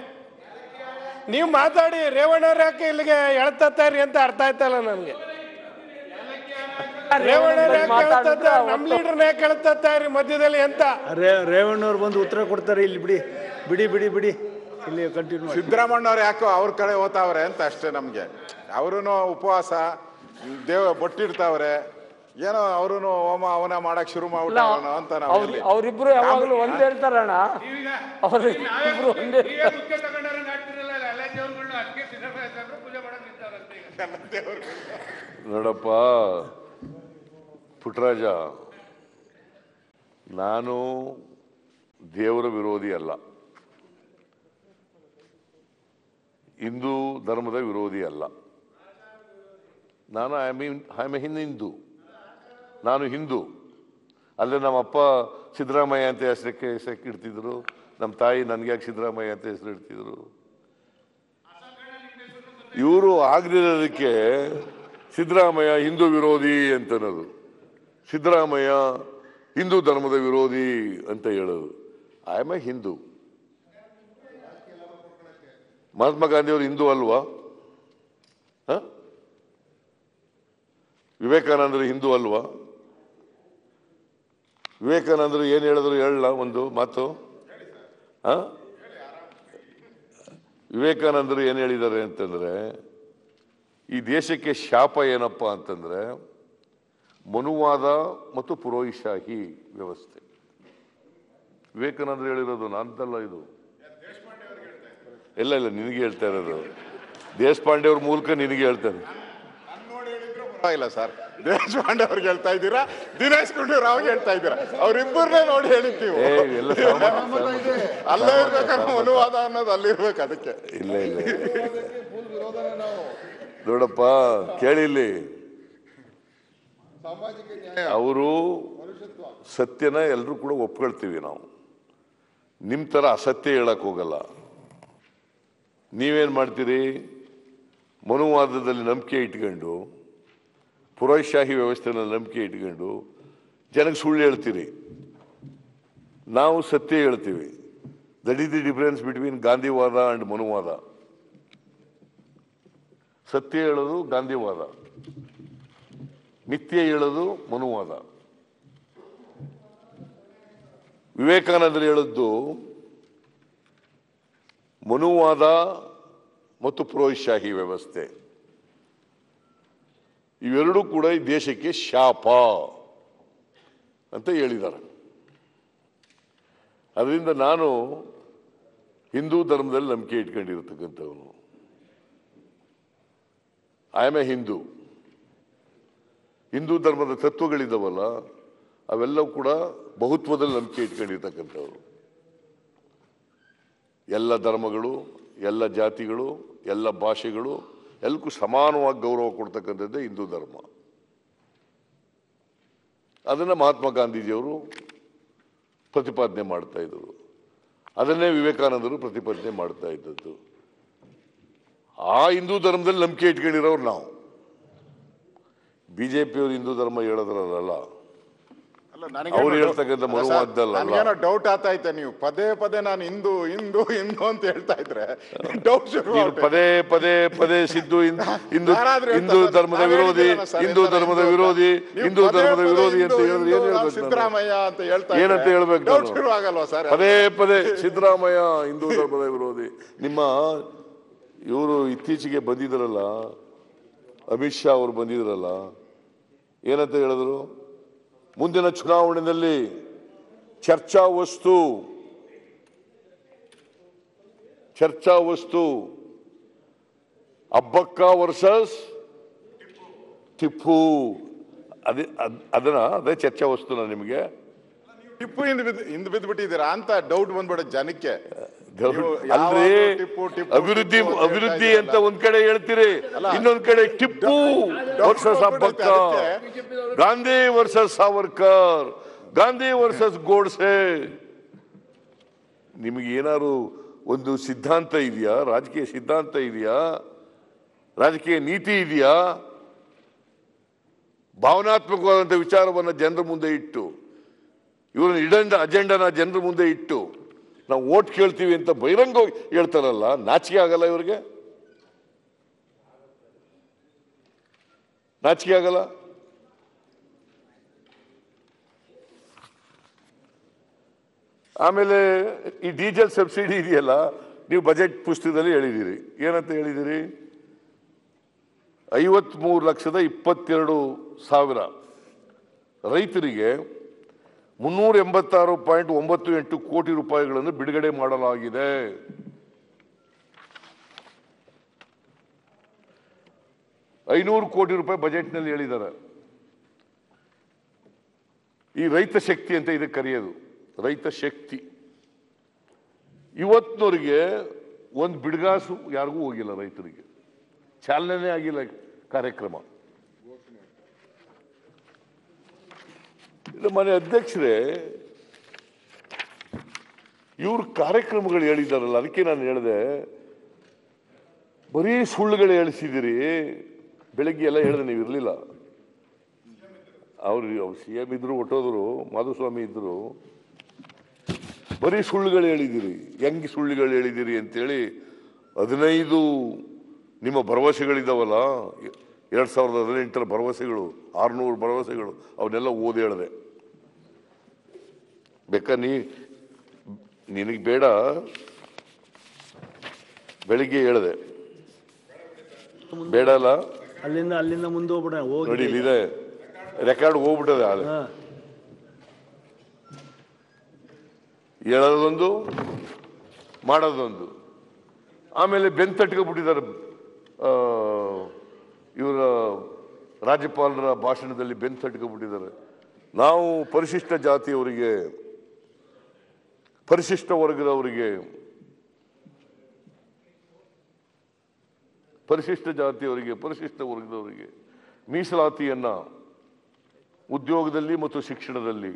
ನೀವು ಮಾತಾಡಿ ರೇವಣ್ಣವ್ರ ಯಾಕೆ ಇಲ್ಲಿಗೆ ಎಳ್ತಾರಿ ಅಂತ ಅರ್ಥ ಆಯ್ತಲ್ಲ ನನಗೆ. ನಮ್ ಲೀಡರ್ನ ಯಾಕೆ ಇರಿ ಮಧ್ಯದಲ್ಲಿ ಅಂತ? ರೇ ರೇವಣ್ಣವ್ರು ಬಂದು ಉತ್ತರ ಕೊಡ್ತಾರೆ. ಇಲ್ಲಿ ಬಿಡಿ ಬಿಡಿ ಬಿಡಿ ಬಿಡಿ. ಇಲ್ಲಿ ಕಂಟಿನ್ಯೂ ಸಿದ್ದರಾಮಣ್ಣವ್ರು ಯಾಕೋ ಅವ್ರ ಕಡೆ ಹೋತಾವ್ರೆ ಅಂತ ಅಷ್ಟೇ ನಮ್ಗೆ. ಅವ್ರೂ ಉಪವಾಸ ದೇವ ಬೊಟ್ಟಿಡ್ತಾವ್ರೆ ಏನೋ ಅವರು ಹೋಮ ಅವನ ಮಾಡಕ್ ಶುರು ಮಾಡ್ಬಿಟ್ಟು ಅಂತ ನಾವು ಅವ್ರ ಅವರಿಬ್ರು ಯಾವಾಗಲೂ ಒಂದ್ ಹೇಳ್ತಾರಣ್ಣ ಅವ್ರು ಇಬ್ರು ಒಂದೇ ನೋಡಪ್ಪ ಪುಟ್ಟರಾಜ ನಾನು ದೇವರ ವಿರೋಧಿ ಅಲ್ಲ. ಹಿಂದೂ ಧರ್ಮದ ವಿರೋಧಿ ಅಲ್ಲ. ನಾನು I mean I am Hindu ನಾನು ಹಿಂದೂ. ಅಲ್ಲೇ ನಮ್ಮ ಅಪ್ಪ ಸಿದ್ದರಾಮಯ್ಯ ಅಂತ ಹೆಸರಕ್ಕೆ ಹೆಸರಕ್ಕೆ ಇಡ್ತಿದ್ರು. ನಮ್ಮ ತಾಯಿ ನನಗೆ ಯಾಕೆ ಸಿದ್ದರಾಮಯ್ಯ ಅಂತ ಹೆಸರು ಇಡ್ತಿದ್ರು. ಇವರು ಆಗದಿರೋದಕ್ಕೆ ಸಿದ್ದರಾಮಯ್ಯ ಹಿಂದೂ ವಿರೋಧಿ ಅಂತನದು. ಸಿದ್ದರಾಮಯ್ಯ ಹಿಂದೂ ಧರ್ಮದ ವಿರೋಧಿ ಅಂತ ಹೇಳೋದು. I am a Hindu Mahatma ಗಾಂಧಿಯವರು ಹಿಂದೂ ಅಲ್ವಾ? ವಿವೇಕಾನಂದರು ಹಿಂದೂ ಅಲ್ವಾ? ವಿವೇಕಾನಂದರು ಏನು ಹೇಳಿದ್ರು ಹೇಳಲ್ಲ ಒಂದು ಮಾತು? ಹಾಂ? ವಿವೇಕಾನಂದರು ಏನು ಹೇಳಿದ್ದಾರೆ ಅಂತಂದರೆ, ಈ ದೇಶಕ್ಕೆ ಶಾಪ ಏನಪ್ಪ ಅಂತಂದ್ರೆ ಮನುವಾದ ಮತ್ತು ಪುರೋಹಿಶಾಹಿ ವ್ಯವಸ್ಥೆ. ವಿವೇಕಾನಂದರು ಹೇಳಿರೋದು ನಾನಂತಲ್ಲ ಇದು. ಇಲ್ಲ ಇಲ್ಲ ನಿನಗೆ ಹೇಳ್ತಾ ಇರೋದು. ದೇಶಪಾಂಡೆ ಅವ್ರ ಮೂಲಕ ನಿನಗೆ ಹೇಳ್ತಾರೆ ಇಲ್ಲ ಸರ್. ದೇಶಪಾಂಡೆ ಅವ್ರಿಗೆ ಹೇಳ್ತಾ ಇದ್ದೀರಾ? ದಿನೇಶ್ ಗುಂಡೂರಾವ್ ಹೇಳ್ತಾ ಇದ್ದೀರಾ? ಅವ್ರಿಬ್ಬರನ್ನೇ ನೋಡಿ ಹೇಳಿದ್ದೀವಿ ಅಲ್ಲೇ ಇರ್ಬೇಕಾದ್ರೆ ಅನುವಾದ ಅನ್ನೋದು ಅಲ್ಲಿರ್ಬೇಕು ಅದಕ್ಕೆ. ಇಲ್ಲ ಇಲ್ಲ. ನೋಡಪ್ಪ ಕೇಳಿಲ್ಲಿ ಅವರು ಸತ್ಯನ ಎಲ್ಲರೂ ಕೂಡ ಒಪ್ಕೊಳ್ತೀವಿ ನಾವು. ನಿಮ್ಮ ಥರ ಅಸತ್ಯ ಹೇಳಕ್ ಹೋಗಲ್ಲ. ನೀವೇನು ಮಾಡ್ತೀರಿ? ಮನುವಾದದಲ್ಲಿ ನಂಬಿಕೆ ಇಟ್ಕೊಂಡು ಪುರೋಹಿತಶಾಹಿ ವ್ಯವಸ್ಥೆನಲ್ಲಿ ನಂಬಿಕೆ ಇಟ್ಕೊಂಡು ಜನಕ್ಕೆ ಸುಳ್ಳು ಹೇಳ್ತೀರಿ. ನಾವು ಸತ್ಯ ಹೇಳ್ತೀವಿ. That is the difference between ಗಾಂಧಿವಾದ and ಮನುವಾದ. ಸತ್ಯ ಹೇಳೋದು ಗಾಂಧಿವಾದ. ಮಿಥ್ಯ ಹೇಳೋದು ಮನುವಾದ. ವಿವೇಕಾನಂದರು ಹೇಳದ್ದು ಮನುವಾದ ಮತ್ತು ಪ್ರೋತ್ಸಾಹಿ ವ್ಯವಸ್ಥೆ. ಇವೆರಡೂ ಕೂಡ ಈ ದೇಶಕ್ಕೆ ಶಾಪ ಅಂತ ಹೇಳಿದ್ದಾರೆ. ಅದರಿಂದ ನಾನು ಹಿಂದೂ ಧರ್ಮದಲ್ಲಿ ನಂಬಿಕೆ ಇಟ್ಕೊಂಡಿರ್ತಕ್ಕಂಥವನು. I am a Hindu Hindu ಧರ್ಮದ ತತ್ವಗಳಿದ್ದಾವಲ್ಲ ಅವೆಲ್ಲವೂ ಕೂಡ ಬಹುತ್ವದಲ್ಲಿ ನಂಬಿಕೆ ಇಟ್ಕೊಂಡಿರ್ತಕ್ಕಂಥವ್ರು. ಎಲ್ಲ ಧರ್ಮಗಳು, ಎಲ್ಲ ಜಾತಿಗಳು, ಎಲ್ಲ ಭಾಷೆಗಳು ಎಲ್ಲಕ್ಕೂ ಸಮಾನವಾಗಿ ಗೌರವ ಕೊಡ್ತಕ್ಕಂಥದ್ದೇ ಹಿಂದೂ ಧರ್ಮ. ಅದನ್ನು ಮಹಾತ್ಮ ಗಾಂಧೀಜಿಯವರು ಪ್ರತಿಪಾದನೆ ಮಾಡ್ತಾ ಇದ್ದರು. ಅದನ್ನೇ ವಿವೇಕಾನಂದರು ಪ್ರತಿಪಾದನೆ ಮಾಡ್ತಾ ಇದ್ದದ್ದು. ಆ ಹಿಂದೂ ಧರ್ಮದಲ್ಲಿ ನಂಬಿಕೆ ಇಟ್ಕೊಂಡಿರೋರು ನಾವು. ಬಿಜೆಪಿಯವರು ಹಿಂದೂ ಧರ್ಮ ಹೇಳೋದ್ರಲ್ಲ ಅವ್ರು ಹೇಳ್ತಕ್ಕಂಥ ಮನುವಾದ್ದಲ್ಲ ಡೌಟ್ ಡೌಟ್ ಇದ್ದೆ ನೀವು. ಪದೇ ಪದೇ ನಾನು ಹಿಂದೂ ಹಿಂದೂ ಹಿಂದೂ ಅಂತ ಹೇಳ್ತಾ ಇದ್ರೆ ಡೌಟ್ ಶುರು ಪದೇ ಪದೇ ಪದೇ ಸಿದ್ದು ಹಿಂದ್- ಹಿಂದೂ ಧರ್ಮದ ವಿರೋಧಿ ಹಿಂದೂ ಧರ್ಮದ ವಿರೋಧಿ ಹಿಂದೂ ಧರ್ಮದ ವಿರೋಧಿ ಅಂತ ಹೇಳಿದ್ರೆ ಏನ್ ಹೇಳ್ಬೇಕು? ಸಿದ್ದರಾಮಯ್ಯ ಅಂತ ಹೇಳ್ತಾ ಏನಂತ ಹೇಳ್ಬೇಕು ಡೌಟ್ ಶುರು ಆಗಲ್ವಾ ಸರ್? ಪದೇ ಪದೇ ಸಿದ್ದರಾಮಯ್ಯ ಹಿಂದೂ ಧರ್ಮದ ವಿರೋಧಿ. ನಿಮ್ಮ ಇವರು ಇತ್ತೀಚೆಗೆ ಬಂದಿದ್ರಲ್ಲ ಅಮಿತ್ ಶಾ ಅವರು ಬಂದಿದ್ರಲ್ಲ ಏನಂತ ಹೇಳಿದ್ರು? ಮುಂದಿನ ಚುನಾವಣೆಯಲ್ಲಿ ಚರ್ಚಾ ವಸ್ತು ಚರ್ಚಾ ವಸ್ತು ಅಬ್ಬಕ್ಕ ವರ್ಸಸ್ ಟಿಪ್ಪು. ಅದೇ, ಅದ್- ಅದನ್ನ, ಅದೇ ಚರ್ಚಾ ವಸ್ತುನ ನಿಮಗೆ. ಟಿಪ್ಪು ಹಿಂದೆ ಬಿದ್ದು ಹಿಂದೆ ಬಿದ್ದು ಬಿಟ್ಟಿದ್ದೀರಾ ಅಂತ ಡೌಟ್ ಬಂದ್ಬಿಡ ಜನಕ್ಕೆ. ಅಲ್ರಿ? ಅಭಿವೃದ್ಧಿ ಅಂತ ಅಭಿವೃದ್ಧಿ ಅಂತ ಒಂದ್ ಕಡೆ ಹೇಳ್ತೀರಿ ಇನ್ನೊಂದ್ ಕಡೆ Tippu versus Abbakka Gandhi versus Savarkar. Gandhi versus Godse. ನಿಮಗೆ ಏನಾದ್ರು ಒಂದು ಸಿದ್ಧಾಂತ ಇದೆಯಾ? ರಾಜಕೀಯ ಸಿದ್ಧಾಂತ ಇದೆಯಾ? ರಾಜಕೀಯ ನೀತಿ ಇದೆಯಾ? ಭಾವನಾತ್ಮಕವಾದಂಥ ವಿಚಾರವನ್ನ ಜನರ ಮುಂದೆ ಇಟ್ಟು ಇವರ ಇಡಂಡ ಅಜೆಂಡನ ಜನರ ಮುಂದೆ ಇಟ್ಟು ನಾವು ಓಟ್ ಕೇಳ್ತೀವಿ ಅಂತ ಬಹಿರಂಗ ಹೇಳ್ತಾರಲ್ಲ, ನಾಚಿಕೆ ಆಗಲ್ಲ ಇವ್ರಿಗೆ? ನಾಚಿಕೆ ಆಗಲ್ಲ? ಆಮೇಲೆ ಈ ಡೀಸೆಲ್ ಸಬ್ಸಿಡಿ ಇದೆಯಲ್ಲ, ನೀವು ಬಜೆಟ್ ಪುಸ್ತಕದಲ್ಲಿ ಹೇಳಿದ್ದೀರಿ. ಏನಂತ ಹೇಳಿದ್ದೀರಿ? ಐವತ್ಮೂರು ಲಕ್ಷದ ಇಪ್ಪತ್ತೆರಡು ಸಾವಿರ. ರೈತರಿಗೆ ಮುನ್ನೂರ ಎಂಬತ್ತಾರು ಪಾಯಿಂಟ್ ಒಂಬತ್ತು ಎಂಟು ಕೋಟಿ ರೂಪಾಯಿಗಳನ್ನು ಬಿಡುಗಡೆ ಮಾಡಲಾಗಿದೆ. ಐನೂರು ಕೋಟಿ ರೂಪಾಯಿ ಬಜೆಟ್ನಲ್ಲಿ ಹೇಳಿದ್ದಾರೆ. ಈ ರೈತ ಶಕ್ತಿ ಅಂತ ಇದಕ್ಕೆ ಕರೆಯೋದು, ರೈತ ಶಕ್ತಿ. ಇವತ್ತಿನವರಿಗೆ ಒಂದು ಬಿಡುಗಾಸು ಯಾರಿಗೂ ಹೋಗಿಲ್ಲ ರೈತರಿಗೆ. ಚಾಲನೆ ಆಗಿಲ್ಲ ಕಾರ್ಯಕ್ರಮ. ಇದು ಮನೆ ಅಧ್ಯಕ್ಷರೇ, ಇವ್ರ ಕಾರ್ಯಕ್ರಮಗಳು ಹೇಳಿದಾರಲ್ಲ ಅದಕ್ಕೆ ನಾನು ಹೇಳಿದೆ, ಬರೀ ಸುಳ್ಳುಗಳು ಹೇಳಿಸಿದಿರಿ ಬೆಳಗ್ಗೆ ಎಲ್ಲ ಹೇಳಿದೆ ನೀವು ಇರಲಿಲ್ಲ. ಅವ್ರು ಅವ್ರು ಸಿ ಎಂ ಇದ್ರು, ಒಟ್ಟೋದ್ರು, ಮಾಧುಸ್ವಾಮಿ ಇದ್ರು, ಬರೀ ಸುಳ್ಳುಗಳು ಹೇಳಿದಿರಿ ಹೆಂಗೆ ಸುಳ್ಳುಗಳು ಹೇಳಿದಿರಿ ಅಂತೇಳಿ, ಹದಿನೈದು ನಿಮ್ಮ ಭರವಸೆಗಳಿದಾವಲ್ಲ ಎರಡ್ ಸಾವಿರದ ಹದಿನೆಂಟರ ಭರವಸೆಗಳು ಆರುನೂರು ಭರವಸೆಗಳು ಅವನ್ನೆಲ್ಲ ಓದಿ ಹೇಳಿದೆ. ಬೇಕಾ ನೀ ನಿನಗೆ ಬೇಡ ಬೆಳಿಗ್ಗೆ ಹೇಳಿದೆ. ಬೇಡ ಅಲ್ಲ? ಅಲ್ಲಿಂದ ಅಲ್ಲಿಂದ ಮುಂದೆ ಹೋಗ್ಬಿಡ ಹೋಗಿ. ನೋಡಿ ಇಲ್ಲಿದೆ ರೆಕಾರ್ಡ್ ಹೋಗ್ಬಿಟ್ಟದೆ ಅಲ್ಲಿ. ಹೇಳೋದೊಂದು ಮಾಡೋದೊಂದು. ಆಮೇಲೆ ಬೆನ್ ತಟ್ಕೊಬಿಟ್ಟಿದ್ದಾರೆ ಇವರ ರಾಜ್ಯಪಾಲರ ಭಾಷಣದಲ್ಲಿ ಬೆನ್ ತಟ್ಕೊಬಿಟ್ಟಿದ್ದಾರೆ ನಾವು ಪರಿಶಿಷ್ಟ ಜಾತಿಯವರಿಗೆ, ಪರಿಶಿಷ್ಟ ವರ್ಗದವರಿಗೆ, ಪರಿಶಿಷ್ಟ ಜಾತಿಯವರಿಗೆ, ಪರಿಶಿಷ್ಟ ವರ್ಗದವರಿಗೆ ಮೀಸಲಾತಿಯನ್ನ ಉದ್ಯೋಗದಲ್ಲಿ ಮತ್ತು ಶಿಕ್ಷಣದಲ್ಲಿ,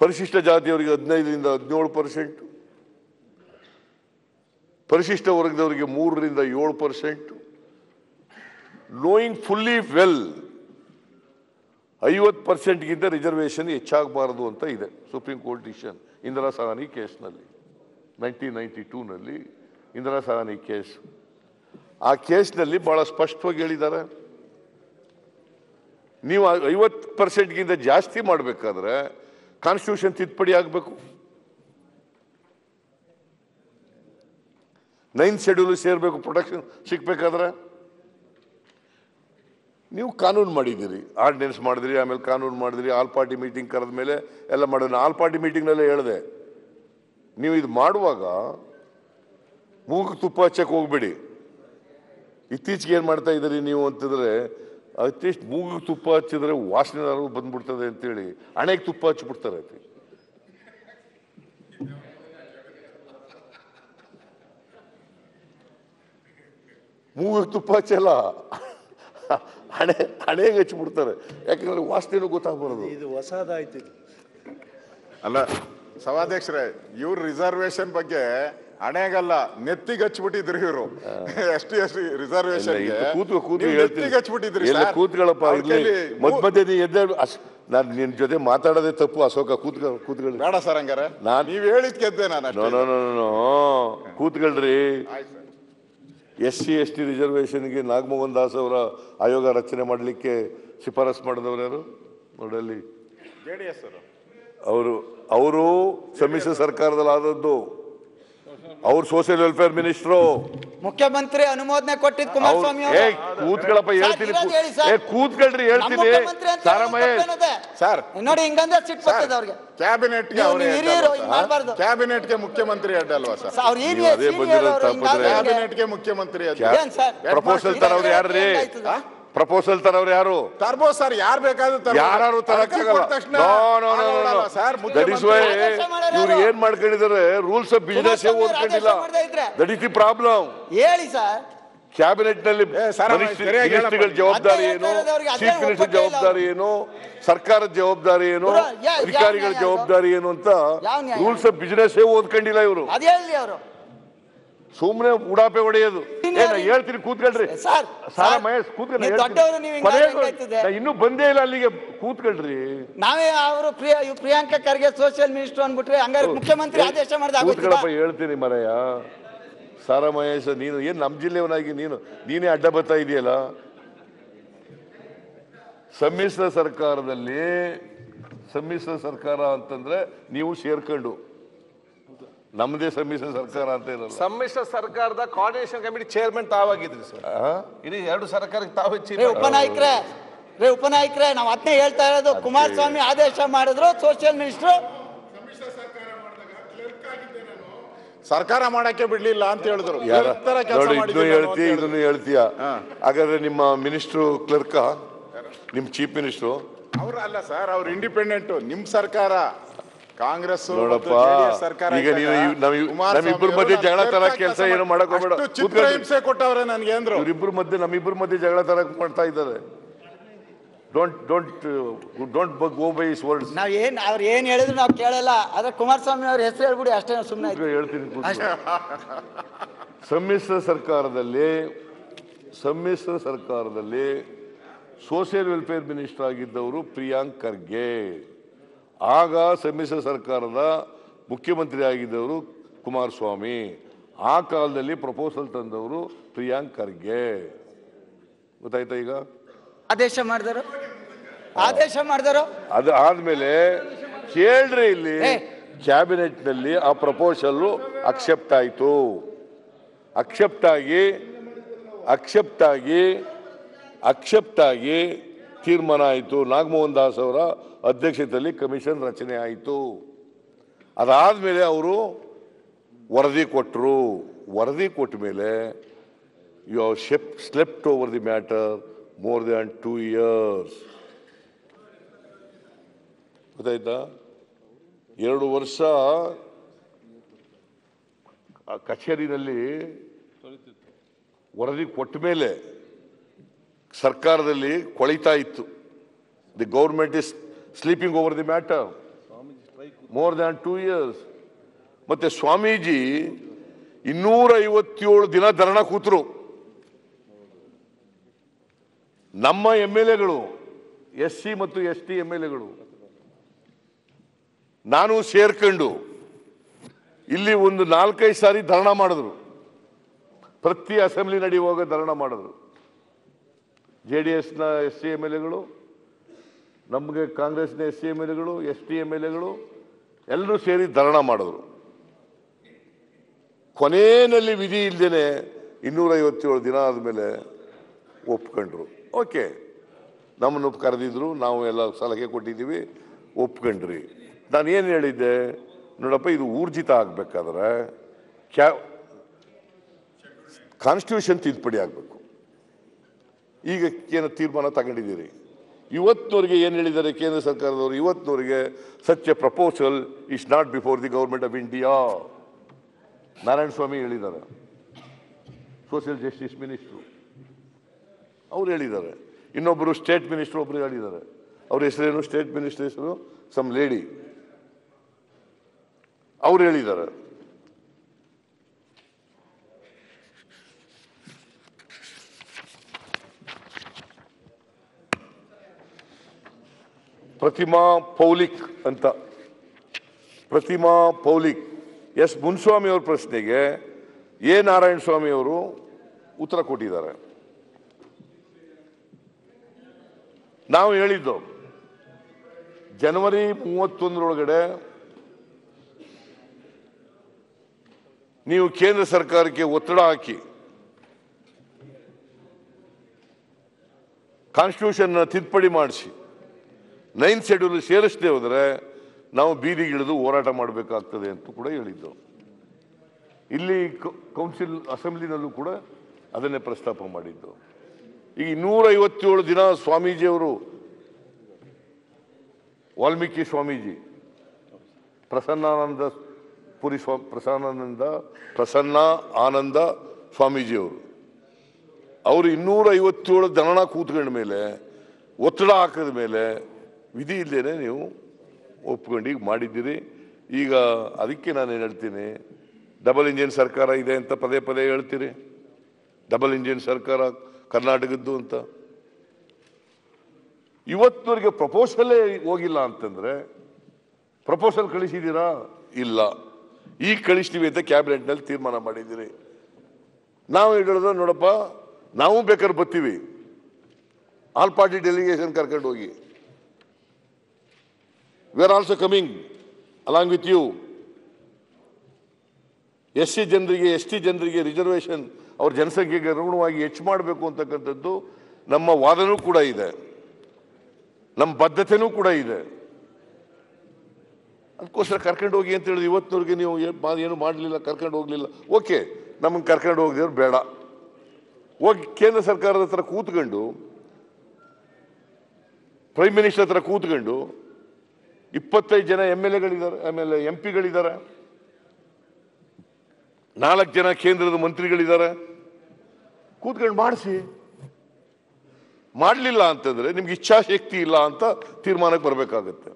ಪರಿಶಿಷ್ಟ ಜಾತಿಯವರಿಗೆ ಹದಿನೈದರಿಂದ ಹದಿನೇಳು ಪರ್ಸೆಂಟ್, ಪರಿಶಿಷ್ಟ ವರ್ಗದವರಿಗೆ ಮೂರರಿಂದ ಏಳು ಪರ್ಸೆಂಟ್ ನೋಯಿಂಗ್ ಫುಲ್ಲಿ ವೆಲ್ ಐವತ್ತು ಪರ್ಸೆಂಟ್ಗಿಂತ ರಿಸರ್ವೇಷನ್ ಹೆಚ್ಚಾಗಬಾರದು ಅಂತ ಇದೆ. Supreme Court decision Indira Sawhney ಕೇಸ್ನಲ್ಲಿ ನೈನ್ಟೀನ್ ನೈಂಟಿ ಟೂನಲ್ಲಿ ಇಂದಿರಾ ಸಹಾನಿ ಕೇಸ್ ಆ ಕೇಸ್ನಲ್ಲಿ ಬಹಳ ಸ್ಪಷ್ಟವಾಗಿ ಹೇಳಿದ್ದಾರೆ. ನೀವು ಐವತ್ತು ಪರ್ಸೆಂಟ್ಗಿಂತ ಜಾಸ್ತಿ ಮಾಡಬೇಕಾದ್ರೆ ಕಾನ್ಸ್ಟಿಟ್ಯೂಷನ್ ತಿದ್ದುಪಡಿ ಆಗಬೇಕು. ನೈನ್ ಶೆಡ್ಯೂಲ್ ಸೇರಬೇಕು ಪ್ರೊಟೆಕ್ಷನ್ ಸಿಗ್ಬೇಕಾದ್ರೆ. ನೀವು ಕಾನೂನು ಮಾಡಿದ್ದೀರಿ. ಆರ್ಡಿನೆನ್ಸ್ ಮಾಡಿದ್ರಿ, ಆಮೇಲೆ ಕಾನೂನು ಮಾಡಿದ್ರಿ, ಆಲ್ ಪಾರ್ಟಿ ಮೀಟಿಂಗ್ ಕರೆದ ಮೇಲೆ ಎಲ್ಲ ಮಾಡಿದ್ರೆ ಆಲ್ ಪಾರ್ಟಿ ಮೀಟಿಂಗ್ನಲ್ಲೇ ಹೇಳಿದೆ. ನೀವು ಇದು ಮಾಡುವಾಗ ಮೂಗು ತುಪ್ಪ ಹಚ್ಚಕ್ಕೆ ಹೋಗ್ಬೇಡಿ. ಇತ್ತೀಚೆಗೆ ಏನು ಮಾಡ್ತಾ ಇದ್ದೀರಿ ನೀವು ಅಂತಂದರೆ ಅಟ್ಲೀಸ್ಟ್ ಮೂಗಿಗೆ ತುಪ್ಪ ಹಚ್ಚಿದ್ರೆ ವಾಸನೆ ಬಂದ್ಬಿಡ್ತದೆ ಅಂತೇಳಿ. ಹಣೆಗೆ ತುಪ್ಪ ಹಚ್ಚಿಬಿಡ್ತಾರೆ ಮೂಗಿಗೆ ತುಪ್ಪ ಹಚ್ಚಲ್ಲ. ಹಣೆ ಹಣೆಗೆ ಹಚ್ಚಿಬಿಡ್ತಾರೆ. ಯಾಕಂದ್ರೆ ವಾಸನೆನೂ ಗೊತ್ತಾಗ್ಬಾರದು. ಇದು ಹೊಸದಾಯ್ತು. ಅಲ್ಲ ಸಭಾಧ್ಯಕ್ಷರೇ ಇವ್ರ ರಿಸರ್ವೇಶನ್ ಬಗ್ಗೆ ಹಣೆಗಲ್ಲ ನೆತ್ತಿಗೆ ಹಚ್ಬಿಟ್ಟಿದ್ರಿ ಇವರು. ಎಷ್ಟು ಎಷ್ಟು ರಿಸರ್ವೇಶನ್ ಕೂತು ಕೂತು ನೆತ್ತಿಗೆ ಹಚ್ಬಿಟ್ಟಿದ್ರಿ ಎದ್ದ ಮಧ್ಯ ಮಧ್ಯ ಎದ್ದೆ ನಾನು ನಿನ್ ಜೊತೆ ಮಾತಾಡೋದೇ ತಪ್ಪು ಅಶೋಕ ಕೂತ್ಕ ಕೂತ್ಕೊಳ್ಳಿ. ಬೇಡ ಸರ್ ಹಂಗಾರೆ. ನಾನು ನೀವು ಹೇಳಿದ್ ಗೆದ್ದೆ ನಾನು ನೋ ಅಷ್ಟೇ. No no no. ಕೂತ್ಕೊಳ್ರಿ. S C S T ರಿಸರ್ವೇಷನ್ಗೆ ನಾಗಮೋಹನ್ ದಾಸ್ ಅವರ ಆಯೋಗ ರಚನೆ ಮಾಡಲಿಕ್ಕೆ ಶಿಫಾರಸು ಮಾಡಿದವರು ಯಾರು? ನೋಡಲ್ಲಿ. ಅವರು. ಅವರು ಸಮ್ಮಿಶ್ರ ಸರ್ಕಾರದಲ್ಲಿ ಆದದ್ದು ಅವ್ರು ಸೋಷಿಯಲ್ ವೆಲ್ಫೇರ್ ಮಿನಿಸ್ಟ್ರು ಮುಖ್ಯಮಂತ್ರಿ ಅನುಮೋದನೆ ಕೊಟ್ಟಿದ್ ಕುಮಾರಸ್ವಾಮಿ ಏ ಅವರು. ಕೂತ್ಕೊಳ್ಳಪ್ಪ ಹೇಳ್ತೀನಿ ಇರೋದ್ ಹೇಳಿ ಸರ್. ಏ ಕೂತ್ಕೊಳ್ರಿ ಹೇಳ್ತೀನಿ. ಮುಖ್ಯಮಂತ್ರಿ ಅಂತ ತಾರಮಯ್ಯ ತಪ್ಪೇನದೆ? ಸರ್. ನೋಡಿ ಹಿಂಗಂದ್ರೆ ಸಿಟ್ಟು ಬರ್ತದೆ ಅವ್ರಿಗೆ. ಕ್ಯಾಬಿನೆಟ್ಗೆ ನೀವು- ಅವ್ರೇ ನೀವು ಹಿರಿಯರು, ಹಿಂಗ್ ಮಾಡ್ಬಾರ್ದು. ಕ್ಯಾಬಿನೆಟ್ಗೆ ಮುಖ್ಯಮಂತ್ರಿ ಅಡ್ಡ ಅಲ್ವಾ ಸರ್? ಅವ್ರು ಹಿರಿಯ ಅದೇ ಬಂದಿರೋದು ಅವರು ತಪ್ಪಿದ್ರೆ- ಕ್ಯಾಬಿನೆಟ್ಗೆ ಮುಖ್ಯಮಂತ್ರಿ ಏನ್ ಸರ್? ಪ್ರಪೋಸಲ್ ತರವ್ರು ಯಾರ್ರಿ? ಹೆಂಗಾಯ್ತದ? ಪ್ರಪೋಸಲ್ ತರವ್ರು ಯಾರು? ತರ್ಬೋ ಸರ್ ಯಾರು ಬೇಕಾದ್ರೂ ತರ ಯಾರು? ಇವ್ರು ಏನ್ ಮಾಡ್ಕೊಂಡಿದ್ದಾರೆ? ರೂಲ್ಸ್ ಆಫ್ ಬಿಸಿನೆಸ್ ಓದ್ಕೊಂಡಿಲ್ಲ? ದಟ್ ಇಸ್ ದಿ ಪ್ರಾಬ್ಲಮ್ ಹೇಳಿ ಸರ್. ಕ್ಯಾಬಿನೆಟ್ನಲ್ಲಿ. ಮಿನಿಸ್ಟ್ರಿಗಳ ಜವಾಬ್ದಾರಿ ಏನು? ಚೀಫ್ ಮಿನಿಸ್ಟರ್ ಜವಾಬ್ದಾರಿ ಏನು? ಸರ್ಕಾರದ ಜವಾಬ್ದಾರಿ ಏನು? ಅಧಿಕಾರಿಗಳ ಜವಾಬ್ದಾರಿ ಏನು ಅಂತ? ರೂಲ್ಸ್ ಆಫ್ ಬಿಸಿನೆಸ್ ಓದ್ಕೊಂಡಿಲ್ಲ ಇವರು. ಸುಮ್ನೆ ಉಡಾಪೆ ಹೊಡೆಯೋದು. ಹೇಳ್ತೀನಿ ಕೂತ್ಕೊಳ್ರಿ. ಸರ್ ಮಹೇಶ್ ಕೂತ್ಕೊಳ್ಳಿ ಇನ್ನು ಬಂದೇ ಇಲ್ಲ ಅಲ್ಲಿಗೆ ಕೂತ್ಕೊಳ್ರಿ. ನಾವೇ ಅವರು ಪ್ರಿಯಾಂಕಾ ಖರ್ಗೆ ಸೋಷಿಯಲ್ ಮಿನಿಸ್ಟರ್ ಅಂದ್ಬಿಟ್ರೆ ಹಂಗಾರೆ ಮುಖ್ಯಮಂತ್ರಿ ಆದೇಶ ಮಾಡಿದ ಕೂತ್ಕೊಳ್ಳಪ್ಪ ಹೇಳ್ತೀನಿ ಮರಯ್ಯ ಸಾರ ಮಹೇಶ್ ನೀನು ಏನ್ ನಮ್ ಜಿಲ್ಲೆಯವನಾಗಿ ನೀನು ನೀನೇ ಅಡ್ಡ ಬರ್ತಾ ಇದೆಯಲ್ಲ? ಸಮ್ಮಿಶ್ರ ಸರ್ಕಾರದಲ್ಲಿ ಸಮ್ಮಿಶ್ರ ಸರ್ಕಾರ ಅಂತಂದ್ರೆ ನೀವು ಸೇರ್ಕೊಂಡು. ನಮ್ಮದೇ ಸಮ್ಮಿಶ್ರ ಸರ್ಕಾರ ಅಂತ ಇರಲ್ಲ. ಸಮ್ಮಿಶ್ರ ಸರ್ಕಾರದ ಕೋಆರ್ಡಿನೇಷನ್ ಕಮಿಟಿ ಚೇರ್ಮನ್ ತಾವಾಗಿದ್ರಿ ಸರ್? ಇಡೀ ಎರಡು ಸರ್ಕಾರಕ್ಕೆ ತಾವೇ ರೇ ಉಪನಾಯಕರೇ ರೇ ಉಪನಾಯಕರೇ ನಾವು ಅದನ್ನೇ ಹೇಳ್ತಾ ಇರೋದು. ಕುಮಾರಸ್ವಾಮಿ ಆದೇಶ ಮಾಡಿದ್ರು ಸೋಷಿಯಲ್ ಮಿನಿಸ್ಟರ್ ಸರ್ಕಾರ ಮಾಡಕ್ಕೆ ಬಿಡ್ಲಿಲ್ಲ ಅಂತ ಹೇಳಿದ್ರು. ನೋಡಿ ಇದನ್ನು ಹೇಳ್ತೀಯ ಇದನ್ನು ಹೇಳ್ತೀಯ? ಹಾಗಾದ್ರೆ ನಿಮ್ಮ ಮಿನಿಸ್ಟ್ರು ಕ್ಲರ್ಕ ನಿಮ್ ಚೀಫ್ ಮಿನಿಸ್ಟ್ರು ಅವ್ರು ಅಲ್ಲ ಸರ್ ಅವ್ರ ಇಂಡಿಪೆಂಡೆಂಟ್ ನಿಮ್ ಸರ್ಕಾರ. ಕಾಂಗ್ರೆಸ್ ನೋಡಪ್ಪ ಸರ್ಕಾರ ಈಗ ನೀನು ನಮ್ಮಿಬ್ಬರ ಮಧ್ಯೆ ಜಗಳ ತರ ಕೆಲಸ ಏನು ಮಾಡಕ್ ಹೋಗ್ಬೇಡ. ಚಿತ್ರ ಹಿಂಸೆ ಕೊಟ್ಟವ್ರೆ ನನ್ಗೆ ಅಂದ್ರು. ಇವ್ರಿಬ್ರ ಮಧ್ಯೆ ನಮ್ಮಿಬ್ಬರ ಮಧ್ಯೆ ಜಗಳ ತರ ಮಾಡ್ತಾ ಇದ್ದಾರೆ. Don't don't don't go by his words ನಾವ್ ಏನ್ ಅವ್ರು ಏನು ಹೇಳಿದ್ರು ನಾವು ಕೇಳಲ್ಲ. ಆದ್ರೆ ಕುಮಾರಸ್ವಾಮಿ ಅವ್ರ ಹೆಸರು ಹೇಳ್ಬಿಡಿ ಅಷ್ಟೇ ಸುಮ್ಮನೆ ಹೇಳ್ತೀನಿ. ಸಮ್ಮಿಶ್ರ ಸರ್ಕಾರದಲ್ಲಿ ಸಮ್ಮಿಶ್ರ ಸರ್ಕಾರದಲ್ಲಿ ಸೋಷಿಯಲ್ ವೆಲ್ಫೇರ್ ಮಿನಿಸ್ಟರ್ ಆಗಿದ್ದವರು ಪ್ರಿಯಾಂಕ್ ಖರ್ಗೆ. ಆಗ ಸಮ್ಮಿಶ್ರ ಸರ್ಕಾರದ ಮುಖ್ಯಮಂತ್ರಿ ಆಗಿದ್ದವರು ಕುಮಾರಸ್ವಾಮಿ. ಆ ಕಾಲದಲ್ಲಿ ಪ್ರಪೋಸಲ್ ತಂದವರು ಪ್ರಿಯಾಂಕ್ ಖರ್ಗೆ. ಗೊತ್ತಾಯ್ತಾ ಈಗ? ಆದೇಶ ಮಾಡಿದರು? ಆದೇಶ ಮಾಡಿದರು? ಅದು ಆದ್ಮೇಲೆ ಕೇಳ್ರಿ ಇಲ್ಲಿ. ಕ್ಯಾಬಿನೆಟ್ನಲ್ಲಿ ಆ ಪ್ರಪೋಸಲ್ ಅಕ್ಸೆಪ್ಟ್ ಆಯ್ತು. ಅಕ್ಸೆಪ್ಟ್ ಆಗಿ ಅಕ್ಸೆಪ್ಟ್ ಆಗಿ ಅಕ್ಸೆಪ್ಟ್ ಆಗಿ ತೀರ್ಮಾನ ಆಯಿತು. ನಾಗಮೋಹನ್ ದಾಸ್ ಅವರ ಅಧ್ಯಕ್ಷತೆಯಲ್ಲಿ ಕಮಿಷನ್ ರಚನೆ ಆಯಿತು. ಅದಾದ ಮೇಲೆ ಅವರು ವರದಿ ಕೊಟ್ಟರು ವರದಿ ಕೊಟ್ಟ ಮೇಲೆ you have shape slept over the matter more than two years ಗೊತ್ತಾಯ್ತಾ? ಎರಡು ವರ್ಷ ಆ ಕಚೇರಿನಲ್ಲಿ ವರದಿ ಕೊಟ್ಟ ಮೇಲೆ ಸರ್ಕಾರದಲ್ಲಿ ಕೊಳಿತಾ ಇತ್ತು. The government is sleeping over the matter more than two years ಮತ್ತೆ ಸ್ವಾಮೀಜಿ ಇನ್ನೂರ ಐವತ್ತೇಳು ದಿನ ಧರಣ ಕೂತರು. ನಮ್ಮ ಎಂ ಎಲ್ ಎಗಳು, ಎಸ್ ಸಿ ಮತ್ತು ಎಸ್ ಟಿ ಎಂ ಎಲ್ ಎಗಳು, ನಾನು ಸೇರ್ಕೊಂಡು ಇಲ್ಲಿ ಒಂದು ನಾಲ್ಕೈದು ಸಾರಿ ಧರಣ ಮಾಡಿದ್ರು. ಪ್ರತಿ ಅಸೆಂಬ್ಲಿ ನಡೆಯುವಾಗ ಧರಣ ಮಾಡಿದ್ರು. ಜೆ ಡಿ ಎಸ್ನ ಎಸ್ ಸಿ ಎಂ ಎಲ್ ಎಗಳು, ನಮಗೆ ಕಾಂಗ್ರೆಸ್ನ ಎಸ್ ಸಿ ಎಂ ಎಲ್ ಎಗಳು, ಎಸ್ ಟಿ ಎಂ ಎಲ್ ಎಗಳು, ಎಲ್ಲರೂ ಸೇರಿ ಧರಣ ಮಾಡಿದ್ರು. ಕೊನೆಯಲ್ಲಿ ವಿಧಿ ಇಲ್ಲದೇನೆ ಇನ್ನೂರೈವತ್ತೇಳು ದಿನ ಆದಮೇಲೆ ಒಪ್ಕೊಂಡ್ರು. ಓಕೆ, ನಮ್ಮನ್ನು ಕರೆದಿದ್ರು, ನಾವು ಎಲ್ಲ ಸಲಹೆ ಕೊಟ್ಟಿದ್ದೀವಿ, ಒಪ್ಕೊಂಡ್ರಿ. ನಾನು ಏನು ಹೇಳಿದ್ದೆ, ನೋಡಪ್ಪ, ಇದು ಊರ್ಜಿತ ಆಗಬೇಕಾದ್ರೆ, ಕ್ಯಾ ಕಾನ್ಸ್ಟಿಟ್ಯೂಷನ್ ತಿದ್ದುಪಡಿ ಆಗಬೇಕು. ಈಗ ಏನು ತೀರ್ಮಾನ ತಗೊಂಡಿದ್ದೀರಿ? ಇವತ್ತಿನವರೆಗೆ ಏನು ಹೇಳಿದ್ದಾರೆ ಕೇಂದ್ರ ಸರ್ಕಾರದವರು? ಇವತ್ತಿನವರೆಗೆ such a proposal is not before the government of India Narayana Swamy ಹೇಳಿದ್ದಾರೆ. ಸೋಷಿಯಲ್ ಜಸ್ಟಿಸ್ ಮಿನಿಸ್ಟ್ರು ಅವ್ರು ಹೇಳಿದ್ದಾರೆ. ಇನ್ನೊಬ್ಬರು ಸ್ಟೇಟ್ ಮಿನಿಸ್ಟರ್ ಒಬ್ಬರು ಹೇಳಿದ್ದಾರೆ. ಅವ್ರ ಹೆಸರೇನು? ಸ್ಟೇಟ್ ಮಿನಿಸ್ಟರ್ ಹೆಸರು? ಸಮ್ ಲೇಡಿ ಅವ್ರು ಹೇಳಿದ್ದಾರೆ. ಪ್ರತಿಮಾ ಪೌಲಿಕ್ ಅಂತ. ಪ್ರತಿಮಾ ಪೌಲಿಕ್. ಎಸ್ ಮುನ್ಸ್ವಾಮಿ ಅವ್ರ ಪ್ರಶ್ನೆಗೆ ಎ ನಾರಾಯಣ ಸ್ವಾಮಿ ಅವರು ಉತ್ತರ ಕೊಟ್ಟಿದ್ದಾರೆ. ನಾವು ಹೇಳಿದ್ದು ಜನವರಿ ಮೂವತ್ತೊಂದರೊಳಗಡೆ ನೀವು ಕೇಂದ್ರ ಸರ್ಕಾರಕ್ಕೆ ಒತ್ತಡ ಹಾಕಿ ಕಾನ್ಸ್ಟಿಟ್ಯೂಷನ್ ತಿದ್ದುಪಡಿ ಮಾಡಿಸಿ. ನೈನ್ತ್ ಶೆಡ್ಯೂಲ್ ಸೇರಿಸದೆ ಹೋದರೆ ನಾವು ಬೀದಿಗಿಳಿದು ಹೋರಾಟ ಮಾಡಬೇಕಾಗ್ತದೆ ಅಂತ ಕೂಡ ಹೇಳಿದ್ದು. ಇಲ್ಲಿ ಕೌನ್ಸಿಲ್ ಅಸೆಂಬ್ಲಿನಲ್ಲೂ ಕೂಡ ಅದನ್ನೇ ಪ್ರಸ್ತಾಪ ಮಾಡಿದ್ದು. ಈಗ ಇನ್ನೂರ ಐವತ್ತೇಳು ದಿನ ಸ್ವಾಮೀಜಿಯವರು, ವಾಲ್ಮೀಕಿ ಸ್ವಾಮೀಜಿ, ಪ್ರಸನ್ನಾನಂದ ಪುರಿ ಸ್ವಾ, ಪ್ರಸನ್ನಾನಂದ, ಪ್ರಸನ್ನ ಆನಂದ ಸ್ವಾಮೀಜಿಯವರು. ಅವರು ಇನ್ನೂರ ಐವತ್ತೇಳು ದನನ ಕೂತ್ಕೊಂಡ ಮೇಲೆ, ಒತ್ತಡ ಹಾಕಿದ ಮೇಲೆ ವಿಧಿ ಇಲ್ಲದೇನೆ ನೀವು ಒಪ್ಕೊಂಡು ಈಗ ಮಾಡಿದ್ದೀರಿ. ಈಗ ಅದಕ್ಕೆ ನಾನು ಏನು ಹೇಳ್ತೀನಿ? ಡಬಲ್ ಇಂಜಿನ್ ಸರ್ಕಾರ ಇದೆ ಅಂತ ಪದೇ ಪದೇ ಹೇಳ್ತೀರಿ. ಡಬಲ್ ಇಂಜಿನ್ ಸರ್ಕಾರ ಕರ್ನಾಟಕದ್ದು ಅಂತ. ಇವತ್ತವರೆಗೆ ಪ್ರಪೋಸಲೇ ಹೋಗಿಲ್ಲ ಅಂತಂದ್ರೆ ಪ್ರಪೋಸಲ್ ಕಳಿಸಿದ್ದೀರಾ? ಇಲ್ಲ. ಈಗ ಕಳಿಸ್ತೀವಿ ಅಂತ ಕ್ಯಾಬಿನೆಟ್ನಲ್ಲಿ ತೀರ್ಮಾನ ಮಾಡಿದ್ದೀರಿ. ನಾವು ಹೇಳಿದ್ರೆ ನೋಡಪ್ಪ, ನಾವು ಬೇಕಾದ್ರೆ ಬರ್ತೀವಿ. ಆಲ್ ಪಾರ್ಟಿ ಡೆಲಿಗೇಷನ್ ಕರ್ಕೊಂಡು ಹೋಗಿ. We are also coming along with you S C ಜನರಿಗೆ ಎಸ್ ಟಿ ಜನರಿಗೆ ರಿಸರ್ವೇಷನ್ ಅವ್ರ ಜನಸಂಖ್ಯೆಗೆ ಅನುಗುಣವಾಗಿ ಹೆಚ್ಚು ಮಾಡಬೇಕು ಅಂತಕ್ಕಂಥದ್ದು ನಮ್ಮ ವಾದನೂ ಕೂಡ ಇದೆ. ನಮ್ಮ ಬದ್ಧತೆನೂ ಕೂಡ ಇದೆ. ಅದಕ್ಕೋಸ್ಕರ ಕರ್ಕೊಂಡು ಹೋಗಿ ಅಂತ ಹೇಳಿದ್ರು ಇವತ್ತಿನವ್ರಿಗೆ ನೀವು ಏನು ಮಾಡಲಿಲ್ಲ, ಕರ್ಕೊಂಡು ಹೋಗಲಿಲ್ಲ. ಓಕೆ ನಮಗೆ ಕರ್ಕೊಂಡು ಹೋಗಿದ್ರು ಬೇಡ. ಹೋಗಿ ಕೇಂದ್ರ ಸರ್ಕಾರದ ಹತ್ರ ಕೂತ್ಕೊಂಡು ಪ್ರೈಮ್ ಮಿನಿಸ್ಟರ್ ಹತ್ರ ಕೂತ್ಕೊಂಡು ಇಪ್ಪತ್ತೈದು ಜನ ಎಂ ಎಲ್ ಎಗಳಿದ್ದಾರೆ ಆಮೇಲೆ ಎಂ ಪಿಗಳಿದ್ದಾರೆ. ನಾಲ್ಕು ಜನ ಕೇಂದ್ರದ ಮಂತ್ರಿಗಳಿದ್ದಾರೆ. ಕೂತ್ಕೊಂಡು ಮಾಡಿಸಿ. ಮಾಡಲಿಲ್ಲ ಅಂತಂದ್ರೆ ನಿಮ್ಗೆ ಇಚ್ಛಾಶಕ್ತಿ ಇಲ್ಲ ಅಂತ ತೀರ್ಮಾನಕ್ಕೆ ಬರಬೇಕಾಗತ್ತೆ.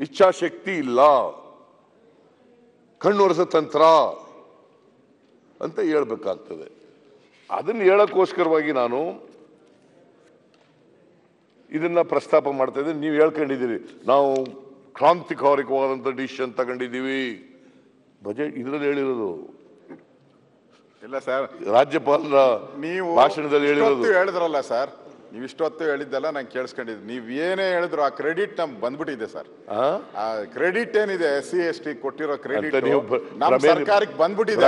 ಇಚ್ಛಾಶಕ್ತಿ ಇಲ್ಲ. ಕಣ್ಣೊರೆಸ ತಂತ್ರ ಅಂತ ಹೇಳ್ಬೇಕಾಗ್ತದೆ. ಅದನ್ನು ಹೇಳಕ್ಕೋಸ್ಕರವಾಗಿ ನಾನು ಇದನ್ನ ಪ್ರಸ್ತಾಪ ಮಾಡ್ತಾ ಇದ್ದೀನಿ. ನೀವು ಹೇಳ್ಕೊಂಡಿದ್ದೀರಿ. ನಾವು ಕ್ರಾಂತಿಕಾರಿಕವಾದಂಥ ಡಿಸಿಷನ್ ತಗೊಂಡಿದ್ದೀವಿ. ಬಜೆಟ್ ಇದರಲ್ಲಿ ಹೇಳಿರೋದು. ಇಲ್ಲ ಸರ್. ರಾಜ್ಯಪಾಲರ ನೀವು ಭಾಷಣದಲ್ಲಿ ಹೇಳಿರೋದು. ಹೇಳಿದ್ರಲ್ಲ ಸರ್. ನೀವು ಇಷ್ಟೊತ್ತು ಹೇಳಿದ್ದೆಲ್ಲ ನಾನು ಕೇಳಿಸ್ಕೊಂಡಿದ್ದೆ ನೀವು ಏನೇ ಹೇಳಿದ್ರು ಆ ಕ್ರೆಡಿಟ್ ನಮ್ಗೆ ಬಂದ್ಬಿಟ್ಟಿದೆ ಸರ್. ಆ? ಕ್ರೆಡಿಟ್ ಏನಿದೆ? ಎಸ್ ಸಿ ಎಸ್ ಟಿ ಕೊಟ್ಟಿರೋ ಕ್ರೆಡಿಟ್ ನಮ್ಮ ಸರ್ಕಾರಕ್ಕೆ ಬಂದ್ಬಿಟ್ಟಿದೆ.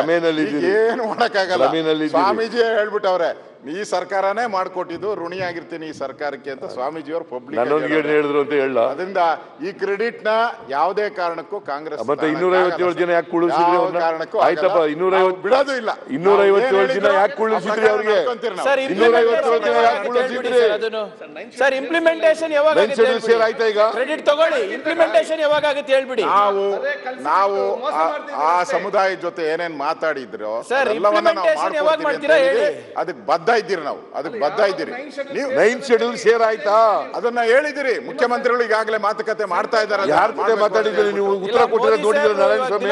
ಏನು ಮಾಡಕ್ಕಾಗಲ್ಲ. ಸ್ವಾಮೀಜಿ ಹೇಳ್ಬಿಟ್ಟವ್ರೆ ಈ ಸರ್ಕಾರನೇ ಮಾಡ್ಕೊಟ್ಟಿದ್ದು ಋಣಿಯಾಗಿರ್ತೀನಿ ಈ ಸರ್ಕಾರಕ್ಕೆ ಅಂತ ಸ್ವಾಮೀಜಿಯವರು ಪಬ್ಲಿಕ್ ಏನು ಹೇಳಿದ್ರು ಅಂತ ಹೇಳ ಅದರಿಂದ ಈ ಕ್ರೆಡಿಟ್ನ ಯಾವುದೇ ಕಾರಣಕ್ಕೂ ಕಾಂಗ್ರೆಸ್ ಮತ್ತೆ ಇನ್ನೂರ ಐವತ್ತೇಳು ಜನ. ಯಾಕೆ ಯಾವ ಅವ್ರನ್ನ? ಕಾರಣಕ್ಕೂ ಆಯ್ತಪ್ಪ ಆಗಲ್ಲ. ಇನ್ನೂರ ಐವತ್ತು ಬಿಡೋದು ಇಲ್ಲ ಇನ್ನೂರ ಐವತ್ತೇಳು ಜನ ಯಾಕೆ ಪ್ರಕಾರ ಅವ್ರಿಗೆ ನಾವು. ಸರ್ ಇನ್ನೂರ ಐವತ್ತೇಳು ಜನ ಯಾಕೆ ಸರ್ ಇಂಪ್ಲಿಮೆಂಟೇಷನ್ ಯಾವಾಗ ನೈನ್ ಶೆಡ್ಯೂಲ್ ಸೇರ್ ಆಯ್ತಾ ಈಗ ಕ್ರೆಡಿಟ್ ತಗೊಳ್ಳಿ ಇಂಪ್ಲಿಮೆಂಟೇಷನ್ ಯಾವಾಗ ಆಗುತ್ತೆ ಹೇಳ್ಬಿಡಿ ನಾವು ನಾವು ಆ- ಆ ಸಮುದಾಯದ ಜೊತೆ ಏನೇನ್ ಮಾತಾಡಿದ್ರು ಸರ್, ಅದೆಲ್ಲವನ್ನ ನಾವು implementation ಯಾವಾಗ ಮಾಡ್ಕೊಡ್ತೀವಿ ಮಾಡ್ತೀರಾ ಅಂತ ಹೇಳಿ. ಅದಕ್ಕೆ ಬದ್ಧ ಇದ್ದೀರಿ ನಾವು. ಅದಕ್ಕೆ ಬದ್ಧ ಇದ್ದೀರಿ. ನೀವು ನೈನ್ ಶೆಡ್ಯೂಲ್ ಸೇರ್ ಆಯ್ತಾ ಅದನ್ನ ಹೇಳಿದಿರಿ. ಮುಖ್ಯಮಂತ್ರಿಗಳು ಈಗಾಗಲೇ ಮಾತುಕತೆ ಮಾಡ್ತಾ ಇದ್ದಾರೆ. ಯಾರ ಜೊತೆ ಮಾತಾಡಿದ್ದೀರಿ ನೀವು? ಉತ್ತರ ಕೊಟ್ಟಿರೋ ನೋಡಿದ್ರೆ ನಾರಾಯಣಸ್ವಾಮಿ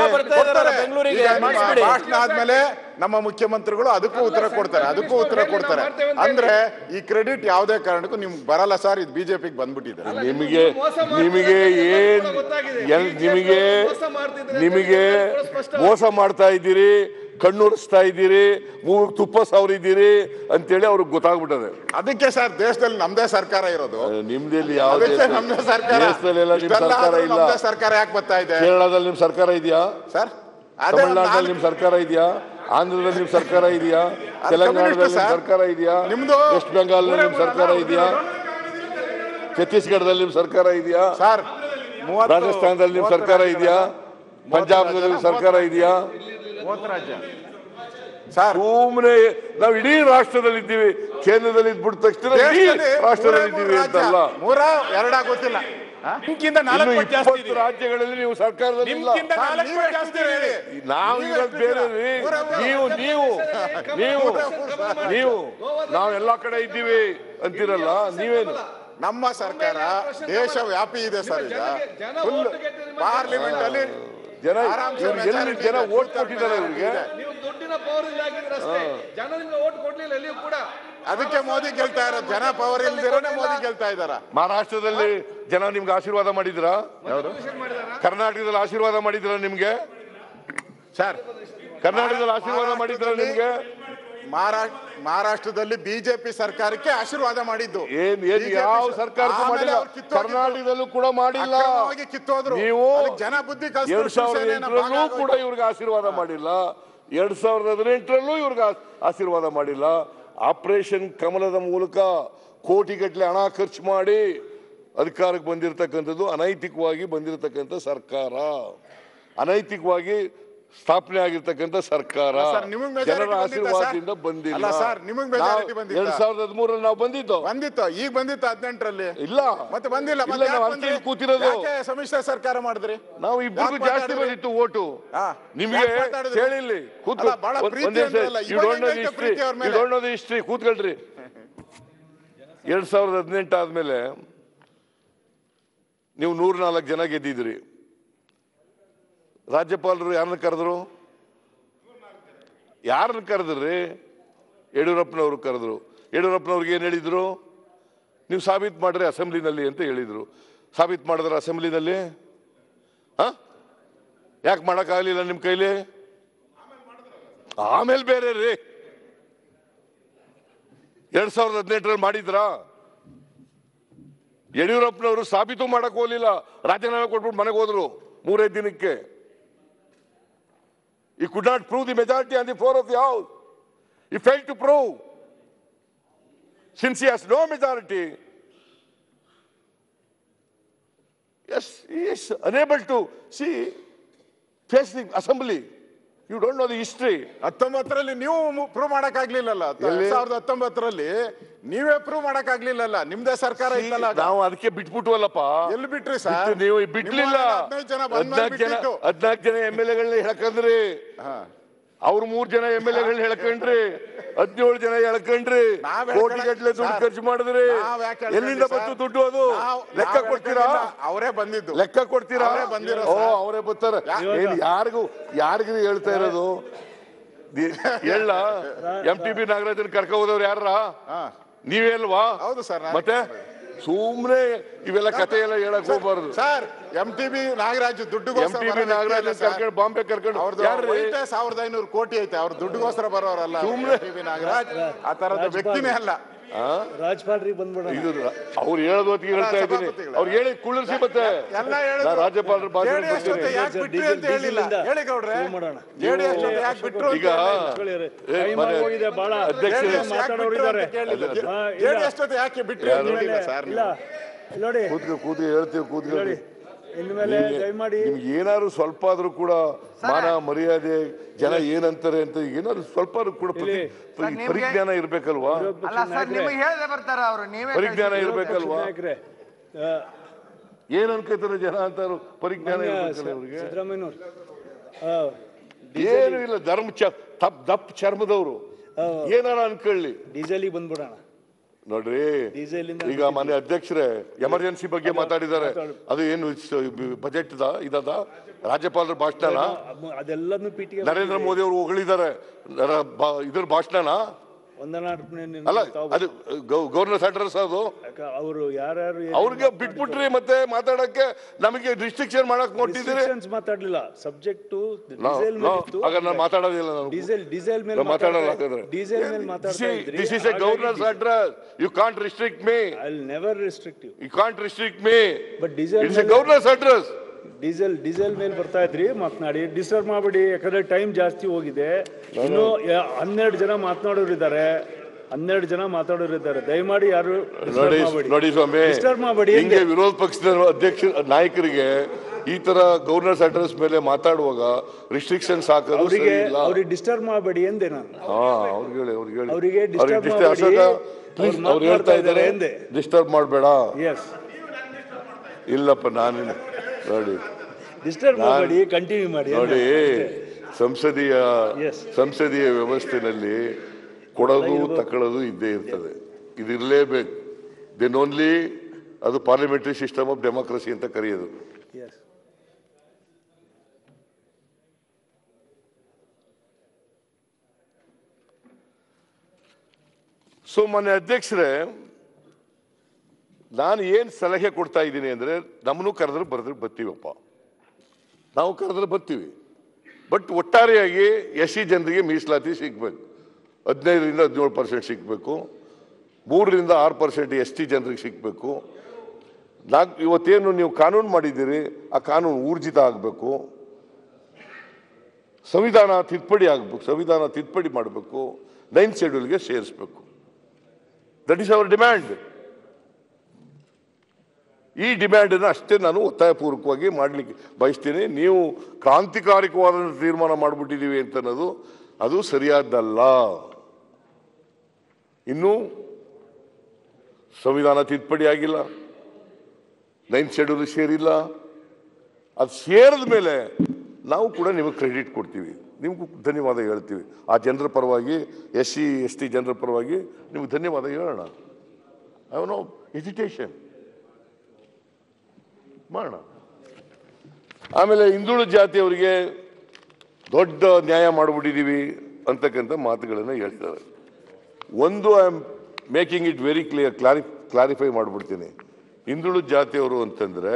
ಭಾಷಣ ಆದ್ಮೇಲೆ ನಮ್ಮ ಮುಖ್ಯಮಂತ್ರಿಗಳು ಅದಕ್ಕೂ ಉತ್ತರ ಕೊಡ್ತಾರೆ. ಅದಕ್ಕೂ ಉತ್ತರ ಕೊಡ್ತಾರೆ. ಅಂದ್ರೆ ಈ ಕ್ರೆಡಿಟ್ ಯಾವುದೇ ಕಾರಣಕ್ಕೂ ನಿಮ್ಗೆ ಬರಲ್ಲ ಸರ್. ಇದು ಬಿಜೆಪಿಗೆ ಬಂದ್ಬಿಟ್ಟಿದೆ ನಿಮಗೆ ನಿಮಗೆ ಏನ್ ನಿಮಗೆ ನಿಮಗೆ ಮೋಸ ಮಾಡ್ತಾ ಇದ್ದೀರಿ. ಕಣ್ಣುರಿಸ್ತಾ ಇದ್ದೀರಿ ಮೂಗ್ ತುಪ್ಪ ಸಾವಿರಿದ್ದೀರಿ ಅಂತೇಳಿ ಅವ್ರಿಗೆ ಗೊತ್ತಾಗ್ಬಿಟ್ಟದೆ. ಅದಕ್ಕೆ ಸರ್ ದೇಶದಲ್ಲಿ ನಮ್ದೇ ಸರ್ಕಾರ ಇರೋದು. ನಿಮ್ದಲ್ಲಿ ಯಾವ ನಮ್ದೇ ಸರ್ಕಾರ. ದೇಶದಲ್ಲೆಲ್ಲ ನಿಮ್ ಇಷ್ಟೆಲ್ಲ ಸರ್ಕಾರ ಇಲ್ಲ. ಸರ್ಕಾರ ಯಾಕೆ ಬರ್ತಾ ಇದೆ? ಕೇರಳದಲ್ಲಿ ನಿಮ್ ಸರ್ಕಾರ ಇದೆಯಾ? ಸರ್ ತಮಿಳುನಾಡಲ್ಲಿ ನಿಮ್ ಸರ್ಕಾರ ಇದೆಯಾ? ಆಂಧ್ರದಲ್ಲಿ ನಿಮ್ ಸರ್ಕಾರ ಇದೆಯಾ? ತೆಲಂಗಾಣದಲ್ಲಿ ನಿಮ್ ಸರ್ಕಾರ ಇದೆಯಾ? ನಿಮ್ದು ವೆಸ್ಟ್ ಬೆಂಗಾಲ್ ನಿಮ್ ಸರ್ಕಾರ ಇದೆಯಾ? ಛತ್ತೀಸ್ಗಢದಲ್ಲಿ ನಿಮ್ ಸರ್ಕಾರ ಇದೆಯಾ? ರಾಜಸ್ಥಾನದಲ್ಲಿ ನಿಮ್ ಸರ್ಕಾರ ಇದೆಯಾ? ಪಂಜಾಬ್ನಲ್ಲಿ ಸರ್ಕಾರ ಇದೆಯಾ? ರಾಜ್ಯ ಸರ್. ಸುಮ್ಮನೆ ನಾವು ಇಡೀ ರಾಷ್ಟ್ರದಲ್ಲಿ ಇದ್ದೀವಿ ಕೇಂದ್ರದಲ್ಲಿ ಇದ್ಬಿಟ್ಟ ತಕ್ಷಣ ಇಡೀ ರಾಷ್ಟ್ರದಲ್ಲಿ ಇದ್ದೀವಿ. ಅಂತಲ್ಲ. ಮೂರ ಎರಡ ಗೊತ್ತಿಲ್ಲ. ನಿಮ್ಗಿಂತ ನಾಲ್ಕು ಇಪ್ಪತ್ತು ರಾಜ್ಯಗಳಲ್ಲಿ ನೀವು ಸರ್ಕಾರದಲ್ಲಿ ಇಲ್ಲ. ನಾವು ಇರೋದು ಬೇರೆ ರೀ. ನೀವು ನೀವು ನೀವು ನೀವು ನಾವು ಎಲ್ಲಾ ಕಡೆ ಇದ್ದೀವಿ ಅಂತಿರಲ್ಲ ನೀವೇನು? ನಮ್ಮ ಸರ್ಕಾರ ದೇಶ ವ್ಯಾಪಿ ಇದೆ ಸರ್ ಈಗ. ಫುಲ್ ಪಾರ್ಲಿಮೆಂಟ್ ಅಲ್ಲಿ ಜನ ಎಲ್ಲಿ ಜನ. ಓಟ್ ಕೊಟ್ಟಿದ್ದಾರೆ ಇವರಿಗೆ? ನೀವು ದುಡ್ಡಿನ ಪವರ್ ಇಲ್ಲ ಅಷ್ಟೇ. ಜನ ನಿಮ್ಗೆ ಓಟ್ ಕೊಡ್ಲಿಲ್ಲ ಎಲ್ಲಿಯೂ ಕೂಡ. ಅದಕ್ಕೆ ಮೋದಿ ಕೇಳ್ತಾ ಇರೋದು ಜನ ಪವರ್ ಇಲ್ದಿರೋನೆ ಮೋದಿ ಕೇಳ್ತಾ ಇದಾರ ಮಹಾರಾಷ್ಟ್ರದಲ್ಲಿ ಜನ ನಿಮ್ಗೆ ಆಶೀರ್ವಾದ ಮಾಡಿದ್ರಾ? ಕರ್ನಾಟಕದಲ್ಲಿ ಆಶೀರ್ವಾದ ಮಾಡಿದ್ರ ನಿಮ್ಗೆ? ಸರ್ ಕರ್ನಾಟಕದಲ್ಲಿ ಆಶೀರ್ವಾದ ಮಾಡಿದ್ರ ನಿಮ್ಗೆ? ಮಹಾರಾಷ್ಟ್ರ ಮಹಾರಾಷ್ಟ್ರದಲ್ಲಿ ಬಿಜೆಪಿ ಸರ್ಕಾರಕ್ಕೆ ಆಶೀರ್ವಾದ ಮಾಡಿದ್ದು. ಏನ್ ಏನ್ ಯಾವ ಸರ್ಕಾರ ಸರ್ಕಾರಕ್ಕೂ ಆಮೇಲೆ ಮಾಡಿಲ್ಲ. ಅವ್ರು ಕಿತ್ತೋಗಿದ್ರು. ಕರ್ನಾಟಕದಲ್ಲೂ ಕೂಡ ಮಾಡಿಲ್ಲ. ಅಕ್ರಮವಾಗಿ ಕಿತ್ತೋದ್ರು. ನೀವು ಅದಕ್ಕೆ ಜನ ಬುದ್ಧಿ ಎರಡ್ ಸಾವಿರದ ಶಿವಸೇನೆನ ಭಾಗ ಎಂಟರಲ್ಲೂ ಆಗೋಯ್ತು. ಕೂಡ ಇವ್ರಿಗೆ ಆಶೀರ್ವಾದ ಮಾಡಿಲ್ಲ. ಎರಡ್ ಸಾವಿರದ ಹದಿನೆಂಟರಲ್ಲೂ ಇವ್ರಿಗೆ ಆ- ಆಶೀರ್ವಾದ ಮಾಡಿಲ್ಲ. ಆಪರೇಷನ್ ಕಮಲದ ಮೂಲಕ ಕೋಟಿಗಟ್ಟಲೆ ಹಣ ಖರ್ಚು ಮಾಡಿ ಅಧಿಕಾರಕ್ಕೆ ಬಂದಿರತಕ್ಕಂಥದ್ದು ಅನೈತಿಕವಾಗಿ ಬಂದಿರತಕ್ಕಂಥ ಸರ್ಕಾರ. ಅನೈತಿಕವಾಗಿ ಸ್ಥಾಪನೆ ಆಗಿರ್ತಕ್ಕಂಥ ಸರ್ಕಾರ. ಜನರ ಆಶೀರ್ವಾದದಿಂದ ಬಂದಿಲ್ಲ. ಸರ್, ನಿಮಗ್? ಎರಡ್ ಸಾವಿರದ ಹದಿಮೂರಲ್ಲಿ ನಾವು ಬಂದಿದ್ದು. ಬಂದಿತ್ತು. ಈಗ ಬಂದಿತ್ತು ಹದಿನೆಂಟರಲ್ಲಿ. ಇಲ್ಲ. ಮತ್ತೆ ಬಂದಿಲ್ಲ? ಕೂತಿರೋದು. ಯಾಕೆ ಸಮ್ಮಿಶ್ರ ಸರ್ಕಾರ ಮಾಡಿದ್ರಿ? ನಾವು ಇಬ್ಬರಿಗೂ ಜಾಸ್ತಿ ಬಂದಿತ್ತು ಓಟು. ನಿಮ್ಗೆ ಯಾಕ್ ಮಾತಾಡಿದ್ರಿ? ಕೇಳಿಲ್ಲಿ ಕೂತ್ಕೊ. ಅಲ್ಲ, ಬಹಳ ಪ್ರೀತಿ ಅಂದ್ರಲ್ಲ, ಯು ಇವಾಗ ಡೋಂಟ್ ಹಿಸ್ಟ್ರಿ ಕೂತ್ಕೊಳ್ರಿ. ಎರಡ್ ಸಾವಿರದ ಹದಿನೆಂಟು ಆದ್ಮೇಲೆ ನೀವು ನೂರ ನಾಲ್ಕು ಜನ ಗೆದ್ದಿದ್ರಿ. ರಾಜ್ಯಪಾಲರು ಯಾರನ್ನ ಕರೆದ್ರು? ಯಾರನ್ನ ಕರೆದ್ರಿ? ಯಡಿಯೂರಪ್ಪನವರು ಕರೆದ್ರು. ಯಡಿಯೂರಪ್ಪನವ್ರಿಗೆ ಏನು ಹೇಳಿದರು? ನೀವು ಸಾಬೀತು ಮಾಡ್ರಿ ಅಸೆಂಬ್ಲಿನಲ್ಲಿ ಅಂತ ಹೇಳಿದರು. ಸಾಬೀತು ಮಾಡಿದ್ರ ಅಸೆಂಬ್ಲಿನಲ್ಲಿ? ಹಾಂ? ಯಾಕೆ ಮಾಡೋಕ್ಕಾಗಲಿಲ್ಲ ನಿಮ್ಮ ಕೈಲಿ? ಆಮೇಲೆ ಬೇರೆ ರೀ. ಎರಡು ಸಾವಿರದ ಹದಿನೆಂಟರಲ್ಲಿ ಮಾಡಿದ್ರಾ? ಯಡಿಯೂರಪ್ಪನವರು ಸಾಬೀತು ಮಾಡಕ್ಕೆ ಹೋಗಲಿಲ್ಲ. ರಾಜೀನಾಮೆ ಕೊಟ್ಬಿಟ್ಟು ಮನೆಗೆ ಹೋದರು ಮೂರೇ ದಿನಕ್ಕೆ. He could not prove the majority on the floor of the House. He failed to prove. Since he has no majority, yes, he is unable to see face the assembly. You don't know the history ಹತ್ತೊಂಬತ್ತರಲ್ಲಿ ನೀವು prove ಮಾಡಕ್ ಆಗ್ಲಿಲ್ಲಲ್ಲ ಎಲ್ಲಿ? ಸಾವಿರದ ಹತ್ತೊಂಬತ್ತರಲ್ಲಿ ನೀವೇ prove ಮಾಡಕ್ ಆಗ್ಲಿಲ್ಲಲ್ಲ ನಿಮ್ದೇ ಸರ್ಕಾರ ಇತ್ತಲ್ಲ. ನಾವು ಅದಕ್ಕೆ ಬಿಟ್ಬಿಟ್ವಲ್ಲಪ್ಪ. ಎಲ್ಲಿ ಬಿಟ್ರಿ ಸರ್? ನೀವು ಬಿಡ್ಲಿಲ್ಲ ಹದಿನಾಲ್ಕು ಜನ ಹದಿನಾಲ್ಕು ಜನ ಎಂ ಎಲ್ ಎಗಳನ್ನ ಹೇಳ್ಕಂದ್ರಿ ಅವ್ರು ಮೂರ್ ಜನ ಎಂ ಎಲ್ ಎಗಳು ಹೇಳ್ಕೊಂಡ್ರಿ ಹದಿನೇಳು ಜನ ಹೇಳ್ಕೊಂಡ್ರಿ. ಕೋಟಿ ಗಟ್ಟಲೆ ಗಟ್ಲೆ ದುಡ್ಡು ಖರ್ಚು ಮಾಡಿದ್ರಿ. ಎಲ್ಲಿಂದ? ಬಂತು ದುಡ್ಡು ಅದು? ಲೆಕ್ಕ ಕೊಡ್ತೀರಾ? ಅವರೇ ಬಂದಿದ್ದು. ಲೆಕ್ಕ ಕೊಡ್ತೀರಾ? ಓ. ಅವರೇ ಬರ್ತಾರೆ. ಯಾರಿಗೂ ಯಾರಿಗೂ ಹೇಳ್ತಾ ಇರೋದು? ಎಲ್ಲ ಹೇಳ. ಎಂ ಟಿ ಬಿ ನಾಗರಾಜನ್ ಕರ್ಕ ಹೋದವ್ರು ಯಾರ ನೀವೇ ಅಲ್ವಾ? ಹೌದು ಸರ್ ಮತ್ತೆ ಸುಮ್ನೆ ಇವೆಲ್ಲ ಕತೆ ಎಲ್ಲ ಹೇಳಕ್ ಹೋಗ್ಬಾರ್ದು. Sir M T B Nagaraj ದುಡ್ಡುಗೋಸ್ಕರ Nagaraj ಕರ್ಕೊಂಡು ಬಾಂಬೆ ಕರ್ಕೊಂಡು ಅವ್ರದ್ದು ಸಾವಿರದ ಐನೂರು ಕೋಟಿ ಐತೆ. ಅವ್ರ ದುಡ್ಡುಗೋಸ್ಕರ ಬರೋರಲ್ಲ ಬಿ ನಾಗರಾಜ್. ಆ ತರದ ವ್ಯಕ್ತಿನೇ ಅಲ್ಲ. ರಾಜ್ಪಾಲ್ರಿಗೆ ಬಂದ್ಬಿಡೋಣ. ಇದು ಅವ್ರು ಹೇಳೋದು ಹೊತ್ತಿಗೆ ಹೇಳ್ತಾ ಇದ್ದೀನಿ. ಅವ್ರು ಹೇಳಿ ಮತ್ತೆ. ಎಲ್ಲ ಹೇಳಿದ್ರು. ರಾಜ್ಯಪಾಲರ ಭಾಷಣ JDS ಜೊತೆ ಯಾಕೆ ಬಿಟ್ರಿ ಅಂತ ಹೇಳಿಲ್ಲ. ಹೇಳಿ ಗೌಡ್ರೆ. ಜೆಡಿಎಸ್ ಜೊತೆ ಯಾಕೆ ಬಿಟ್ರು ಈಗ ನೋಡಿ. ಕೂತ್ಕೊ ಕೂತ್ಕೊ ಹೇಳ್ತೀವಿ ಕೂತ್ಕೊಳ್ಳಿ ಇನ್ಮೇಲೆ ದಯಮಾಡಿ ನಿಮ್ಗೆ ಏನಾದ್ರು ಸ್ವಲ್ಪ ಆದ್ರೂ ಕೂಡ ಮಾನ ಮರ್ಯಾದೆ ಜನ ಏನಂತಾರೆ ಅಂತ ಏನಾದ್ರು ಸ್ವಲ್ಪ ಆದ್ರೂ ಕೂಡ ಪ್ರತಿ- ಪರಿಜ್ಞಾನ ಇರ್ಬೇಕಲ್ವಾ? ಅಲ್ಲ ಸರ್ ನಿಮಗೆ ಹೇಳದೆ ಬರ್ತಾರ ಅವರು ನೀವೇ ಪರಿಜ್ಞಾನ ಇರ್ಬೇಕಲ್ವಾ? ನಾಯಕ್ರೆ. ಏನ್ ಅನ್ಕೋತಾರೆ ಜನ ಅಂತಾರು ಪರಿಜ್ಞಾನ ಇರ್ಬೇಕಲ್ಲ ಅವ್ರಿಗೆ ಸಿದ್ದರಾಮಯ್ಯನವ್ರು. ಏನು ಇಲ್ಲ ಧರ್ಮ ಚ ತಪ್ ದಪ್ಪ ಚರ್ಮದವರು. ಏನಾರ ಅನ್ಕೊಳ್ಳಿ. ಡೀಸೆಲಿಗೆ ಬಂದ್ಬಿಡೋಣ. ನೋಡ್ರಿ ಈಗ ಮನೆ ಅಧ್ಯಕ್ಷರೇ ಎಮರ್ಜೆನ್ಸಿ ಬಗ್ಗೆ ಮಾತಾಡಿದ್ದಾರೆ. ಅದು ಏನು ಬಜೆಟ್ ಇದದ? ರಾಜ್ಯಪಾಲರ ಭಾಷಣನ? ನರೇಂದ್ರ ಮೋದಿ ಅವರು ಹೊಗಳಿದ್ದಾರೆ. ಇದ್ರ ಭಾಷಣನ? ಅಲ್ಲ ಅದು ಗವರ್ನರ್ಸ್ ಅಡ್ರೆಸ್ ಅದು. ಅವರು ಯಾರ್ಯಾರು ಅವ್ರಿಗೆ ಬಿಟ್ಬಿಟ್ರಿ ಮತ್ತೆ ಮಾತಾಡಕ್ಕೆ ನಮಗೆ ರಿಸ್ಟ್ರಿಕ್ಷನ್ ಮಾಡಕ್ ಕೊಟ್ಟಿದ್ದೀರಿ. ಮಾತಾಡ್ಲಿಲ್ಲ. ಸಬ್ಜೆಕ್ಟ್ ಡೀಸೆಲ್ ನಾನು ಮಾತಾಡೋದಿಲ್ಲ ನಾನು ಡೀಸೆಲ್ ಡೀಸೆಲ್ ಮೇಲೆ ಮಾತಾಡಲ್ಲ ಡೀಸೆಲ್ ಮೇಲೆ ಮಾತಾಡ್ತಾ this is a governor's address you can't restrict me I never restrict you can't restrict me but diesel it's a governor's address diesel diesel ಮೇಲೆ ಬರ್ತಾ ಇದ್ರಿ ಮಾತನಾಡಿ. ಡಿಸ್ಟರ್ಬ್ ಮಾಡಬೇಡಿ ಯಾಕಂದ್ರೆ ಟೈಮ್ ಜಾಸ್ತಿ ಹೋಗಿದೆ. ಇನ್ನು ಹನ್ನೆರಡು ಜನ ಮಾತನಾಡೋರು ಇದ್ದಾರೆ. ಹನ್ನೆರಡು ಜನ ಮಾತಾಡೋರು ಇದ್ದಾರೆ. ದಯಮಾಡಿ ಯಾರು ನೋಡಿ ನೋಡಿ ಸ್ವಾಮಿ ಡಿಸ್ಟರ್ಬ್ ಮಾಡಬೇಡಿ ಹಿಂಗೆ ವಿರೋಧ ಪಕ್ಷದ ಅಧ್ಯಕ್ಷ ನಾಯಕರಿಗೆ ಈ ತರ ಗವರ್ನರ್ಸ್ ಅಡ್ರೆಸ್ ಮೇಲೆ ಮಾತಾಡುವಾಗ ರಿಸ್ಟ್ರಿಕ್ಷನ್ ಹಾಕೋದು ಅವರಿಗೆ ಅವ್ರಿಗೆ ಡಿಸ್ಟರ್ಬ್ ಮಾಡಬೇಡಿ ಎಂದೆ ನಾನು. ಹಾ ಅವ್ರಿಗೆ ಹೇಳಿ ಅವ್ರಿಗೆ ಹೇಳಿ. ಅವರಿಗೆ ಡಿಸ್ಟರ್ಬ್ ಮಾಡ್ಬೇಡಿ. ಅವ್ರು ಹೇಳ್ತಾ ಇದ್ದಾರೆ. ಡಿಸ್ಟರ್ಬ್ ಮಾಡಬೇಡ. ಎಸ್ ಇಲ್ಲಪ್ಪ ನಾನು ನೋಡಿ. ಡಿಸ್ಟರ್ಬ್ ಮಾಡಿ ಮಾಡಬೇಡಿ ಕಂಟಿನ್ಯೂ ಮಾಡಿ ನೋಡಿ ಸಂಸದೀಯ ಸಂಸದೀಯ ವ್ಯವಸ್ಥೆನಲ್ಲಿ ಕೊಡೋದು ತಕೊಳ್ಳೋದು ಇದ್ದೇ ಇರ್ತದೆ. ಇದು ಇರಲೇಬೇಕು. ದೆನ್ ಓನ್ಲಿ ಅದು ಪಾರ್ಲಿಮೆಂಟರಿ ಸಿಸ್ಟಮ್ ಆಫ್ ಡೆಮೋಕ್ರಸಿ ಅಂತ ಕರೆಯೋದು. Yes. ಸೊ ಮೊನ್ನೆ ಅಧ್ಯಕ್ಷರೇ ನಾನು ಏನು ಸಲಹೆ ಕೊಡ್ತಾ ಇದ್ದೀನಿ ಅಂದರೆ ನಮ್ಮನ್ನು ಕರೆದ್ರೆ ಬರೆದ್ರೆ ಬರ್ತೀವಪ್ಪ. ನಾವು ಕರೆದ್ರೆ ಬರ್ತೀವಿ. ಬಟ್ ಒಟ್ಟಾರೆಯಾಗಿ ಎಸ್ ಸಿ ಜನರಿಗೆ ಮೀಸಲಾತಿ ಸಿಗ್ಬೇಕು. ಹದಿನೈದರಿಂದ ಹದಿನೇಳು ಪರ್ಸೆಂಟ್ ಸಿಗಬೇಕು. ಮೂರರಿಂದ ಆರು ಪರ್ಸೆಂಟ್ ಎಸ್ ಟಿ ಜನರಿಗೆ ಸಿಗಬೇಕು. ನಾಲ್ಕು ಇವತ್ತೇನು ನೀವು ಕಾನೂನು ಮಾಡಿದ್ದೀರಿ, ಆ ಕಾನೂನು ಊರ್ಜಿತ ಆಗಬೇಕು. ಸಂವಿಧಾನ ತಿದ್ದುಪಡಿ ಆಗಬೇಕು, ಸಂವಿಧಾನ ತಿದ್ದುಪಡಿ ಮಾಡಬೇಕು ನೈನ್ತ್ ಶೆಡ್ಯೂಲ್ಗೆ ಸೇರಿಸಬೇಕು. ದಟ್ ಈಸ್ ಅವರ್ ಡಿಮ್ಯಾಂಡ್ ಈ ಡಿಮ್ಯಾಂಡನ್ನು ಅಷ್ಟೇ ನಾನು ಒತ್ತಾಯಪೂರ್ವಕವಾಗಿ ಮಾಡಲಿಕ್ಕೆ ಬಯಸ್ತೀನಿ. ನೀವು ಕ್ರಾಂತಿಕಾರಿಕವಾದ ತೀರ್ಮಾನ ಮಾಡಿಬಿಟ್ಟಿದ್ದೀವಿ ಅಂತ ಅನ್ನೋದು ಅದು ಸರಿಯಾದ್ದಲ್ಲ ಇನ್ನೂ ಸಂವಿಧಾನ ತಿದ್ದುಪಡಿ ಆಗಿಲ್ಲ. ನೈನ್ ಶೆಡ್ಯೂಲ್ ಸೇರಿಲ್ಲ. ಅದು ಸೇರಿದ ಮೇಲೆ ನಾವು ಕೂಡ ನಿಮಗೆ ಕ್ರೆಡಿಟ್ ಕೊಡ್ತೀವಿ. ನಿಮಗೂ ಧನ್ಯವಾದ ಹೇಳ್ತೀವಿ. ಆ ಜನರ ಪರವಾಗಿ ಎಸ್ ಸಿ ಎಸ್ ಟಿ ಜನರ ಪರವಾಗಿ ನಿಮಗೆ ಧನ್ಯವಾದ ಹೇಳೋಣ. ಐ ನೋ ಎಜಿಟೇಷನ್ ಮಾಡೋಣ. ಆಮೇಲೆ ಹಿಂದುಳಿದ ಜಾತಿಯವರಿಗೆ ದೊಡ್ಡ ನ್ಯಾಯ ಮಾಡಿಬಿಟ್ಟಿದ್ದೀವಿ ಅಂತಕ್ಕಂಥ ಮಾತುಗಳನ್ನು ಹೇಳ್ತಾರೆ ಒಂದು I am making it very clear ಕ್ಲಾರಿ clarify ಮಾಡಿಬಿಡ್ತೀನಿ. ಹಿಂದುಳಿದ ಜಾತಿಯವರು ಅಂತಂದರೆ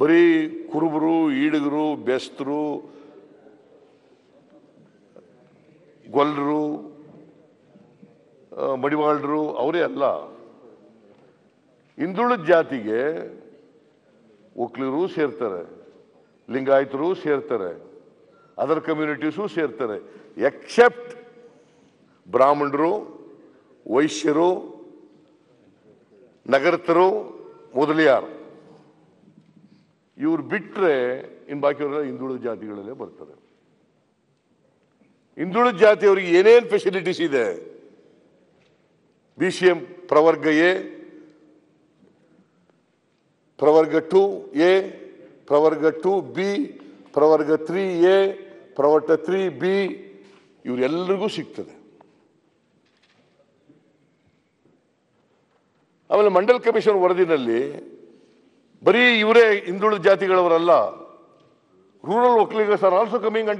ಬರೀ ಕುರುಬರು, ಈಡುಗರು, ಬೆಸ್ತರು ಗೊಲ್ಲರು ಮಡಿವಾಳರು, ಅವರೇ ಅಲ್ಲ. ಹಿಂದುಳಿದ ಜಾತಿಗೆ ಒಕ್ಲಿರು ಸೇರ್ತಾರೆ, ಲಿಂಗಾಯತರು ಸೇರ್ತಾರೆ, ಅದರ್ ಕಮ್ಯುನಿಟೀಸು ಸೇರ್ತಾರೆ ಎಕ್ಸೆಪ್ಟ್ ಬ್ರಾಹ್ಮಣರು, ವೈಶ್ಯರು ನಗರತರು ಮೊದಲಿಯಾರು. ಇವ್ರು ಬಿಟ್ಟರೆ ಇನ್ನು ಬಾಕಿಯವರೆಲ್ಲ ಹಿಂದುಳಿದ ಜಾತಿಗಳಲ್ಲೇ ಬರ್ತಾರೆ. ಹಿಂದುಳಿದ ಜಾತಿಯವರಿಗೆ ಏನೇನು ಫೆಸಿಲಿಟೀಸ್ ಇದೆ? ಬಿ ಸಿ ಎಂ ಪ್ರವರ್ಗ ಎ ಪ್ರವರ್ಗ ಟು ಎ, ಪ್ರವರ್ಗ ಟು ಬಿ, ಪ್ರವರ್ಗ ತ್ರೀ ಎ, ಪ್ರವರ್ಗ ತ್ರೀ ಬಿ ಇವರೆಲ್ಲರಿಗೂ ಸಿಗ್ತದೆ. ಆಮೇಲೆ ಮಂಡಲ್ ಕಮಿಷನ್ ವರದಿನಲ್ಲಿ ಬರೀ ಇವರೇ ಹಿಂದುಳಿದ ಜಾತಿಗಳವರಲ್ಲ, rural Okkaligars are also coming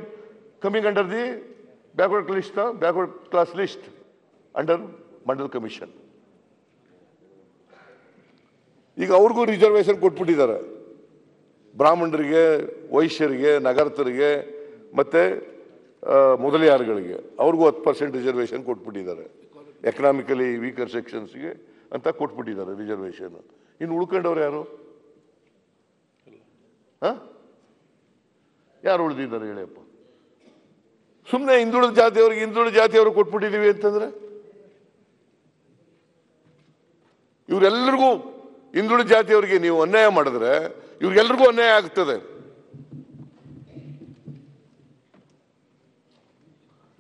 coming under the backward list backward class list under Mandal commission. ಈಗ ಅವ್ರಿಗೂ ರಿಸರ್ವೇಶನ್ ಕೊಟ್ಬಿಟ್ಟಿದ್ದಾರೆ. ಬ್ರಾಹ್ಮಣರಿಗೆ, ವೈಶ್ಯರಿಗೆ, ನಗರತರಿಗೆ, ಮತ್ತು ಮೊದಲಿಯಾರ್ಗಳಿಗೆ. ಅವ್ರಿಗೂ ಹತ್ತು ಪರ್ಸೆಂಟ್ ರಿಸರ್ವೇಶನ್ ಕೊಟ್ಬಿಟ್ಟಿದ್ದಾರೆ. ಎಕನಾಮಿಕಲಿ ವೀಕರ್ ಸೆಕ್ಷನ್ಸ್ಗೆ ಅಂತ ಕೊಟ್ಬಿಟ್ಟಿದ್ದಾರೆ ರಿಸರ್ವೇಶನ್ ಇನ್ನು ಉಳ್ಕೊಂಡವ್ರು ಯಾರು? ಹಾಂ? ಯಾರು ಉಳಿದಿದ್ದಾರೆ ಹೇಳಪ್ಪ? ಸುಮ್ಮನೆ ಹಿಂದುಳಿದ ಜಾತಿಯವ್ರಿಗೆ ಹಿಂದುಳಿದ ಜಾತಿಯವ್ರಿಗೆ ಕೊಟ್ಬಿಟ್ಟಿದ್ದೀವಿ ಅಂತಂದ್ರೆ? ಇವರೆಲ್ಲರಿಗೂ ಹಿಂದುಳಿದ ಜಾತಿಯವರಿಗೆ ನೀವು ಅನ್ಯಾಯ ಮಾಡಿದ್ರೆ ಇವ್ರಿಗೆಲ್ರಿಗೂ ಅನ್ಯಾಯ ಆಗ್ತದೆ.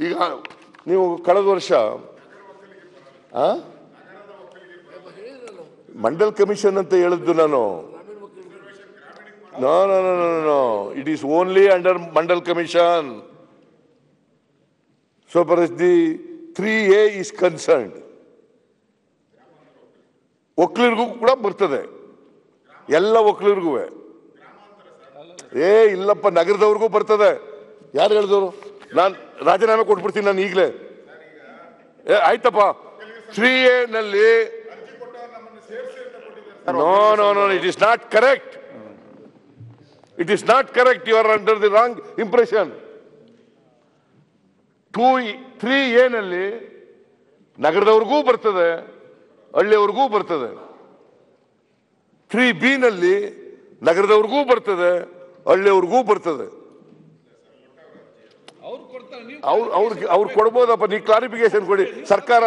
ಈಗ ನೀವು ಕಳೆದ ವರ್ಷ? ಮಂಡಲ್ ಕಮಿಷನ್ ಅಂತ ಹೇಳಿದ್ದು ನಾನು. No no no it is only under Mandal commission. So per the three A is concerned ಒಕ್ಕಲಿಗರಿಗೂ ಕೂಡ ಬರ್ತದೆ. ಎಲ್ಲ ಒಕ್ಲಿರ್ಗೂ ಏ, ಇಲ್ಲಪ್ಪ, ನಗರದವ್ರಿಗೂ ಬರ್ತದೆ. ಯಾರು ಹೇಳಿದವರು? ನಾನು ರಾಜೀನಾಮೆ ಕೊಟ್ಬಿಡ್ತೀನಿ ನಾನು ಈಗಲೇ. ಏ, ಆಯ್ತಪ್ಪ. ತ್ರೀ ಎಲ್ಲಿ ನಲ್ಲಿ no no no it is not correct it is not correct you are under the wrong impression two three ನಲ್ಲಿ ನಗರದವ್ರಿಗೂ ಬರ್ತದೆ. ಹಳ್ಳಿಯವ್ರಿಗೂ ಬರ್ತದೆ. ತ್ರೀ ಬಿ ನಲ್ಲಿ ನಗರದವ್ರಿಗೂ ಬರ್ತದೆ ಹಳ್ಳಿಯವ್ರಿಗೂ ಬರ್ತದೆ. ಅವ್ರು ಅವ್ರಿಗೆ ಅವ್ರು ಕೊಡ್ಬೋದಪ್ಪ ನೀವು ಕ್ಲಾರಿಫಿಕೇಶನ್ ಕೊಡಿ. ಸರ್ಕಾರ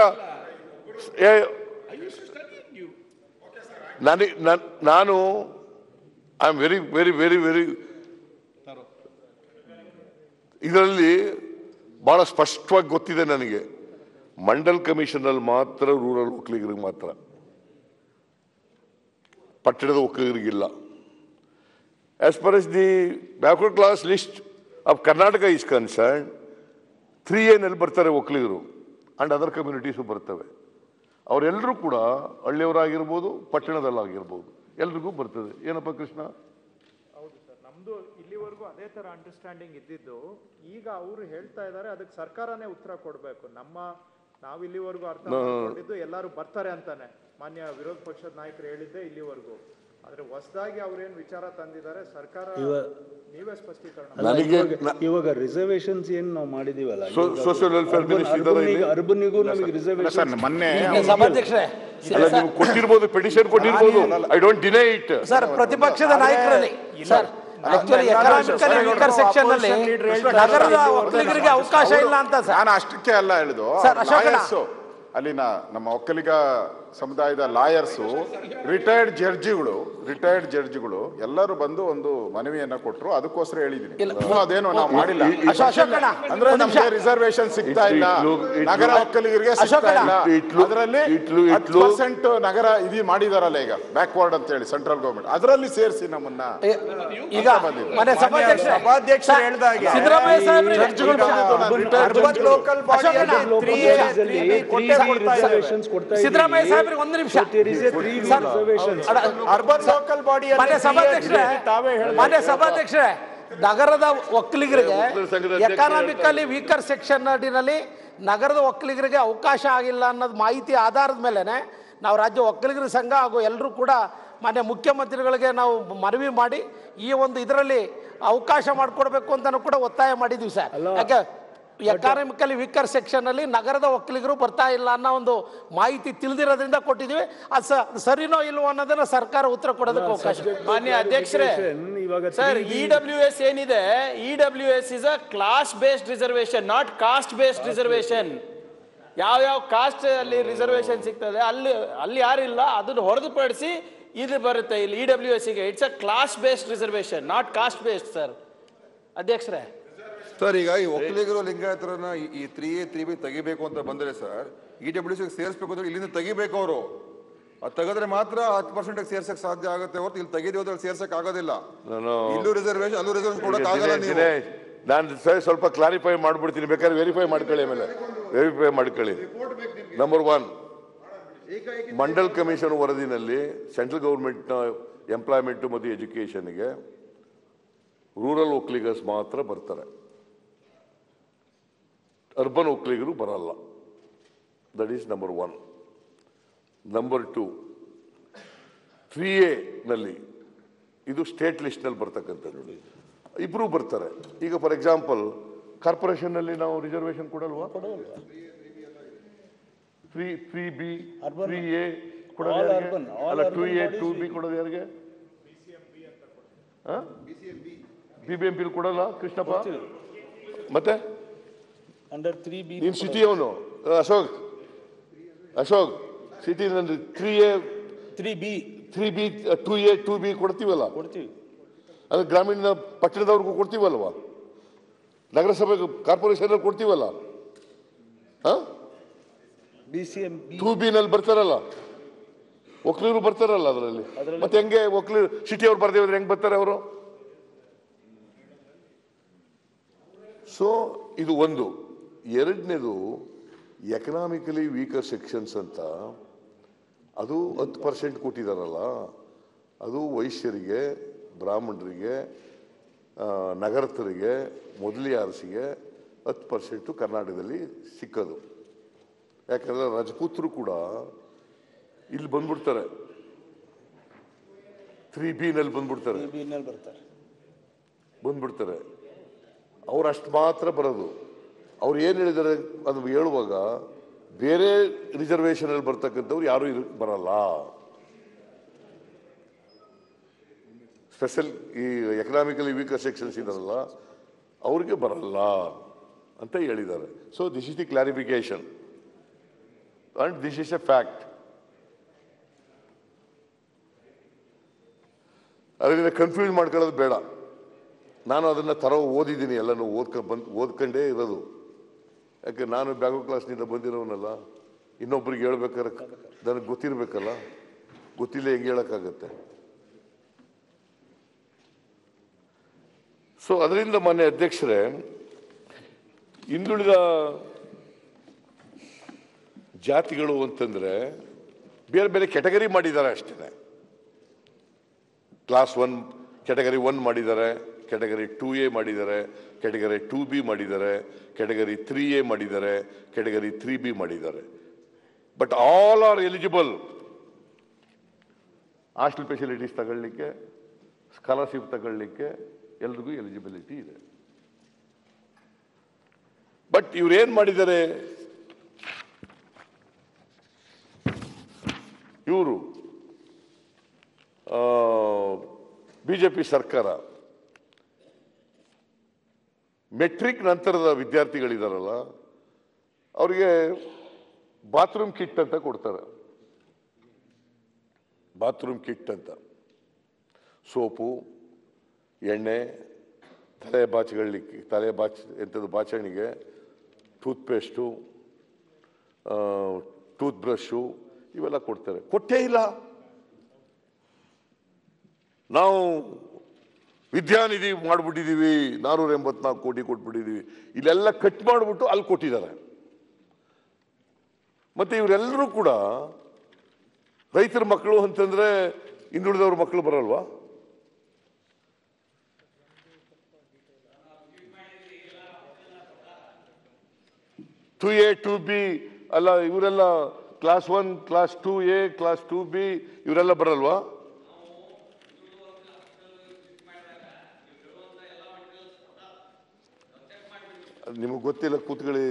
ನನಗೆ ನನ್- ನಾನು I am very very very very ಇದರಲ್ಲಿ ಬಹಳ ಸ್ಪಷ್ಟವಾಗಿ ಗೊತ್ತಿದೆ ನನಗೆ. ಮಂಡಲ್ ಕಮಿಷನ್ ಅಲ್ಲಿ ಮಾತ್ರ ರೂರಲ್ ಒಕ್ಕಲಿಗರಿಗೆ ಮಾತ್ರ. ಪಟ್ಟಣದ ಒಕ್ಕಲಿಗರಿಗಿಲ್ಲ. As per as the backward class list of Karnataka is concern three ಎನಲ್ಲಿ ಬರ್ತಾರೆ ಒಕ್ಕಲಿಗರು ಆ್ಯಂಡ್ ಅದರ್ ಕಮ್ಯುನಿಟೀಸು ಬರ್ತವೆ. ಅವರೆಲ್ಲರೂ ಕೂಡ ಹಳ್ಳಿಯವರಾಗಿರ್ಬೋದು, ಪಟ್ಟಣದಲ್ಲಾಗಿರ್ಬೋದು, ಎಲ್ರಿಗೂ ಬರ್ತದೆ. ಏನಪ್ಪ ಕೃಷ್ಣ? ಹೌದು ಸರ್. ನಮ್ದು ಇಲ್ಲಿವರೆಗೂ ಅದೇ ತರ ಅಂಡರ್ಸ್ಟ್ಯಾಂಡಿಂಗ್ ಇದ್ದಿದ್ದು, ಈಗ ಅವರು ಹೇಳ್ತಾ ಇದ್ದಾರೆ, ಅದಕ್ಕೆ ಸರ್ಕಾರನೇ ಉತ್ತರ ಕೊಡಬೇಕು. ನಮ್ಮ ನಾವು ಇಲ್ಲಿವರೆಗೂ ಅರ್ಥ ಮಾಡ್ಕೊಂಡಿದ್ದು ಎಲ್ಲರೂ ಬರ್ತಾರೆ ಅಂತಾನೆ. ಮಾನ್ಯ ವಿರೋಧ ಪಕ್ಷದ ನಾಯಕರು ಹೇಳಿದ್ದೆ ಇಲ್ಲಿವರೆಗೂ. ಆದ್ರೆ ಹೊಸದಾಗಿ ಅವ್ರೇನ್ ವಿಚಾರ ತಂದಿದ್ದಾರೆ ಸರ್ಕಾರ ನೀವೇ ಸ್ಪಷ್ಟೀಕರಣ ನನಗೆ ಇವಾಗ- ರಿಸರ್ವೇಶನ್ಸ್ ಏನ್ ನಾವು ಮಾಡಿದೀವಲ್ಲ? ಸೋಷಿಯಲ್ ವೆಲ್ಫೇರ್ ಮಿನಿಸ್ಟ್ರಿ ಅರ್ಬನ್ಗೂ ನಮಗೆ ರಿಸರ್ವೇಶನ್ ಮೊನ್ನೆ ರಿಸರ್ವೇಶನ್ ಅಲ್ಲ ನೀವು ಕೊಟ್ಟಿರ್ಬೋದು petition ಕೊಟ್ಟಿರ್ಬೋದು. I don't deny it sir ಪ್ರತಿಪಕ್ಷದ ನಾಯಕರಲ್ಲಿ ಸರ್ ಸೆಕ್ಷನ್ ಅಲ್ಲಿ ನಗರದ ಒಕ್ಕಲಿಗರಿಗೆ ಅವಕಾಶ ಇಲ್ಲ ಅಂತ ಸರ್. ನಾನು ಅಷ್ಟಕ್ಕೆ ಅಲ್ಲ ಹೇಳುದು. ಅಲ್ಲಿನ ನಮ್ಮ ಒಕ್ಕಲಿಗ ಸಮುದಾಯದ ಲಾಯರ್ಸು ರಿಟೈರ್ಡ್ ಜಡ್ಜಿಗಳು ರಿಟೈರ್ಡ್ ಜಡ್ಜಿಗಳು ಎಲ್ಲರೂ ಬಂದು ಒಂದು ಮನವಿಯನ್ನ ಕೊಟ್ಟರು ಅದಕ್ಕೋಸ್ಕರ ಹೇಳಿದೀನಿ. ಅದೇನು ನಾವು ಮಾಡಿಲ್ಲ. ಅಶೋಕಣ್ಣ, ಅಂದ್ರೆ ನಮ್ಗೆ ರಿಸರ್ವೇಶನ್ ಸಿಗ್ತಾ ಇಲ್ಲ. ನಗರ ಒಕ್ಕಲಿಗರಿಗೆ ಸಿಗ್ತಾ ಇಲ್ಲ. ಇಟ್ಲು- ಅದರಲ್ಲಿ ಪರ್ಸೆಂಟ್ ನಗರ ಇದು ಮಾಡಿದಾರಲ್ಲ ಈಗ ಬ್ಯಾಕ್ವರ್ಡ್ ಅಂತ ಹೇಳಿ ಸೆಂಟ್ರಲ್ ಗೌರ್ಮೆಂಟ್ ಅದರಲ್ಲಿ ಸೇರಿಸಿ ನಮ್ಮನ್ನ ಈಗ ಮನೆ ಸಭಾಧ್ಯಕ್ಷ ಸಿದ್ದರಾಮಯ್ಯ ಸಾಹೇಬ್ರಿಗೆ ಒಂದು ನಿಮಿಷ. ಅರ್ಬನ್ ಲೋಕಲ್ ಮಾನ್ಯ ಸಭಾಧ್ಯಕ್ಷರೇ ತಾವೇ ಹೇಳ್ತಾ ಮಾನ್ಯ ಸಭಾಧ್ಯಕ್ಷರೇ ನಗರದ ಒಕ್ಕಲಿಗರಿಗೆ ಎಕನಾಮಿಕಲಿ ವೀಕರ್ ಸೆಕ್ಷನ್ ಅಡಿನಲ್ಲಿ ನಗರದ ಒಕ್ಕಲಿಗರಿಗೆ ಅವಕಾಶ ಆಗಿಲ್ಲ ಅನ್ನೋದು ಮಾಹಿತಿ ಆಧಾರದ ಮೇಲೆನೆ ನಾವು ರಾಜ್ಯ ಒಕ್ಕಲಿಗರ ಸಂಘ ಹಾಗೂ ಎಲ್ಲರೂ ಕೂಡ ಮಾನ್ಯ ಮುಖ್ಯಮಂತ್ರಿಗಳಿಗೆ ನಾವು ಮನವಿ ಮಾಡಿ ಈ ಒಂದು ಇದರಲ್ಲಿ ಅವಕಾಶ ಮಾಡಿಕೊಡ್ಬೇಕು ಅಂತಲೂ ಕೂಡ ಒತ್ತಾಯ ಮಾಡಿದ್ವಿ ಸರ್. ಯಾಕೆ? ಎಕಾನಮಿಕಲಿ ವಿಕರ್ ಸೆಕ್ಷನ್ ಅಲ್ಲಿ ನಗರದ ಒಕ್ಕಲಿಗರು ಬರ್ತಾ ಇಲ್ಲ ಅನ್ನೋ ಒಂದು ಮಾಹಿತಿ ತಿಳಿದಿರೋದ್ರಿಂದ ಕೊಟ್ಟಿದ್ದೀವಿ. ಅದು ಸ- ಸರಿನೋ ಇಲ್ವೋ ಅನ್ನೋದನ್ನ ಸರ್ಕಾರ ಉತ್ತರ ಕೊಡೋದಕ್ಕೆ ಅವಕಾಶ. ಮಾನ್ಯ ಅಧ್ಯಕ್ಷರೇ ಇವಾಗ ಸರ್ ಇ ಡಬ್ಲ್ಯೂ ಎಸ್ ಏನಿದೆ? E W S is a class based reservation not caste based reservation ಯಾವ ಯಾವ ಕಾಸ್ಟ್ ಅಲ್ಲಿ ರಿಸರ್ವೇಶನ್ ಸಿಗ್ತದೆ ಅಲ್ಲಿ ಅಲ್ಲಿ ಯಾರಿಲ್ಲ ಅದನ್ನು ಹೊರತುಪಡಿಸಿ ಇದು ಬರುತ್ತೆ ಇಲ್ಲಿ ಇ ಡಬ್ಲ್ಯೂ ಎಸ್ಗೆ. It's a class based reservation not caste based sir ಅಧ್ಯಕ್ಷರೇ. ಸರ್ ಈಗ ಈ ಒಕ್ಕಲಿಗರು ಲಿಂಗಾಯತರನ್ನ ಈ- ಈ ತ್ರೀ ಎ ತ್ರೀ ಬಿ ತೆಗಿಬೇಕು ಅಂತ ಬಂದರೆ ಸರ್ ಇ ಡಬ್ಲ್ಯೂ ಸಿ ಸೇರಿಸ್ಬೇಕು ಅಂದ್ರೆ ಇಲ್ಲಿಂದ ತೆಗಿಬೇಕು ಅವರು. ಅದು ತೆಗೆದ್ರೆ ಮಾತ್ರ ಹತ್ತು ಪರ್ಸೆಂಟ್ ಸೇರ್ಸಕ್ ಸಾಧ್ಯ ಆಗುತ್ತೆ ಹೊರತು ಇಲ್ಲಿ ತೆಗೆದಿ ಹೋದ್ರೆ ಸೇರ್ಸಕ್ ಆಗೋದಿಲ್ಲ. ನಾನು ಇಲ್ಲೂ ರಿಸರ್ವೇಶನ್ ಅಲ್ಲೂ ರಿಸರ್ವೇಶನ್ ಕೊಡಕ್ ಆಗಲ್ಲ ದಿನೇಶ್, ನೀವು. ದಿನೇಶ್, ನಾನು ಸರ್ ಸ್ವಲ್ಪ ಕ್ಲಾರಿಫೈ ಮಾಡ್ಬಿಡ್ತೀನಿ. ಬೇಕಾದ್ರೆ ವೆರಿಫೈ ಮಾಡ್ಕೊಳ್ಳಿ ಆಮೇಲೆ. ವೆರಿಫೈ ಮಾಡ್ಕೊಳ್ಳಿ. ನಂಬರ್ ಒನ್ ಮಂಡಲ್ ಕಮಿಷನ್ ವರದಿನಲ್ಲಿ ಸೆಂಟ್ರಲ್ ಗೌರ್ಮೆಂಟ್ನ ಎಂಪ್ಲಾಯ್ಮೆಂಟು ಮತ್ತು ಎಜುಕೇಷನ್ಗೆ ರೂರಲ್ ಒಕ್ಲಿಗರ್ಸ್ ಮಾತ್ರ ಬರ್ತಾರೆ. ಅರ್ಬನ್ ಒಕ್ಲಿಗರು ಬರಲ್ಲ. That is number one number two three ಎನಲ್ಲಿ ಇದು ಸ್ಟೇಟ್ ಲಿಸ್ಟ್ನಲ್ಲಿ ಬರ್ತಕ್ಕಂಥದ್ದು. ಇಬ್ಬರು ಬರ್ತಾರೆ. ಈಗ ಫಾರ್ ಎಕ್ಸಾಂಪಲ್ ಕಾರ್ಪೊರೇಷನ್ನಲ್ಲಿ ನಾವು reservation ಕೊಡಲ್ವಾ? Three three B three A ಕೊಡೋದು ಅಲ್ಲ ಟೂ ಎ ಟು ಬಿ ಕೊಡೋದು ಯಾರಿಗೆ? ಬಿ ಬಿ ಎಂ ಪಿ ಕೊಡಲ್ಲ ಕೃಷ್ಣಪ್ಪ? ಮತ್ತೆ? ಅಂಡರ್ ತ್ರೀ ಬಿ ನೀನು ಸಿಟಿ ಅವನು Ashok. Ashok C T City three A three B three B two A two B ಕೊಡ್ತೀವಲ್ಲ? ಕೊಡ್ತೀವಿ. ಅದು ಗ್ರಾಮೀಣ ಪಟ್ಟಣದವ್ರಿಗೂ ಕೊಡ್ತೀವಲ್ವಾ? ನಗರಸಭೆ ಕಾರ್ಪೊರೇಷನ್ ಕೊಡ್ತೀವಲ್ಲ? ಹಾ ಬಿ ಸಿ ಎಂ ಟೂ ಬಿನಲ್ಲಿ ಬರ್ತಾರಲ್ಲ? ಒಕ್ಲೀರು ಬರ್ತಾರಲ್ಲ ಅದರಲ್ಲಿ? ಮತ್ತೆ ಹೆಂಗೆ ಒಕ್ಲೀರು ಸಿಟಿ ಅವ್ರು ಬರ್ದೇ ಹೆಂಗೆ ಹೆಂಗ್ ಬರ್ತಾರೆ ಅವರು? ಸೊ ಇದು ಒಂದು. ಎರಡನೇದು ಎಕನಾಮಿಕಲಿ ವೀಕರ್ ಸೆಕ್ಷನ್ಸ್ ಅಂತ. ಅದು ಹತ್ತು ಪರ್ಸೆಂಟ್ ಕೊಟ್ಟಿದ್ದಾರಲ್ಲ ಅದು ವೈಶ್ಯರಿಗೆ ಬ್ರಾಹ್ಮಣರಿಗೆ ನಗರತರಿಗೆ ನಗರಸ್ಥರಿಗೆ ಅರಸಿಗೆ ಹತ್ತು ಪರ್ಸೆಂಟು ಕರ್ನಾಟಕದಲ್ಲಿ ಸಿಕ್ಕದು. ಯಾಕಂದರೆ ರಜಪೂತರು ಕೂಡ ಇಲ್ಲಿ ಬಂದ್ಬಿಡ್ತಾರೆ. ತ್ರೀ ಬಿನಲ್ಲಿ ಬಂದ್ಬಿಡ್ತಾರೆ. ಬಿ ನಲ್ಲಿ ಬರ್ತಾರೆ. ಬಂದ್ಬಿಡ್ತಾರೆ. ಅವ್ರು ಅಷ್ಟು ಮಾತ್ರ ಬರೋದು. ಅವ್ರು ಏನು ಹೇಳಿದ್ದಾರೆ ಅದು ಹೇಳುವಾಗ ಬೇರೆ ರಿಸರ್ವೇಷನ್ ಅಲ್ಲಿ ಬರ್ತಕ್ಕಂಥವ್ರು ಯಾರು ಇರ್ ಬರಲ್ಲ. ಸ್ಪೆಷಲ್ ಈ ಎಕನಾಮಿಕಲಿ ವೀಕರ್ ಸೆಕ್ಷನ್ಸ್ ಇದಾರಲ್ಲ ಅವ್ರಿಗೆ ಬರಲ್ಲ ಅಂತ ಹೇಳಿದ್ದಾರೆ so this is the clarification and this is a fact ಅದರಿಂದ ಕನ್ಫ್ಯೂಸ್ ಮಾಡ್ಕೊಳ್ಳೋದು ಬೇಡ. ನಾನು ಅದನ್ನು ತರೋ ಓದಿದ್ದೀನಿ, ಎಲ್ಲನೂ ಓದ್ಕೊಂಡು ಬಂದು ಓದ್ಕೊಂಡೇ ಇರೋದು. ಯಾಕೆ ನಾನು ಬ್ಯಾಗೋ ಕ್ಲಾಸ್ನಿಂದ ಬಂದಿರೋನಲ್ಲ, ಇನ್ನೊಬ್ರಿಗೆ ಹೇಳ್ಬೇಕಾದ್ರೆ ನನಗೆ ಗೊತ್ತಿರಬೇಕಲ್ಲ, ಗೊತ್ತಿಲ್ಲ ಹೆಂಗೆ ಹೇಳೋಕ್ಕಾಗತ್ತೆ. ಸೊ ಅದರಿಂದ ಮಾನ್ಯ ಅಧ್ಯಕ್ಷರೇ, ಹಿಂದುಳಿದ ಜಾತಿಗಳು ಅಂತಂದ್ರೆ ಬೇರೆ ಬೇರೆ ಕೆಟಗರಿ ಮಾಡಿದ್ದಾರೆ ಅಷ್ಟೇ. ಕ್ಲಾಸ್ ಒನ್ ಕೆಟಗರಿ ಒನ್ ಮಾಡಿದ್ದಾರೆ. ಕೆಟಗರಿ ಟೂ ಎ ಮಾಡಿದ್ದಾರೆ ಕೆಟಗರಿ ಟೂ ಬಿ ಮಾಡಿದ್ದಾರೆ ಕೆಟಗರಿ ತ್ರೀ ಎ ಮಾಡಿದ್ದಾರೆ ಕೆಟಗರಿ ತ್ರೀ ಬಿ ಮಾಡಿದ್ದಾರೆ. But all are eligible hostel facilities ತಗೊಳ್ಳಿಕ್ಕೆ ಸ್ಕಾಲರ್ಶಿಪ್ ತಗೊಳ್ಳಿಕ್ಕೆ ಎಲ್ರಿಗೂ ಎಲಿಜಿಬಿಲಿಟಿ ಇದೆ. ಬಟ್ ಇವ್ರು ಏನ್ ಮಾಡಿದ್ದಾರೆ? ಇವರು ಬಿಜೆಪಿ ಸರ್ಕಾರ ಮೆಟ್ರಿಕ್ ನಂತರದ ವಿದ್ಯಾರ್ಥಿಗಳಿದಾರಲ್ಲ, ಅವರಿಗೆ ಬಾತ್ರೂಮ್ ಕಿಟ್ ಅಂತ ಕೊಡ್ತಾರೆ. ಬಾತ್ರೂಮ್ ಕಿಟ್ ಅಂತ. ಸೋಪು, ಎಣ್ಣೆ, ತಲೆ ಬಾಚಿಗಳಿಗೆ ತಲೆ ಬಾಚ್, ಎಂಥದ್ದು ಬಾಚಣಿಗೆ, ಟೂತ್ಪೇಸ್ಟು ಟೂತ್ ಬ್ರಷು ಇವೆಲ್ಲ ಕೊಡ್ತಾರೆ. ಕೊಟ್ಟೇ ಇಲ್ಲ. ನಾವು ವಿದ್ಯಾನಿಧಿ ಮಾಡಿಬಿಟ್ಟಿದ್ದೀವಿ ನಾನೂರ ಎಂಬತ್ನಾಲ್ಕು ಕೋಟಿ ಕೊಟ್ಬಿಟ್ಟಿದ್ದೀವಿ ಇಲ್ಲೆಲ್ಲ ಕಟ್ ಮಾಡಿಬಿಟ್ಟು ಅಲ್ಲಿ ಕೊಟ್ಟಿದ್ದಾರೆ. ಮತ್ತೆ ಇವರೆಲ್ಲರೂ ಕೂಡ ರೈತರ ಮಕ್ಕಳು ಅಂತಂದ್ರೆ ಹಿಂದುಳಿದವ್ರ ಮಕ್ಕಳು ಬರಲ್ವಾ? ಟು ಎ ಟು ಬಿ ಅಲ್ಲ ಇವರೆಲ್ಲ class one class two A class two B ಇವರೆಲ್ಲ ಬರಲ್ವಾ ಅದು ನಿಮಗೆ ಗೊತ್ತಿಲ್ಲ ಕೂತ್ಕೊಳ್ಳಿ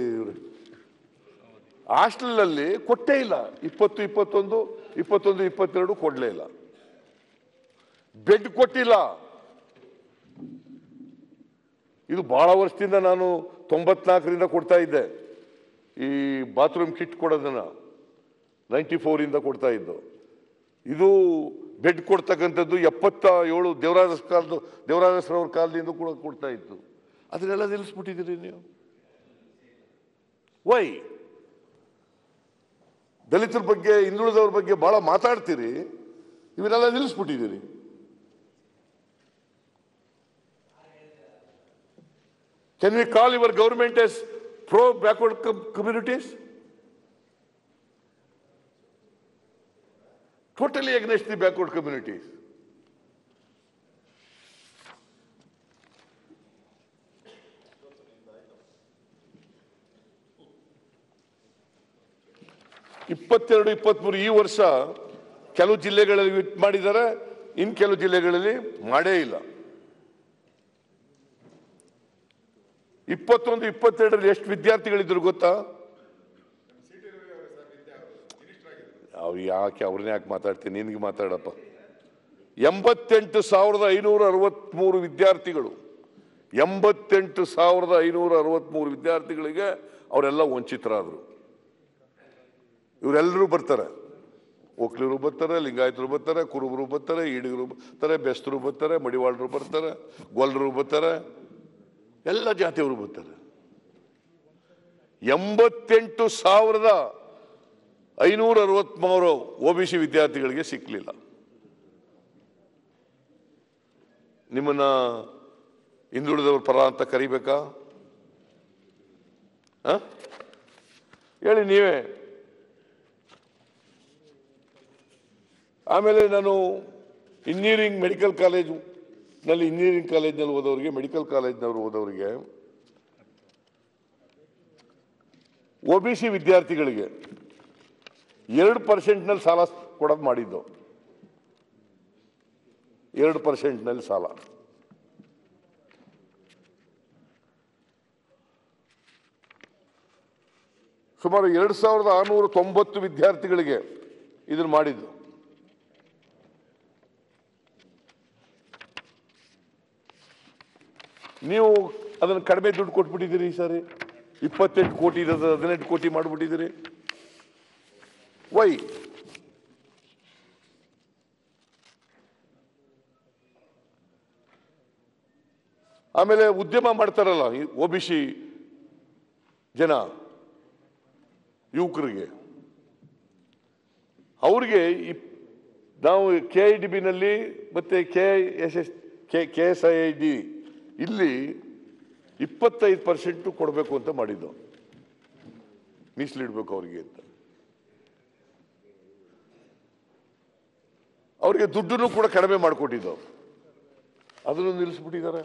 ಹಾಸ್ಟೆಲ್ನಲ್ಲಿ ಕೊಟ್ಟೇ ಇಲ್ಲ. ಇಪ್ಪತ್ತು, ಇಪ್ಪತ್ತೊಂದು ಇಪ್ಪತ್ತೊಂದು, ಇಪ್ಪತ್ತೆರಡು ಕೊಡಲೇ ಇಲ್ಲ. ಬೆಡ್ ಕೊಟ್ಟಿಲ್ಲ. ಇದು ಬಹಳ ವರ್ಷದಿಂದ ನಾನು ತೊಂಬತ್ನಾಲ್ಕರಿಂದ ಕೊಡ್ತಾ ಇದ್ದೆ. ಈ ಬಾತ್ರೂಮ್ ಕಿಟ್ ಕೊಡೋದನ್ನ ನೈಂಟಿ ಫೋರಿಂದ ಕೊಡ್ತಾ ಇದ್ದು. ಇದು ಬೆಡ್ ಕೊಡ್ತಕ್ಕಂಥದ್ದು ಎಪ್ಪತ್ತ ಏಳು ದೇವರಾಜ ಕಾಲದ ದೇವರಾಜಸ್ರವ್ರ ಕಾಲದಿಂದ ಕೂಡ ಕೊಡ್ತಾ ಇತ್ತು ಅದನ್ನೆಲ್ಲ ನಿಲ್ಲಿಸ್ಬಿಟ್ಟಿದ್ದೀರಿ ನೀವು. ವೈ? ದಲಿತರ ಬಗ್ಗೆ, ಹಿಂದುಳಿದವ್ರ ಬಗ್ಗೆ ಬಹಳ ಮಾತಾಡ್ತೀರಿ, ಇವನ್ನೆಲ್ಲ ನಿಲ್ಲಿಸ್ಬಿಟ್ಟಿದ್ದೀರಿ. Can we call your government as pro backward communities totally against the backward communities ಇಪ್ಪತ್ತೆರಡು, ಇಪ್ಪತ್ಮೂರು ಈ ವರ್ಷ ಕೆಲವು ಜಿಲ್ಲೆಗಳಲ್ಲಿ ವಿಟ್ ಮಾಡಿದ್ದಾರೆ. ಇನ್ ಕೆಲವು ಜಿಲ್ಲೆಗಳಲ್ಲಿ ಮಾಡೇ ಇಲ್ಲ. ಇಪ್ಪತ್ತೊಂದು, ಇಪ್ಪತ್ತೆರಡರಲ್ಲಿ ಎಷ್ಟು ವಿದ್ಯಾರ್ಥಿಗಳಿದ್ರು ಗೊತ್ತಾ? ಅವ್ರು ಯಾಕೆ ಅವ್ರನ್ನ ಯಾಕೆ ಮಾತಾಡ್ತೀನಿ ನಿನಗೆ ಮಾತಾಡಪ್ಪ. ಎಂಬತ್ತೆಂಟು ಸಾವಿರದ ಐನೂರ ಅರವತ್ಮೂರು ವಿದ್ಯಾರ್ಥಿಗಳು. ಎಂಬತ್ತೆಂಟು ಸಾವಿರದ ಐನೂರ ಅರವತ್ಮೂರು ವಿದ್ಯಾರ್ಥಿಗಳಿಗೆ ಅವರೆಲ್ಲ ವಂಚಿತರಾದರು. ಇವರೆಲ್ಲರೂ ಬರ್ತಾರೆ. ಒಕ್ಲಿರು ಬರ್ತಾರೆ, ಲಿಂಗಾಯತರು ಬರ್ತಾರೆ, ಕುರುಬರು ಬರ್ತಾರೆ, ಈಡಿಗರು ಬರ್ತಾರೆ, ಬೆಸ್ತರು ಬರ್ತಾರೆ, ಮಡಿವಾಳರು ಬರ್ತಾರೆ ಗೊಲ್ಲರು ಬರ್ತಾರೆ. ಎಲ್ಲ ಜಾತಿಯವರು ಬರ್ತಾರೆ. ಎಂಬತ್ತೆಂಟು ಸಾವಿರದ ಐನೂರ ಅರವತ್ಮೂರು ಒ ಬಿ ಸಿ ವಿದ್ಯಾರ್ಥಿಗಳಿಗೆ ಸಿಕ್ಕಲಿಲ್ಲ ನಿಮ್ಮನ್ನ ಹಿಂದುಳಿದವರು ಪರ ಅಂತ ಕರಿಬೇಕಾ? ಹೇಳಿ ನೀವೇ. ಆಮೇಲೆ ನಾನು ಇಂಜಿನಿಯರಿಂಗ್ ಮೆಡಿಕಲ್ ಕಾಲೇಜು ನಲ್ಲಿ ಇಂಜಿನಿಯರಿಂಗ್ ಕಾಲೇಜ್ನಲ್ಲಿ ಓದೋರಿಗೆ ಮೆಡಿಕಲ್ ಕಾಲೇಜ್ನವರು ಓದೋರಿಗೆ ಒ ಬಿ ಸಿ ವಿದ್ಯಾರ್ಥಿಗಳಿಗೆ ಎರಡು ಪರ್ಸೆಂಟ್ನಲ್ಲಿ ಸಾಲ ಕೊಡೋದು ಮಾಡಿದ್ದು. ಎರಡು ಪರ್ಸೆಂಟ್ನಲ್ಲಿ ಸಾಲ. ಸುಮಾರು ಎರಡು ಸಾವಿರದ ಆರುನೂರ ತೊಂಬತ್ತು ವಿದ್ಯಾರ್ಥಿಗಳಿಗೆ ಇದನ್ನು ಮಾಡಿದ್ದು. ನೀವು ಅದನ್ನು ಕಡಿಮೆ ದುಡ್ಡು ಕೊಟ್ಬಿಟ್ಟಿದ್ದೀರಿ ಈ ಸಾರಿ. ಇಪ್ಪತ್ತೆಂಟು ಕೋಟಿ ಇರೋದು, ಹದಿನೆಂಟು ಕೋಟಿ ಮಾಡಿಬಿಟ್ಟಿದ್ದೀರಿ. ವೈ ಆಮೇಲೆ ಉದ್ಯಮ ಮಾಡ್ತಾರಲ್ಲ ಒ ಬಿ ಸಿ ಜನ, ಯುವಕರಿಗೆ. ಅವ್ರಿಗೆ ನಾವು ಕೆ ಐ ಡಿ ಬಿನಲ್ಲಿ ಮತ್ತು K S S K K S I I D ಇಲ್ಲಿ ಇಪ್ಪತ್ತೈದು ಪರ್ಸೆಂಟು ಕೊಡಬೇಕು ಅಂತ ಮಾಡಿದ್ದು. ಮೀಸಲಿಡ್ಬೇಕು ಅವ್ರಿಗೆ ಅಂತ. ಅವ್ರಿಗೆ ದುಡ್ಡನ್ನು ಕೂಡ ಕಡಿಮೆ ಮಾಡಿಕೊಟ್ಟಿದ್ದು ಅದನ್ನು ನಿಲ್ಲಿಸ್ಬಿಟ್ಟಿದ್ದಾರೆ.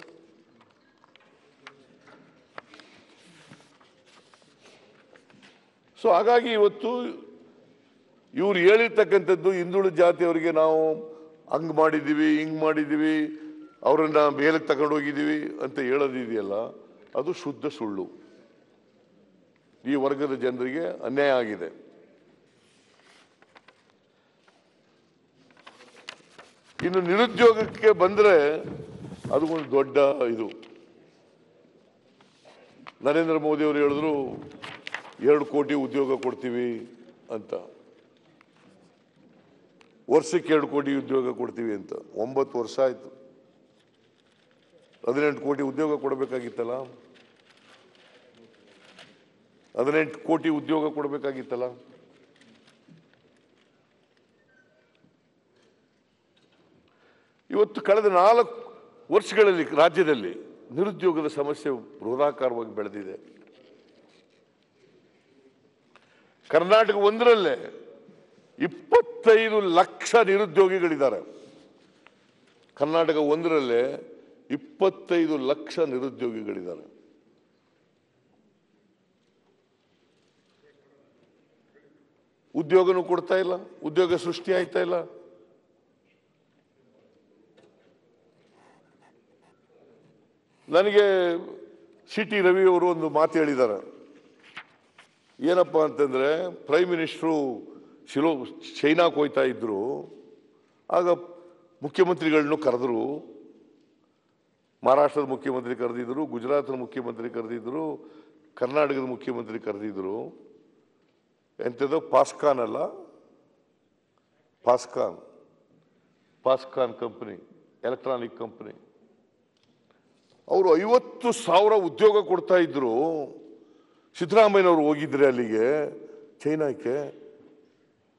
ಸೊ ಹಾಗಾಗಿ ಇವತ್ತು ಇವ್ರು ಹೇಳಿರ್ತಕ್ಕಂಥದ್ದು ಹಿಂದುಳಿದ ಜಾತಿಯವರಿಗೆ ನಾವು ಹಂಗೆ ಮಾಡಿದ್ದೀವಿ, ಹಿಂಗೆ ಮಾಡಿದ್ದೀವಿ ಅವರನ್ನ ಮೇಲಕ್ಕೆ ತಗೊಂಡೋಗಿದ್ದೀವಿ ಅಂತ ಹೇಳೋದಿದೆಯಲ್ಲ, ಅದು ಶುದ್ಧ ಸುಳ್ಳು. ಈ ವರ್ಗದ ಜನರಿಗೆ ಅನ್ಯಾಯ ಆಗಿದೆ. ಇನ್ನು ನಿರುದ್ಯೋಗಕ್ಕೆ ಬಂದ್ರೆ ಅದು ಒಂದು ದೊಡ್ಡ ಇದು. ನರೇಂದ್ರ ಮೋದಿ ಅವರು ಹೇಳಿದ್ರು, ಎರಡು ಕೋಟಿ ಉದ್ಯೋಗ ಕೊಡ್ತೀವಿ ಅಂತ. ವರ್ಷಕ್ಕೆ ಎರಡು ಕೋಟಿ ಉದ್ಯೋಗ ಕೊಡ್ತೀವಿ ಅಂತ. ಒಂಬತ್ತು ವರ್ಷ ಆಯ್ತು. ಹದಿನೆಂಟು ಕೋಟಿ ಉದ್ಯೋಗ ಕೊಡಬೇಕಾಗಿತ್ತಲ್ಲ? ಹದಿನೆಂಟು ಕೋಟಿ ಉದ್ಯೋಗ ಕೊಡಬೇಕಾಗಿತ್ತಲ್ಲ? ಇವತ್ತು ಕಳೆದ ನಾಲ್ಕು ವರ್ಷಗಳಲ್ಲಿ ರಾಜ್ಯದಲ್ಲಿ ನಿರುದ್ಯೋಗದ ಸಮಸ್ಯೆ ಬೃಹದಾಕಾರವಾಗಿ ಬೆಳೆದಿದೆ. ಕರ್ನಾಟಕ ಒಂದರಲ್ಲೇ ಇಪ್ಪತ್ತೈದು ಲಕ್ಷ ನಿರುದ್ಯೋಗಿಗಳಿದ್ದಾರೆ. ಕರ್ನಾಟಕ ಒಂದರಲ್ಲೇ ಇಪ್ಪತ್ತೈದು ಲಕ್ಷ ನಿರುದ್ಯೋಗಿಗಳಿದ್ದಾರೆ. ಉದ್ಯೋಗನೂ ಕೊಡ್ತಾ ಇಲ್ಲ, ಉದ್ಯೋಗ ಸೃಷ್ಟಿ ಆಯ್ತಾ ಇಲ್ಲ. ನನಗೆ ಸಿ ಟಿ ರವಿ ಅವರು ಒಂದು ಮಾತು ಹೇಳಿದ್ದಾರೆ. ಏನಪ್ಪ ಅಂತಂದ್ರೆ ಪ್ರೈಮ್ ಮಿನಿಸ್ಟ್ರು ಶಿಲೋ ಚೈನಾಕ್ಕೆ ಹೋಯ್ತಾ ಇದ್ರು, ಆಗ ಮುಖ್ಯಮಂತ್ರಿಗಳನ್ನೂ ಕರೆದ್ರು ಮಹಾರಾಷ್ಟ್ರದ ಮುಖ್ಯಮಂತ್ರಿ ಕರೆದಿದ್ದರು ಗುಜರಾತ್ನ ಮುಖ್ಯಮಂತ್ರಿ ಕರೆದಿದ್ದರು ಕರ್ನಾಟಕದ ಮುಖ್ಯಮಂತ್ರಿ ಕರೆದಿದ್ದರು ಎಂಥದ್ದು? ಪಾಸ್ಕಾನ್ ಅಲ್ಲ? Foxconn. Foxconn company, electronic company. ಅವರು ಐವತ್ತು ಸಾವಿರ ಉದ್ಯೋಗ ಕೊಡ್ತಾ ಇದ್ರು. ಸಿದ್ದರಾಮಯ್ಯನವರು ಹೋಗಿದ್ರೆ ಅಲ್ಲಿಗೆ, ಚೈನಾಕ್ಕೆ.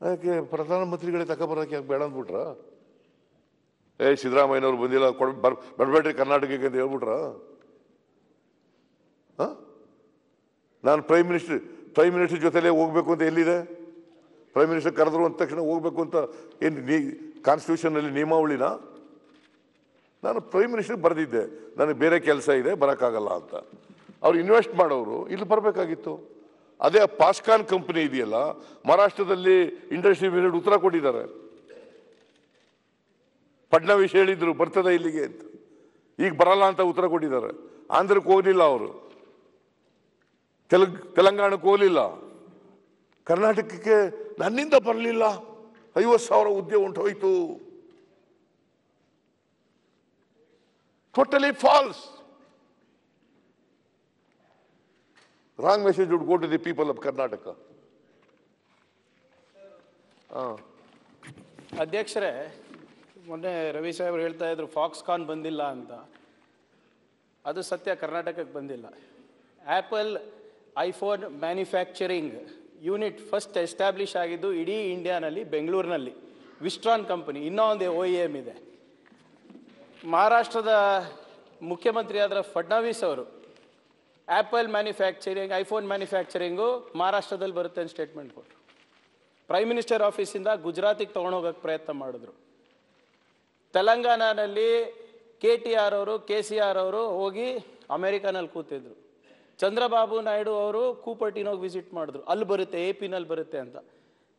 ಯಾಕೆ? ಪ್ರಧಾನಮಂತ್ರಿಗಳೇ ತಗೊಬರೋಕೆ ಬೇಡ ಅಂದ್ಬಿಟ್ರ? ಏ, ಸಿದ್ದರಾಮಯ್ಯನವ್ರು ಬಂದಿಲ್ಲ, ಕೊಡ್, ಬರ್, ಬರಬೇಡ್ರಿ ಕರ್ನಾಟಕಕ್ಕೆ ಅಂತ ಹೇಳ್ಬಿಟ್ರ? ನಾನು ಪ್ರೈಮ್ ಮಿನಿಸ್ಟರ್ ಪ್ರೈಮ್ ಮಿನಿಸ್ಟರ್ ಜೊತೆಲೇ ಹೋಗ್ಬೇಕು ಅಂತ ಎಲ್ಲಿದೆ? ಪ್ರೈಮ್ ಮಿನಿಸ್ಟರ್ ಕರೆದ್ರು ಅಂದ ತಕ್ಷಣ ಹೋಗ್ಬೇಕು ಅಂತ ಏನು ನೀ ಕಾನ್ಸ್ಟಿಟ್ಯೂಷನಲ್ಲಿ ನಿಯಮಾವಳಿನ? ನಾನು ಪ್ರೈಮ್ ಮಿನಿಸ್ಟರ್ ಬರೆದಿದ್ದೆ, ನನಗೆ ಬೇರೆ ಕೆಲಸ ಇದೆ, ಬರೋಕ್ಕಾಗಲ್ಲ ಅಂತ. ಅವ್ರು ಇನ್ವೆಸ್ಟ್ ಮಾಡೋರು, ಇಲ್ಲಿ ಬರಬೇಕಾಗಿತ್ತು. ಅದೇ ಪಾಸ್ಕಾನ್ ಕಂಪ್ನಿ ಇದೆಯಲ್ಲ, ಮಹಾರಾಷ್ಟ್ರದಲ್ಲಿ ಇಂಡಸ್ಟ್ರಿ ಮಿನಿಟ್ ಉತ್ತರ ಕೊಟ್ಟಿದ್ದಾರೆ. ಫಡ್ನವೀಸ್ ಹೇಳಿದ್ರು, ಬರ್ತದೆ ಇಲ್ಲಿಗೆ ಅಂತ. ಈಗ ಬರಲ್ಲ ಅಂತ ಉತ್ತರ ಕೊಟ್ಟಿದ್ದಾರೆ. ಆಂಧ್ರಕ್ಕೆ ಹೋಗಲಿಲ್ಲ ಅವರು. ತೆಲ ತೆಲಂಗಾಣಕ್ಕೆ ಹೋಗಲಿಲ್ಲ. ಕರ್ನಾಟಕಕ್ಕೆ ನನ್ನಿಂದ ಬರಲಿಲ್ಲ. ಐವತ್ತು ಸಾವಿರ ಉದ್ಯೋಗ ಹೋಯಿತು. Totally false wrong message would go to the people of Karnataka ಅಧ್ಯಕ್ಷರೇ ಮೊನ್ನೆ ರವಿ ಸಾಹೇಬ್ರು ಹೇಳ್ತಾ ಇದ್ರು ಫಾಕ್ಸ್ಕಾನ್ ಬಂದಿಲ್ಲ ಅಂತ. ಅದು ಸತ್ಯ, ಕರ್ನಾಟಕಕ್ಕೆ ಬಂದಿಲ್ಲ. Apple iPhone manufacturing unit first establish ಆಗಿದ್ದು ಇಡೀ ಇಂಡಿಯಾನಲ್ಲಿ ಬೆಂಗಳೂರಿನಲ್ಲಿ ವಿಸ್ಟ್ರಾನ್ ಕಂಪನಿ ಇನ್ನೂ ಒಂದು ಒ ಇ ಎಂ ಇದೆ. ಮಹಾರಾಷ್ಟ್ರದ ಮುಖ್ಯಮಂತ್ರಿ ಆದ ಫಡ್ನವೀಸ್ ಅವರು ಆ್ಯಪಲ್ ಮ್ಯಾನುಫ್ಯಾಕ್ಚರಿಂಗ್ ಐಫೋನ್ ಮ್ಯಾನುಫ್ಯಾಕ್ಚರಿಂಗು ಮಹಾರಾಷ್ಟ್ರದಲ್ಲಿ ಬರುತ್ತೆ ಅಂತ ಸ್ಟೇಟ್ಮೆಂಟ್ ಕೊಟ್ಟರು ಪ್ರೈಮ್ ಮಿನಿಸ್ಟರ್ ಆಫೀಸಿಂದ ಗುಜರಾತಿಗೆ ತೊಗೊಂಡೋಗಕ್ಕೆ ಪ್ರಯತ್ನ ಮಾಡಿದ್ರು. ತೆಲಂಗಾಣನಲ್ಲಿ ಕೆ ಟಿ ಆರ್ ಅವರು, ಕೆ ಸಿ ಆರ್ ಅವರು ಹೋಗಿ ಅಮೇರಿಕಾನಲ್ಲಿ ಕೂತಿದ್ರು. ಚಂದ್ರಬಾಬು ನಾಯ್ಡು ಅವರು ಕೂಪರ್ಟಿನೋಗಿ ವಿಸಿಟ್ ಮಾಡಿದ್ರು. ಅಲ್ಲಿ ಬರುತ್ತೆ ಎ ಪಿನಲ್ಲಿ ಬರುತ್ತೆ ಅಂತ.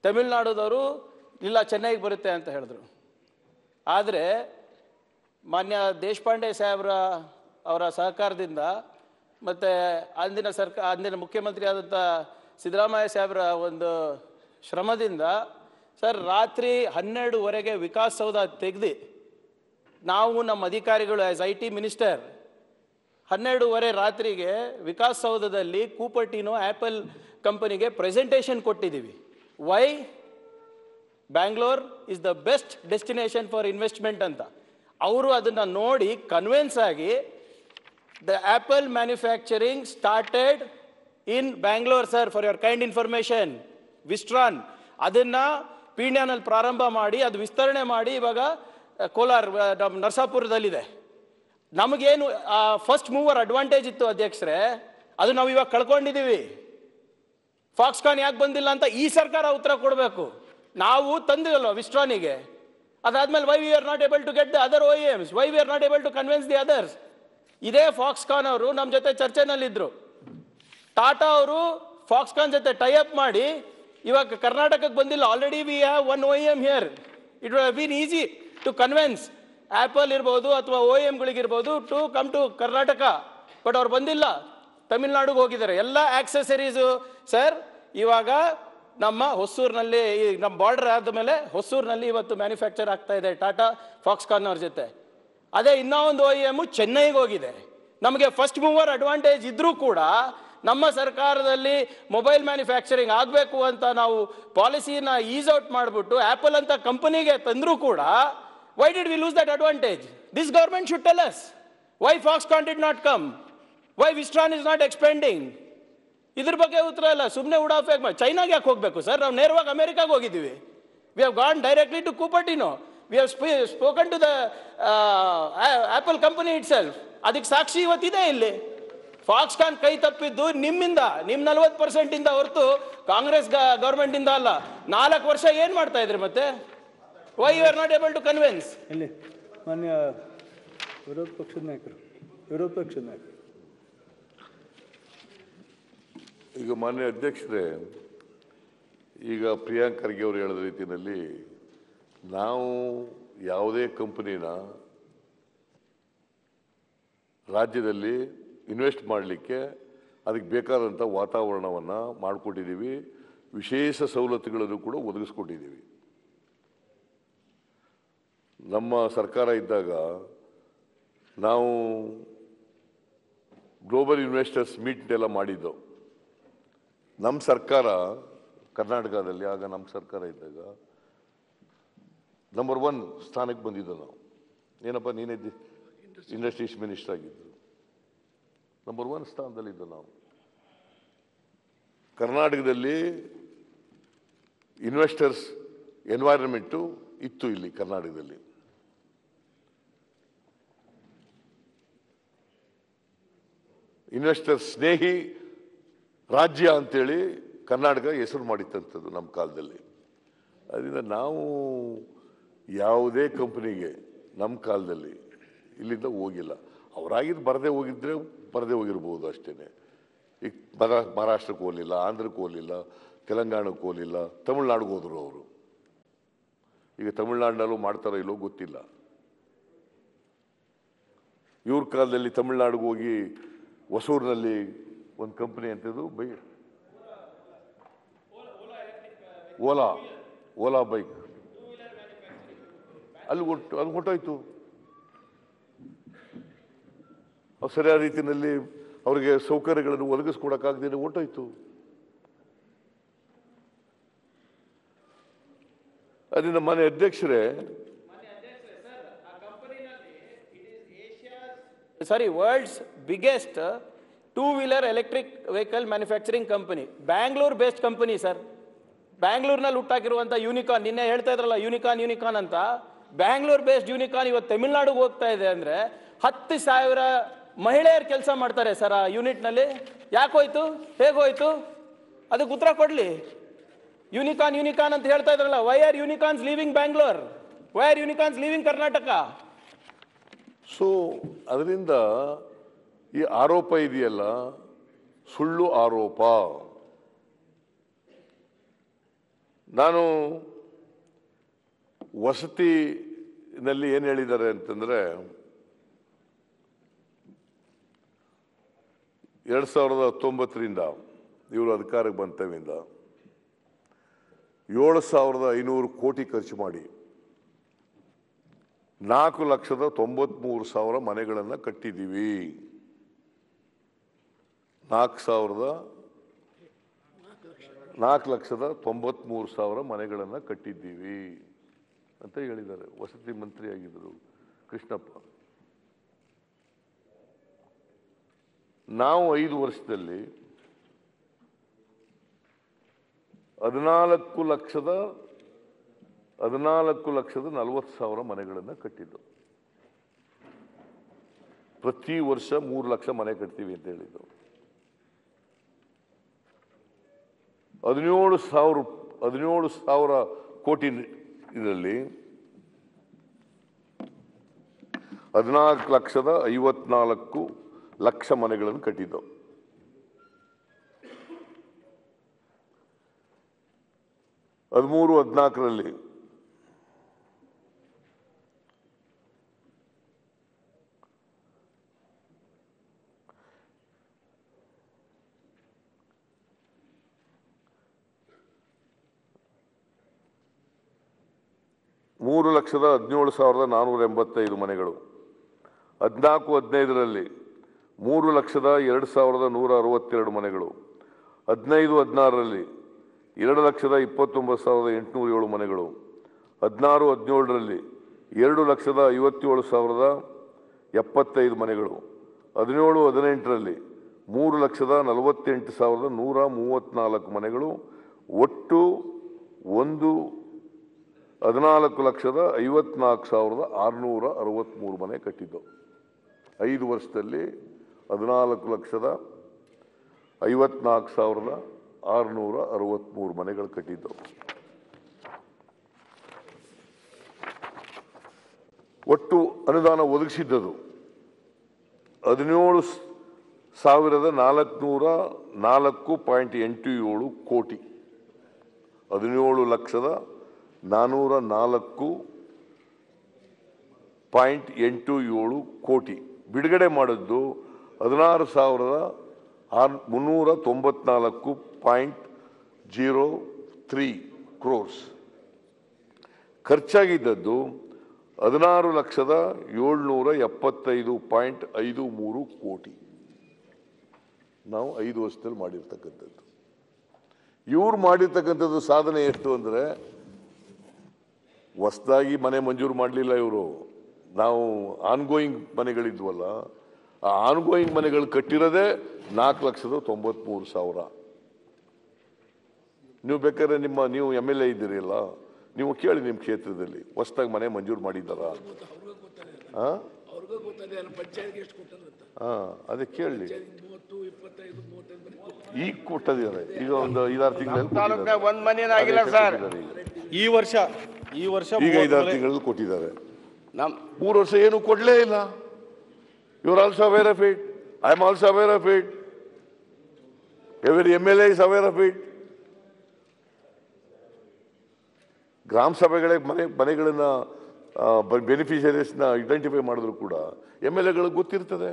ತಮಿಳ್ನಾಡುದವರು, ಇಲ್ಲ, ಚೆನ್ನೈಗೆ ಬರುತ್ತೆ ಅಂತ ಹೇಳಿದ್ರು. ಆದರೆ, ಮಾನ್ಯ ದೇಶಪಾಂಡೆ ಸಾಹೇಬ್ರ ಅವರ ಸಹಕಾರದಿಂದ ಮತ್ತು ಅಂದಿನ ಸರ್ಕಾರ ಅಂದಿನ ಮುಖ್ಯಮಂತ್ರಿ ಆದಂಥ ಸಿದ್ದರಾಮಯ್ಯ ಸಾಹೇಬ್ರ ಒಂದು ಶ್ರಮದಿಂದ, ಸರ್, ರಾತ್ರಿ ಹನ್ನೆರಡುವರೆಗೆ ವಿಕಾಸ್ ಸೌಧ ತೆಗೆದು ನಾವು ನಮ್ಮ ಅಧಿಕಾರಿಗಳು ಆ್ಯಸ್ ಐ ಟಿ ಮಿನಿಸ್ಟರ್ ಹನ್ನೆರಡೂವರೆ ರಾತ್ರಿಗೆ ವಿಕಾಸ್ ಸೌಧದಲ್ಲಿ ಕೂಪರ್ಟಿನೋ ಆ್ಯಪಲ್ ಕಂಪನಿಗೆ ಪ್ರೆಸೆಂಟೇಷನ್ ಕೊಟ್ಟಿದ್ದೀವಿ. Why Bangalore is the best destination for investment ಅಂತ. ಅವರು ಅದನ್ನು ನೋಡಿ ಕನ್ವಿನ್ಸ್ ಆಗಿ the Apple manufacturing started in Bangalore sir for your kind information Wistron ಅದನ್ನು ಪೀಣ್ಯನಲ್ಲಿ ಪ್ರಾರಂಭ ಮಾಡಿ, ಅದು ವಿಸ್ತರಣೆ ಮಾಡಿ ಇವಾಗ ಕೋಲಾರ ನಮ್ಮ ನರಸಾಪುರದಲ್ಲಿದೆ. ನಮಗೇನು ಫಸ್ಟ್ ಮೂವರ್ ಅಡ್ವಾಂಟೇಜ್ ಇತ್ತು ಅಧ್ಯಕ್ಷರೇ, ಅದು ನಾವು ಇವಾಗ ಕಳ್ಕೊಂಡಿದ್ದೀವಿ ಫಾಕ್ಸ್ಕಾನ್ ಯಾಕೆ ಬಂದಿಲ್ಲ ಅಂತ ಈ ಸರ್ಕಾರ ಉತ್ತರ ಕೊಡಬೇಕು. ನಾವು ತಂದಿವಲ್ವ ವಿಸ್ಟ್ರಾನಿಗೆ ಅದಾದ್ಮೇಲೆ why we are not able to get the other OEMs why we are not able to convince the others ಇದೇ ಫಾಕ್ಸ್ಕಾನ್ ಅವರು ನಮ್ಮ ಜೊತೆ ಚರ್ಚೆನಲ್ಲಿದ್ದರು ಟಾಟಾ ಅವರು ಫಾಕ್ಸ್ಕಾನ್ ಜೊತೆ ಟೈ ಅಪ್ ಮಾಡಿ, ಇವಾಗ ಕರ್ನಾಟಕಕ್ಕೆ ಬಂದಿಲ್ಲ. Already we have one O M here it would been easy to convince Apple ಇರ್ಬೋದು ಅಥವಾ O ಎಮ್ಗಳಿಗಿರ್ಬೋದು to come to Karnataka but ಅವ್ರು ಬಂದಿಲ್ಲ. ತಮಿಳ್ನಾಡುಗೆ ಹೋಗಿದ್ದಾರೆ. ಎಲ್ಲ ಆಕ್ಸೆಸರೀಸು ಸರ್ ಇವಾಗ ನಮ್ಮ ಹೊಸೂರಿನಲ್ಲಿ ಈ ನಮ್ಮ ಬಾರ್ಡರ್ ಆದ ಮೇಲೆ ಹೊಸೂರಿನಲ್ಲಿ ಇವತ್ತು ಮ್ಯಾನುಫ್ಯಾಕ್ಚರ್ ಆಗ್ತಾ ಇದೆ. ಟಾಟಾ ಫಾಕ್ಸ್ಕಾನ್ ಅವ್ರ ಜೊತೆ. ಅದೇ ಇನ್ನೂ ಒಂದು ಒ ಎಮ್ಮು ಚೆನ್ನೈಗೆ ಹೋಗಿದೆ. ನಮಗೆ ಫಸ್ಟ್ ಮೂವರ್ ಅಡ್ವಾಂಟೇಜ್ ಇದ್ರೂ ಕೂಡ ನಮ್ಮ ಸರ್ಕಾರದಲ್ಲಿ ಮೊಬೈಲ್ ಮ್ಯಾನುಫ್ಯಾಕ್ಚರಿಂಗ್ ಆಗಬೇಕು ಅಂತ ನಾವು ಪಾಲಿಸಿನ ಈಸ್ ಔಟ್ ಮಾಡಿಬಿಟ್ಟು ಆ್ಯಪಲ್ ಅಂತ ಕಂಪನಿಗೆ ತಂದರೂ ಕೂಡ why did we lose that advantage this government should tell us why Foxconn did not come why Wistron is not expending ಇದ್ರ ಬಗ್ಗೆ ಉತ್ತರ ಇಲ್ಲ ಸುಮ್ಮನೆ ಉಡಾಫೇಕ್ ಮಾಡಿ ಚೈನಾಗೆ ಯಾಕೆ ಹೋಗಬೇಕು ಸರ್ ನಾವು ನೇರವಾಗಿ ಅಮೆರಿಕಾಗೆ ಹೋಗಿದ್ದೀವಿ. We have gone directly to Cupertino we have spoken to the Apple company itself ಅದಕ್ಕೆ ಸಾಕ್ಷಿ ಇವತ್ತಿದೆ ಇಲ್ಲಿ. ಫಾಕ್ಸ್ಕಾನ್ ಕೈ ತಪ್ಪಿದ್ದು ನಿಮ್ಮಿಂದ ನಿಮ್ಮ ನಲ್ವತ್ತು ಪರ್ಸೆಂಟಿಂದ ಹೊರತು ಕಾಂಗ್ರೆಸ್ ಗ ಗೌರ್ಮೆಂಟಿಂದ ಅಲ್ಲ. ನಾಲ್ಕು ವರ್ಷ ಏನು ಮಾಡ್ತಾ ಇದ್ರಿ ಮತ್ತೆ? Why you are not able to convince ಇಲ್ಲಿ ಮಾನ್ಯ ವಿರೋಧ ಪಕ್ಷದ ನಾಯಕರು ವಿರೋಧ ಪಕ್ಷದ ನಾಯಕರು. ಈಗ ಮಾನ್ಯ ಅಧ್ಯಕ್ಷರೇ ಈಗ ಪ್ರಿಯಾಂಕ್ ಖರ್ಗೆ ಅವರು ಹೇಳಿದ ರೀತಿಯಲ್ಲಿ ನಾವು ಯಾವುದೇ ಕಂಪನಿನ ರಾಜ್ಯದಲ್ಲಿ ಇನ್ವೆಸ್ಟ್ ಮಾಡಲಿಕ್ಕೆ ಅದಕ್ಕೆ ಬೇಕಾದಂಥ ವಾತಾವರಣವನ್ನು ಮಾಡಿಕೊಟ್ಟಿದ್ದೀವಿ. ವಿಶೇಷ ಸವಲತ್ತುಗಳನ್ನು ಕೂಡ ಒದಗಿಸ್ಕೊಟ್ಟಿದ್ದೀವಿ. ನಮ್ಮ ಸರ್ಕಾರ ಇದ್ದಾಗ ನಾವು ಗ್ಲೋಬಲ್ ಇನ್ವೆಸ್ಟರ್ಸ್ ಮೀಟ್ ಎಲ್ಲ ಮಾಡಿದ್ದೆವು. ನಮ್ಮ ಸರ್ಕಾರ, ಕರ್ನಾಟಕದಲ್ಲಿ ಆಗ ನಮ್ಮ ಸರ್ಕಾರ ಇದ್ದಾಗ ನಂಬರ್ ಒನ್ ಸ್ಥಾನಕ್ಕೆ ಬಂದಿದ್ದು ನಾವು. ಏನಪ್ಪ, ನೀನೇ ಇಂಡಸ್ಟ್ರೀಸ್ ಮಿನಿಸ್ಟರ್ ಆಗಿದ್ದು. ನಂಬರ್ ಒನ್ ಸ್ಥಾನದಲ್ಲಿದ್ದು ನಾವು. ಕರ್ನಾಟಕದಲ್ಲಿ ಇನ್ವೆಸ್ಟರ್ಸ್ ಎನ್ವೈರನ್ಮೆಂಟು ಇತ್ತು ಇಲ್ಲಿ ಕರ್ನಾಟಕದಲ್ಲಿ. ಇನ್ವೆಸ್ಟರ್ ಸ್ನೇಹಿ ರಾಜ್ಯ ಅಂತೇಳಿ ಕರ್ನಾಟಕ ಹೆಸರು ಮಾಡಿತ್ತಂಥದ್ದು ನಮ್ಮ ಕಾಲದಲ್ಲಿ. ಅದರಿಂದ ನಾವು ಯಾವುದೇ ಕಂಪ್ನಿಗೆ ನಮ್ಮ ಕಾಲದಲ್ಲಿ ಇಲ್ಲಿಂದ ಹೋಗಿಲ್ಲ. ಅವರಾಗಿದ್ದು ಬರದೇ ಹೋಗಿದ್ರೆ ಬರದೇ ಹೋಗಿರ್ಬೋದು ಅಷ್ಟೇ ಈಗ ಮಹಾರಾಷ್ಟ್ರಕ್ಕೆ ಹೋಗಲಿಲ್ಲ, ಆಂಧ್ರಕ್ಕೆ ಹೋಗಲಿಲ್ಲ, ತೆಲಂಗಾಣಕ್ಕೆ ಹೋಗಲಿಲ್ಲ, ತಮಿಳ್ನಾಡಿಗೆ ಹೋದರು ಅವರು. ಈಗ ತಮಿಳ್ನಾಡಿನಲ್ಲೂ ಮಾಡ್ತಾರೋ ಇಲ್ಲೋ ಗೊತ್ತಿಲ್ಲ. ಇವ್ರ ಕಾಲದಲ್ಲಿ ತಮಿಳ್ನಾಡಿಗೆ ಹೋಗಿ ಹೊಸೂರಿನಲ್ಲಿ ಒಂದು ಕಂಪ್ನಿ ಅಂತಿದ್ದು ಬೈ ಓಲಾ ಓಲಾ ಬೈಕ್. ಅಲ್ಲಿ ಒಟ್ಟು ಅಲ್ಲಿ ಹೊಟ್ಟೋಯ್ತು ಸರಿಯಾದ ರೀತಿಯಲ್ಲಿ ಅವರಿಗೆ ಸೌಕರ್ಯಗಳನ್ನು ಒದಗಿಸ್ಕೊಡಕ್ಕಾಗದೇನೆ ಹೊಟ್ಟೋಯ್ತು ನಮ್ಮ ಮನೆ ಅಧ್ಯಕ್ಷರೇ sorry world's biggest two wheeler electric vehicle manufacturing company based company sir ಬ್ಯಾಂಗ್ಳೂರ್ನಲ್ಲಿ ಹುಟ್ಟಾಕಿರುವಂಥ ಯೂನಿಕಾನ್ ನಿನ್ನೆ ಹೇಳ್ತಾ ಇದ್ರಲ್ಲ ಯೂನಿಕಾನ್ ಯೂನಿಕಾನ್ ಅಂತ. ಬ್ಯಾಂಗ್ಳೂರ್ ಬೇಸ್ಡ್ ಯೂನಿಕಾನ್ ಇವತ್ತು ತಮಿಳ್ನಾಡಿಗೆ ಹೋಗ್ತಾ ಇದೆ ಅಂದರೆ ಹತ್ತು ಸಾವಿರ ಮಹಿಳೆಯರು ಕೆಲಸ ಮಾಡ್ತಾರೆ ಸರ್ ಆ ಯೂನಿಟ್ನಲ್ಲಿ ಯಾಕೋಯ್ತು ಹೇಗೋಯ್ತು ಅದಕ್ಕೆ ಉತ್ತರ ಕೊಡಲಿ. ಯೂನಿಕಾನ್ ಯೂನಿಕಾನ್ ಅಂತ ಹೇಳ್ತಾ ಇದ್ರಲ್ಲ why are unicorns leaving Bangalore why are unicorns leaving Karnataka so ಅದರಿಂದ ಈ ಆರೋಪ ಇದೆಯಲ್ಲ? ಸುಳ್ಳು ಆರೋಪ. ನಾನು ವಸತಿನಲ್ಲಿ ಏನು ಹೇಳಿದ್ದಾರೆ ಅಂತಂದ್ರೆ, ಎರಡು ಸಾವಿರದ ಹತ್ತೊಂಬತ್ತರಿಂದ ಇವರು ಅಧಿಕಾರಕ್ಕೆ ಬಂತವಿಂದ ಏಳು ಸಾವಿರದ ಐನೂರು ಕೋಟಿ ಖರ್ಚು ಮಾಡಿ ನಾಲ್ಕು ಲಕ್ಷದ ತೊಂಬತ್ಮೂರು ಸಾವಿರ ಮನೆಗಳನ್ನು ಕಟ್ಟಿದ್ದೀವಿ. ನಾಲ್ಕು ಸಾವಿರದ ನಾಲ್ಕು ಲಕ್ಷದ ತೊಂಬತ್ಮೂರು ಸಾವಿರ ಮನೆಗಳನ್ನು ಕಟ್ಟಿದ್ದೀವಿ ಅಂತ ಹೇಳಿದ್ದಾರೆ. ವಸತಿ ಮಂತ್ರಿಯಾಗಿದ್ದರು ಕೃಷ್ಣಪ್ಪ. ನಾವು ಐದು ವರ್ಷದಲ್ಲಿ ಹದಿನಾಲ್ಕು ಲಕ್ಷದ ಹದಿನಾಲ್ಕು ಲಕ್ಷದ ನಲವತ್ತು ಸಾವಿರ ಮನೆಗಳನ್ನು ಕಟ್ಟಿದ್ದು. ಪ್ರತಿ ವರ್ಷ ಮೂರು ಲಕ್ಷ ಮನೆ ಕಟ್ತೀವಿ ಅಂತ ಹೇಳಿದ್ದು. ಹದಿನೇಳು ಸಾವಿರ ಹದಿನೇಳು ಸಾವಿರ ಕೋಟಿ ಇದರಲ್ಲಿ ಹದಿನಾಲ್ಕು ಲಕ್ಷದ ಐವತ್ನಾಲ್ಕು ಲಕ್ಷ ಮನೆಗಳನ್ನು ಕಟ್ಟಿದ್ದು. ಹದಿಮೂರು, ಹದಿನಾಲ್ಕರಲ್ಲಿ ಮೂರು ಲಕ್ಷದ ಹದಿನೇಳು ಸಾವಿರದ ನಾನ್ನೂರ ಎಂಬತ್ತೈದು ಮನೆಗಳು. ಹದಿನಾಲ್ಕು, ಹದಿನೈದರಲ್ಲಿ ಮೂರು ಲಕ್ಷದ ಎರಡು ಸಾವಿರದ ನೂರ ಅರವತ್ತೆರಡು ಮನೆಗಳು. ಹದಿನೈದು, ಹದಿನಾರರಲ್ಲಿ ಎರಡು ಲಕ್ಷದ ಇಪ್ಪತ್ತೊಂಬತ್ತು ಸಾವಿರದ ಎಂಟುನೂರ ಏಳು ಮನೆಗಳು. ಹದಿನಾರು, ಹದಿನೇಳರಲ್ಲಿ ಎರಡು ಲಕ್ಷದ ಐವತ್ತೇಳು ಸಾವಿರದ ಎಪ್ಪತ್ತೈದು ಮನೆಗಳು. ಹದಿನೇಳು, ಹದಿನೆಂಟರಲ್ಲಿ ಮೂರು ಲಕ್ಷದ ನಲವತ್ತೆಂಟು ಸಾವಿರದ ನೂರ ಮೂವತ್ತ್ನಾಲ್ಕು ಮನೆಗಳು. ಒಟ್ಟು ಒಂದು ಹದಿನಾಲ್ಕು ಲಕ್ಷದ ಐವತ್ನಾಲ್ಕು ಸಾವಿರದ ಆರುನೂರ ಅರವತ್ತ್ಮೂರು ಮನೆ ಕಟ್ಟಿದ್ದು. ಐದು ವರ್ಷದಲ್ಲಿ ಹದಿನಾಲ್ಕು ಲಕ್ಷದ ಐವತ್ನಾಲ್ಕು ಸಾವಿರದ ಆರುನೂರ ಅರವತ್ತ್ಮೂರು ಮನೆಗಳು ಕಟ್ಟಿದ್ದವು ಒಟ್ಟು ಅನುದಾನ ಒದಗಿಸಿದ್ದದು ಹದಿನೇಳು ಸಾವಿರದ ನಾಲ್ಕುನೂರ ನಾಲ್ಕು ಪಾಯಿಂಟ್ ಎಂಟು ಏಳು ಕೋಟಿ. ಹದಿನೇಳು ಲಕ್ಷದ ನಾನ್ನೂರ ನಾಲ್ಕು ಪಾಯಿಂಟ್ ಎಂಟು ಏಳು ಕೋಟಿ. ಬಿಡುಗಡೆ ಮಾಡಿದ್ದು ಹದಿನಾರು ಸಾವಿರದ ಆರು ಮುನ್ನೂರ ತೊಂಬತ್ನಾಲ್ಕು ಪಾಯಿಂಟ್ ಜೀರೋ ತ್ರೀ ಕ್ರೋರ್ಸ್. ಖರ್ಚಾಗಿದ್ದದ್ದು ಹದಿನಾರು ಲಕ್ಷದ ಏಳ್ನೂರ ಎಪ್ಪತ್ತೈದು ಪಾಯಿಂಟ್ ಐದು ಮೂರು ಕೋಟಿ. ನಾವು ಐದು ವರ್ಷದಲ್ಲಿ ಮಾಡಿರ್ತಕ್ಕಂಥದ್ದು. ಇವ್ರು ಮಾಡಿರ್ತಕ್ಕಂಥದ್ದು ಸಾಧನೆ ಎಷ್ಟು ಅಂದರೆ ಹೊಸ್ದಾಗಿ ಮನೆ ಮಂಜೂರು ಮಾಡಲಿಲ್ಲ ಇವರು. ನಾವು ಆನ್ಗೋಯಿಂಗ್ ಮನೆಗಳಿದ್ವಲ್ಲ ಆ ಆನ್ಗೋಯಿಂಗ್ ಮನೆಗಳು ಕಟ್ಟಿರೋದೇ ನಾಲ್ಕು ಲಕ್ಷದ ತೊಂಬತ್ಮೂರು ಸಾವಿರ. ನೀವು ಬೇಕಾದ್ರೆ ನಿಮ್ಮ ನೀವು ಎಂ ಎಲ್ ಎ ಇದ್ದೀರಲ್ಲ ನೀವು ಕೇಳಿ ನಿಮ್ಮ ಕ್ಷೇತ್ರದಲ್ಲಿ ಹೊಸ್ದಾಗಿ ಮನೆ ಮಂಜೂರು ಮಾಡಿದ್ದಾರ? ಹಾ ಅದೇ ಕೇಳಿ. ಈಗ ಕೊಟ್ಟದಿದ್ದಾರೆ. ಈಗ ಒಂದು ಐದಾರು ತಿಂಗಳಲ್ಲಿ ಈ ವರ್ಷ ಈ ವರ್ಷ ಈಗ ಐದಾರು ತಿಂಗಳಲ್ಲಿ ಕೊಟ್ಟಿದ್ದಾರೆ. ಮೂರು ವರ್ಷ ಏನು ಕೊಡಲೇ ಇಲ್ಲ. ಇವ್ರು also aware of it I am also aware of it every M L A is aware of it ಗ್ರಾಮ ಸಭೆಗಳೇ ಮನೆ ಮನೆಗಳನ್ನ ಬೆನಿಫಿಷರೀಸ್ನ ಐಡೆಂಟಿಫೈ ಮಾಡಿದ್ರು ಕೂಡ ಎಂ ಎಲ್ ಎಗಳಿಗೆ ಗೊತ್ತಿರ್ತದೆ.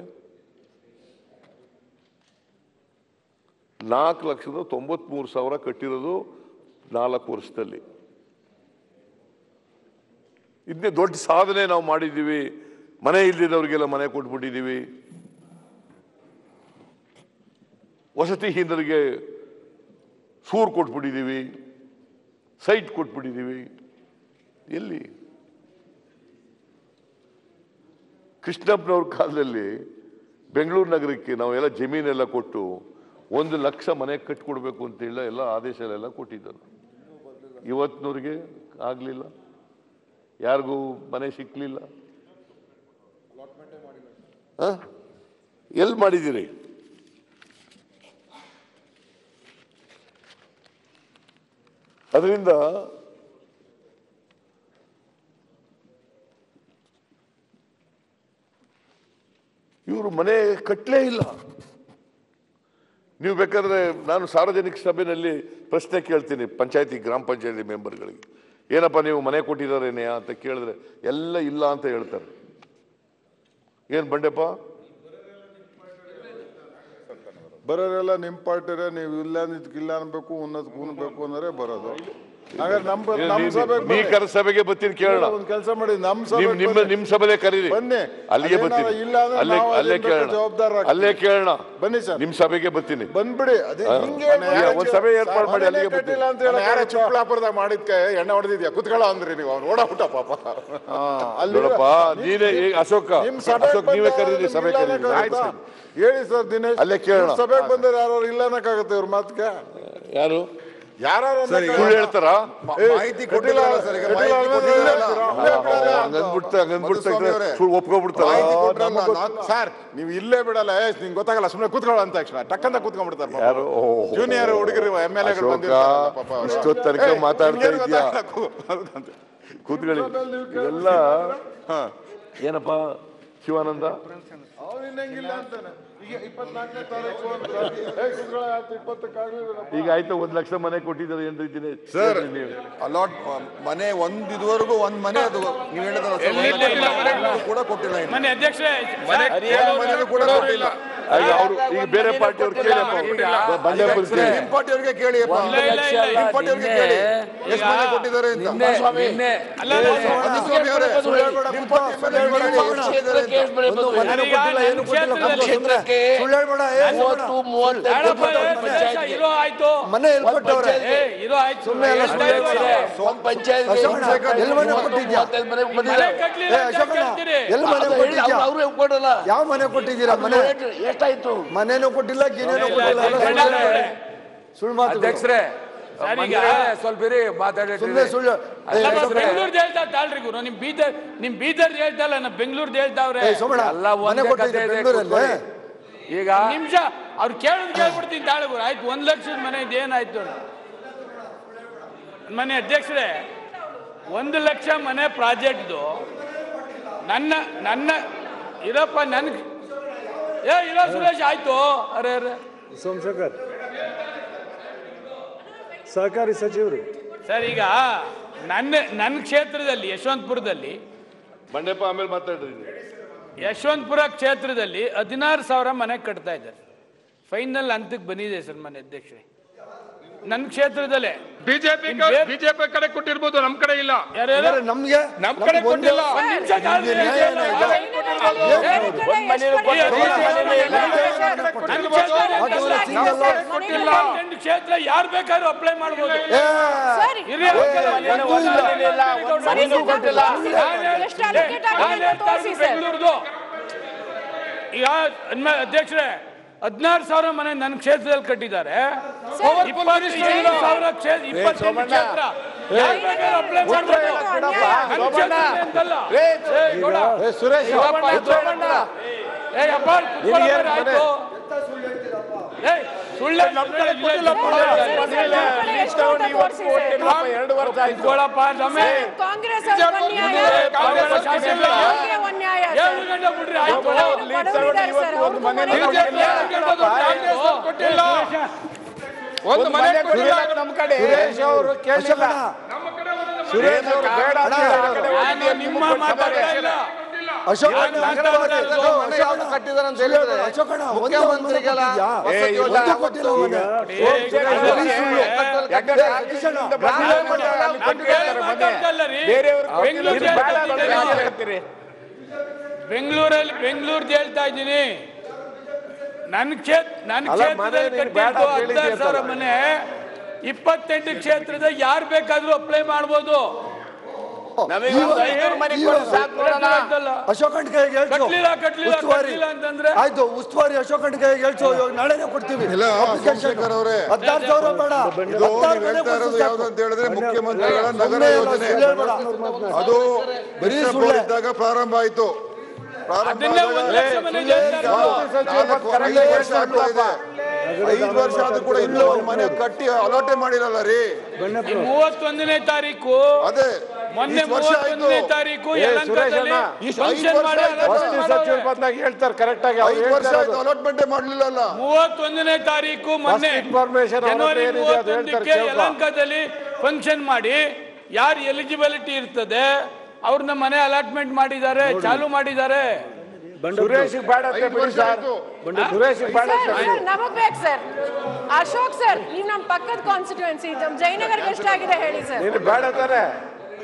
ನಾಲ್ಕು ಲಕ್ಷದ ತೊಂಬತ್ಮೂರು ಸಾವಿರ ಕಟ್ಟಿರೋದು ನಾಲ್ಕು ವರ್ಷದಲ್ಲಿ. ಇದನ್ನೇ ದೊಡ್ಡ ಸಾಧನೆ ನಾವು ಮಾಡಿದ್ದೀವಿ. ಮನೆ ಇಲ್ಲದವ್ರಿಗೆಲ್ಲ ಮನೆ ಕೊಟ್ಬಿಟ್ಟಿದ್ದೀವಿ. ವಸತಿಹೀನರಿಗೆ ಸೂರು ಕೊಟ್ಬಿಟ್ಟಿದ್ದೀವಿ. ಸೈಟ್ ಕೊಟ್ಬಿಟ್ಟಿದ್ದೀವಿ. ಎಲ್ಲಿ? ಕೃಷ್ಣಪ್ಪನವ್ರ ಕಾಲದಲ್ಲಿ ಬೆಂಗಳೂರು ನಗರಕ್ಕೆ ನಾವೆಲ್ಲ ಜಮೀನೆಲ್ಲ ಕೊಟ್ಟು ಒಂದು ಲಕ್ಷ ಮನೆ ಕಟ್ಕೊಡ್ಬೇಕು ಅಂತ ಆದೇಶ ಎಲ್ಲ ಆದೇಶಗಳೆಲ್ಲ ಕೊಟ್ಟಿದ್ದರು. ಇವತ್ತಿನವ್ರಿಗೆ ಆಗಲಿಲ್ಲ. ಯಾರಿಗೂ ಮನೆ ಸಿಕ್ಕಲಿಲ್ಲ ಎಲ್ಲಿ ಮಾಡಿದ್ದೀರಿ? ಅದರಿಂದ ಇವರು ಮನೆ ಕಟ್ಟಲೇ ಇಲ್ಲ. ನೀವು ಬೇಕಾದ್ರೆ ನಾನು ಸಾರ್ವಜನಿಕ ಸಭೆಯಲ್ಲಿ ಪ್ರಶ್ನೆ ಕೇಳ್ತೀನಿ, ಪಂಚಾಯತಿ, ಗ್ರಾಮ ಪಂಚಾಯತಿ ಮೆಂಬರ್ಗಳಿಗೆ. ಏನಪ್ಪ ನೀವು ಮನೆ ಕೊಟ್ಟಿದ್ದಾರೇನೆ ಅಂತ ಕೇಳಿದ್ರೆ, ಎಲ್ಲ ಇಲ್ಲ ಅಂತ ಹೇಳ್ತಾರೆ. ಏನ್ ಬಂಡೆಪ್ಪ? ಬರೋರೆಲ್ಲ ನಿಮ್ಮ ಪಾರ್ಟಿರೇ ನೀವು ಇಲ್ಲ ಇಲ್ಲ ಅನ್ಬೇಕು ಉನ್ನತ ಕೂನ್ಬೇಕು ಅಂದ್ರೆ ಬರೋದು. ನೀ-. ಕರೆದ ಸಭೆಗೆ ಬರ್ತೀನಿ ಕೇಳೋಣ. ಒಂದು ಕೆಲಸ ಮಾಡಿ ನಮ್ ಸಭೆ ನಿಮ್ಮ ನಿಮ್ಮ ಸಭೆಲೆ ಕರೀರಿ. ಬನ್ನಿ. ಅಲ್ಲಿಗೆ ಬರ್ತೀನಿ. ಇಲ್ಲ ಅಂದ್ರೆ ಅಲ್ಲೇ ಅಲ್ಲೇ ಕೇಳೋಣ. ಅಲ್ಲೇ ಕೇಳೋಣ. ಬನ್ನಿ ಸರ್. ನಿಮ್ ಸಭೆಗೆ ಬರ್ತೀನಿ. ಬಂದ್ಬಿಡಿ. ಒಂದ್ ಸಭೆ ಏರ್ಪಾಡು ಮಾಡಿ ಅಲ್ಲಿಗೆ ಬರ್ತೀನಿ. ಅಂತ ಹೇಳಿ ಯಾರ ಚಿಕ್ಕಬಳ್ಳಾಪುರದಾಗ ಮಾಡಿದ್ಕೆ ಎಣ್ಣೆ ಹೊಡೆದಿದ್ಯಾ? ಕುತ್ಕೊಳ್ಳ ಅಂದ್ರಿ ನೀವು. ಅವ್ನು ಓಡಾಬಿಟ್ಟ ಪಾಪ. ಅಲ್ಲಿ ನೋಡಪ್ಪ ನೀನೇ ಈಗ ಅಶೋಕ. ಅಶೋಕ್ ನೀವೇ ಕರೀರಿ ಸಭೆ ಕರೀರಿ. ಹೇಳಿ ಸರ್ ದಿನೇಶ್. ಅಲ್ಲೇ ಕೇಳೋಣ. ಸಭೆಗೆ ಬಂದ್ರೆ ಯಾರು ಇಲ್ಲ ಅನ್ನಕ್ಕಾಗತ್ತೆ ಇವ್ರ ಮಾತಿಗೆ ಯಾರು? ಹೇಳ್ತಾರಾ? ಮಾಹಿತಿ ಕೊಟ್ಟಿಲ್ಲ ಸರ್ ನೀವು ಇಲ್ಲೇ ಬಿಡಲ್ಲ ಏ ನಿಂಗೆ ಗೊತ್ತಾಗಲ್ಲ ಸುಮ್ಮನೆ ಕೂತ್ಕೊಳ್ಳೋ ಅಂತ ತಕ್ಷಣ ಟಕ್ಕಂತ ಕೂತ್ಕೊಂಡ್ಬಿಡ್ತಾರೆ ಜೂನಿಯರ್ ಹುಡುಗರು ಎಂ ಎಲ್ ಎ ಮಾತಾಡ್ತಾ ಇದ್ಯಾ ಕೂತ್ಕೊಳ್ಳಿ. ಇದೆಲ್ಲ ಏನಪ್ಪ ಶಿವಾನಂದ? ಅವ್ರು ಇನ್ನಂಗಿಲ್ಲ ಅಂತಾನೆ. ಈಗ ಆಯ್ತು, ಇಪ್ಪತ್ತಕ್ಕಾಗ್ಲಿಲ್ಲ ಈಗ ಆಯ್ತು ಒಂದ್ ಲಕ್ಷ ಮನೆ ಕೊಟ್ಟಿದ್ದಾರೆ ಏನ್ ರೀತಿನೇ ಸರ್ ನೀವು? ಅಲಾಟ್ ಮನೆ ಒಂದ್ ಇದುವರೆಗೂ ಒಂದ್ ಮನೆ ಅದು ನೀವು ಹೇಳಿದ್ರೆ. ಕೂಡ ಕೊಟ್ಟಿಲ್ಲ ಮನೆ ಅಧ್ಯಕ್ಷ ಕೂಡ ಕೊಟ್ಟಿಲ್ಲ. ಈಗ ಅವರು ಈಗ ಬೇರೆ ಪಾರ್ಟಿ ಅವ್ರು ಬಂಡೆಪುರ ಕೇಳಿ. ನಿಮ್ ಪಾರ್ಟಿಯವ್ರಿಗೆ ಕೇಳಿ ಕೇಳಿ. ಎಷ್ಟು ಮನೆ ಕೊಟ್ಟಿದ್ದಾರೆ ಅಂತ. ಅವರೇ, ಪಾರ್ಟಿ ಮೇಲೆ ಕೇಳಿ. ಕ್ಷೇತ್ರಕ್ಕೆ ಏನು ಕೊಟ್ಟಿಲ್ಲ, ನಮ್ಮ ಮೂವತ್ತು. ಇರೋ ಆಯ್ತು. ಮನೆ ಇರೋ ಆಯ್ತು. ಅಲ್ಲ? ಒಂದ್ ಎಲ್ಲಿ ಮನೆ ಕೊಟ್ಟಿದ್ಯಾ? ಮನೆ ಕಟ್ಲಿಲ್ಲ ಎಲ್ಲಿ ಕೊಟ್ಟಿದ್ಯಾ? ಅವ್ರು- ಕೊಡಲ್ಲ. ಯಾವ ಮನೆ ಕೊಟ್ಟಿದ್ದೀರಾ ಮನೆ? ಎಷ್ಟಾಯ್ತು? ಮನೇನೂ ಕೊಟ್ಟಿಲ್ಲ ಗಿನೇನೂ ಕೊಟ್ಟಿಲ್ಲ ಸುಳ್ಳು ಮಾತು ಅಧ್ಯಕ್ಷರೇ ಸರ್, ಈಗ- ಮಂದಿರೇ, ಸ್ವಲ್ಪ ಇರಿ ಮಾತಾಡಿ ಸುಳ್ಳು. ಅಲ್ಲ, ಬೆಂಗಳೂರ್ದು ಹೇಳ್ತಾ ತಾಳ್ರಿ ಗುರು. ನಿಮ್ ಬೀದರ್ ನಿಮ್ ಬೀದರ್ ಹೇಳ್ತಾ ಇಲ್ಲ ನಾ ಬೆಂಗಳೂರ್ದು ಹೇಳ್ತಾವ್ರೆ ಮನೆ ಒಂದೇ ಕೊಟ್ಟಿದ್ದೆ ಕಥೆ ಇದೆ. ಈಗ ನಿಮಿಷ ಅವ್ರು ಕೇಳೋದು ಕೇಳ್ಬಿಡ್ತೀನಿ ತಾಳು ಗುರು ಆಯ್ತು ಒಂದ್ ಲಕ್ಷದ ಮನೆ ಇದು ಏನಾಯ್ತು ಮನೆ ಅಧ್ಯಕ್ಷರೇ ಒಂದು ಲಕ್ಷ ಮನೆ ಪ್ರಾಜೆಕ್ಟ್ದು. ನನ್ನ ನನ್ನ ಇರಪ್ಪ ನನ್ ಏ ಇರೋ ಸುರೇಶ್ ಆಯ್ತು. ಅರೆ ಅರೆ. ಸೋಮಶೇಖರ್ ಸಹಕಾರಿ ಸಚಿವರು. ಸರ್ ಈಗ ನನ್ನ ನನ್ನ ಕ್ಷೇತ್ರದಲ್ಲಿ ಯಶವಂತಪುರದಲ್ಲಿ ಬಂಡೆಪ್ಪ ಆಮೇಲೆ ಮಾತಾಡ್ರಿ. ಯಶವಂತಪುರ ಕ್ಷೇತ್ರದಲ್ಲಿ ಹದಿನಾರು ಸಾವಿರ ಮನೆ ಕಟ್ತಾ ಇದ್ದಾರೆ. ಫೈನಲ್ ಹಂತಕ್ಕೆ ಬಂದಿದೆ ಸರ್ ಮನೆ ಅಧ್ಯಕ್ಷರೇ. ನನ್ನ ಕ್ಷೇತ್ರದಲ್ಲೇ. ಬಿಜೆಪಿ ಬಿಜೆಪಿ ಕಡೆ ಕೊಟ್ಟಿರ್ಬೋದು ನಮ್ ಕಡೆ ಇಲ್ಲ. ಯಾರ್ಯಾರು? ನಮ್ಗೆ ನಮ್ ಕಡೆ ಕೊಟ್ಟಿಲ್ಲ. ಕ್ಷೇತ್ರ ಯಾರು ಬೇಕಾದ್ರೂ ಅಪ್ಲೈ ಮಾಡ್ಬೋದು. ಬೆಂಗಳೂರ್ದು ಈಗ ಅಧ್ಯಕ್ಷರೇ ಹದಿನಾರು ಸಾವಿರ ಮನೆ ನನ್ನ ಕ್ಷೇತ್ರದಲ್ಲಿ ಕಟ್ಟಿದ್ದಾರೆ. ಇಪ್ಪತ್ತೈದು ಒಂದು ಮನೆ ನಮ್ಮ ಕಡೆ ಸುರೇಶ್ ಅವರು ಕೇಳಿಲ್ಲ ಸುರೇಶ್ ಅವರು ಬೇಡ ನಿಮ್ಮ ಮಾತಾಡ್ತಾ ಬೇರೆಯವ್ರು ಬೆಂಗಳೂರು ಹೇಳ್ತಾ ಇದ್ದೀನಿ. ಹೇಳ್ತೀರಿ? ಬೆಂಗಳೂರಲ್ಲಿ ಬೆಂಗಳೂರ್ದು ಹೇಳ್ತಾ ಇದ್ದೀನಿ ನನ್ನ ಕ್ಷೇತ್ರ ನನ್ನ ಕ್ಷೇತ್ರದಲ್ಲಿ ನೀನು ಬೇಡ ಕಟ್ಟಿದ್ದು ಹದಿನಾರು ಸಾವಿರ ಮನೆ ಇಪ್ಪತ್ತೆಂಟು ಕ್ಷೇತ್ರದ ಯಾರು ಬೇಕಾದ್ರೂ ಅಪ್ಲೈ ಮಾಡ್ಬೋದು ನಮಗೆ ಇವ- ಒಂದು ಐನೂರು ಮನೆ ಇವ- ಕೊಡು ಸಾಕು ನೋಡೋಣ. ಅಂತಲ್ಲ. ಅಶೋಕಣ್ಣ ಕೈಗೆ ಹೇಳ್ಸು ಕಟ್ಲಿಲ್ಲ, ಕಟ್ಲಿಲ್ಲ, ಉಸ್ತುವಾರಿ ಕಟ್ಲಿಲ್ಲ ಅಂತಂದ್ರೆ? ಆಯ್ತು ಉಸ್ತುವಾರಿ ಅಶೋಕಣ್ಣ ಕೈಗೆ ಹೇಳ್ಸು ಇವಾಗ ನಾಳೆನೇ ಕೊಡ್ತೀವಿ ಇಲ್ಲ, Application. ಸೋಮಶೇಖರ್ ಅವರೇ. ಹದಿನಾರು ಸಾವಿರ ಬೇಡ ಇದು ಹದಿನಾರು ನೀವು ಮನೆ ಹೇಳ್ತಾ ಇರೋದು ಯಾವ್ದು ಸಾಕು. ಅಂತ ಹೇಳಿದ್ರೆ ಮುಖ್ಯಮಂತ್ರಿಗಳ ನಗರ ಇಲ್ಲ, ಯೋಜನೆ ಸುಳ್ಳು ಹೇಳ್ಬೇಡ. ಅದು ಬರೀ ಸುಳ್ಳು. ಇದ್ದಾಗ ಪ್ರಾರಂಭ ಆಯ್ತು ಅದನ್ನೇ ಆದಾಗ ಒಂದು ಲಕ್ಷ ಮನೆ ಹೇಳ್ತಾರೆ ನಾಲ್ಕು ಐದು ವರ್ಷ ಆಗ್ತಾ ಇದೆ ಐದು ವರ್ಷ ಆದ್ರೂ ಕೂಡ ಇನ್ನೂ ಅವ್ರ ಮನೆ ಕಟ್ಟಿ ಅಲಾಟೆ ಮಾಡಿರಲ್ಲ ರೀ ಈ ಮೂವತ್ತೊಂದನೇ ತಾರೀಕು ಅದೇ ಮೊನ್ನೆ ಇಷ್ಟು ವರ್ಷ ಆಯ್ತು. ಮೂವತ್ತೊಂದನೇ ತಾರೀಕು ಏ, ಯಲಹಂಕದಲ್ಲಿ ಅಣ್ಣ, ಇಷ್ಟು ಐದು ಫಂಕ್ಷನ್ ವರ್ಷ ಮಾಡಿ ಆಯ್ತು. ಬಂದಾಗ ಹೇಳ್ತಾರೆ ಕರೆಕ್ಟ್ ಆಗಿ ಅವ್ರು ಐದು ವರ್ಷ ಹೇಳ್ತಾ ಆಯ್ತು ಇರೋದು. ಅಲಾಟ್ಮೆಂಟ್ ಮಾಡ್ಲಿಲ್ಲಲ್ಲ ಮೂವತ್ತೊಂದನೇ ತಾರೀಕು ಮೊನ್ನೆ First information ಅವ್ರ ಹತ್ರ ಜನವರಿ ಏನಿದೆ ಅದು ಹೇಳ್ತಾರೆ ಮೂವತ್ತೊಂದಕ್ಕೆ ಕೇಳ್ಕೊ. ಯಲಹಂಕದಲ್ಲಿ ಫಂಕ್ಷನ್ ಮಾಡಿ ಯಾರು ಎಲಿಜಿಬಿಲಿಟಿ ಇರ್ತದೆ ಅವ್ರನ್ನ ಮನೆ ಅಲಾಟ್ಮೆಂಟ್ ಮಾಡಿದ್ದಾರೆ ಚಾಲು ಮಾಡಿದ್ದಾರೆ. ಸುರೇಶ್ ಬೇಡ ಬಿಡಿ ಸರ್. ಆಯ್ತು. ಸುರೇಶ್ ಬೇಡ ಅಂತ ಬಿಡಿ. ನಮಗ್ ಬೇಕು ಸರ್. ಅಶೋಕ್ ಸರ್ ನೀವು ನಮ್ಮ ಪಕ್ಕದ ಕಾನ್ಸ್ಟಿಟ್ಯೂನ್ಸಿ ಇಷ್ಟ ಎಷ್ಟಾಗಿದೆ ಹೇಳಿ ಸರ್. ನೀನು ಬೇಡ ತಾನೆ.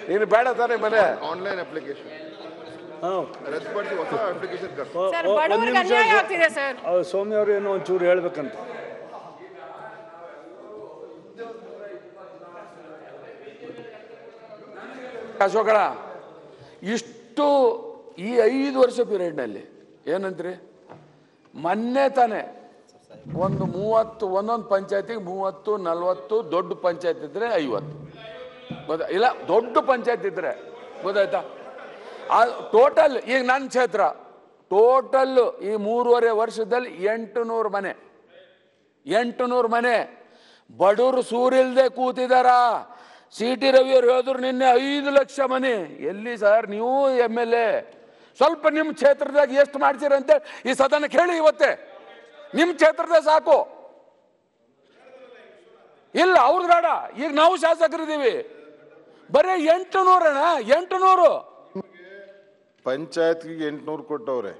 ನೀನು ಬೇಡ ತಾನೆ ಮನೆ. ಆನ್ಲೈನ್ ಅಪ್ಲಿಕೇಶನ್ ಸರ್ ಬಡವರಿಗೆ ಅನ್ಯಾಯ ಆಗ್ತಿದೆ ಸರ್. ಅವ್ರು ಸೌಮ್ಯ ಅವರು ಏನೋ ಒಂಚೂರು ಹೇಳ್ಬೇಕಂತ. ಅಶೋಕಣ ಇಷ್ಟು ಈ ಐದು ವರ್ಷ ಪೀರಿಯಡ್ನಲ್ಲಿ ಏನಂತ್ರಿ ಮೊನ್ನೆ ತಾನೆ ಒಂದು ಮೂವತ್ತು, ಒಂದೊಂದು ಪಂಚಾಯತಿಗೆ ಮೂವತ್ತು, ನಲ್ವತ್ತು, ದೊಡ್ಡ ಪಂಚಾಯತ್ ಇದ್ರೆ ಐವತ್ತು. ಗೊತ್ತಾ? ಇಲ್ಲ, ದೊಡ್ಡ ಪಂಚಾಯತ್ ಇದ್ರೆ, ಗೊತ್ತಾಯ್ತಾ? ಟೋಟಲ್ ಈಗ ನನ್ನ ಕ್ಷೇತ್ರ ಟೋಟಲ್ ಈ ಮೂರುವರೆ ವರ್ಷದಲ್ಲಿ ಎಂಟು ನೂರು ಮನೆ. ಎಂಟು ನೂರು ಮನೆ. ಬಡವರು ಸೂರಿಲ್ದೆ ಕೂತಿದಾರ? ಸಿ ಟಿ ಅವರು ಹೇಳಿದ್ರು, ನಿನ್ನೆ ಐದು ಲಕ್ಷ ಮನೆ. ಎಲ್ಲಿ ಸರ್, ನೀವು ಎಂ ಎಲ್ ಎ? ಸ್ವಲ್ಪ ನಿಮ್ಮ ಕ್ಷೇತ್ರದಾಗ ಎಷ್ಟು ಮಾಡ್ತೀರಂತೆ ಈ ಸದನ ಕೇಳಿ ಇವತ್ತೇ. ನಿಮ್ಮ ಕ್ಷೇತ್ರದ ಸಾಕು. ಇಲ್ಲ ಅವ್ರದ್ದು ಬೇಡ. ಈಗ ನಾವು ಶಾಸಕರಿದ್ದೀವಿ. ಬರೀ ಎಂಟು ನೂರಣ ಎಂಟು ನೂರು ಪಂಚಾಯತ್ಗೆ ಎಂಟುನೂರು ಕೊಟ್ಟವ್ರೆ.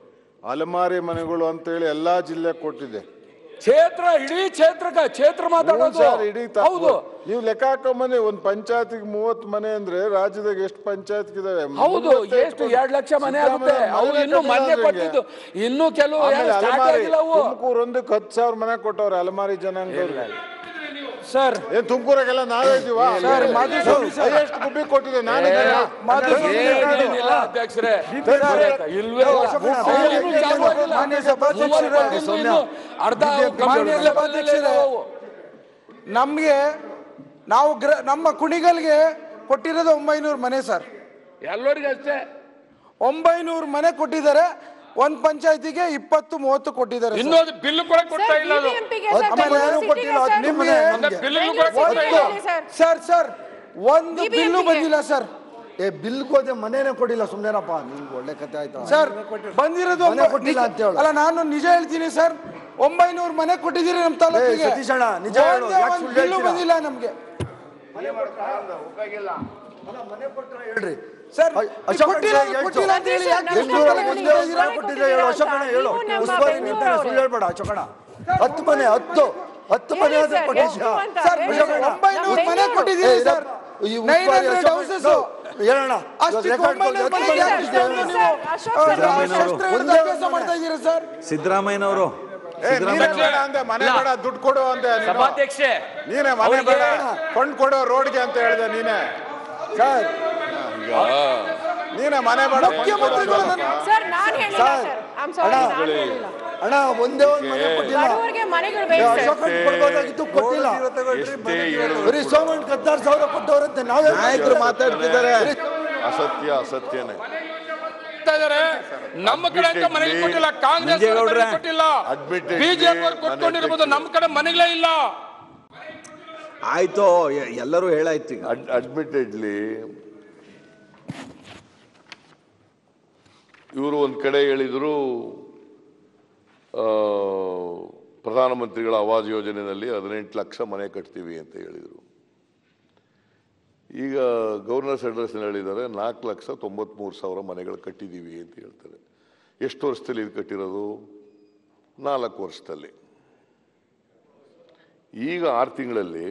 ಅಲಮಾರಿ ಮನೆಗಳು ಅಂತೇಳಿ ಎಲ್ಲಾ ಜಿಲ್ಲೆ ಕೊಟ್ಟಿದೆ. ಕ್ಷೇತ್ರ ಇಡೀ ಕ್ಷೇತ್ರಕ್ಕೆ ಕ್ಷೇತ್ರ ಮಾತಾಡೋದು. ಇಡೀ. ಹೌದು. ನೀವು ಲೆಕ್ಕ ಹಾಕೋ ಮನೆ ಒಂದ್ ಪಂಚಾಯತಿಗೆ ಮೂವತ್ ಮನೆ ಅಂದ್ರೆ ರಾಜ್ಯದಾಗ ಎಷ್ಟು ಪಂಚಾಯತ್ ಇದಾವೆ ಹೌದು ಎಷ್ಟು ಎರಡ್ ಲಕ್ಷ ಮನೆ ಆಗುತ್ತೆ. ಅವ್ರು ಇನ್ನು ಮೊನ್ನೆ ಕೊಟ್ಟಿದ್ದು. ಇನ್ನು ಕೆಲವು ಸ್ಟಾರ್ಟ್ ಆಗಿಲ್ಲ ಅವು. ಒಂದಕ್ಕೆ ಹತ್ತು ಸಾವಿರ ಮನೆ ಕೊಟ್ಟವ್ರೆ ಅಲಮಾರಿ ಜನಾಂಗದವ್ರಿಗೆ. ಸರ್. ಏನ್ ತುಮಕೂರಾಗೆಲ್ಲ ನಾವೇ ಇದೀವಾ ಸರ್, ಮಾಧುಸ್ವಾಮಿ ಸರ್. ಎಷ್ಟು ಗುಬ್ಬಿ ಕೊಟ್ಟಿದೆ ನಾನು ಏನಿಲ್ಲ ಅಧ್ಯಕ್ಷರೇ. ಇಲ್ವೇ ಇಲ್ಲ. ಅವ್ರು ಚಾಲು ಆಗಿಲ್ಲ. ಮಾನ್ಯ ಸಭಾಧ್ಯಕ್ಷರೇ, ಮೂವತ್ತು ಇನ್ನು ಅರ್ಧ ಮಾನ್ಯ ಕಂಪ್ಲೀಟ್ ಸಭಾಧ್ಯಕ್ಷರೇ. ನಮಗೆ ನಾವು ಗ್ರ ನಮ್ಮ ಕುಣಿಗಲ್ಗೆ ಕೊಟ್ಟಿರೋದು ಒಂಬೈನೂರು ಮನೆ ಸರ್. ಎಲ್ಲರಿಗೂ ಅಷ್ಟೇ ಒಂಬೈನೂರು ಮನೆ ಕೊಟ್ಟಿದ್ದಾರೆ. ಒಂದ್ ಪಂಚಾಯತಿಗೆ ಇಪ್ಪತ್ತು ಮೂವತ್ತು ಕೊಟ್ಟಿದ್ದಾರೆ ಸರ್. ಇನ್ನೊಂದು ಬಿಲ್ ಕೂಡ ಕೊಡ್ತಾ ಇಲ್ಲ ಅದು. ಆಮೇಲೆ ಯಾರು ಕೊಟ್ಟಿಲ್ಲ? ಅದು ಸರ್. ಸರ್. ಒಂದು ಬಿಲ್ಲು ಬಂದಿಲ್ಲ ಸರ್. ಏ ಬಿಲ್ ಹೋದೆ ಮನೇನೆ ಕೊಡಿಲ್ಲ ಸುಮ್ನೆನಪ್ಪ ನಿಮ್ಗೆ ಒಳ್ಳೆ ಕತೆ ಆಯ್ತಾ? ಸರ್ ಬಂದಿರೋದು ಮನೆ ಕೊಟ್ಟಿಲ್ಲ ಅಂತ ಹೇಳು. ಅಲ್ಲ ನಾನು ನಿಜ ಹೇಳ್ತೀನಿ ಸರ್. ಒಂಬೈನೂರು ಮನೆ ಕೊಟ್ಟಿದ್ದೀರಿ ನಮ್ಮ ತಾಲೂಕಿಗೆ. ಸತೀಶ್ ಅಣ್ಣ, ನಿಜ ಹೇಳು, ಒಂದೇ ಯಾಕ್ ಒಂದು ಸುಳ್ಳು ಬಿಲ್ಲು ಹೇಳ್ತೀರಾ? ಬಂದಿಲ್ಲ ನಮ್ಗೆ. ಹೇಳ್ರಿ. ಸರ್ ಹೇಳ್ಬೇಡ ಹತ್ತು ಮನೆ ಹತ್ತು ಹತ್ತು ಮನೆ ಮನೆ. ಕೊಟ್ಟಿದ್ದೀರಿ ಸರ್? ಹೇಳೋಣ ಸಿದ್ದರಾಮಯ್ಯನವರು. ದುಡ್ಡು ಕೊಡು ಅಂತ ನೀನು. ಸಭಾಧ್ಯಕ್ಷೆ. ನೀನೇ ಮನೆ ಬೇಡ ಕೊಂಡ್ ಕೊಡೋ ರೋಡ್ಗೆ ಅಂತ ಹೇಳಿದೆ ನೀನೇ. ಸರ್ ನೀನೇ ಮನೆ ಬೇಡ ಮುಖ್ಯಮಂತ್ರಿಗಳು ಸರ್ ನಾನ್ ಹೇಳಿಲ್ಲ ಸರ್, ಸರ್ ಐಮ್ ಸಾರಿ ಅಣ್ಣ, ಹೇಳಿಲ್ಲ. ಅಣ್ಣ ಒಂದೇ ಒಂದು ಮನೆ ಕೊಟ್ಟಿಲ್ಲ. ಬಡವರಿಗೆ ಮನೆಗಳು ಬೇಕು ಸರ್. ಅಶೋಕ್ ಅಣ್ಣ ಕೊಡ್ಬೋದಾಗಿತ್ತು ಕೊಟ್ಟಿಲ್ಲ. ಎಷ್ಟೇ ಹೇಳಿದ್ರು ಬರೀ ಸೋಮಣ್ಣ ಹದಿನಾರು ಸಾವಿರ ಕೊಟ್ಟವ್ರಂತೆ ನಾವೇ ನಾಯಕರು ಮಾತಾಡ್ತಿದ್ದಾರೆ. ಅಸತ್ಯ ಅಸತ್ಯನೇ. ನಮ್ಮ ಕಡೆ ಅಂತ ಮನೆಗೆ ಕೊಟ್ಟಿಲ್ಲ. ಕಾಂಗ್ರೆಸ್ ಕೊಟ್ಟಿಲ್ಲ. ಬಿಜೆಪಿ ಅವ್ರು ಕೊಟ್ಕೊಂಡಿರ್ಬೋದು. ನಮ್ಮ ಕಡೆ ಮನೆಗಳೇ ಇಲ್ಲ. ಆಯ್ತು ಎಲ್ಲರೂ ಹೇಳಾಯ್ತು ಅಡ್ಮಿಟೆಡ್ಲಿ ಇವರು ಒಂದು ಕಡೆ ಹೇಳಿದರು ಪ್ರಧಾನಮಂತ್ರಿಗಳ ಆವಾಜ್ ಯೋಜನೆಯಲ್ಲಿ ಹದಿನೆಂಟು ಲಕ್ಷ ಮನೆ ಕಟ್ತೀವಿ ಅಂತ ಹೇಳಿದರು. ಈಗ ಗವರ್ನರ್ ಅಡ್ರೆಸ್ನಲ್ಲಿ ಹೇಳಿದ್ದಾರೆ ನಾಲ್ಕು ಲಕ್ಷ ತೊಂಬತ್ಮೂರು ಸಾವಿರ ಮನೆಗಳು ಕಟ್ಟಿದ್ದೀವಿ ಅಂತ ಹೇಳ್ತಾರೆ. ಎಷ್ಟು ವರ್ಷದಲ್ಲಿ ಇದು ಕಟ್ಟಿರೋದು? ನಾಲ್ಕು ವರ್ಷದಲ್ಲಿ. ಈಗ ಆರು ತಿಂಗಳಲ್ಲಿ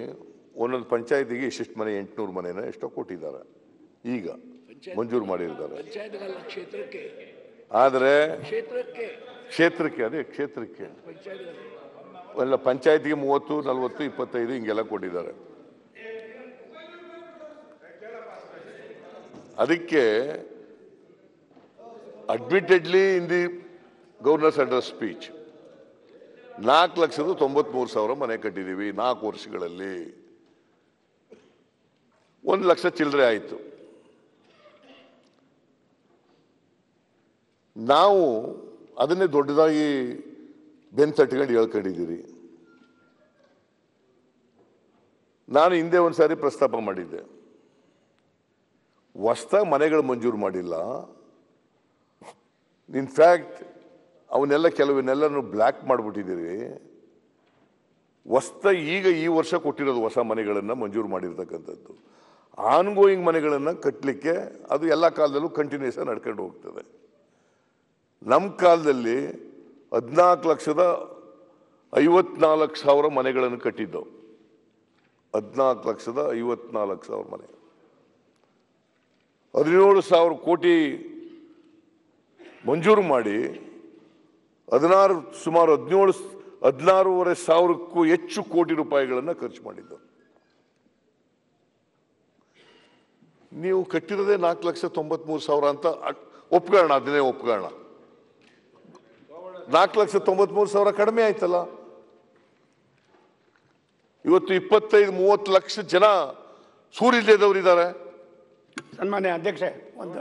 ಒಂದೊಂದು ಪಂಚಾಯತಿಗೆ ಇಷ್ಟಿಷ್ಟು ಮನೆ ಎಂಟುನೂರು ಮನೆನ ಎಷ್ಟೋ ಕೊಟ್ಟಿದ್ದಾರೆ. ಈಗ ಮಂಜೂರು ಮಾಡಿರ್ತಾರೆ ಆದರೆ ಕ್ಷೇತ್ರಕ್ಕೆ. ಅದೇ ಕ್ಷೇತ್ರಕ್ಕೆ. ಎಲ್ಲ ಪಂಚಾಯತಿಗೆ ಮೂವತ್ತು ನಲವತ್ತು ಇಪ್ಪತ್ತೈದು ಹಿಂಗೆಲ್ಲ ಕೊಟ್ಟಿದ್ದಾರೆ. ಅದಕ್ಕೆ admittedly in the governor's under speech ನಾಲ್ಕು ಲಕ್ಷದ ತೊಂಬತ್ಮೂರು ಸಾವಿರ ಮನೆ ಕಟ್ಟಿದ್ದೀವಿ ನಾಲ್ಕು ವರ್ಷಗಳಲ್ಲಿ. ಒಂದು ಲಕ್ಷ ಚಿಲ್ಲರೆ ಆಯಿತು. ನಾವು ಅದನ್ನೇ ದೊಡ್ಡದಾಗಿ ಬೆನ್ ತಟ್ಕೊಂಡು ಹೇಳ್ಕೊಂಡಿದ್ದೀರಿ. ನಾನು ಹಿಂದೆ ಒಂದು ಸಾರಿ ಪ್ರಸ್ತಾಪ ಮಾಡಿದ್ದೆ. ಹೊಸ್ದಾಗಿ ಮನೆಗಳು ಮಂಜೂರು ಮಾಡಿಲ್ಲ. ಇನ್ಫ್ಯಾಕ್ಟ್ ಅವನ್ನೆಲ್ಲ ಕೆಲವನ್ನೆಲ್ಲನೂ ಬ್ಲ್ಯಾಕ್ ಮಾಡಿಬಿಟ್ಟಿದ್ದೀರಿ. ಹೊಸ್ತ ಈಗ ಈ ವರ್ಷ ಕೊಟ್ಟಿರೋದು ಹೊಸ ಮನೆಗಳನ್ನು ಮಂಜೂರು ಮಾಡಿರ್ತಕ್ಕಂಥದ್ದು. ಆನ್ಗೋಯಿಂಗ್ ಮನೆಗಳನ್ನು ಕಟ್ಟಲಿಕ್ಕೆ ಅದು ಎಲ್ಲ ಕಾಲದಲ್ಲೂ ಕಂಟಿನ್ಯೂಸ್ ನಡ್ಕೊಂಡು ಹೋಗ್ತದೆ. ನಮ್ಮ ಕಾಲದಲ್ಲಿ ಹದಿನಾಲ್ಕು ಲಕ್ಷದ ಐವತ್ನಾಲ್ಕು ಸಾವಿರ ಮನೆಗಳನ್ನು ಕಟ್ಟಿದ್ದವು. ಹದಿನಾಲ್ಕು ಲಕ್ಷದ ಐವತ್ನಾಲ್ಕು ಸಾವಿರ ಮನೆ. ಹದಿನೇಳು ಸಾವಿರ ಕೋಟಿ ಮಂಜೂರು ಮಾಡಿ ಹದಿನಾರು, ಸುಮಾರು ಹದಿನೇಳು, ಹದಿನಾರೂವರೆ ಸಾವಿರಕ್ಕೂ ಹೆಚ್ಚು ಕೋಟಿ ರೂಪಾಯಿಗಳನ್ನು ಖರ್ಚು ಮಾಡಿದ್ದವು. ನೀವು ಕಟ್ಟಿರೋದೇ ನಾಲ್ಕು ಲಕ್ಷ ತೊಂಬತ್ಮೂರು ಸಾವಿರ ಅಂತ ಒಪ್ಕೊಳ್ಳೋಣ ಅದನ್ನೇ ಒಪ್ಕೊಳ್ಳೋಣ ನಾಲ್ಕು ಲಕ್ಷ ತೊಂಬತ್ಮೂರು ಸಾವಿರ ಕಡಿಮೆ ಆಯ್ತಲ್ಲ? ಇವತ್ತು ಇಪ್ಪತ್ತೈದು ಮೂವತ್ತು ಲಕ್ಷ ಜನ ಸೂರ್ಯದೇದವರಿದ್ದಾರೆ ಸನ್ಮಾನ್ಯ ಅಧ್ಯಕ್ಷೆ ಒಂದು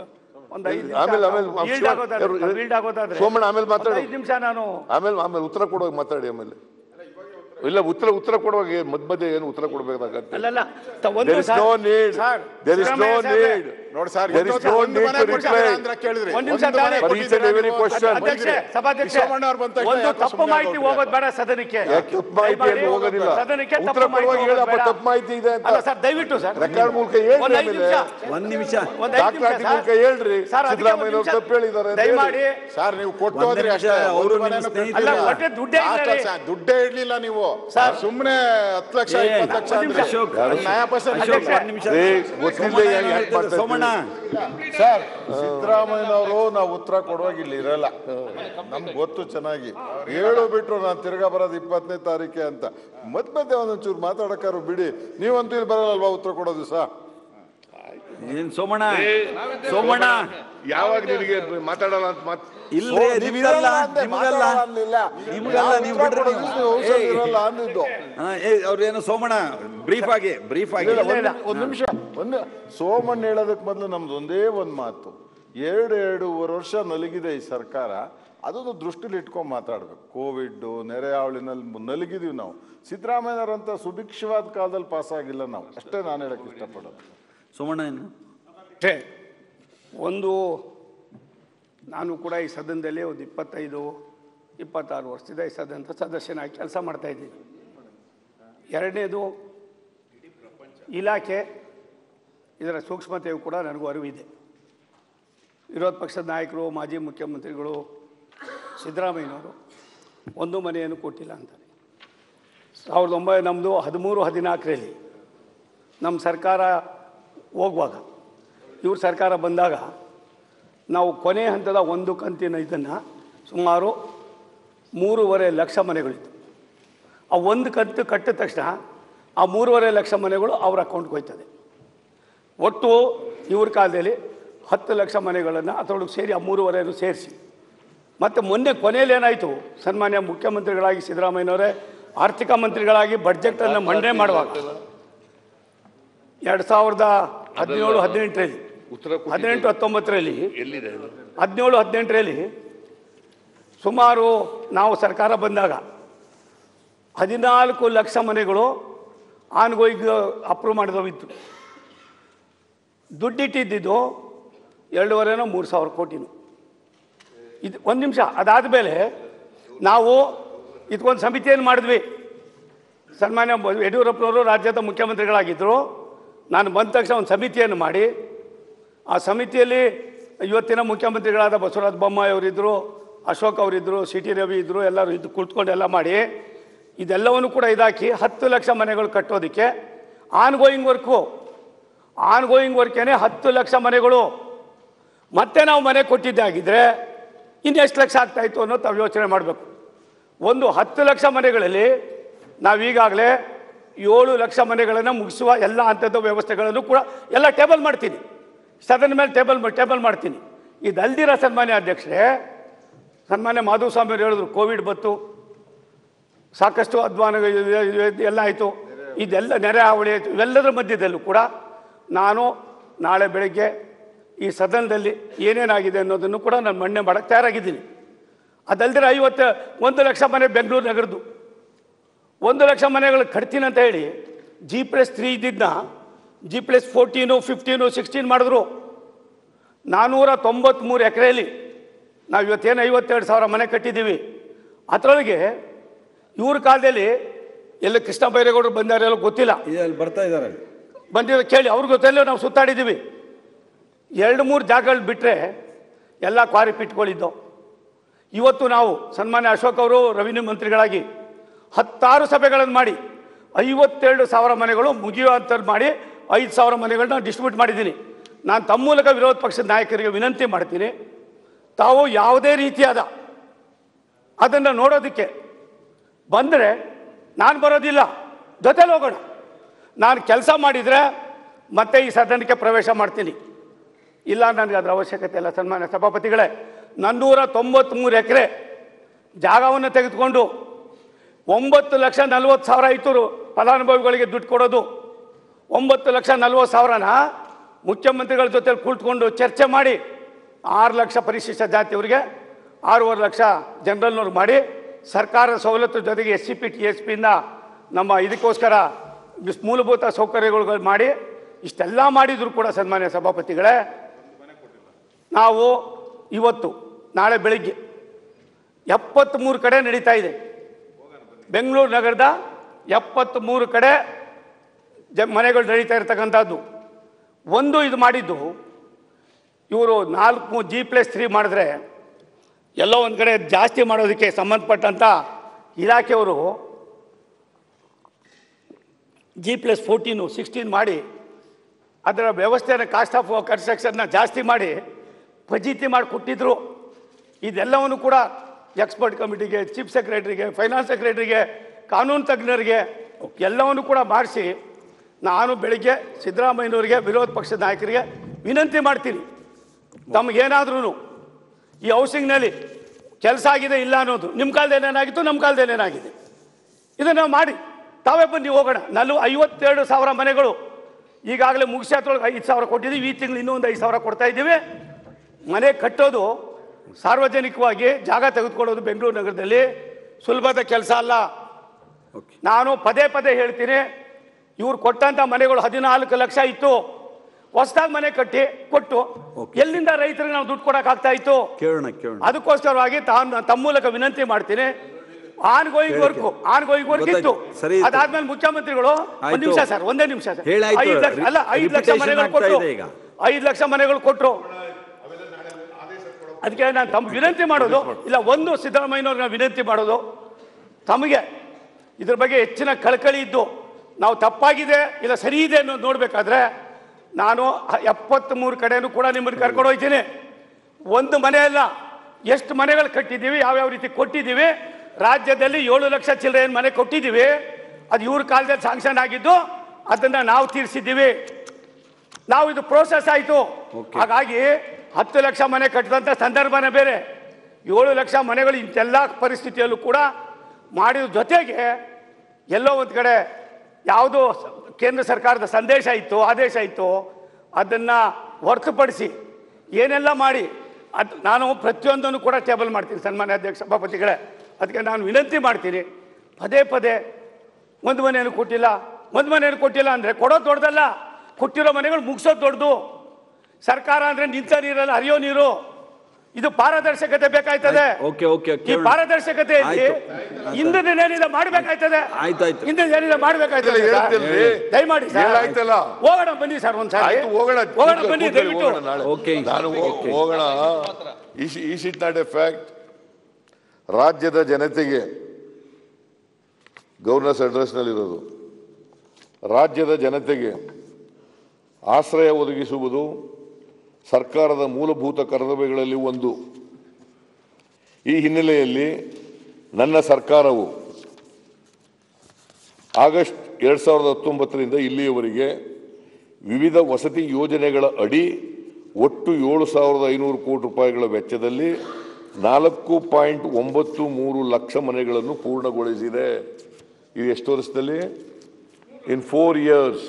ಒಂದು ಐದು ಆಮೇಲೆ ಆಮೇಲೆ ಸೋಮಣ್ಣ ಆಮೇಲೆ ಮಾತಾಡಿ. ನಿಮಿಷ ನಾನು ಆಮೇಲೆ ಆಮೇಲೆ ಉತ್ತರ ಕೊಡುವಾಗ ಮಾತಾಡಿ ಆಮೇಲೆ. ಇಲ್ಲ ಉತ್ತರ ಉತ್ತರ ಕೊಡುವಾಗ ಮಧ್ಯ ಮಧ್ಯೆ ಏನು ಉತ್ತರ ಕೊಡ್ಬೇಕಾಗತ್ತೆ? ನೋಡಿ ಸರ್ ತಪ್ಪು ಮಾಹಿತಿ ಹೋಗೋದು ಬೇಡ ಸದನಕ್ಕೆ. ತಪ್ಪು ಮಾಹಿತಿ ಹೋಗೋದಿಲ್ಲ. ಸದನಕ್ಕೆ ಉತ್ತರ ತಪ್ಪು ಮಾಹಿತಿ ಹೇಳಪ್ಪ ಹೋಗೋದು ತಪ್ಪು ಮಾಹಿತಿ ಇದೆ ಅಂತ. ಅಲ್ಲ ಸರ್ ದಯವಿಟ್ಟು ಸರ್. ರೆಕಾರ್ಡ್ ಮೂಲಕ ಹೇಳ್ರಿ ಒಂದ್ ನಿಮಿಷ. ದಾಖಲಾತಿ ಮೂಲಕ ಹೇಳ್ರಿ. ಸರ್, ಅದಕ್ಕೆ ಸಿದ್ದರಾಮಯ್ಯ ಅವರು ತಪ್ಪು ಹೇಳಿದ್ದಾರೆ ದಯಮಾಡಿ. ಸರ್ ನೀವು ಕೊಟ್ಟು ಹೋದ್ರಿ ಅಷ್ಟೇ. ಅವರು ಅಲ್ಲ, ಒಟ್ಟೆ ದುಡ್ಡೇ ಇಡ್ಲಿಲ್ಲ ನೀವು. ಸರ್. ಸುಮ್ನೆ ಹತ್ತು ಲಕ್ಷ ಇಪ್ಪತ್ತು ಲಕ್ಷ ನಿಮಿಷ. ನ್ಯಾಯ ಪರ್ಸೆಂಟ್ ಯಾಕೆ ಸರ್, ಸಿದ್ದರಾಮಯ್ಯನವರು ನಾವು ಉತ್ತರ ಕೊಡುವಾಗ ಇಲ್ಲಿ ಇರಲ್ಲ. ನಮ್ಗೆ ಗೊತ್ತು ಚೆನ್ನಾಗಿ. ಹೇಳು ಬಿಟ್ರು ನಾನು ತಿರ್ಗಾ ಬರೋದು ಇಪ್ಪತ್ತನೇ ತಾರೀಕೆ ಅಂತ. ಮತ್ತೆ ಮತ್ತೆ ಒಂದೊಂಚೂರು ಮಾತಾಡಕ್ಕಾರು ಬಿಡಿ. ನೀವಂತೂ ಇಲ್ಲಿ ಬರಲ್ಲಲ್ವಾ ಉತ್ತರ ಕೊಡೋದು ದಿವಸ ಏನ್ ಸೋಮಣ್ಣ? ಸೋಮಣ್ಣ? ಯಾವಾಗ ನಿಮಗೆ ಮಾತಾಡಲ್ಲ ಅಂತ ಮಾತ್ ಇಲ್ಲೇ ನಿಮ್ಗಲ್ಲ ನಿಮ್ಗಲ್ಲ ನಿಮ್ಗಲ್ಲ ನೀವು ಬಿಡ್ರಿ ನೀವು. ಏಯ್. ಇರಲ್ಲ ಅಂದಿದ್ದು. ಹಾ, ಏ ಅವ್ರೇನು ಸೋಮಣ್ಣ? ಬ್ರೀಫ್ ಆಗಿ ಬ್ರೀಫ್ ಆಗಿ. ಒಂದು ನಿಮಿಷ. ಒಂದು ಸೋಮಣ್ಣ ಹೇಳೋದಕ್ಕೆ ಮೊದಲು ನಮ್ದು ಒಂದೇ ಒಂದು ಮಾತು. ಎರಡು ಎರಡೂವರೆ ವರ್ಷ ನಲಗಿದೆ ಈ ಸರ್ಕಾರ. ಅದನ್ನು ದೃಷ್ಟಿಲಿ ಇಟ್ಕೊಂಡು ಮಾತಾಡ್ಬೇಕು. ಕೋವಿಡ್ ನೆರೆ ಹಾವಳಿನಲ್ಲಿ ನಲಗಿದೀವಿ ನಾವು. ಸಿದ್ದರಾಮಯ್ಯನವರಂತ ಸುಭಿಕ್ಷವಾದ ಕಾಲದಲ್ಲಿ ಪಾಸ್ ಆಗಿಲ್ಲ ನಾವು. ಅಷ್ಟೇ ನಾನು ಹೇಳಕ್ ಇಷ್ಟಪಡೋದು. ಸೋಮಣ್ಣ ಏನು? ಒಂದು, ನಾನು ಕೂಡ ಈ ಸದನದಲ್ಲಿ ಒಂದು ಇಪ್ಪತ್ತೈದು, ಇಪ್ಪತ್ತಾರು ವರ್ಷದ ಈ ಸದನದ ಸದಸ್ಯನಾಗಿ ಕೆಲಸ ಮಾಡ್ತಾ ಇದ್ದೀನಿ. ಎರಡನೇದು, ಇಲಾಖೆ, ಇದರ ಸೂಕ್ಷ್ಮತೆಯು ಕೂಡ ನನಗೂ ಅರಿವಿದೆ. ವಿರೋಧ ಪಕ್ಷದ ನಾಯಕರು, ಮಾಜಿ ಮುಖ್ಯಮಂತ್ರಿಗಳು, ಸಿದ್ದರಾಮಯ್ಯನವರು ಒಂದು ಮನೆಯನ್ನು ಕೊಟ್ಟಿಲ್ಲ ಅಂತಾರೆ. ಸಾವಿರದ ಒಂಬೈನೂರ ನಮ್ಮದು ಹದಿಮೂರು, ಹದಿನಾಲ್ಕರಲ್ಲಿ ನಮ್ಮ ಸರ್ಕಾರ ಹೋಗುವಾಗ ಇವ್ರ ಸರ್ಕಾರ ಬಂದಾಗ ನಾವು ಕೊನೆ ಹಂತದ ಒಂದು ಕಂತಿನ ಇದನ್ನು ಸುಮಾರು ಮೂರುವರೆ ಲಕ್ಷ ಮನೆಗಳಿತ್ತು. ಆ ಒಂದು ಕಂತು ಕಟ್ಟಿದ ತಕ್ಷಣ ಆ ಮೂರುವರೆ ಲಕ್ಷ ಮನೆಗಳು ಅವ್ರ ಅಕೌಂಟ್ಗೆ ಹೋಯ್ತದೆ. ಒಟ್ಟು ಇವ್ರ ಕಾಲದಲ್ಲಿ ಹತ್ತು ಲಕ್ಷ ಮನೆಗಳನ್ನು ಅದರೊಳಗೆ ಸೇರಿ ಆ ಮೂರುವರೆಯನ್ನು ಸೇರಿಸಿ. ಮತ್ತು ಮೊನ್ನೆ ಕೊನೆಯಲ್ಲಿ ಏನಾಯಿತು? ಸನ್ಮಾನ್ಯ ಮುಖ್ಯಮಂತ್ರಿಗಳಾಗಿ ಸಿದ್ದರಾಮಯ್ಯನವರೇ ಆರ್ಥಿಕ ಮಂತ್ರಿಗಳಾಗಿ ಬಡ್ಜೆಟನ್ನು ಮಂಡನೆ ಮಾಡುವಾಗ ಎರಡು ಸಾವಿರದ ಹದಿನೇಳು ಹದಿನೆಂಟರಲ್ಲಿ. ಉತ್ತರ ಹದಿನೆಂಟು ಹತ್ತೊಂಬತ್ತರಲ್ಲಿ. ಎಲ್ಲಿದೆ? ಹದಿನೇಳು ಹದಿನೆಂಟರಲ್ಲಿ ಸುಮಾರು ನಾವು ಸರ್ಕಾರ ಬಂದಾಗ ಹದಿನಾಲ್ಕು ಲಕ್ಷ ಮನೆಗಳು ಆನ್ಗೋಯ್ಗೆ ಅಪ್ರೂವ್ ಮಾಡಿದವಿತ್ತು ದುಡ್ಡಿಟ್ಟಿದ್ದು ಎರಡೂವರೆನೋ ಮೂರು ಸಾವಿರ ಕೋಟಿನು. ಇದು ಒಂದು ನಿಮಿಷ ಅದಾದ ಮೇಲೆ ನಾವು ಇದಕ್ಕೊಂದು ಸಮಿತಿಯನ್ನು ಮಾಡಿದ್ವಿ. ಸನ್ಮಾನ್ಯ ಯಡಿಯೂರಪ್ಪನವರು ರಾಜ್ಯದ ಮುಖ್ಯಮಂತ್ರಿಗಳಾಗಿದ್ದರು ನಾನು ಬಂದ ತಕ್ಷಣ ಒಂದು ಸಮಿತಿಯನ್ನು ಮಾಡಿ, ಆ ಸಮಿತಿಯಲ್ಲಿ ಇವತ್ತಿನ ಮುಖ್ಯಮಂತ್ರಿಗಳಾದ ಬಸವರಾಜ ಬೊಮ್ಮಾಯಿ ಅವರಿದ್ದರು, ಅಶೋಕ್ ಅವರಿದ್ದರು ಸಿ ಟಿ ರವಿ ಇದ್ದರು, ಎಲ್ಲರೂ ಇದ್ದು ಕುಳಿತುಕೊಂಡು ಎಲ್ಲ ಮಾಡಿ, ಇದೆಲ್ಲವನ್ನು ಕೂಡ ಇದಾಕಿ ಹತ್ತು ಲಕ್ಷ ಮನೆಗಳು ಕಟ್ಟೋದಕ್ಕೆ ongoing work ongoing ವರ್ಕೇನೆ ಹತ್ತು ಲಕ್ಷ ಮನೆಗಳು. ಮತ್ತೆ ನಾವು ಮನೆ ಕೊಟ್ಟಿದ್ದಾಗಿದ್ದರೆ ಇನ್ನೆಷ್ಟು ಲಕ್ಷ ಆಗ್ತಾಯಿತ್ತು ಅನ್ನೋ ತಾವು ಯೋಚನೆ ಮಾಡಬೇಕು. ಒಂದು ಹತ್ತು ಲಕ್ಷ ಮನೆಗಳಲ್ಲಿ ನಾವೀಗಾಗಲೇ ಏಳು ಲಕ್ಷ ಮನೆಗಳನ್ನು ಮುಗಿಸುವ ಎಲ್ಲ ಹಂತದ ವ್ಯವಸ್ಥೆಗಳನ್ನು ಕೂಡ ಎಲ್ಲ ಟೇಬಲ್ ಮಾಡ್ತೀನಿ. ಸದನ ಮೇಲೆ ಟೇಬಲ್ ಟೇಬಲ್ ಮಾಡ್ತೀನಿ. ಇದಲ್ದಿರ ಸನ್ಮಾನ್ಯ ಅಧ್ಯಕ್ಷರೇ, ಸನ್ಮಾನ್ಯ ಮಾಧುಸ್ವಾಮಿ ಅವರು ಹೇಳಿದ್ರು, ಕೋವಿಡ್ ಬಂತು, ಸಾಕಷ್ಟು ಅಧ್ವಾನ ಎಲ್ಲ ಆಯಿತು. ಇದೆಲ್ಲ ನೆರೆ ಹಾವಳಿ ಆಯಿತು. ಇವೆಲ್ಲದರ ಮಧ್ಯದಲ್ಲೂ ಕೂಡ ನಾನು ನಾಳೆ ಬೆಳಗ್ಗೆ ಈ ಸದನದಲ್ಲಿ ಏನೇನಾಗಿದೆ ಅನ್ನೋದನ್ನು ಕೂಡ ನಾನು ಮಣ್ಣೆ ಮಾಡೋಕ್ಕೆ ತಯಾರಾಗಿದ್ದೀನಿ. ಅದಲ್ದಿರ ಐವತ್ತು, ಒಂದು ಲಕ್ಷ ಮನೆ ಬೆಂಗಳೂರು ನಗರದ್ದು. ಒಂದು ಲಕ್ಷ ಮನೆಗಳು ಕಟ್ತೀನಿ ಅಂತ ಹೇಳಿ ಜಿ ಪ್ಲಸ್ ತ್ರೀ ಇದ್ದಿದ್ದನ್ನ G plus fourteen fifteen sixteen ಮಾಡಿದ್ರು. ನಾನ್ನೂರ ತೊಂಬತ್ತ್ಮೂರು ಎಕರೆಯಲ್ಲಿ ನಾವು ಇವತ್ತೇನು ಐವತ್ತೆರಡು ಸಾವಿರ ಮನೆ ಕಟ್ಟಿದ್ದೀವಿ. ಅದರೊಳಗೆ ಇವ್ರ ಕಾಲದಲ್ಲಿ ಎಲ್ಲ ಕೃಷ್ಣ ಬೈರೇಗೌಡರು ಬಂದಾರೆಲ್ಲ ಗೊತ್ತಿಲ್ಲ. ಅಲ್ಲಿ ಬರ್ತಾ ಇದ್ದಾರೆ ಬಂದಿರೋ ಕೇಳಿ ಅವ್ರ ಗೊತ್ತಲ್ಲೇ ನಾವು ಸುತ್ತಾಡಿದ್ದೀವಿ. ಎರಡು ಮೂರು ಜಾಗಗಳು ಬಿಟ್ಟರೆ ಎಲ್ಲ ಕ್ವಾರಿ ಪಿಟ್ಗಳಿದ್ದವು ಇವತ್ತು ನಾವು ಸನ್ಮಾನ್ಯ ಅಶೋಕ್ ಅವರು ರೆವಿನ್ಯೂ ಮಂತ್ರಿಗಳಾಗಿ ಹತ್ತಾರು ಸಭೆಗಳನ್ನು ಮಾಡಿ, ಐವತ್ತೆರಡು ಸಾವಿರ ಮನೆಗಳು ಮುಗಿಯುವಂಥದ್ದು ಮಾಡಿ, ಐದು ಸಾವಿರ ಮನೆಗಳನ್ನ ಡಿಸ್ಟ್ರಿಬ್ಯೂಟ್ ಮಾಡಿದ್ದೀನಿ. ನಾನು ತಮ್ಮ ಮೂಲಕ ವಿರೋಧ ಪಕ್ಷದ ನಾಯಕರಿಗೆ ವಿನಂತಿ ಮಾಡ್ತೀನಿ, ತಾವು ಯಾವುದೇ ರೀತಿಯಾದ ಅದನ್ನು ನೋಡೋದಕ್ಕೆ ಬಂದರೆ ನಾನು ಬರೋದಿಲ್ಲ, ಜೊತೆಲಿ ಹೋಗೋಣ. ನಾನು ಕೆಲಸ ಮಾಡಿದರೆ ಮತ್ತೆ ಈ ಸದನಕ್ಕೆ ಪ್ರವೇಶ ಮಾಡ್ತೀನಿ. ಇಲ್ಲ ನನಗೆ ಅದರ ಅವಶ್ಯಕತೆ ಇಲ್ಲ, ಸನ್ಮಾನ್ಯ ಸಭಾಪತಿಗಳೇ. ನನ್ನೂರ ತೊಂಬತ್ತ್ಮೂರು ಎಕರೆ ಜಾಗವನ್ನು ತೆಗೆದುಕೊಂಡು ಒಂಬತ್ತು ಲಕ್ಷ ನಲ್ವತ್ತು ಸಾವಿರ ಇತ್ತು ಫಲಾನುಭವಿಗಳಿಗೆ ದುಡ್ಡು ಕೊಡೋದು. ಒಂಬತ್ತು ಲಕ್ಷ ನಲ್ವತ್ತು ಸಾವಿರನ ಮುಖ್ಯಮಂತ್ರಿಗಳ ಜೊತೆ ಕುಳಿತುಕೊಂಡು ಚರ್ಚೆ ಮಾಡಿ ಆರು ಲಕ್ಷ ಪರಿಶಿಷ್ಟ ಜಾತಿಯವರಿಗೆ ಆರೂವರೆ ಲಕ್ಷ ಜನರಲ್ನವ್ರು ಮಾಡಿ ಸರ್ಕಾರದ ಸವಲತ್ತು ಜೊತೆಗೆ S C P, T S ಪಿಯಿಂದ ನಮ್ಮ ಇದಕ್ಕೋಸ್ಕರ ಮೂಲಭೂತ ಸೌಕರ್ಯಗಳು ಮಾಡಿ, ಇಷ್ಟೆಲ್ಲ ಮಾಡಿದರೂ ಕೂಡ ಸನ್ಮಾನ್ಯ ಸಭಾಪತಿಗಳೇ. ನಾವು ಇವತ್ತು, ನಾಳೆ ಬೆಳಿಗ್ಗೆ ಎಪ್ಪತ್ತ್ಮೂರು ಕಡೆ ನಡೀತಾ ಇದೆ. ಬೆಂಗಳೂರು ನಗರದ ಎಪ್ಪತ್ತ್ಮೂರು ಕಡೆ ಜ ಮನೆಗಳು ನಡೀತಾ ಇರ್ತಕ್ಕಂಥದ್ದು. ಒಂದು ಇದು ಮಾಡಿದ್ದು, ಇವರು ನಾಲ್ಕು ಜಿ ಪ್ಲಸ್ ತ್ರೀ ಮಾಡಿದ್ರೆ ಎಲ್ಲೋ ಒಂದು ಕಡೆ ಜಾಸ್ತಿ ಮಾಡೋದಕ್ಕೆ ಸಂಬಂಧಪಟ್ಟಂಥ ಇಲಾಖೆಯವರು ಜಿ ಪ್ಲಸ್ ಫೋರ್ಟೀನು ಸಿಕ್ಸ್ಟೀನ್ ಮಾಡಿ ಅದರ ವ್ಯವಸ್ಥೆನ ಕಾಸ್ಟ್ ಆಫ್ ಕನ್ಸ್ಟ್ರಕ್ಷನ್ನ ಜಾಸ್ತಿ ಮಾಡಿ ಫಜೀತಿ ಮಾಡಿ ಕೊಟ್ಟಿದ್ರು. ಇದೆಲ್ಲವನ್ನು ಕೂಡ ಎಕ್ಸ್ಪರ್ಟ್ ಕಮಿಟಿಗೆ ಚೀಫ್ ಸೆಕ್ರೆಟರಿಗೆ ಫೈನಾನ್ಸ್ ಸೆಕ್ರೆಟರಿಗೆ ಕಾನೂನು ತಜ್ಞರಿಗೆ ಎಲ್ಲವನ್ನು ಕೂಡ ಮಾಡಿಸಿ ನಾನು ಬೆಳಿಗ್ಗೆ ಸಿದ್ದರಾಮಯ್ಯನವರಿಗೆ, ವಿರೋಧ ಪಕ್ಷದ ನಾಯಕರಿಗೆ ವಿನಂತಿ ಮಾಡ್ತೀನಿ. ತಮಗೇನಾದ್ರೂ ಈ ಹೌಸಿಂಗ್ನಲ್ಲಿ ಕೆಲಸ ಆಗಿದೆ ಇಲ್ಲ ಅನ್ನೋದು ನಿಮ್ಮ ಕಾಲದೇನೇನಾಗಿತ್ತು ನಮ್ಮ ಕಾಲದಲ್ಲಿ ಏನಾಗಿದೆ? ಇದನ್ನು ಮಾಡಿ, ತಾವೇ ಬಂದು ಹೋಗೋಣ. ನಲ್ವ ಐವತ್ತೆರಡು ಸಾವಿರ ಮನೆಗಳು ಈಗಾಗಲೇ ಮುಗಿಸೋದ್ರೊಳಗೆ ಐದು ಸಾವಿರ ಕೊಟ್ಟಿದ್ದೀವಿ ಈ ತಿಂಗಳು ಇನ್ನೂ ಒಂದು ಐದು ಸಾವಿರ ಕೊಡ್ತಾ ಇದ್ದೀವಿ. ಮನೆ ಕಟ್ಟೋದು ಸಾರ್ವಜನಿಕವಾಗಿ ಜಾಗ ತೆಗೆದುಕೊಳ್ಳೋದು ಬೆಂಗಳೂರು ನಗರದಲ್ಲಿ ಸುಲಭದ ಕೆಲಸ ಅಲ್ಲ. ನಾನು ಪದೇ ಪದೇ ಹೇಳ್ತೀನಿ ಇವ್ರು ಕೊಟ್ಟಂತ ಮನೆಗಳು ಹದಿನಾಲ್ಕು ಲಕ್ಷ ಇತ್ತು. ಹೊಸದಾಗಿ ಮನೆ ಕಟ್ಟಿ ಕೊಟ್ಟು ಎಲ್ಲಿಂದ ರೈತರಿಗೆ ನಾವು ದುಡ್ಡು ಕೊಡಕ್ ಆಗ್ತಾ ಇತ್ತು? ಅದಕ್ಕೋಸ್ಕರವಾಗಿ ತಾನು ತಮ್ಮ ಮೂಲಕ ವಿನಂತಿ ಮಾಡ್ತೀನಿ. Ongoing work ongoing work ಇತ್ತು. ಅದಾದ್ಮೇಲೆ ಮುಖ್ಯಮಂತ್ರಿಗಳು ಒಂದ್ ನಿಮಿಷ ಸರ್ ಒಂದೇ ನಿಮಿಷ ಸರ್. ಐದು ಲಕ್ಷ ಅಲ್ಲ ಐದು ಲಕ್ಷ ಮನೆಗಳು ಕೊಟ್ಟರು ಐದು ಲಕ್ಷ ಮನೆಗಳು ಕೊಟ್ಟರು ಅದಕ್ಕೆ ನಾನು ತಮ್ಮ ವಿನಂತಿ ಮಾಡೋದು ಇಲ್ಲ ಒಂದು ಸಿದ್ದರಾಮಯ್ಯನವ್ರನ್ನ ವಿನಂತಿ ಮಾಡೋದು. ತಮಗೆ ಇದ್ರ ಬಗ್ಗೆ ಹೆಚ್ಚಿನ ಕಳಕಳಿ ಇದ್ದು ನಾವು ತಪ್ಪಾಗಿದೆ ಇಲ್ಲ ಸರಿ ಇದೆ ಅನ್ನೋದು ನೋಡಬೇಕಾದ್ರೆ ನಾನು ಎಪ್ಪತ್ತ್ಮೂರು ಕಡೆಯೂ ಕೂಡ ನಿಮ್ಮನ್ನು ಕರ್ಕೊಂಡು ಹೋಗ್ತೀನಿ. ಒಂದು ಮನೆ ಅಲ್ಲ ಎಷ್ಟು ಮನೆಗಳು ಕಟ್ಟಿದ್ದೀವಿ ಯಾವ್ಯಾವ ರೀತಿ ಕೊಟ್ಟಿದ್ದೀವಿ ರಾಜ್ಯದಲ್ಲಿ ಏಳು ಲಕ್ಷ ಚಿಲ್ಲರೆ ಏನು ಮನೆ ಕೊಟ್ಟಿದ್ದೀವಿ ಅದು ಇವ್ರ ಕಾಲದಲ್ಲಿ ಸಾಂಕ್ಷನ್ ಆಗಿದ್ದು ಅದನ್ನು ನಾವು ತೀರಿಸಿದ್ದೀವಿ. ನಾವು ಇದು ಪ್ರೋಸೆಸ್ ಆಯಿತು. ಹಾಗಾಗಿ ಹತ್ತು ಲಕ್ಷ ಮನೆ ಕಟ್ಟಿದಂಥ ಸಂದರ್ಭನೇ ಬೇರೆ. ಏಳು ಲಕ್ಷ ಮನೆಗಳು ಇಂಥೆಲ್ಲ ಪರಿಸ್ಥಿತಿಯಲ್ಲೂ ಕೂಡ ಮಾಡಿದ ಜೊತೆಗೆ ಎಲ್ಲೋ ಒಂದು ಕಡೆ ಯಾವುದೋ ಕೇಂದ್ರ ಸರ್ಕಾರದ ಸಂದೇಶ ಇತ್ತು, ಆದೇಶ ಇತ್ತು. ಅದನ್ನು ಹೊರತುಪಡಿಸಿ ಏನೆಲ್ಲ ಮಾಡಿ, ಅದು, ನಾನು ಪ್ರತಿಯೊಂದನ್ನು ಕೂಡ ಟೇಬಲ್ ಮಾಡ್ತೀನಿ ಸನ್ಮಾನ್ಯ ಅಧ್ಯಕ್ಷ, ಸಭಾಪತಿಗಳೇ. ಅದಕ್ಕೆ ನಾನು ವಿನಂತಿ ಮಾಡ್ತೀನಿ. ಪದೇ ಪದೇ ಒಂದು ಮನೆಯನ್ನು ಕೊಟ್ಟಿಲ್ಲ, ಒಂದು ಮನೆಯನ್ನು ಕೊಟ್ಟಿಲ್ಲ ಅಂದರೆ ಕೊಡೋದು ದೊಡ್ಡದಲ್ಲ. ಕೊಟ್ಟಿರೋ ಮನೆಗಳು ಮುಗಿಸೋದು ದೊಡ್ಡದು. ಸರ್ಕಾರ ಅಂದ್ರೆ ನಿಂತ ನೀರಲ್ಲ ಹರಿಯೋ ನೀರು. ಇದು ಪಾರದರ್ಶಕತೆ ಬೇಕಾಯ್ತದೆ. ಓಕೆ ಓಕೆ ಈ ಪಾರದರ್ಶಕತೆ ಹಿಂದಿನ ಏನಿದೆ ಮಾಡ್ಬೇಕಾಯ್ತದೆ. ಆಯ್ತಾಯ್ತು ಹಿಂದಿನ ಏನಿದೆ ಮಾಡ್ಬೇಕಾಯ್ತದೆ ಸರ್. ದಯಮಾಡಿ ಸರ್. ಹೇಳಾಯ್ತಲ್ಲ. ಹೋಗೋಣ ಬನ್ನಿ ಸರ್ ಒಂದ್ಸಾರಿ. ಆಯ್ತು ಹೋಗೋಣ. ಹೋಗೋಣ ಬನ್ನಿ ದಯವಿಟ್ಟು. ಓಕೆ. ನಾನು ಹೋಗೋಣ. Is it not a fact ರಾಜ್ಯದ ಜನತೆಗೆ ಗವರ್ನರ್ಸ್ ಅಡ್ರೆಸ್ನಲ್ಲಿರೋದು ರಾಜ್ಯದ ಜನತೆಗೆ ಆಶ್ರಯ ಒದಗಿಸುವುದು ಸರ್ಕಾರದ ಮೂಲಭೂತ ಕರ್ತವ್ಯಗಳಲ್ಲಿ ಒಂದು. ಈ ಹಿನ್ನೆಲೆಯಲ್ಲಿ ನನ್ನ ಸರ್ಕಾರವು ಆಗಸ್ಟ್ ಎರಡು ಸಾವಿರದ ಹತ್ತೊಂಬತ್ತರಿಂದ ಇಲ್ಲಿಯವರೆಗೆ ವಿವಿಧ ವಸತಿ ಯೋಜನೆಗಳ ಅಡಿ ಒಟ್ಟು ಏಳು ಸಾವಿರದ ಐನೂರು ಕೋಟಿ ರೂಪಾಯಿಗಳ ವೆಚ್ಚದಲ್ಲಿ ನಾಲ್ಕು ಪಾಯಿಂಟ್ ಒಂಬತ್ತು ಮೂರು ಲಕ್ಷ ಮನೆಗಳನ್ನು ಪೂರ್ಣಗೊಳಿಸಿದೆ. ಇದು ಎಷ್ಟು ವರ್ಷದಲ್ಲಿ? ಇನ್ ಫೋರ್ ಇಯರ್ಸ್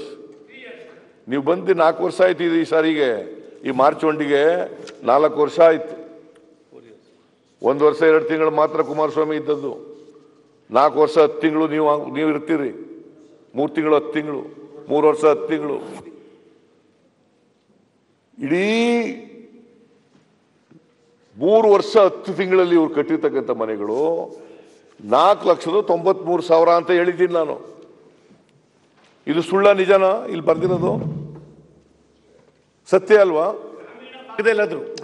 ನೀವು ಬಂದು ನಾಲ್ಕು ವರ್ಷ ಆಯ್ತು ಈ ಸಾರಿಗೆ. ಈ ಮಾರ್ಚ್ ಒಂಡಿಗೆ ನಾಲ್ಕು ವರ್ಷ ಆಯ್ತು. ಒಂದು ವರ್ಷ ಎರಡು ತಿಂಗಳು ಮಾತ್ರ ಕುಮಾರಸ್ವಾಮಿ ಇದ್ದದ್ದು. ನಾಲ್ಕು ವರ್ಷ ಹತ್ತು ತಿಂಗಳು ನೀವು ನೀವು ಇರ್ತೀರಿ. ಮೂರು ತಿಂಗಳು ಹತ್ತು ತಿಂಗಳು, ಮೂರು ವರ್ಷ ಹತ್ತು ತಿಂಗಳು. ಇಡೀ ಮೂರು ವರ್ಷ ಹತ್ತು ತಿಂಗಳಲ್ಲಿ ಇವ್ರು ಕಟ್ಟಿರ್ತಕ್ಕಂಥ ಮನೆಗಳು ನಾಲ್ಕು ಲಕ್ಷದ ತೊಂಬತ್ಮೂರು ಸಾವಿರ ಅಂತ ಹೇಳಿದ್ದೀನಿ ನಾನು. ಇದು ಸುಳ್ಳ ನಿಜನಾ? ಇಲ್ಲಿ ಬರ್ದಿರೋದು? ಸತ್ಯ ಅಲ್ವಾ?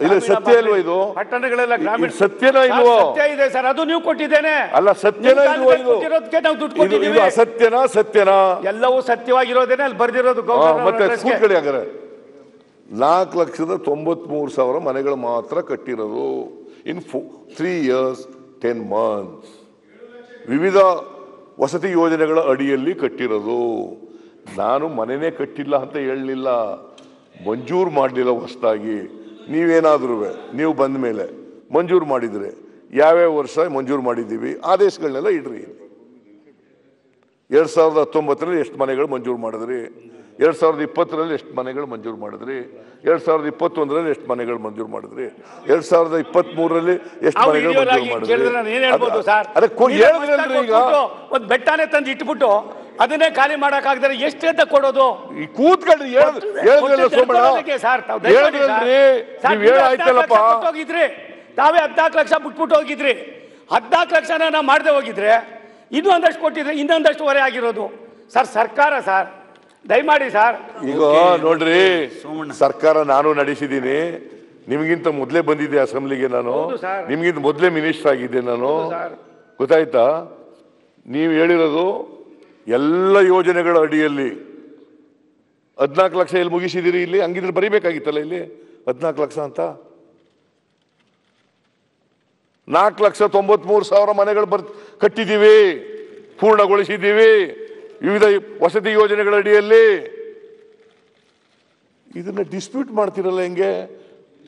ಇಲ್ಲ ಸತ್ಯ ಅಲ್ವಾ ಇದು? ಪಟ್ಟಣಗಳೆಲ್ಲ ಗ್ರಾಮೀಣ ಸತ್ಯನೋ ಇಲ್ವೋ? ಸತ್ಯ ಇದೆ ಸರ್ ಅದು ನೀವು ಕೊಟ್ಟಿದ್ದೇನೆ. ಅಲ್ಲ ಸತ್ಯನ ಇಲ್ವೋ ಇದು? ಕೊಟ್ಟಿರೋದಕ್ಕೆ ನಾವು ದುಡ್ಡು ಇದು- ಅಸತ್ಯನಾ ಸತ್ಯನಾ? ಎಲ್ಲವೂ ಸತ್ಯವಾಗಿರೋದೇನೆ ಅಲ್ಲಿ ಬರ್ದಿರೋದು ಮತ್ತೆ. ಕೂತ್ಕೊಳ್ಳಿ ಹಾಗಾದ್ರೆ. ನಾಲ್ಕು ಲಕ್ಷದ ತೊಂಬತ್ಮೂರು ಸಾವಿರ ಮನೆಗಳು ಮಾತ್ರ ಕಟ್ಟಿರೋದು in three years ten months ವಿವಿಧ ವಸತಿ ಯೋಜನೆಗಳ ಅಡಿಯಲ್ಲಿ ಕಟ್ಟಿರೋದು. ನಾನು ಮನೆನೇ ಕಟ್ಟಿಲ್ಲ ಅಂತ ಹೇಳಲಿಲ್ಲ. ಮಂಜೂರು ಮಾಡಲಿಲ್ಲ ಹೊಸದಾಗಿ. ನೀವೇನಾದ್ರೂ ನೀವು ಬಂದ ಮೇಲೆ ಮಂಜೂರು ಮಾಡಿದರೆ. ಯಾವ್ಯಾವ ವರ್ಷ ಮಂಜೂರು ಮಾಡಿದ್ದೀವಿ, ಆದೇಶಗಳನ್ನೆಲ್ಲ ಇಡ್ರಿ ಎರಡು ಸಾವಿರದ ಹತ್ತೊಂಬತ್ತರಲ್ಲಿ ಎಷ್ಟು ಮನೆಗಳು ಮಂಜೂರು ಮಾಡಿದ್ರಿ? ಎರಡು ಸಾವಿರದ ಇಪ್ಪತ್ತರಲ್ಲಿ ಎಷ್ಟು ಮನೆಗಳು ಮಂಜೂರು ಮಾಡಿದ್ರಿ? ಎರಡು ಸಾವಿರದ ಇಪ್ಪತ್ತೊಂದರಲ್ಲಿ ಎಷ್ಟು ಮನೆಗಳು ಮಂಜೂರು ಮಾಡಿದ್ರಿ? ಎರಡು ಸಾವಿರದ ಇಪ್ಪತ್ತ್ಮೂರರಲ್ಲಿ ಎಷ್ಟು ಮನೆಗಳು ಮಂಜೂರು ಮಾಡಿದ್ರಿ? ಸರ್? ಅದಕ್ಕೆ ಈಗ. ಒಂದ್ ಬೆಟ್ಟಾನೇ ತಂದು ಇಟ್ಬಿಟ್ಟು ಅದನ್ನೇ ಖಾಲಿ ಮಾಡಕ್ಕಾಗದ್ರೆ ಎಷ್ಟು ಅಂತ ಕೊಡೋದು? ಈ ಕೂತ್ಕೊಳ್ರಿ ಹೇಳ್- ಹೇಳಿದ್ರಲ್ಲ ಸೋಮಣ್ಣ. ಸರ್, ತಾವು ದಯಮಾಡಿ ಸರ್. ಹೇಳಿದ್ರಲ್ರಿ ಸರ್, ನೀವ್ ನೀವು ಹೇಳ ಹದ್ನಾಲ್ಕು ಆಯ್ತಲ್ಲಪ್ಪ ಲಕ್ಷ ಕೊಟ್ಟು ಹೋಗಿದ್ರಿ. ತಾವೇ ಹದ್ನಾಲ್ಕು ಲಕ್ಷ ಬಿಟ್ಬಿಟ್ಟು ಹೋಗಿದ್ರಿ. ಹದ್ನಾಲ್ಕು ಲಕ್ಷನ ನಾವು ಮಾಡದೆ ಹೋಗಿದ್ರೆ ಇನ್ನೂ ಒಂದಷ್ಟು ಕೊಟ್ಟಿದ್ರೆ ಇನ್ನೊಂದಷ್ಟು ಹೊರೆ ಆಗಿರೋದು. ಸರ್ ಸರ್ಕಾರ ಸರ್ ದಯಮಾಡಿ ಸರ್. ಈಗ ನೋಡ್ರಿ ಸರ್ಕಾರ ನಾನು ನಡೆಸಿದೀನಿ ನಿಮ್ಗಿಂತ ಮೊದಲೇ ಬಂದಿದ್ದೆ ಅಸೆಂಬ್ಲಿಗೆ ನಾನು. ನಿಮ್ಗಿಂತ ಮೊದಲೇ ಮಿನಿಸ್ಟರ್ ಆಗಿದ್ದೆ ನಾನು. ಗೊತ್ತಾಯ್ತಾ? ನೀವು ಹೇಳಿರೋದು ಎಲ್ಲ ಯೋಜನೆಗಳ ಅಡಿಯಲ್ಲಿ. ಹದಿನಾಲ್ಕು ಲಕ್ಷ ಎಲ್ಲಿ ಮುಗಿಸಿದಿರಿ ಇಲ್ಲಿ? ಹಂಗಿದ್ರೆ ಬರಿಬೇಕಾಗಿತ್ತಲ್ಲ ಇಲ್ಲಿ? ಹದಿನಾಲ್ಕು ಲಕ್ಷ ಅಂತ? ನಾಲ್ಕು ಲಕ್ಷ ತೊಂಬತ್ಮೂರು ಸಾವಿರ ಮನೆಗಳು ಬರ್ ಕಟ್ಟಿದ್ದೀವಿ. ಪೂರ್ಣಗೊಳಿಸಿದ್ದೀವಿ. ವಿವಿಧ ವಸತಿ ಯೋಜನೆಗಳ ಅಡಿಯಲ್ಲಿ ಇದನ್ನ ಡಿಸ್ಪ್ಯೂಟ್ ಮಾಡ್ತಿರಲ್ಲ ಹೆಂಗೆ?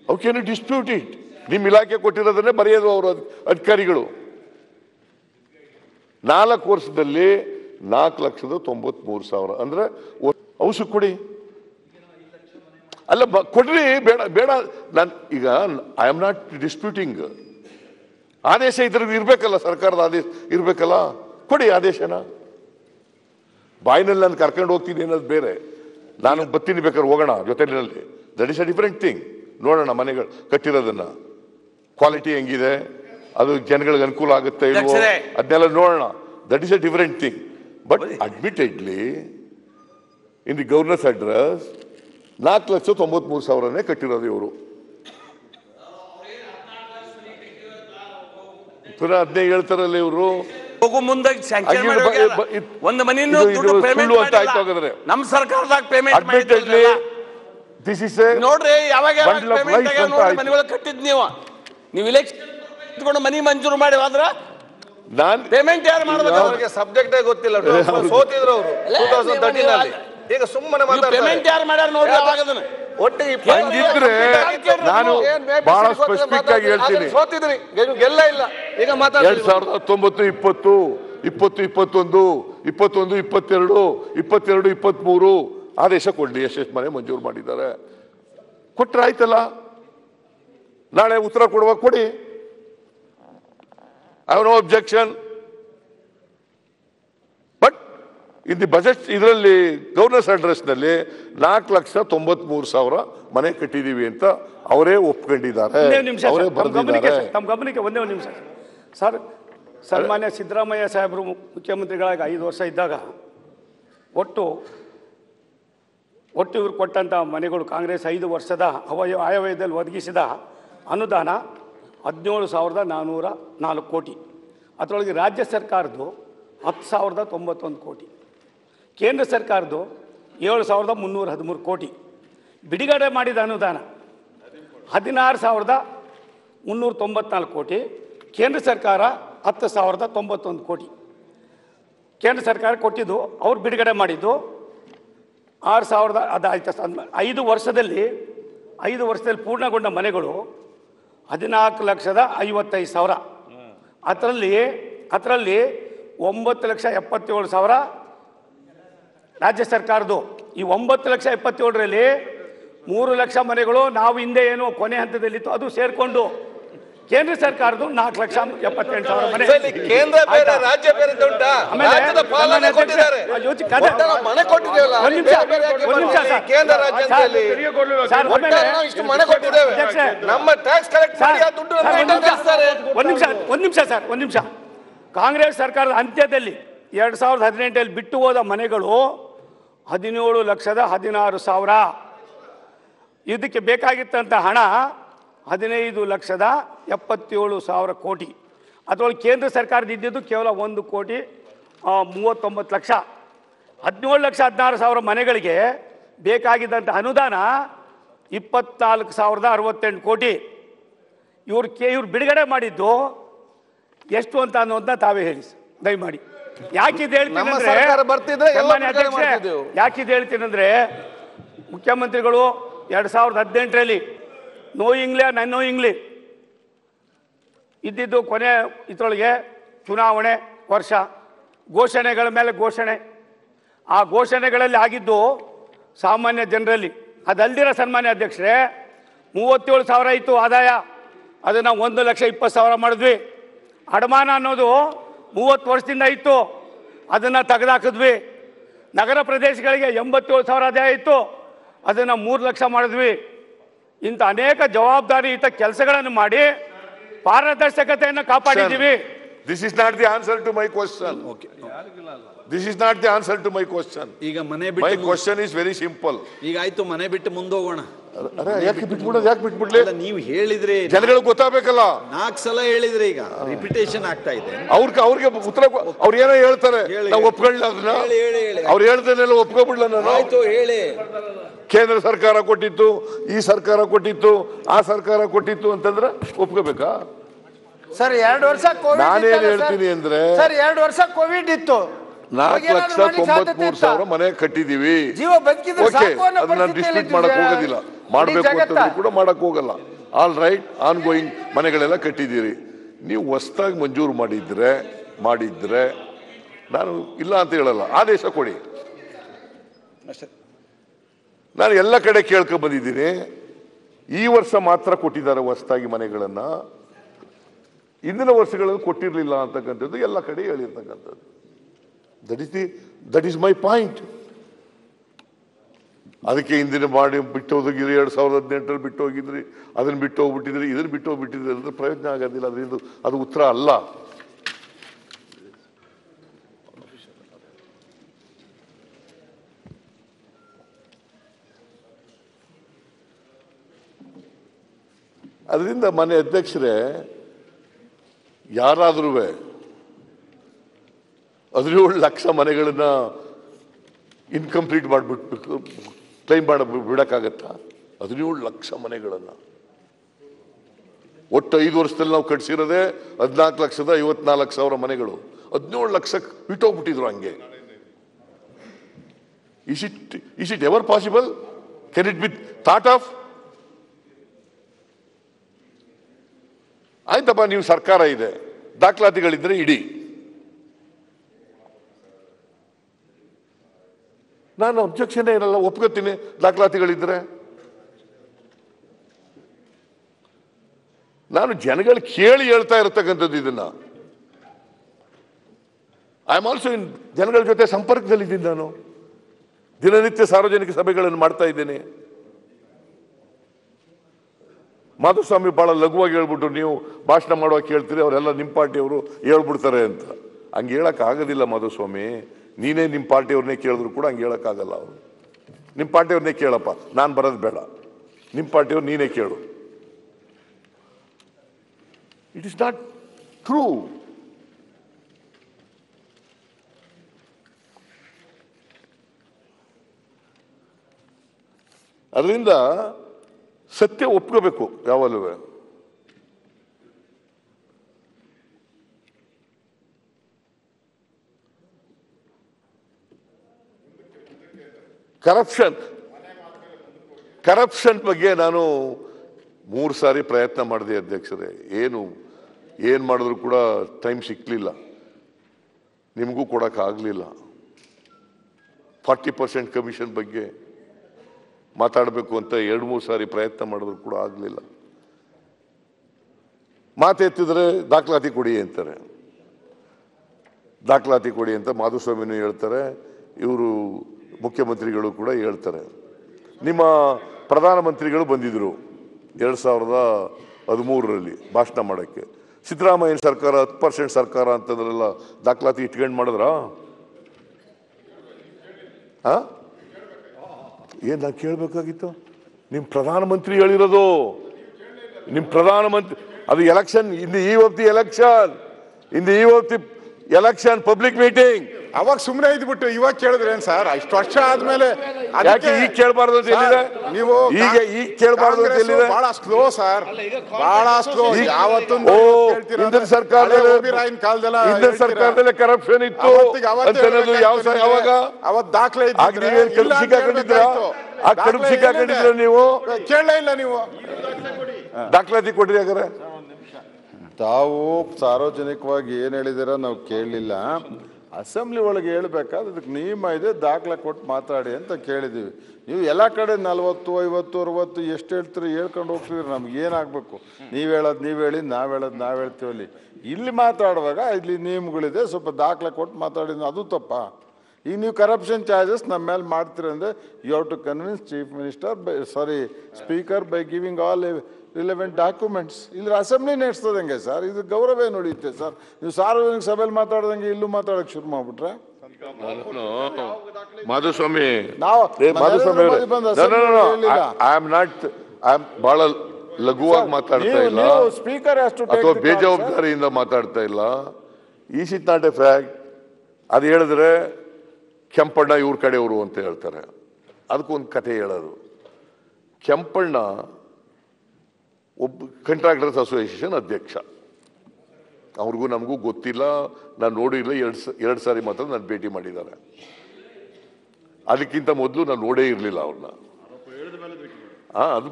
ಅವಕ್ಕೇನು ಡಿಸ್ಪ್ಯೂಟ್ ಇಟ್? ನಿಮ್ಮ ಇಲಾಖೆ ಕೊಟ್ಟಿರೋದನ್ನೇ ಬರೆಯೋದು ಅವರು ಅಧಿಕಾರಿಗಳು. ನಾಲ್ಕು ವರ್ಷದಲ್ಲಿ ನಾಲ್ಕು ಲಕ್ಷದ ತೊಂಬತ್ಮೂರು ಸಾವಿರ. ಅಂದ್ರೆ ಔಷಧ ಕೊಡಿ. ಅಲ್ಲ ಕೊಡ್ರಿ, ಬೇಡ ಬೇಡ. ನಾನು ಈಗ ಐ ಆಮ್ ನಾಟ್ ಡಿಸ್ಪ್ಯೂಟಿಂಗ್ ಆದೇಶ ಇದ್ರ ಇರಬೇಕಲ್ಲ, ಸರ್ಕಾರದ ಆದೇಶ ಇರಬೇಕಲ್ಲ. ಕೊಡಿ ಆದೇಶನ. ಬಾಯಿನಲ್ಲಿ ನಾನು ಕರ್ಕೊಂಡು ಹೋಗ್ತೀನಿ ಅನ್ನೋದು ಬೇರೆ. ನಾನು ಬತ್ತೀನಿ ಬೇಕಾದ್ರೆ ಹೋಗೋಣ ಜೊತೆಲಿನಲ್ಲಿ that is a different thing ನೋಡೋಣ ಮನೆಗಳು ಕಟ್ಟಿರೋದನ್ನ. ಕ್ವಾಲಿಟಿ ಹೆಂಗಿದೆ? ಅದು ಜನಗಳಿಗೆ ಅನುಕೂಲ ಆಗುತ್ತೆ ಇಲ್ವೋ. ಅದನ್ನೆಲ್ಲ ನೋಡೋಣ. That is a different thing but admittedly in the governor's address ನಾಲ್ಕು ಲಕ್ಷ ತೊಂಬತ್ಮೂರು ಸಾವಿರನೇ ಕಟ್ಟಿರೋದು ಇವರು. ಪುನಃ ಅದನ್ನೇ ಹೇಳ್ತಾರಲ್ಲ ಇವರು. ಹೋಗು ಮುಂದೆ. ಒಂದು ಇದು- ದುಡ್ಡು ಪೇಮೆಂಟ್ ಸುಳ್ಳು ಅಂತ ಆಯ್ತು ಹಾಗಾದ್ರೆ. ನಮ್ಮ ಸರ್ಕಾರದಾಗ ಪೇಮೆಂಟ್ ಅಡ್ಮಿಟೆಡ್ಲಿ ದಿಸ್ ಇಸ್ ನೋಡ್ರಿ ಯಾವಾಗ Bundle of ಪೇಮೆಂಟ್ ಅಂತ ನೋಡಿ ಆಯ್ತು. ಮನೆಗಳು ಕಟ್ಟಿದ್ ನೀವು. ನೀವು ಇಲೆಕ್ಷನ್ ಇಟ್ಕೊಂಡು ಮನಿ ಮಂಜೂರು ಮಾಡಿ ಹೋದ್ರ ನಾನ್ ಪೇಮೆಂಟ್ ಯಾರು ಮಾಡ್ಬೇಕು? ಅವ್ರಿಗೆ ಸಬ್ಜೆಕ್ಟೇ ಗೊತ್ತಿಲ್ಲ ಸೋತಿದ್ರು ಅವರು ಟೂ ತೌಸಂಡ್ ತರ್ಟೀನ್ ಅಲ್ಲಿ. ಈಗ ಸುಮ್ಮನೆ ಪೇಮೆಂಟ್ ಯಾರು ಮಾಡ್ಯಾರ ಅದನ್ನ. ಒಟ್ಟಿಗೆ ಹಂಗಿದ್ರೆ ನಾನು ಬಹಳ ಸ್ಪೆಸಿಫಿಕ್ ಆಗಿ ಹೇಳ್ತೀನಿ. ಸೋತಿದ್ರಿ ಗೆಲ್- ಗೆಲ್ಲ ಇಲ್ಲ. ಈಗ ಎರಡ್ ಸಾವಿರದ ಹತ್ತೊಂಬತ್ತು ಇಪ್ಪತ್ತು ಇಪ್ಪತ್ತು ಇಪ್ಪತ್ತೊಂದು ಇಪ್ಪತ್ತೊಂದು ಇಪ್ಪತ್ತೆರಡು ಇಪ್ಪತ್ತೆರಡು ಇಪ್ಪತ್ಮೂರು ಆದೇಶ ಕೊಡ್ಲಿ. ಎಷ್ಟೆಷ್ಟು ಮನೆ ಮಂಜೂರು ಮಾಡಿದ್ದಾರೆ. ಕೊಟ್ರೆ ಆಯ್ತಲ್ಲ? ನಾಳೆ ಉತ್ತರ ಕೊಡುವಾಗ ಕೊಡಿ. I no objection but in the budget ಇದರಲ್ಲಿ ಗವರ್ನರ್ಸ್ ಅಡ್ರೆಸ್ನಲ್ಲಿ ನಾಲ್ಕು ಲಕ್ಷ ತೊಂಬತ್ಮೂರು ಸಾವಿರ ಮನೆ ಕಟ್ಟಿದೀವಿ ಅಂತ ಅವರೇ ಒಪ್ಕೊಂಡಿದ್ದಾರೆ. ಅವರೇ ಬರೆದಿದ್ದಾರೆ. ತಮ್ಮ ಗಮನಕ್ಕೆ ಒಂದೇ ಒಂದು ನಿಮಿಷ ಸರ್. ಸನ್ಮಾನ್ಯ ಸಿದ್ದರಾಮಯ್ಯ ಸಾಹೇಬರು ಮುಖ್ಯಮಂತ್ರಿಗಳಾಗಿ ಐದು ವರ್ಷ ಇದ್ದಾಗ ಒಟ್ಟು ಒಟ್ಟು ಇವರು ಕೊಟ್ಟಂಥ ಮನೆಗಳು ಕಾಂಗ್ರೆಸ್ ಐದು ವರ್ಷದ ಅವಯ ಆಯವ್ಯಯದಲ್ಲಿ ಒದಗಿಸಿದ ಅನುದಾನ ಹದಿನೇಳು ಸಾವಿರದ ನಾನ್ನೂರ ನಾಲ್ಕು ಕೋಟಿ. ಅದರೊಳಗೆ ರಾಜ್ಯ ಸರ್ಕಾರದ್ದು ಹತ್ತು ಸಾವಿರದ ತೊಂಬತ್ತೊಂದು ಕೋಟಿ. ಕೇಂದ್ರ ಸರ್ಕಾರದ್ದು ಏಳು ಸಾವಿರದ ಮುನ್ನೂರ ಹದಿಮೂರು ಕೋಟಿ. ಬಿಡುಗಡೆ ಮಾಡಿದ ಅನುದಾನ ಹದಿನಾರು ಸಾವಿರದ ಮುನ್ನೂರ ತೊಂಬತ್ನಾಲ್ಕು ಕೋಟಿ. ಕೇಂದ್ರ ಸರ್ಕಾರ ಹತ್ತು ಸಾವಿರದ ತೊಂಬತ್ತೊಂದು ಕೋಟಿ. ಕೇಂದ್ರ ಸರ್ಕಾರ ಕೊಟ್ಟಿದ್ದು ಅವ್ರು ಬಿಡುಗಡೆ ಮಾಡಿದ್ದು ಆರು ಸಾವಿರದ ಅದಾಯ್ತು ಐದು ವರ್ಷದಲ್ಲಿ ಐದು ವರ್ಷದಲ್ಲಿ ಪೂರ್ಣಗೊಂಡ ಮನೆಗಳು ಹದಿನಾಲ್ಕು ಲಕ್ಷದ ಐವತ್ತೈದು ಸಾವಿರ. ಅದರಲ್ಲಿ ಅದರಲ್ಲಿ ಒಂಬತ್ತು ಲಕ್ಷ ಎಪ್ಪತ್ತೇಳು ಸಾವಿರ ರಾಜ್ಯ ಸರ್ಕಾರದ್ದು. ಈ ಒಂಬತ್ತು ಲಕ್ಷ ಎಪ್ಪತ್ತೇಳರಲ್ಲಿ ಮೂರು ಲಕ್ಷ ಮನೆಗಳು ನಾವು ಹಿಂದೆ ಏನು ಕೊನೆ ಹಂತದಲ್ಲಿತ್ತು ಅದು ಸೇರಿಕೊಂಡು ಕೇಂದ್ರ ಸರ್ಕಾರದ್ದು ನಾಲ್ಕು ಲಕ್ಷ ಎಪ್ಪತ್ತೆಂಟು ಸಾವಿರ ಮನೆ. ಕೇಂದ್ರ ಬೇರೆ ರಾಜ್ಯ ಬೇರೆ ರಾಜ್ಯದ ಪಾಲನೆ ಕೊಟ್ಟಿದ್ದಾರೆ. ಮನೆ ಕೊಟ್ಟಿದ್ದೇವಲ್ಲ? ಒಂದ್ ನಿಮಿಷ, ಒಂದ್ ನಿಮಿಷ ಸರ್. ಕೇಂದ್ರ ರಾಜ್ಯ ಸರ್, ಹೇಳಿ ಸರ್, ಒಟ್ಟಾರೆ ಆಮೇಲೆ- ನಾವು ಇಷ್ಟು ಮನೆ ಕೊಟ್ಟಿದ್ದೇವೆ. ನಮ್ಮ ಟ್ಯಾಕ್ಸ್ ಕಲೆಕ್ಟ್ ಮಾಡಿ ಆ ದುಡ್ಡು ಒಂದ್ ನಿಮಿಷ, ಒಂದು ನಿಮಿಷ ನಿಮಿಷ ಸರ್ ಒಂದು ನಿಮಿಷ. ಕಾಂಗ್ರೆಸ್ ಸರ್ಕಾರದ ಅಂತ್ಯದಲ್ಲಿ ಎರಡ್ ಸಾವಿರದ ಹದಿನೆಂಟರಲ್ಲಿ ಬಿಟ್ಟು ಹೋದ ಮನೆಗಳು ಹದಿನೇಳು ಲಕ್ಷದ ಹದಿನಾರು ಸಾವಿರ. ಇದಕ್ಕೆ ಬೇಕಾಗಿತ್ತಂತ ಹಣ ಹದಿನೈದು ಲಕ್ಷದ ಎಪ್ಪತ್ತೇಳು ಸಾವಿರ ಕೋಟಿ. ಅದರೊಳಗೆ ಕೇಂದ್ರ ಸರ್ಕಾರದ ಇದ್ದಿದ್ದು ಕೇವಲ ಒಂದು ಕೋಟಿ ಮೂವತ್ತೊಂಬತ್ತು ಲಕ್ಷ. ಹದಿನೇಳು ಲಕ್ಷ ಹದಿನಾರು ಸಾವಿರ ಮನೆಗಳಿಗೆ ಬೇಕಾಗಿದ್ದಂಥ ಅನುದಾನ ಇಪ್ಪತ್ನಾಲ್ಕು ಸಾವಿರದ ಅರವತ್ತೆಂಟು ಕೋಟಿ. ಇವ್ರು ಕೆ, ಇವ್ರು ಬಿಡುಗಡೆ ಮಾಡಿದ್ದು ಎಷ್ಟು ಅಂತ ಅನ್ನೋದನ್ನ ತಾವೇ ಹೇಳಿ ದಯಮಾಡಿ. ಯಾಕಿದ್ ಹೇಳ್ತೀನಿ ಅಂದ್ರೆ ಬರ್ತಿದ್ರೆ. ಯಾಕಿದ್ ಹೇಳ್ತೀನಿ ಅಂದ್ರೆ ಮುಖ್ಯಮಂತ್ರಿಗಳು ಎರಡ್ ಸಾವಿರದ ಹದಿನೆಂಟರಲ್ಲಿ ನೋಯಿಂಗ್ಲೆ ನನ್ ಇಂಗ್ಲಿ ಇದ್ದಿದ್ದು ಕೊನೆ ಇದರೊಳಗೆ ಚುನಾವಣೆ ವರ್ಷ ಘೋಷಣೆಗಳ ಮೇಲೆ ಘೋಷಣೆ. ಆ ಘೋಷಣೆಗಳಲ್ಲಿ ಆಗಿದ್ದು ಸಾಮಾನ್ಯ ಜನರಲ್ಲಿ ಅದಲ್ದಿರ ಸನ್ಮಾನ್ಯ ಅಧ್ಯಕ್ಷರೇ ಮೂವತ್ತೇಳು ಸಾವಿರ ಇತ್ತು ಆದಾಯ. ಅದನ್ನು ಒಂದು ಲಕ್ಷ ಇಪ್ಪತ್ತು ಸಾವಿರ ಮಾಡಿದ್ವಿ. ಅಡಮಾನ ಅನ್ನೋದು ಮೂವತ್ತು ವರ್ಷದಿಂದ ಇತ್ತು. ಅದನ್ನು ತೆಗೆದಾಕಿದ್ವಿ. ನಗರ ಪ್ರದೇಶಗಳಿಗೆ ಎಂಬತ್ತೇಳು ಸಾವಿರ ಅದೇ ಆಯಿತು. ಅದನ್ನು ಮೂರು ಲಕ್ಷ ಮಾಡಿದ್ವಿ. ಇಂಥ ಅನೇಕ ಜವಾಬ್ದಾರಿಯುತ ಕೆಲಸಗಳನ್ನು ಮಾಡಿ ಪಾರದರ್ಶಕತೆಯನ್ನು ಕಾಪಾಡಿದ್ದೀವಿ. This is not the answer to my question this is not the answer to my question ಈಗ ಮನೆ ಮೈ ಬಿಟ್ಟು ಕ್ವಶನ್ ಇಸ್ ವೆರಿ ಸಿಂಪಲ್ ಈಗ ಆಯ್ತು ಮನೆ ಬಿಟ್ಟು ಮುಂದೋಗೋಣ ಅರೆ ಯಾಕೆ ಬಿಟ್ಬಿಡೋದು ಯಾಕೆ ಬಿಟ್ಬಿಡ್ಲಿ? ನೀವು ಹೇಳಿದ್ರೆ ಜನಗಳಿಗೆ ಗೊತ್ತಾಗಬೇಕಲ್ಲ. ನಾಲ್ಕು ಸಲ ಹೇಳಿದ್ರೆ ಈಗ ರಿಪಿಟೇಷನ್ ಆಗ್ತಾ ಇದೆ. ಅವ್ರ ಅವ್ರಿಗೆ ಉತ್ತರ ಅವ್ರ ಏನೋ ಹೇಳ್ತಾರೆ ನಾವು ಒಪ್ಕೊಳ್ಳ ಅದನ್ನ. ಹೇಳಿ. ಅವ್ರು ಹೇಳ್ತೇನೆಲ್ಲ ಒಪ್ಕೊಬಿಡ್ಲ ನಾನು. ಆಯ್ತು ಹೇಳಿ. ಕೇಂದ್ರ ಸರ್ಕಾರ ಕೊಟ್ಟಿತ್ತು ಈ ಸರ್ಕಾರ ಕೊಟ್ಟಿತ್ತು ಆ ಸರ್ಕಾರ ಕೊಟ್ಟಿತ್ತು ಅಂತಂದ್ರೆ ಒಪ್ಕೋಬೇಕಾ? ಸರ್ ಎರಡು ವರ್ಷ ಕೋವಿಡ್ ನಾನೇನ್ ಹೇಳ್ತೀನಿ ಅಂದ್ರೆ ಸರ್ ಎರಡು ವರ್ಷ ಕೋವಿಡ್ ಇತ್ತು. ನಾಲ್ಕು ಲಕ್ಷ ತೊಂಬತ್ಮೂರು ಸಾವಿರ ಮನೆ ಕಟ್ಟಿದೀವಿ. ಜೀವ ಬದುಕಿದ್ರೆ ಓಕೆ ಸಾಕು ಅನ್ನೋ ಅದನ್ನ ಡಿಸ್ಪ್ಯೂಟ್ ಮಾಡಕ್ ಹೋಗೋದಿಲ್ಲ. ಮಾಡಬೇಕು ಅಂತ ಕೂಡ ಮಾಡಕ್ ಹೋಗಲ್ಲ. ಆಲ್ ರೈಟ್ ಆನ್ ಗೋಯಿಂಗ್ ಮನೆಗಳೆಲ್ಲ ಕಟ್ಟಿದ್ದೀರಿ. ನೀವು ಹೊಸ್ದಾಗಿ ಮಂಜೂರು ಮಾಡಿದ್ರೆ ಮಾಡಿದ್ರೆ ನಾನು ಇಲ್ಲ ಅಂತ ಹೇಳಲ್ಲ. ಆದೇಶ ಕೊಡಿ. ನಾನು ಎಲ್ಲ ಕಡೆ ಕೇಳ್ಕೊ ಬಂದಿದ್ದೀನಿ. ಈ ವರ್ಷ ಮಾತ್ರ ಕೊಟ್ಟಿದ್ದಾರೆ ಹೊಸ್ದಾಗಿ ಮನೆಗಳನ್ನ. ಇಂದಿನ ವರ್ಷಗಳಲ್ಲಿ ಕೊಟ್ಟಿರಲಿಲ್ಲ ಅಂತಕ್ಕಂಥದ್ದು ಎಲ್ಲ ಕಡೆ ಹೇಳಿರ್ತಕ್ಕಂಥದ್ದು. That is the that is my point ಅದಕ್ಕೆ ಹಿಂದಿನ ಮಾಡಿ ಬಿಟ್ಟು ಹೋಗಿದ್ರಿ, ಎರಡು ಸಾವಿರದ ಹದಿನೆಂಟರಲ್ಲಿ ಬಿಟ್ಟು ಹೋಗಿದ್ರಿ, ಅದನ್ನ ಬಿಟ್ಟು ಹೋಗ್ಬಿಟ್ಟಿದ್ರಿ, ಇದನ್ನ ಬಿಟ್ಟು ಹೋಗ್ಬಿಟ್ಟಿದ್ರಿ ಅಂದ್ರೆ ಪ್ರಯೋಜನ ಆಗೋದಿಲ್ಲ. ಅದರಿಂದ ಅದು ಉತ್ತರ ಅಲ್ಲ. ಅದರಿಂದ ಮನೆ ಅಧ್ಯಕ್ಷರೇ, ಯಾರಾದ್ರೂ ಹದಿನೇಳು ಲಕ್ಷ ಮನೆಗಳನ್ನ ಇನ್ಕಂಪ್ಲೀಟ್ ಮಾಡಿಬಿಟ್ಟು ಕ್ಲೈಮ್ ಮಾಡ ಬಿಡೋಕ್ಕಾಗತ್ತಾ? ಹದಿನೇಳು ಲಕ್ಷ ಮನೆಗಳನ್ನು. ಒಟ್ಟು ಐದು ವರ್ಷದಲ್ಲಿ ನಾವು ಕಟ್ಸಿರೋದೇ ಹದಿನಾಲ್ಕು ಲಕ್ಷದ ಐವತ್ನಾಲ್ಕು ಸಾವಿರ ಮನೆಗಳು. ಹದಿನೇಳು ಲಕ್ಷ ಬಿಟ್ಟೋಗ್ಬಿಟ್ಟಿದ್ರು ಹಂಗೆ. Is it is it ever possible can it be thought of ಆಯ್ತಪ್ಪ, ನೀವು ಸರ್ಕಾರ ಇದೆ. ದಾಖಲಾತಿಗಳಿದ್ರೆ ಇಡಿ. ನಾನು ಅಬ್ಜೆಕ್ಷನ್ ಏನಲ್ಲ ಒಪ್ಕೋತೀನಿ. ದಾಖಲಾತಿಗಳಿದ್ರೆ. ನಾನು ಜನಗಳು ಕೇಳಿ ಹೇಳ್ತಾ ಇರತಕ್ಕಂಥದ್ದು ಇದನ್ನ. ಐ ಆಮ್ ಆಲ್ಸೋ ಇನ್ ಜನಗಳ ಜೊತೆ ಸಂಪರ್ಕದಲ್ಲಿದ್ದೀನಿ ನಾನು. ದಿನನಿತ್ಯ ಸಾರ್ವಜನಿಕ ಸಭೆಗಳನ್ನು ಮಾಡ್ತಾ ಇದ್ದೇನೆ. ಮಾಧುಸ್ವಾಮಿ ಬಹಳ ಲಘುವಾಗಿ ಹೇಳ್ಬಿಟ್ಟು ನೀವು ಭಾಷಣ ಮಾಡುವಾಗ ಕೇಳ್ತೀರಿ, ಅವರೆಲ್ಲ ನಿಮ್ಮ ಪಾರ್ಟಿಯವರು ಹೇಳ್ಬಿಡ್ತಾರೆ ಅಂತ. ಹಂಗೆ ಹೇಳೋಕ್ಕಾಗೋದಿಲ್ಲ ಮಾಧುಸ್ವಾಮಿ. ನೀನೇ ನಿಮ್ಮ ಪಾರ್ಟಿಯವ್ರನ್ನೇ ಕೇಳಿದ್ರು ಕೂಡ ಹಂಗೆ ಹೇಳೋಕ್ಕಾಗಲ್ಲ ಅವರು. ನಿಮ್ಮ ಪಾರ್ಟಿಯವ್ರನ್ನೇ ಕೇಳಪ್ಪ, ನಾನು ಬರೋದು ಬೇಡ. ನಿಮ್ಮ ಪಾರ್ಟಿಯವ್ರು ನೀನೇ ಕೇಳು. ಇಟ್ ಇಸ್ ನಾಟ್ ಟ್ರೂ ಅದರಿಂದ ಸತ್ಯ ಒಪ್ಕೋಬೇಕು ಯಾವಲ್ಲೂ ಕರಪ್ಷನ್ ಕರಪ್ಷನ್ ಬಗ್ಗೆ ನಾನು ಮೂರು ಸಾರಿ ಪ್ರಯತ್ನ ಮಾಡಿದೆ ಅಧ್ಯಕ್ಷರೇ. ಏನು ಏನು ಮಾಡಿದ್ರು ಕೂಡ ಟೈಮ್ ಸಿಕ್ಕಲಿಲ್ಲ ನಿಮಗೂ ಕೊಡೋಕ್ಕಾಗಲಿಲ್ಲ ಫಾರ್ಟಿ ಪರ್ಸೆಂಟ್ ಕಮಿಷನ್ ಬಗ್ಗೆ ಮಾತಾಡಬೇಕು ಅಂತ ಎರಡು, ಮೂರು ಸಾರಿ ಪ್ರಯತ್ನ ಮಾಡಿದ್ರು ಕೂಡ ಆಗಲಿಲ್ಲ. ಮಾತೆತ್ತಿದ್ರೆ ದಾಖಲಾತಿ ಕೊಡಿ ಅಂತಾರೆ. ದಾಖಲಾತಿ ಕೊಡಿ ಅಂತ ಮಾಧುಸ್ವಾಮಿನೂ ಹೇಳ್ತಾರೆ. ಇವರು ಮುಖ್ಯಮಂತ್ರಿಗಳು ಕೂಡ ಹೇಳ್ತಾರೆ. ನಿಮ್ಮ ಪ್ರಧಾನಮಂತ್ರಿಗಳು ಬಂದಿದ್ದರು ಎರಡು ಸಾವಿರದ ಹದಿಮೂರರಲ್ಲಿ ಭಾಷಣ ಮಾಡೋಕ್ಕೆ. ಸಿದ್ದರಾಮಯ್ಯ ಸರ್ಕಾರ, ಹತ್ತು ಪರ್ಸೆಂಟ್ ಸರ್ಕಾರ ಅಂತಂದ್ರೆಲ್ಲ ದಾಖಲಾತಿ ಇಟ್ಕೊಂಡು ಮಾಡಿದ್ರಾ? ಏನು ನಾನು ಕೇಳಬೇಕಾಗಿತ್ತು? ನಿಮ್ಮ ಪ್ರಧಾನಮಂತ್ರಿ ಹೇಳಿರೋದು. ನಿಮ್ಮ ಪ್ರಧಾನಮಂತ್ರಿ, ಅದು election, in the eve of the election in the eve of the election public meeting ಅವಾಗ ಸುಮ್ಮನೆ ಇದ್ಬಿಟ್ಟು ಇವಾಗ ಕೇಳಿದ್ರೇನ್ ಸರ್? ಅಷ್ಟು ವರ್ಷ ಆದ್ಮೇಲೆ ಯಾಕೆ ಈಗ ಕೇಳಬಾರ್ದು ಅಂತ ಎಲ್ಲಿದೆ? ನೀವು ಈಗ ಈಗ ಕೇಳಬಾರ್ದು ಅಂತ ಎಲ್ಲಿದೆ? ಬಹಳ ಸ್ಲೋ ಸರ್. ಬಹಳ ಸ್ಲೋ ಯಾವತ್ತು ಓ ಹಿಂದಿನ ಸರ್ಕಾರದಲ್ಲಿ ರಾಯನ್ ಕಾಲದಲ್ಲ ಹಿಂದಿನ ಸರ್ಕಾರದಲ್ಲಿ ಕರಪ್ಷನ್ ಇತ್ತು ಅಂತ ಅನ್ನೋದು ಯಾವ ಸರ್ ಯಾವಾಗ? ಅವತ್ ದಾಖಲೆ ಆಗ ನೀವೇನ್ ಕಡುಬು ಸಿಕ್ಕಾಕೊಂಡಿದ್ರ ಆ ಕಡುಬು ಸಿಕ್ಕಾಕೊಂಡಿದ್ರ ನೀವು? ಕೇಳಲೇ ಇಲ್ಲ ನೀವು. ದಾಖಲಾತಿ ಕೊಡ್ರಿ ಹಾಗಾದ್ರೆ. ತಾವು ಸಾರ್ವಜನಿಕವಾಗಿ ಏನು ಹೇಳಿದಾರ ನಾವು ಕೇಳಲಿಲ್ಲ. ಅಸೆಂಬ್ಲಿ ಒಳಗೆ ಹೇಳ್ಬೇಕಾದ್ರೆ ಅದಕ್ಕೆ ನಿಯಮ ಇದೆ, ದಾಖಲೆ ಕೊಟ್ಟು ಮಾತಾಡಿ ಅಂತ ಕೇಳಿದ್ದೀವಿ. ನೀವು ಎಲ್ಲ ಕಡೆ ನಲ್ವತ್ತು, ಐವತ್ತು, ಅರವತ್ತು ಎಷ್ಟು ಹೇಳ್ತೀರಿ, ಹೇಳ್ಕೊಂಡು ಹೋಗ್ತೀರಿ, ನಮ್ಗೆ ಏನಾಗಬೇಕು? ನೀವು ಹೇಳೋದು ನೀವು ಹೇಳಿ, ನಾವು ಹೇಳೋದು ನಾವು ಹೇಳ್ತೀವಲ್ಲಿ ಇಲ್ಲಿ ಮಾತಾಡುವಾಗ ಇಲ್ಲಿ ನಿಯಮಗಳಿದೆ, ಸ್ವಲ್ಪ ದಾಖಲೆ ಕೊಟ್ಟು ಮಾತಾಡಿ ಅದು ತಪ್ಪ? ಈಗ ನೀವು ಕರಪ್ಷನ್ ಚಾರ್ಜಸ್ ನಮ್ಮ ಮೇಲೆ ಮಾಡ್ತೀರಿ ಅಂದರೆ you have to convince chief minister by sorry speaker by giving all relevant documents ಇಲ್ಲಿ ಅಸೆಂಬ್ಲಿ ನಡೆಸ್ತದಂಗೆ ಸರ್? ಇದು ಗೌರವ ಏನು ಉಳಿಯುತ್ತೆ ಸರ್? ನೀವು ಸಾರ್ವಜನಿಕ ಸಭೆಯಲ್ಲಿ ಮಾತಾಡ್ದಂಗೆ ಇಲ್ಲೂ ಮಾತಾಡೋಕೆ ಶುರು ಮಾಡ್ಬಿಟ್ರೆ? ಮಾಧುಸ್ವಾಮಿ ಬಹಳ ಲಘುವಾಗಿ ಮಾತಾಡ್ತಾ ಇಲ್ಲ. ಸ್ಪೀಕರ್ ಅಥವಾ ಬೇಜವಾಬ್ದಾರಿಯಿಂದ ಮಾತಾಡ್ತಾ ಇಲ್ಲ. Is it not a fact ಅದು ಹೇಳಿದ್ರೆ ಕೆಂಪಣ್ಣ ಇವ್ರ ಕಡೆಯವರು ಅಂತ ಹೇಳ್ತಾರೆ. ಅದಕ್ಕೊಂದು ಕಥೆ ಹೇಳೋದು. ಕೆಂಪಣ್ಣ ಒಬ್ಬ ಕಂಟ್ರಾಕ್ಟರ್ಸ್ ಅಸೋಸಿಯೇಷನ್ ಅಧ್ಯಕ್ಷ. ಅವ್ರಿಗೂ ನಮಗೂ ಗೊತ್ತಿಲ್ಲ, ನಾನು ನೋಡಿಲ್ಲ, ಎರಡು ಎರಡು ಸಾರಿ ಮಾತ್ರ ನಾನು ಭೇಟಿ ಮಾಡಿದ್ದಾರೆ. ಅದಕ್ಕಿಂತ ಮೊದಲು ನಾನು ನೋಡೇ ಇರಲಿಲ್ಲ ಅವ್ರನ್ನ ಹಾಂ ಅದು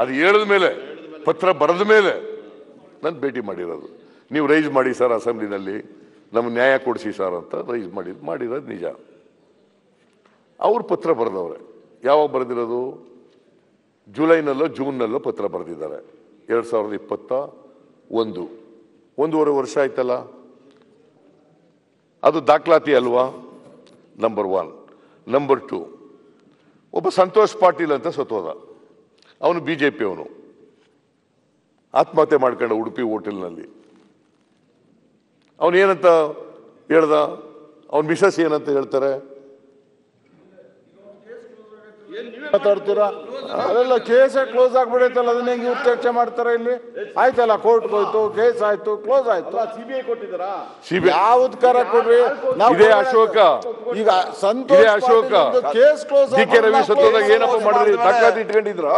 ಅದು ಹೇಳಿದ ಮೇಲೆ, ಪತ್ರ ಬರೆದ ಮೇಲೆ ನಾನು ಭೇಟಿ ಮಾಡಿರೋದು. ನೀವು ರೈಸ್ ಮಾಡಿ ಸರ್ ಅಸೆಂಬ್ಲಿನಲ್ಲಿ, ನಮ್ಗೆ ನ್ಯಾಯ ಕೊಡಿಸಿ ಸರ್ ಅಂತ ರೈಸ್ ಮಾಡಿ ಮಾಡಿರೋದು ನಿಜ. ಅವ್ರು ಪತ್ರ ಬರೆದವ್ರೆ. ಯಾವಾಗ ಬರೆದಿರೋದು? ಜುಲೈನಲ್ಲೋ, ಜೂನ್ನಲ್ಲೋ ಪತ್ರ ಬರೆದಿದ್ದಾರೆ. ಎರಡು ಸಾವಿರದ ಇಪ್ಪತ್ತ ಒಂದು. ಒಂದೂವರೆ ವರ್ಷ ಆಯ್ತಲ್ಲ? ಅದು ದಾಖಲಾತಿ ಅಲ್ವಾ? ನಂಬರ್ ಒನ್ ನಂಬರ್ ಟು ಒಬ್ಬ ಸಂತೋಷ್ ಪಾಟೀಲ್ ಅಂತ ಸತ್ತೋದ. ಅವನು ಬಿ ಜೆ ಪಿ ಅವನು ಆತ್ಮಹತ್ಯೆ ಮಾಡ್ಕೊಂಡ ಉಡುಪಿ ಹೋಟೆಲ್ನಲ್ಲಿ. ಅವನು ಏನಂತ ಹೇಳ್ದ? ಅವನ ಮಿಸಸ್ ಏನಂತ ಹೇಳ್ತಾರೆ? ಮಾತಾಡ್ತೀರಾ ಅದೆಲ್ಲ ಕೇಸೇ ಕ್ಲೋಸ್ ಆಗ್ಬಿಡೈತಲ್ಲ ಅದನ್ನ ಹೆಂಗೆ ಚರ್ಚೆ ಮಾಡ್ತಾರೆ ಇಲ್ಲಿ? ಆಯ್ತಲ್ಲ ಕೋರ್ಟ್ ಹೋಯ್ತು ಕೇಸ್ ಆಯ್ತು ಕ್ಲೋಸ್ ಆಯ್ತು. ಸಿಬಿಐ ಕೊಟ್ಟಿದ್ದಾರಾ? ಸಿಬಿ ಯಾವ್ದು ಕರ ಕೊಡ್ರಿ? ನಾವು ಇದೇ ಅಶೋಕ ಈಗ ಸಂತೋಷ ಇದೇ Ashoka. Case close D K Ravi ಸತ್ತೋದಾಗ ಏನಪ್ಪ ಮಾಡಿದ್ರಿ? ದಾಖಲಾತಿ ಇಟ್ಕೊಂಡಿದ್ರ?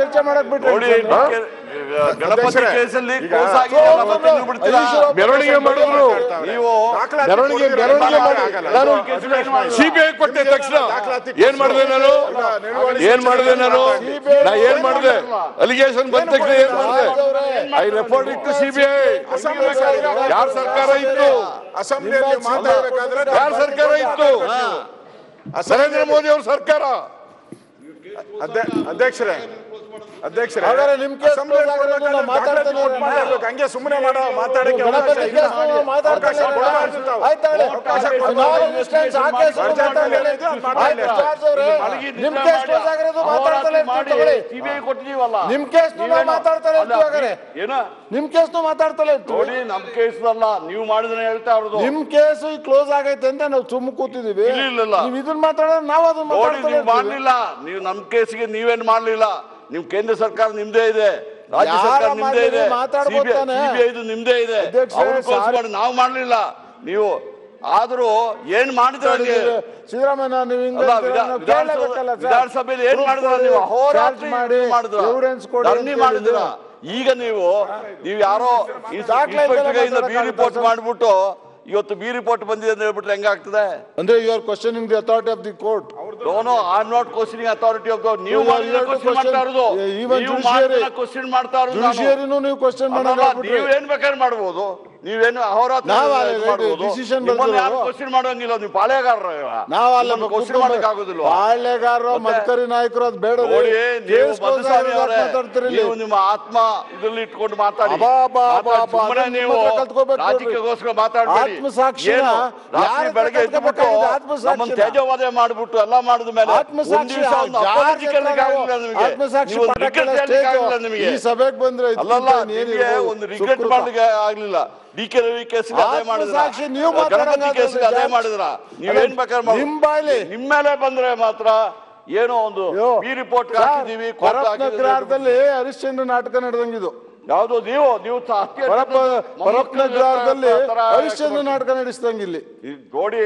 ಚರ್ಚೆ ಮಾಡಕ್ ನೋಡಿ, ಬಿಟ್ರೆ ಗಣಪತಿ ಕೇಸಲ್ಲಿ ಮತ್ತೆ ಬಿಡ್ತೀರಾ? ಮೆರವಣಿಗೆ ಮಾಡಿದ್ರು. ನೀವು ಮೆರವಣಿಗೆ ಮೆರವಣಿಗೆ ಮಾಡಿ ನಾನು ಸಿಬಿಐ ಕೊಟ್ಟೆ ತಕ್ಷಣ ಏನ್ ಮಾಡಿದೆ ನಾನು? ಏನ್ ಮಾಡಿದೆ ನಾನು? ನಾ ಏನ್ ಮಾಡಿದೆ? ಅಲಿಗೇಷನ್ ಬಂದ ತಕ್ಷಣ ಏನ್ ಮಾಡಿದೆ? ಐ ರೆಪೋರ್ಟ್ ಇತ್ತು ಸಿಬಿಐ. ಯಾರ ಸರ್ಕಾರ ಇತ್ತು? ಅಸೆಂಬ್ಲಿಯಲ್ಲಿ ಮಾತಾಡಬೇಕಾದ್ರೆ ಯಾರ ಸರ್ಕಾರ ಇತ್ತು? ನರೇಂದ್ರ ಮೋದಿ ಅವ್ರ ಸರ್ಕಾರ. ಅಧ್ಯಕ್ಷರೇ ಅಧ್ಯಕ್ಷರೇ ನಿಮ್ ಕೇಸ್. ಹಂಗೆ ಸುಮ್ಮನೆ ಮಾಡೋ ಮಾತಾಡಕ್ಕೆ ನಿಮ್ ಕೇಸ್ ಮಾತಾಡ್ತಾರೆ ನಿಮ್ ಕೇಸ್ ಏನ? ನಿಮ್ ಕೇಸ್ ಮಾತಾಡ್ತಾನೆ ಇರ್ತೀವಿ. ನೋಡಿ ನಮ್ ಕೇಸ್ ಅಲ್ಲ. ನೀವು ಮಾಡಿದ್ರೆ ಹೇಳ್ತಾ ಇರೋದು. ನಿಮ್ ಕೇಸ್ ಕ್ಲೋಸ್ ಆಗೈತೆ ಅಂತ ನಾವು ಸುಮ್ಮ ಕೂತಿದೀವಿ ಇದನ್ನ ಮಾತಾಡೋದು ನಾವು ಅದನ್ನ ಮಾಡ್ಲಿಲ್ಲ. ನೀವು ನಮ್ ಕೇಸ್ಗೆ ನೀವೇನ್ ಮಾಡ್ಲಿಲ್ಲ? ನಿಮ್ ಕೇಂದ್ರ ಸರ್ಕಾರ ನಿಮ್ದೇ ಇದೆ ರಾಜ್ಯ ಸರ್ಕಾರ ನಿಮ್ದೇ ಇದೆ. ಸಿಬಿಐದು ನಿಮ್ದೇ ಇದೆ. ಅಧ್ಯಕ್ಷರೇ, ಅವ್ರು close ಸಾರ್- ಮಾಡಿ ನಾವು ಮಾಡ್ಲಿಲ್ಲ. ನೀವು ಆದ್ರೂ ಏನ್ ಮಾಡಿದ್ರೆ ಸಿದ್ದರಾಮಯ್ಯ ನೀವು. ವಿಧಾನಸಭೆಯಲ್ಲಿ ಏನ್ ಮಾಡಿದ್ರು ನೀವು? ಮಾಡಿ ಮಾಡಿದ್ರ? ಈಗ ನೀವು ನೀವು ಯಾರೋ ಬಿ ರಿಪೋರ್ಟ್? ಮಾಡ್ಬಿಟ್ಟು ಇವತ್ತು ಬಿ ರಿಪೋರ್ಟ್ ಬಂದಿದೆ ಅಂತ ಹೇಳ್ಬಿಟ್ರೆ ಹೆಂಗಾಗ್ತದೆ? ಅಂದ್ರೆ you are questioning the authority of the court authority of ನೀವು ಕ್ವಶನ್ ಮಾಡ್ತಾ ಇರೋದು ಕ್ವಶನ್ ಏನ್ ಬೇಕಾದ್ರೆ ಮಾಡ್ಬೋದು. ನೀವೇನು ಅಹೋರಾತ್ರಿ. ಕ್ವಶನ್ ಮಾಡೋಂಗಿಲ್ಲ. ನೀವು ಪಾಳೆಗಾರರ ನಾವು ಅಲ್ಲ ಕ್ವಶನ್ ಮಾಡೋಕ್ಕಾಗೋದಿಲ್ವಾ. ಪಾಳ್ಯಗಾರರು ಮದಕರಿ ನಾಯಕರು ಅದು ಬೇಡ ನೀವು ನಿಮ್ಮ ಆತ್ಮ ಇದ್ರಲ್ಲಿ ಇಟ್ಕೊಂಡು ಮಾತಾಡಿ. ನೀವು ನೋಡ್ರಿ. ರಾಜಕೀಯಕ್ಕೋಸ್ಕರ ಮಾತಾಡಬೇಡಿ. ಬೆಳಗ್ಗೆ ಎದ್ಬಿಟ್ಟು? ತ್ಯಾಜ್ಯವಾದ ಮಾಡ್ಬಿಟ್ಟು ಎಲ್ಲ ಮಾಡಿದ ಮೇಲೆ ಆತ್ಮಸಾಕ್ಷಿ ಆತ್ಮಸಾಕ್ಷಿ ನಿಮಗೆ. ಈ ಸಭೆಗೆ ಬಂದ್ರೆ ಅಲ್ಲಲ್ಲ ನಿಮಗೆ ಒಂದು ರಿಗ್ರೆಟ್. ಮಾಡ್ಲಿಕ್ಕೆ ಆಗ್ಲಿಲ್ಲ. ಡಿ ಕೆ ರವಿ ಕೇಸಿಗೆ ಅದೇ ಮಾಡಿದ್ರ. ನೀವು ಗಣಪತಿ ಮಾತಾಡಂಗಾದ್ರೆ ಅದೇ ಮಾಡಿದ್ರ. ನೀವೇನ್ ಬೇಕಾದ್ರೆ ಮಾಡಿ ನಿಮ್ ಬಾಯ್ಲಿ ನಿಮ್ಮ ಮೇಲೆ ಬಂದ್ರೆ ಮಾತ್ರ ಏನೋ ಒಂದು ಈ ರಿಪೋರ್ಟ್ ಹಾಕಿದೀವಿ ಪರಪ್ನಗ್ರಹಾರದಲ್ಲಿ ಹರಿಶ್ಚಂದ್ರ ನಾಟಕ ನಡೆದಂಗಿದು. ಯಾವ್ದು ನೀವು ನೀವು ಹರಿಶ್ಚಂದ್ರ ನಾಟಕ ನಡೆಸಿದಂಗಿಲ್ಲಿ. ನೋಡಿ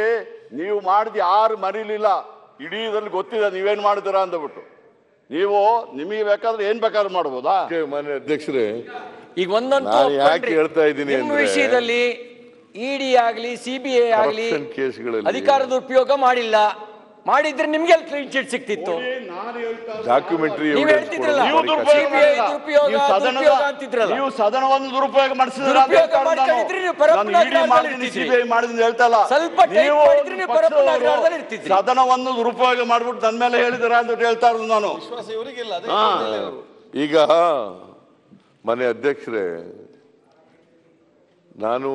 ನೀವು ಮಾಡಿದ ಯಾರು ಮರೀಲಿಲ್ಲ. ಇಡೀ ಇದ್ರಲ್ಲಿ ಗೊತ್ತಿದೆ ನೀವೇನ್ ಮಾಡಿದಿರಾ ಅಂದ್ಬಿಟ್ಟು. ನೀವು ನಿಮಗೆ ಬೇಕಾದ್ರೆ ಏನ್ ಬೇಕಾದ್ರೂ ಮಾಡ್ಬೋದಾ? ಮಾನ್ಯ ಅಧ್ಯಕ್ಷರೇ. ಈಗ ಒಂದೊಂದು ನಾನು ಯಾಕೆ. ಹೇಳ್ತಾ ಇದ್ದೀನಿ ನಿಮ್ಮ ಅಂದ್ರೆ ವಿಷಯದಲ್ಲಿ ಇಡಿ ಆಗ್ಲಿ ಸಿಬಿಐ ಆಗ್ಲಿ corruption ಅಧಿಕಾರದ ಉಪಯೋಗ ಮಾಡಿಲ್ಲ. ಮಾಡಿದ್ರೆ ನಿಮ್ಗೆ ಕ್ಲೀನ್ ಚಿಟ್ ಸಿಕ್ತಿತ್ತು ಡಾಕ್ಯುಮೆಂಟ್ರಿ ನೀವು ಹೇಳ್ತಿದ್ರಲ್ಲ ನೀವು ದುರುಪಯೋಗ ಮಾಡಿಲ್ಲ. ದುರುಪಯೋಗ ನೀವು ಸದನದ- ದುರುಪಯೋಗ ಅಂತಿದ್ರಲ್ಲ ನೀವು ಸದನವನ್ನು ದುರುಪಯೋಗ ಮಾಡಿಸಿದ್ರ ದುರುಪಯೋಗ ಮಾಡ್ಕೊಂಡಿದ್ರೆ ನೀವು ಪರಪ್ಪನ ಅಗ್ರಹಾರದಲ್ಲಿ ಇರ್ತಿದ್ರಿ. ಸಿಬಿಐ ಮಾಡಿದ್ರೆ ಹೇಳ್ತಾ ಇಲ್ಲ ಸ್ವಲ್ಪ ಟೈಟ್ ನೀವು ಮಾಡಿದ್ರೆ ನೀವು ಪರಪ್ಪನ ಪಕ್ಷದವರು ಅಗ್ರಹಾರದಲ್ಲಿ ಇರ್ತಿದ್ರಿ. ಸದನವನ್ನು ದುರುಪಯೋಗ ಮಾಡ್ಬಿಟ್ಟು ನನ್ನ ಮೇಲೆ ಹೇಳಿದಿರ ಅಂತ ಹೇಳ್ತಾ ಇರೋದು ನಾನು ಹಾ. ಈಗ ಮನೆ ಅಧ್ಯಕ್ಷರೇ ನಾನು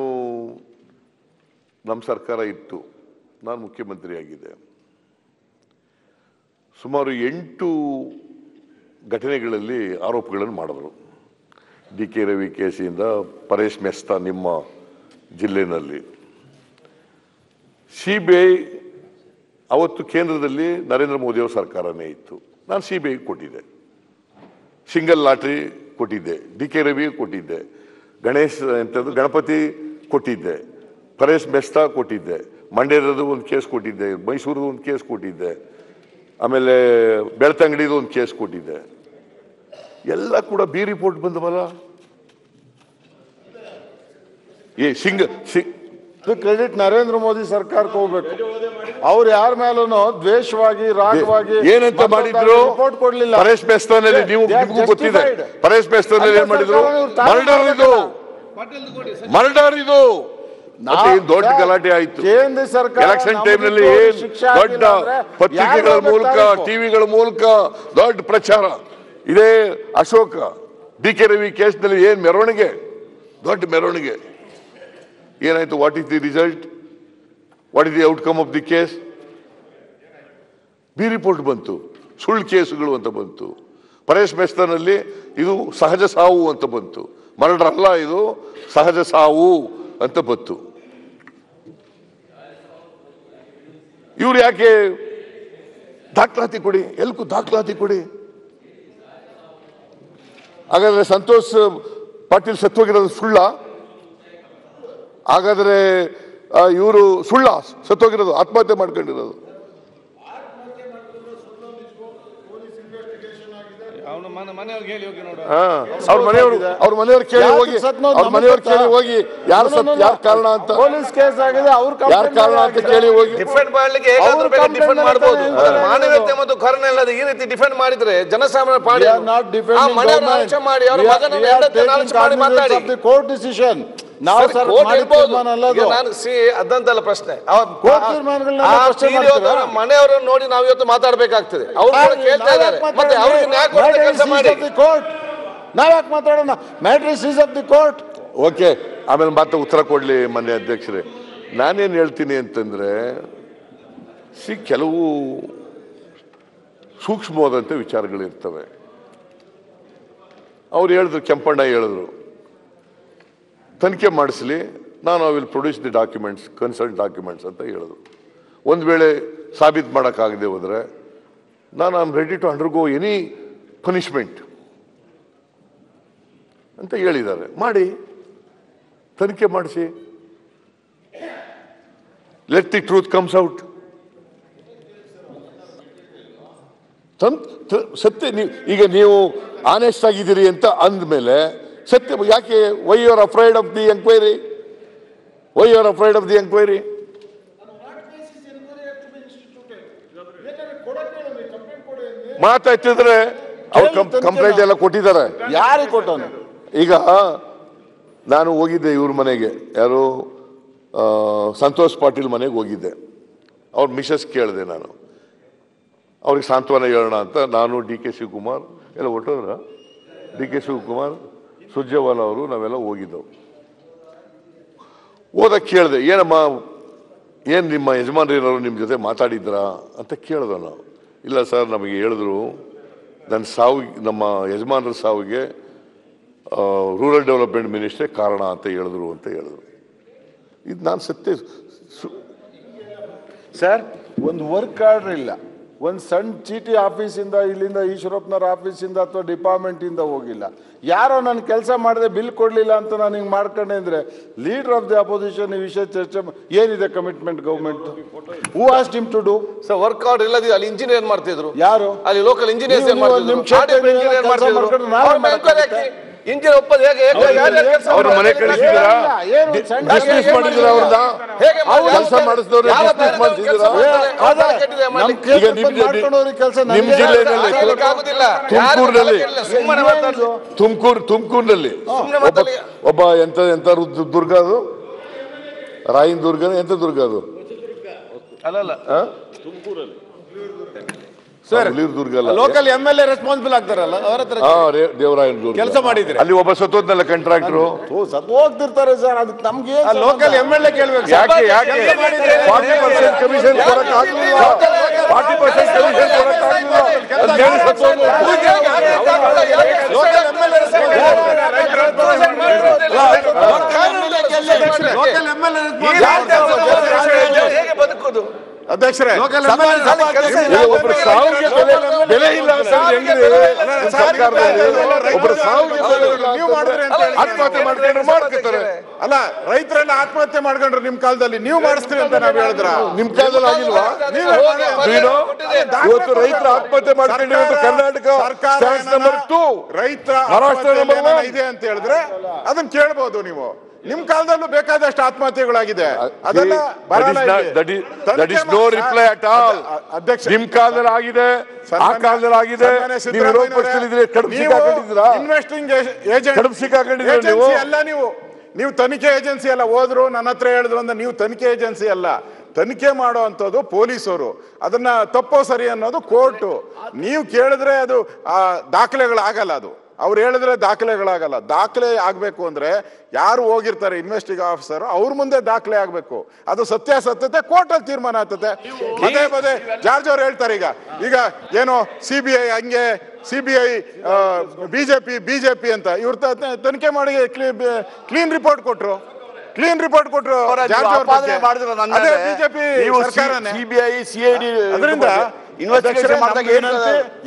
ನಮ್ಮ ಸರ್ಕಾರ ಇತ್ತು ನಾನು ಮುಖ್ಯಮಂತ್ರಿ ಆಗಿದ್ದೆ ಸುಮಾರು ಎಂಟು ಘಟನೆಗಳಲ್ಲಿ ಆರೋಪಗಳನ್ನು ಮಾಡಿದ್ರು. ಡಿ ಕೆ ರವಿ ಕೇಸಿಂದ ಪರೇಶ್ ಮೆಸ್ತಾ ನಿಮ್ಮ ಜಿಲ್ಲೆನಲ್ಲಿ ಸಿ ಬಿ ಐ ಅವತ್ತು ಕೇಂದ್ರದಲ್ಲಿ ನರೇಂದ್ರ ಮೋದಿಯವರ ಸರ್ಕಾರನೇ ಇತ್ತು. ನಾನು ಸಿ ಬಿ ಐ ಕೊಟ್ಟಿದ್ದೆ. ಸಿಂಗಲ್ ಲಾಟ್ರಿ ಕೊಟ್ಟಿದ್ದೆ. ಡಿ ಕೆ ರವಿ ಕೊಟ್ಟಿದ್ದೆ. ಗಣೇಶ್ ಎಂಥದ್ದು, ಗಣಪತಿ ಕೊಟ್ಟಿದ್ದೆ. ಪರೇಶ್ ಮೆಸ್ತಾ ಕೊಟ್ಟಿದ್ದೆ. ಮಂಡ್ಯದ ಒಂದು ಕೇಸ್ ಕೊಟ್ಟಿದ್ದೆ. ಮೈಸೂರದ ಒಂದು ಕೇಸ್ ಕೊಟ್ಟಿದ್ದೆ. ಆಮೇಲೆ ಬೆಳ್ತಂಗಡಿದು ಒಂದು ಕೇಸ್ ಕೊಟ್ಟಿದ್ದೆ. ಎಲ್ಲ ಕೂಡ ಬಿ ರಿಪೋರ್ಟ್ ಬಂದವಲ್ಲ? ಏ ಸಿಂಗ್ ಸಿ- ಕ್ರೆಡಿಟ್ ನರೇಂದ್ರ ಮೋದಿ ಸರ್ಕಾರಕ್ಕೆ ಹೋಗ್ಬೇಕು. ಅವ್ರು ಯಾರ ಮೇಲೂ ದ್ವೇಷವಾಗಿ ರಾಗವಾಗಿ ಏನಂತ ಮಾಡಿದ್ರು? ರಿಪೋರ್ಟ್ ಕೊಡ್ಲಿಲ್ಲ. ಪರೇಶ್ ಬೆಸ್ತಾನಲ್ಲಿ ನೀವು ನಿಮಗೂ ಗೊತ್ತಿದೆ. ಪರೇಶ್ ಬೆಸ್ತಾನಲ್ಲಿ ಏನ್ ಮಾಡಿದ್ರು? ಮರ್ಡರ್ ಇದು. ಮರ್ಡರ್ ಇದು. ದೊಡ್ಡ ಗಲಾಟೆ ಆಯ್ತು? ಕೇಂದ್ರ ಸರ್ಕಾರ ಎಲೆಕ್ಷನ್ ಟೈಮ್ನಲ್ಲಿ ದೊಡ್ಡ ಪತ್ರಿಕೆಗಳ ಮೂಲಕ ಟಿವಿಗಳ ಮೂಲಕ ದೊಡ್ಡ ಪ್ರಚಾರ. ಇದೇ ಅಶೋಕ ಡಿ ಕೆ ರವಿ ಕೇಸ್ನಲ್ಲಿ ಏನ್ ಮೆರವಣಿಗೆ? ದೊಡ್ಡ ಮೆರವಣಿಗೆ. ಏನಾಯ್ತು? What is the result what is the outcome of the case B report ಬಂತು. ಸುಳ್ಳು ಕೇಸುಗಳು ಅಂತ ಬಂತು. ಪರೇಶ್ ಮೆಸ್ತನಲ್ಲಿ ಇದು ಸಹಜ ಸಾವು ಅಂತ ಬಂತು. ಮರ್ಡರ್ ಅಲ್ಲ ಇದು ಸಹಜ ಸಾವು. ಅಂತ ಬತ್ತು. ಇವ್ರು ಯಾಕೆ ದಾಖಲಾತಿ ಕೊಡಿ, ಎಲ್ಕು ದಾಖಲಾತಿ ಕೊಡಿ. ಹಾಗಾದ್ರೆ ಸಂತೋಷ್ ಪಾಟೀಲ್ ಸತ್ತೋಗಿರೋದು ಸುಳ್ಳ? ಹಾಗಾದ್ರೆ ಇವರು ಸುಳ್ಳ, ಸತ್ತೋಗಿರೋದು ಆತ್ಮಹತ್ಯೆ ಮಾಡ್ಕೊಂಡಿರೋದು ಅವನು ಮನೆ ಮನೆಯವ್ರಿಗೆ ಹೇಳಿ ಹೋಗಿ ನೋಡು ಹಾ, ಅವ್ರ ಮನೆಯವರು ಅವ್ರ ಮನೆಯವ್ರು ಕೇಳಿ ಹೋಗಿ ಅವ್ರ ಮನೆಯವ್ರು ಕೇಳಿ ಹೋಗಿ ಯಾರು ಸತ್ ಯಾರು ಕಾರಣ ಅಂತ ಪೊಲೀಸ್ ಕೇಸ್ ಆಗಿದೆ ಅವ್ರ ಯಾರು ಕಾರಣ ಅಂತ ಕೇಳಿ ಹೋಗಿ ಡಿಫೆಂಡ್ ಮಾಡ್ಲಿಕ್ಕೆ ಹೇಗಾದ್ರೂ ಡಿಫೆಂಡ್ ಮಾಡಬಹುದು ಮಾನವೀಯತೆ ಮತ್ತು ಕರುಣೆ ಇಲ್ಲದ ಈ ರೀತಿ ಡಿಫೆಂಡ್ ಮಾಡಿದ್ರೆ ಜನಸಾಮಾನ್ಯ ಪಾಡಿ ಡಿಫೆಂಡ್ ಆ ಮನೆಯವ್ರನ್ನ government. ಮಾಡಿ ಅವ್ರ ಹೆಂಡತಿಯನ್ನ ಮಾಡಿ ಮಾತಾಡಿ. Court decision. ನಾವು ಸರ್, ಕೋರ್ಟ್ ಇರ್ಬೋದು. ನಾನು ಸಿ ಅದಂತಲ್ಲ ಪ್ರಶ್ನೆ. ಮನೆಯವರನ್ನು ನೋಡಿ ನಾವು ಇವತ್ತು ಮಾತಾಡ್ಬೇಕಾಗ್ತದೆ. ಅವ್ರು ಕೂಡ ಕೇಳ್ತಾ ಇದ್ದಾರೆ. ಮತ್ತೆ ಅವ್ರಿಗೆ ನ್ಯಾಯ ಕೊಡ್ತಾ ಕೆಲಸ ಮಾಡಿ. ಕೋರ್ಟ್ ನಾವ್ಯಾಕೆ ಮಾತಾಡೋಣ? Matters is of the court okay ಆಮೇಲೆ ಮತ್ತೆ ಉತ್ತರ ಕೊಡ್ಲಿ ಮನೆ ಅಧ್ಯಕ್ಷರೇ. ನಾನೇನು ಹೇಳ್ತೀನಿ ಅಂತಂದ್ರೆ ಸಿ ಕೆಲವು ಸೂಕ್ಷ್ಮವಾದಂಥ ವಿಚಾರಗಳಿರ್ತವೆ. ಅವ್ರು ಹೇಳಿದ್ರು ಕೆಂಪಣ್ಣ ಹೇಳಿದ್ರು. ತನಿಖೆ ಮಾಡಿಸಲಿ, ನಾನು I will produce the documents concern documents ಅಂತ ಹೇಳಿದ್ರು ಒಂದು ವೇಳೆ ಸಾಬೀತು ಮಾಡೋಕ್ಕಾಗದೆ ಹೋದರೆ, ನಾನು I am ready to undergo any punishment ಅಂತ ಹೇಳಿದ್ದಾರೆ. ಮಾಡಿ, ತನಿಖೆ ಮಾಡಿಸಿ. Let the truth comes out ಸತ್ಯ ನೀವು ಈಗ ನೀವು ಆನೆಸ್ಟ್ ಆಗಿದ್ದೀರಿ ಅಂತ ಅಂದಮೇಲೆ ಸತ್ಯ ಯಾಕೆ why are afraid of the enquiry why are afraid of the enquiry ಮಾತಾಡ್ತಿದ್ರೆ ಅವ್ರು ಕಂಪ್ಲೇಂಟ್ ಎಲ್ಲ ಕೊಟ್ಟಿದ್ದಾರೆ. ಯಾರಿಗೆ ಕೊಟ್ಟವನು? ಈಗ ನಾನು ಹೋಗಿದ್ದೆ ಇವ್ರ ಮನೆಗೆ. ಯಾರು? ಸಂತೋಷ್ ಪಾಟೀಲ್ ಮನೆಗೆ ಹೋಗಿದ್ದೆ. ಅವ್ರ ಮಿಸಸ್ ಕೇಳಿದೆ ನಾನು. ಅವ್ರಿಗೆ ಸಾಂತ್ವನ ಹೇಳೋಣ ಅಂತ ನಾನು ಡಿ ಕೆ ಶಿವಕುಮಾರ್. ಎಲ್ಲ ಹೊಟ್ಟೋದ್ರ ಡಿ ಕೆ ಶಿವಕುಮಾರ್? ಸುರ್ಜೇವಾಲ ಅವರು ನಾವೆಲ್ಲ ಹೋಗಿದ್ದೆವು. ಹೋದಾಗ ಕೇಳಿದೆ, ಏನಮ್ಮ, ಏನು ನಿಮ್ಮ ಯಜಮಾನ್ರೇನಾದ್ರು ನಿಮ್ಮ ಜೊತೆ ಮಾತಾಡಿದ್ರಾ? ಅಂತ ಕೇಳಿದೆ ನಾವು ಇಲ್ಲ ಸರ್, ನಮಗೆ ಹೇಳಿದ್ರು ನನ್ನ ಸಾವಿಗೆ ನಮ್ಮ ಯಜಮಾನರ ಸಾವಿಗೆ ರೂರಲ್ ಡೆವಲಪ್ಮೆಂಟ್ ಮಿನಿಸ್ಟ್ರೇ ಕಾರಣ ಅಂತ ಹೇಳಿದ್ರು ಅಂತ ಹೇಳಿದ್ರು. ಇದು ನಾನು ಸತ್ಯ ಸರ್, ಒಂದು ವರ್ಕ್ ಆರ್ಡ್ರ್ ಇಲ್ಲ. ಒಂದು ಸಣ್ಣ ಚೀಟಿ ಆಫೀಸಿಂದ ಇಲ್ಲಿಂದ ಈಶ್ವರಪ್ಪನವ್ರ ಆಫೀಸಿಂದ ಅಥವಾ ಡಿಪಾರ್ಟ್ಮೆಂಟಿಂದ ಹೋಗಿಲ್ಲ. ಯಾರೋ ನಾನು ಕೆಲಸ ಮಾಡಿದೆ ಬಿಲ್ ಕೊಡಲಿಲ್ಲ ಅಂತ ನಾನು ಹಿಂಗೆ ಮಾಡ್ಕೊಂಡೆ ಅಂದರೆ ಲೀಡರ್ ಆಫ್ ದಿ ಅಪೋಸಿಷನ್ ಈ ವಿಷಯ ಚರ್ಚೆ ಏನಿದೆ commitment government? Who asked him to do sir work out ಇಲ್ಲದೆ ಅಲ್ಲಿ ಇಂಜಿನಿಯರ್ ಏನ್ ಮಾಡ್ತಿದ್ರು? ಯಾರು? ಅಲ್ಲಿ ಲೋಕಲ್ ಇಂಜಿನಿಯರ್ಸ್ ಏನು ಮಾಡ್ತಿದ್ರು? ನಿಮ್ ಒಪ್ಪದ ಅವ್ರ ಹೇಗೆ ಮನೆ ಡಿಸ್ಮಿಸ್ ಅವ್ರನ್ನ? ಕೆಲಸ ಡಿಸ್ಮಿಸ್ ಈಗ ನಿಮ್ ನಿಮ್ ಜಿಲ್ಲೆನಲ್ಲಿ ತುಮಕೂರಿನಲ್ಲಿ ತುಮಕೂರು ತುಮಕೂರಿನಲ್ಲಿ ಒಬ್ಬ ಒಬ್ಬ ಎಂತ ಎಂತ ದುರ್ಗ ಅದು? ರಾಯನ್ ದುರ್ಗ ಎಂತ ದುರ್ಗ ಅದು? ಅಲ್ಲಲ್ಲ. ಆ? Local M L A responsible ಆಗ್ತಾರಲ್ಲ ಅವರ ಹತ್ರ ದೇವರಾಯನ ದುರ್ಗ. ಕೆಲ್ಸ ಮಾಡಿದ್ರೆ. ಅಲ್ಲಿ ಒಬ್ಬ ಸತ್ತೋದ್ನಲ್ಲ ಕಾಂಟ್ರಾಕ್ಟ್ರು ಹೋಗ್ತಿರ್ತಾರೆ ಸರ್ ಅದಕ್ಕೆ ನಮ್ಗೆ ಲೋಕಲ್ ಎಂ ಎಲ್ ಎ ಕೇಳ್ಬೇಕು ಯಾಕೆ ಯಾಕೆ ಫಾರ್ಟಿ ಪರ್ಸೆಂಟ್ ಕಮಿಷನ್ ಕೊಡಕ್ ಆಗ್ಲಿಲ್ಲ ಫಾರ್ಟಿ ಪರ್ಸೆಂಟ್ ಕಮಿಷನ್ ಕೊಡಕ್ ಆಗ್ಲಿಲ್ಲ? Local M L A local M L ಹೇಗೆ ಬದುಕೋದು ಅಧ್ಯಕ್ಷರೇ ಇಲ್ಲ, ಒಬ್ಬರ ಸಾವಿಗೆ ಬೆಲೆ ಬೆಲೆ ಇಲ್ಲ ಒಬ್ಬರ ಸಾವಿಗೆ. ಆತ್ಮಹತ್ಯೆ ಮಾಡ್ಕೊಂಡ್ರೆ ಮಾಡ್ಕೊತಾರೆ ಅಲ್ಲ ರೈತರೆಲ್ಲ ಆತ್ಮಹತ್ಯೆ ಮಾಡ್ಕೊಂಡ್ರೆ ನಿಮ್ ಕಾಲದಲ್ಲಿ ನೀವು ಮಾಡಿಸ್ತೀರಿ ಅಂತ ನಾವ್ ಹೇಳಿದ್ರ? ನಿಮ್ ಕಾಲದಲ್ಲಿ ಆಗಿಲ್ವಾ. ಇವತ್ತು ರೈತರ ಆತ್ಮಹತ್ಯೆ ಮಾಡ್ಕೊಂಡು ಕರ್ನಾಟಕ ಸರ್ಕಾರ ನಂಬರ್ ಟೂ ರೈತರ ಮಹಾರಾಷ್ಟ್ರ ನಂಬರ್ ಇದೆ ಅಂತ ಹೇಳಿದ್ರೆ ಅದನ್ನ ಕೇಳ್ಬೋದು ನೀವು. ನಿಮ್ ಕಾಲದಲ್ಲೂ ಬೇಕಾದಷ್ಟು ಆತ್ಮಹತ್ಯೆಗಳಾಗಿದೆ. ಅದೆಲ್ಲ ನೋ ರಿಪ್ಲೈ ಅಟ್ ಆಲ್ ಅಧ್ಯಕ್ಷ ನಿಮ್ ಕಾಲದಲ್ಲಿ ಆಗಿದೆ ಆ ಕಾಲದಲ್ಲಿ ಆಗಿದೆ. ನೀವು ವಿರೋಧ ಪಕ್ಷದಲ್ಲಿದ್ರೆ ಕಡುಬು ಸಿಕ್ಕಾಕೊಂಡಿದ್ದೀರಾ? ಇನ್ವೆಸ್ಟಿಂಗ್ ಏಜೆಂಟ್ ಕಡುಬು ಸಿಕ್ಕಾಕೊಂಡಿದ್ದೀರಾ ನೀವು? ಅಲ್ಲ ನೀವು. ನೀವು ತನಿಖೆ ಏಜೆನ್ಸಿ ಅಲ್ಲ. ಹೋದ್ರು ನನ್ನ ಹತ್ರ ಹೇಳಿದ್ರು ಅಂದ್ರೆ ನೀವು ತನಿಖೆ ಏಜೆನ್ಸಿ ಅಲ್ಲ. ತನಿಖೆ ಮಾಡೋ ಅಂಥದ್ದು ಪೊಲೀಸರು. ಅದನ್ನ ತಪ್ಪೋ ಸರಿ ಅನ್ನೋದು ಕೋರ್ಟು. ನೀವು ಕೇಳಿದ್ರೆ ಅದು ದಾಖಲೆಗಳಾಗಲ್ಲ ಅದು. ಅವ್ರು ಹೇಳಿದ್ರೆ ದಾಖಲೆಗಳಾಗಲ್ಲ. ದಾಖಲೆ ಆಗ್ಬೇಕು ಅಂದ್ರೆ ಯಾರು ಹೋಗಿರ್ತಾರೆ ಇನ್ವೆಸ್ಟಿಗ್ ಆಫೀಸರ್ ಅವ್ರ ಮುಂದೆ ದಾಖಲೆ ಆಗ್ಬೇಕು. ಅದು ಸತ್ಯಾಸತ್ಯತೆ ಕೋರ್ಟಲ್ಲಿ ತೀರ್ಮಾನ ಆಗ್ತದೆ. ಪದೇ ಪದೇ ಜಾರ್ಜ್ ಅವ್ರು ಹೇಳ್ತಾರೆ ಈಗ. ಈಗ ಏನು ಸಿ ಬಿ ಐ ಹಂಗೆ C B I BJP BJP ಅಂತ ಇವ್ರ ತನಿಖೆ ಮಾಡಿ ಕ್ಲೀನ್ ರಿಪೋರ್ಟ್ ಕೊಟ್ರು. ಕ್ಲೀನ್ ರಿಪೋರ್ಟ್ ಕೊಟ್ರು ನೀವು ಜಾರ್ಜ್ ಅವ್ರ ಮೇಲೆ. ಬಿಜೆಪಿ ಸರ್ಕಾರನೇ. ಸಿಬಿಐ ಸಿಐಡಿ ಅದರಿಂದ ಇನ್ವೆಸ್ಟಿಗೇಷನ್ ಮಾಡಿದಾಗ ಏನು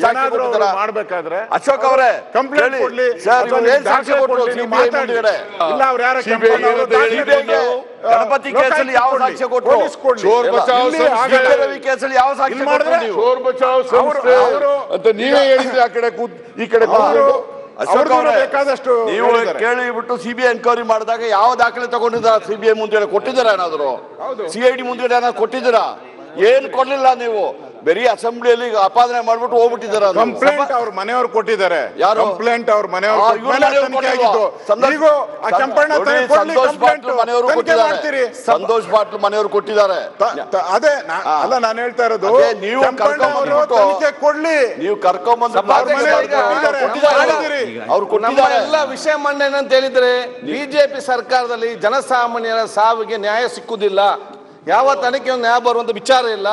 ಏನಾದ್ರೂ ಮಾಡ್ಬೇಕಾದ್ರೆ ಅಶೋಕ್ ಅವರೇ ಕಂಪ್ಲೇಂಟ್. ಕೊಡ್ಲಿ. ಸರ್, ಇವ್ರು ಏನ್ ದಾಖಲೆ ಸಾಕ್ಷ್ಯ ನೀವು CBI ಮಾತಾಡಿ. ಇಲ್ಲ ಅವ್ರು ಯಾರ ಏನಂತ. ಗಣಪತಿ ಕೇಸಲ್ಲಿ ಯಾವ ಸಾಕ್ಷಿ ಸಾಕ್ಷ್ಯ ಕೊಡ್ಲಿ. ಚೋರ್ ಬಚಾವ್. ರವಿ ಕೇಸಲ್ಲಿ ಯಾವ ಸಾಕ್ಷ್ಯ ಇಲ್ಲಿ ಮಾಡಿದ್ರೆ ಚೋರ್ ಬಚಾವ್ ಸಂಸ್ಥೆ. ಅಂತ ನೀವೇ ಹೇಳಿದ್ರಿ ಆ ಕಡೆ ಕೂತ್ ಈ ಕಡೆ ಕೂತ್ಕೊಂಡು ಅಶೋಕ್ ಅವರೇ, ಬೇಕಾದಷ್ಟು ನೀವು. ಕೇಳಿಬಿಟ್ಟು ಸಿಬಿಐ ಎನ್ಕ್ವೈರಿ ಮಾಡಿದಾಗ ಯಾವ ದಾಖಲೆ ತಗೊಂಡಿದ್ದಾರೆ? ಸಿಬಿಐ ಮುಂದೆ ಕೊಟ್ಟಿದ್ದೀರಾ ಏನಾದ್ರು? ಸಿಐಡಿ ಮುಂದೆ ಏನಾದ್ರು ಕೊಟ್ಟಿದ್ದೀರಾ? ಏನ್ ಕೊಡ್ಲಿಲ್ಲ ನೀವು? ಬರೀ ಅಸೆಂಬ್ಲಿಯಲ್ಲಿ ಆಪಾದನೆ ಮಾಡ್ಬಿಟ್ಟು ಹೋಗ್ಬಿಟ್ಟಿದ್ದಾರೆ. ಕಂಪ್ಲೇಂಟ್ ಅವ್ರ ಮನೆಯವ್ರು ಕೊಟ್ಟಿದ್ದಾರೆ. ಯಾರು? ಕಂಪ್ಲೇಂಟ್ ಅವ್ರ ಮನೆಯವ್ರು ಕೊಟ್ಟಿದ್ದಾರೆ. ಸಂತೋಷ್ ಪಾಟ್ಲ್ ಮನೆಯವರು ಕೊಟ್ಟಿದ್ದಾರೆ. ಅದೇ ಅಲ್ಲ ನಾನು ಹೇಳ್ತಾ ಇರೋದು ನೀವು ಕರ್ಕೊಂಡ್ಬಂದ್ಬಿಟ್ಟು ಕೊಡ್ಲಿ. ನೀವು ಕರ್ಕೊಂಬಂದು ಅವ್ರ ಕೊಟ್ಟಿದ್ದಾರೆ. ಎಲ್ಲ ವಿಷಯ ಮಂಡನೆ ಅಂತ ಹೇಳಿದ್ರೆ ಬಿಜೆಪಿ ಸರ್ಕಾರದಲ್ಲಿ ಜನಸಾಮಾನ್ಯರ ಸಾವಿಗೆ ನ್ಯಾಯ ಸಿಕ್ಕುದಿಲ್ಲ. ಯಾವ ತನಿಖೆ ನ್ಯಾಯ ಬರುವಂತ ವಿಚಾರ ಇಲ್ಲ.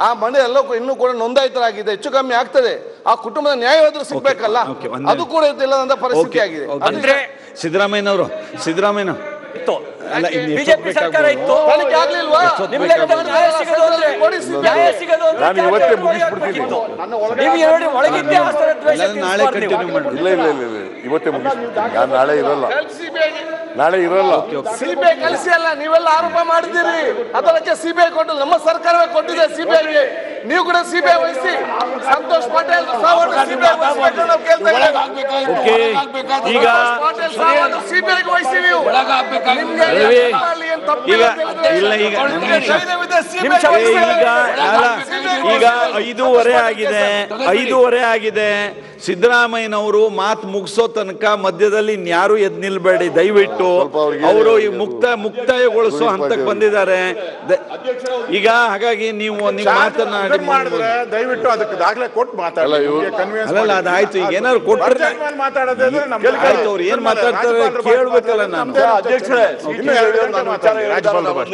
ಆ ಮನೆ ಎಲ್ಲ ಇನ್ನೂ ಕೂಡ ನೋಂದಾಯಿತರಾಗಿದೆ ಹೆಚ್ಚು ಕಮ್ಮಿ ಆಗ್ತದೆ. ಆ ಕುಟುಂಬದ ನ್ಯಾಯವಾದ್ರೂ ಸಿಗ್ಬೇಕಲ್ಲ? ಅದು ಕೂಡ ಇಲ್ಲದಂತ ಪರಿಸ್ಥಿತಿ ಆಗಿದೆ. ಅದು ಅಂದ್ರೆ ಸಿದ್ದರಾಮಯ್ಯನವರು ಸಿದ್ದರಾಮಯ್ಯ ಇತ್ತು. ಅಲ್ಲ, ಬಿಜೆಪಿ ಸರ್ಕಾರ ಇತ್ತು. ನ್ಯಾಯ ಸಿಗೋದು. ನೀವು ಒಳಗಿದ್ದೇ ಇಲ್ಲ, ನಾಳೆ ಕಂಟಿನ್ಯೂ ಮಾಡಿ ಇಲ್ಲ ಇಲ್ಲ ಇಲ್ಲ ಇಲ್ಲ ಇವತ್ತೇ ಮುಗಿಸ್ಬಿಡ್ತೀನಿ. ನಾನು ನಾಳೆ ಇರಲ್ಲ. ನಾಳೆ ಇರಲ್ಲ. ಸಿಬಿಐ ಕಲಿಸಿ ಅಲ್ಲ ನೀವೆಲ್ಲ ಆರೋಪ ಮಾಡಿದ್ದೀರಿ. ಅದಕ್ಕೆ ಸಿಬಿಐ ಕೊಟ್ಟು ನಮ್ಮ ಸರ್ಕಾರವೇ ಕೊಟ್ಟಿದೆ ಸಿಬಿಐಗೆ ನೀವು ಕೂಡ ಸಿಬಿಐ ವಹಿಸಿ. ಸಂತೋಷ್ ಪಾಟೀಲ್ ಸಿಬಿಐ ಈಗ ಸಿಬಿಐಗೆ ವಹಿಸಿ ನೀವು. ಈಗ ಐದೂವರೆ ಆಗಿದೆ ಐದೂವರೆ ಆಗಿದೆ. ಸಿದ್ದರಾಮಯ್ಯನವರು ಮಾತು ಮುಗಿಸೋ ತನಕ ಮಧ್ಯದಲ್ಲಿ ಯಾರು ಎದ್ ನಿಲ್ಬೇಡಿ. ದಯವಿಟ್ಟು ಅವರು ಈ ಮುಕ್ತ ಮುಕ್ತಾಯಗೊಳಿಸೋ ಹಂತಕ್ಕೆ ಬಂದಿದ್ದಾರೆ. ಈಗ ಹಾಗಾಗಿ ನೀವು ನೀವು ಮಾಡಿದ್ರೆ ದಯವಿಟ್ಟು ಅದಕ್ಕೆ ದಾಖಲೆ ಕೊಟ್ಟು ಮಾತಾಡಲ್ಲ. ಅದಾಯ್ತು. ಈಗ ಏನಾದ್ರು ಕೊಟ್ಟರೆ ಆಯ್ತು, ಅವ್ರು ಏನ್ ಮಾತಾಡ್ತಾರೆ ಕೇಳ್ಬೇಕಲ್ಲ ನಾನು.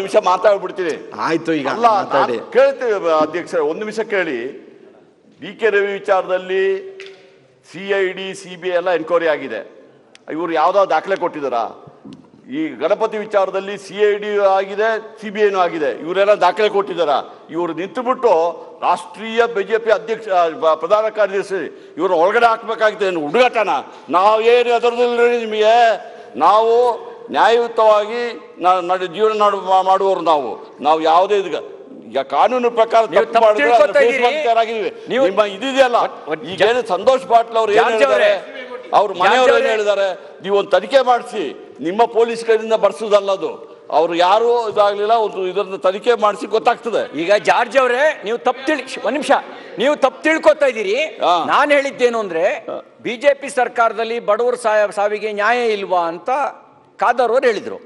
ನಿಮಿಷ ಮಾತಾಡ್ಬಿಡ್ತೀನಿ. ಆಯ್ತು ಈಗ ಅಲ್ಲ ಮಾತಾಡಿ. ಕೇಳ್ತೇವೆ ಅಧ್ಯಕ್ಷರೇ ಒಂದು ನಿಮಿಷ ಕೇಳಿ. ಡಿ ಕೆ ರವಿ ವಿಚಾರದಲ್ಲಿ C I D C B ಎಲ್ಲ ಎನ್ಕ್ವೈರಿ ಆಗಿದೆ. ಇವರು ಯಾವ್ದಾವ್ ದಾಖಲೆ ಕೊಟ್ಟಿದ್ದಾರಾ? ಈ ಗಣಪತಿ ವಿಚಾರದಲ್ಲಿ ಸಿ ಐ ಡಿ ಆಗಿದೆ ಸಿ ಬಿ ಐನೂ ಆಗಿದೆ. ಇವರೆಲ್ಲ ದಾಖಲೆ ಕೊಟ್ಟಿದ್ದಾರಾ? ಇವರು ನಿಂತುಬಿಟ್ಟು ರಾಷ್ಟ್ರೀಯ ಬಿಜೆಪಿ ಅಧ್ಯಕ್ಷ ಪ್ರಧಾನ ಕಾರ್ಯದರ್ಶಿ ಇವರು ಒಳಗಡೆ ಹಾಕ್ಬೇಕಾಗಿದೆ ನಾವು ಏನು ಅದರದಲ್ಲಿ ನಿಮಗೆ? ನಾವು ನ್ಯಾಯಯುತವಾಗಿ ಜೀವನ ಮಾಡುವವರು ನಾವು. ನಾವು ಯಾವುದೇ ಇದೀಗ ಈಗ ಕಾನೂನು ಪ್ರಕಾರ ನೀವು ಇದಿದೆಯಲ್ಲ. ಈಗೇನು ಸಂತೋಷ್ ಪಾಟ್ಲ್ ಅವರು ಏನು ಹೇಳಿದ್ದಾರೆ? ಅವ್ರ ಮನೆಯವರು ಏನು. ಹೇಳಿದ್ದಾರೆ? ನೀವು ಒಂದು ತನಿಖೆ ಮಾಡಿಸಿ. ನಿಮ್ಮ ಪೊಲೀಸ್ ಕೈಯಿಂದ ಬರ್ಸೋದಲ್ಲ ಅದು. ಅವ್ರು ಯಾರು ಇದಾಗ್ಲಿಲ್ಲ ಒಂದು ಇದನ್ನ ತನಿಖೆ ಮಾಡಿಸಿ ಗೊತ್ತಾಗ್ತದೆ. ಈಗ ಜಾರ್ಜ್ ಅವರೇ ನೀವು ತಪ್ಪು ತಿಳಿ ಒಂದ್ ನಿಮಿಷ. ನೀವು ತಪ್ಪು ತಿಳ್ಕೊತಾ ಇದ್ದೀರಿ. ನಾನು ಹೇಳಿದ್ದೇನು ಅಂದ್ರೆ ಬಿಜೆಪಿ ಸರ್ಕಾರದಲ್ಲಿ ಬಡವರ ಸಾವಿಗೆ ನ್ಯಾಯ ಇಲ್ವಾ ಅಂತ ಖಾದರ್ ಅವರು ಹೇಳಿದ್ರು.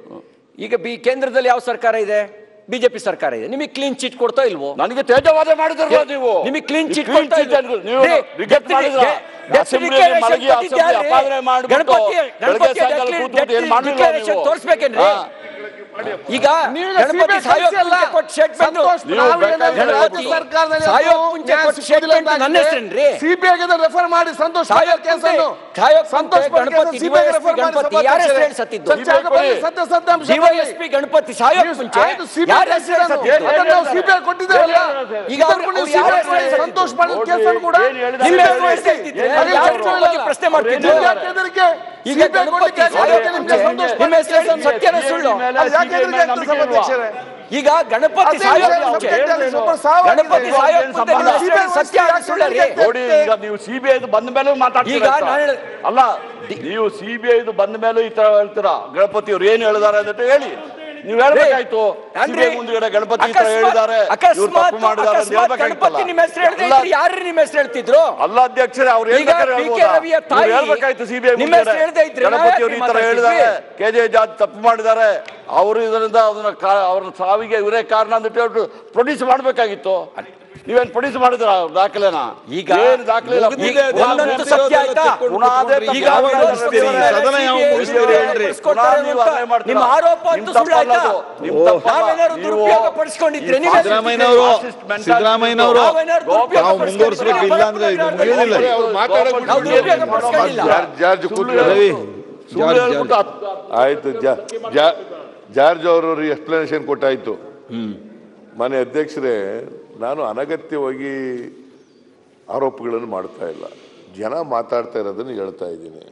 ಈಗ ಬಿ ಕೇಂದ್ರದಲ್ಲಿ ಯಾವ ಸರ್ಕಾರ ಇದೆ? ಬಿಜೆಪಿ ಸರ್ಕಾರ ಇದೆ. ನಿಮಗೆ ಕ್ಲೀನ್ ಚಿಟ್ ಕೊಡ್ತಾ ಇಲ್ವೋ? ನನಗೆ ತೇಜವಾದ ಮಾಡಿದ್ರಲ್ಲ ನೀವು. ನಿಮಗೆ ಕ್ಲೀನ್ ಚಿಟ್ ಕೊಡ್ತಾ ಇಲ್ಲ? ನೀವು ರೇ, ರಿಜೆಕ್ಟ್ ಡೆತ್ ಮಾಡಿದ್ರ ಡೆತ್ ಅಸೆಂಬ್ಲಿಯಲ್ಲಿ ಮಲಗಿ ಅಪಾದನೆ ಮಾಡ್ಬಿಟ್ಟು ಬೆಳಗ್ಗೆ ಸಾಯಂಕಾಲ ಕೂತ್ಬಿಟ್ಟು ಏನ್ ಮಾಡಿಲ್ಲ ನೀವು? ತೋರಿಸ್ಬೇಕೇನ್ರಿ? ಹಾ. ಈಗ ಗಣಪತಿ ಸಾಯೋ ಕೊಟ್ಟ ಕೊಟ್ಟ ನನ್ನ ಹೆಸರೇನ್ರಿ? CBI ಗೆ ರೆಫರ್ ಮಾಡಿ ಸಂತೋಷ್ ಸಾಯೋ ಸಾಯೋ ಸಂತೋಷ್ ಗಣಪತಿ ರೆಫರ್ ಮಾಡಿ ಗಣಪತಿ ಯಾರ ಹೆಸರು ಸತ್ತಿದ್ದು? ಸತ್ಯ ಸತ್ಯಾಂಶ ಡಿವೈಎಸ್ಪಿ ಗಣಪತಿ ಸಾಯೋ ಯಾರ ಹೆಸರು ಸತ್ತಿದ್ದು? ಅದನ್ನ ಕೊಟ್ಟಿದ್ದೇವಲ್ಲ? ಈಗ ಸಂತೋಷ್ ಕೇಸನ್ನು ಕೂಡ? ನಿಮ್ಮ ಹೆಸರು. ಪ್ರಶ್ನೆ? ಈಗ CBI ಗಣಪತಿ ಸಾಯೋ ಹೆದರಿಕೆ ಸಂತೋಷ್ ನಿಮ್ಮ ಹೆಸರು ಸತ್ಯನ ಸುಳ್ಳು ಸಭಾಧ್ಯಕ್ಷರೇ? ಈಗ ಗಣಪತಿ. ಗಣಪತಿ ಸತ್ಯ. ನೋಡಿ ಈಗ ನೀವು ಸಿಬಿಐ ಬಂದ ಮೇಲೆ ಮಾತಾಡ್ತೀರಾ ಈಗ ಅಲ್ಲ ನೀವು ಸಿಬಿಐ ಬಂದ ಮೇಲೆ ಈ ತರ ಹೇಳ್ತೀರಾ ಗಣಪತಿ ಅವ್ರು ಏನ್ ಹೇಳಿದಾರೆ ಅಂತ ಹೇಳಿ ನೀವು ಹೇಳ್ಬೇಕಾಯ್ತು ಅಂದ್ರೆ ಮುಂದ್ಗಡೆ ಗಣಪತಿ ಹೇಳಿದ್ದಾರೆ. ಅಕಸ್ಮಾತ್ ಗಣಪತಿ ನಿಮ್ಮ ಹೆಸರು ಹೇಳಿದ್ರೆ ಯಾರು ನಿಮ್ಮ ಹೆಸರು ಹೇಳ್ತಿದ್ರು? ಅಲ್ಲ ಅಧ್ಯಕ್ಷರೇ ಅವ್ರು ಹೇಳ್ಬೇಕಾಯ್ತು ಸಿಬಿಐ ನಿಮ್ಮ ಹೆಸರು ಇದ್ರೆ ಗಣಪತಿ ಅವರು ಈ ತರ. ಹೇಳಿದ್ದಾರೆ. ಕೆ ಜೆ ಜಾತ್ ತಪ್ಪು ಮಾಡಿದ್ದಾರೆ. ಅವರು ಇದರಿಂದ ಅದನ್ನ ಅವ್ರ ಸಾವಿಗೆ ಇವರೇ ಕಾರಣ ಅಂತ ಹೇಳ್ಬಿಟ್ಟು ಪ್ರೊಡ್ಯೂಸ್ ಮಾಡ್ಬೇಕಾಗಿತ್ತು. ನೀವೇನ್ ಪ್ರೊಡ್ಯೂಸ್ ಮಾಡಿದ್ರ ದಾಖಲೆನ ಈಗ ಏನು ದಾಖಲೆ ಇಲ್ಲ. ಒಂದಂತೂ ಸತ್ಯ ಆಯ್ತಾ? ಈಗ? ಸದನ ಯಾವ CBI ಮುಗಿಸ್ತೀರಿ ಹೇಳ್ರಿ? ಮುಗಿಸ್ಕೊಡ್ತಾರೆ ಅಂತ ಅದೇ ನಿಮ್ಮ ಆರೋಪ ನಿಮ್ ಅಂತೂ ಸುಳ್ಳು ತಪ್ಪಲ್ಲ ಆಯ್ತಾ? ಅದು. ನಿಮ್ ತಪ್ಪಲ್ಲ. ನಾವೇನಾದ್ರು ದುರುಪಯೋಗ ಪಡಿಸ್ಕೊಂಡಿದ್ರೆ ನೀವೇ ಸಿದ್ದರಾಮಯ್ಯನವರು ಸಿದ್ದರಾಮಯ್ಯನವರು ನಾವು ಮುಂದುವರಿಸಬೇಕು ಇಲ್ಲ ಅಂದ್ರೆ ಇದು ಮುಗಿಯೋದಿಲ್ಲ ನಾವು ದುರುಪಯೋಗ ಪಡಿಸ್ಕೊಂಡಿಲ್ಲ ಜಾರ್ಜ್. ರವಿ ಆಯ್ತು ಜಾರ್ಜ್ ಅವರು ಎಕ್ಸ್ಪ್ಲನೇಷನ್ ಕೊಟ್ಟಾಯ್ತು ಮನೆ ಅಧ್ಯಕ್ಷರೇ ನಾನು ಅನಗತ್ಯವಾಗಿ ಆರೋಪಗಳನ್ನು ಮಾಡ್ತಾ ಇಲ್ಲ. ಜನ ಮಾತಾಡ್ತಾ ಇರೋದನ್ನು ಹೇಳ್ತಾ ಇದ್ದೀನಿ.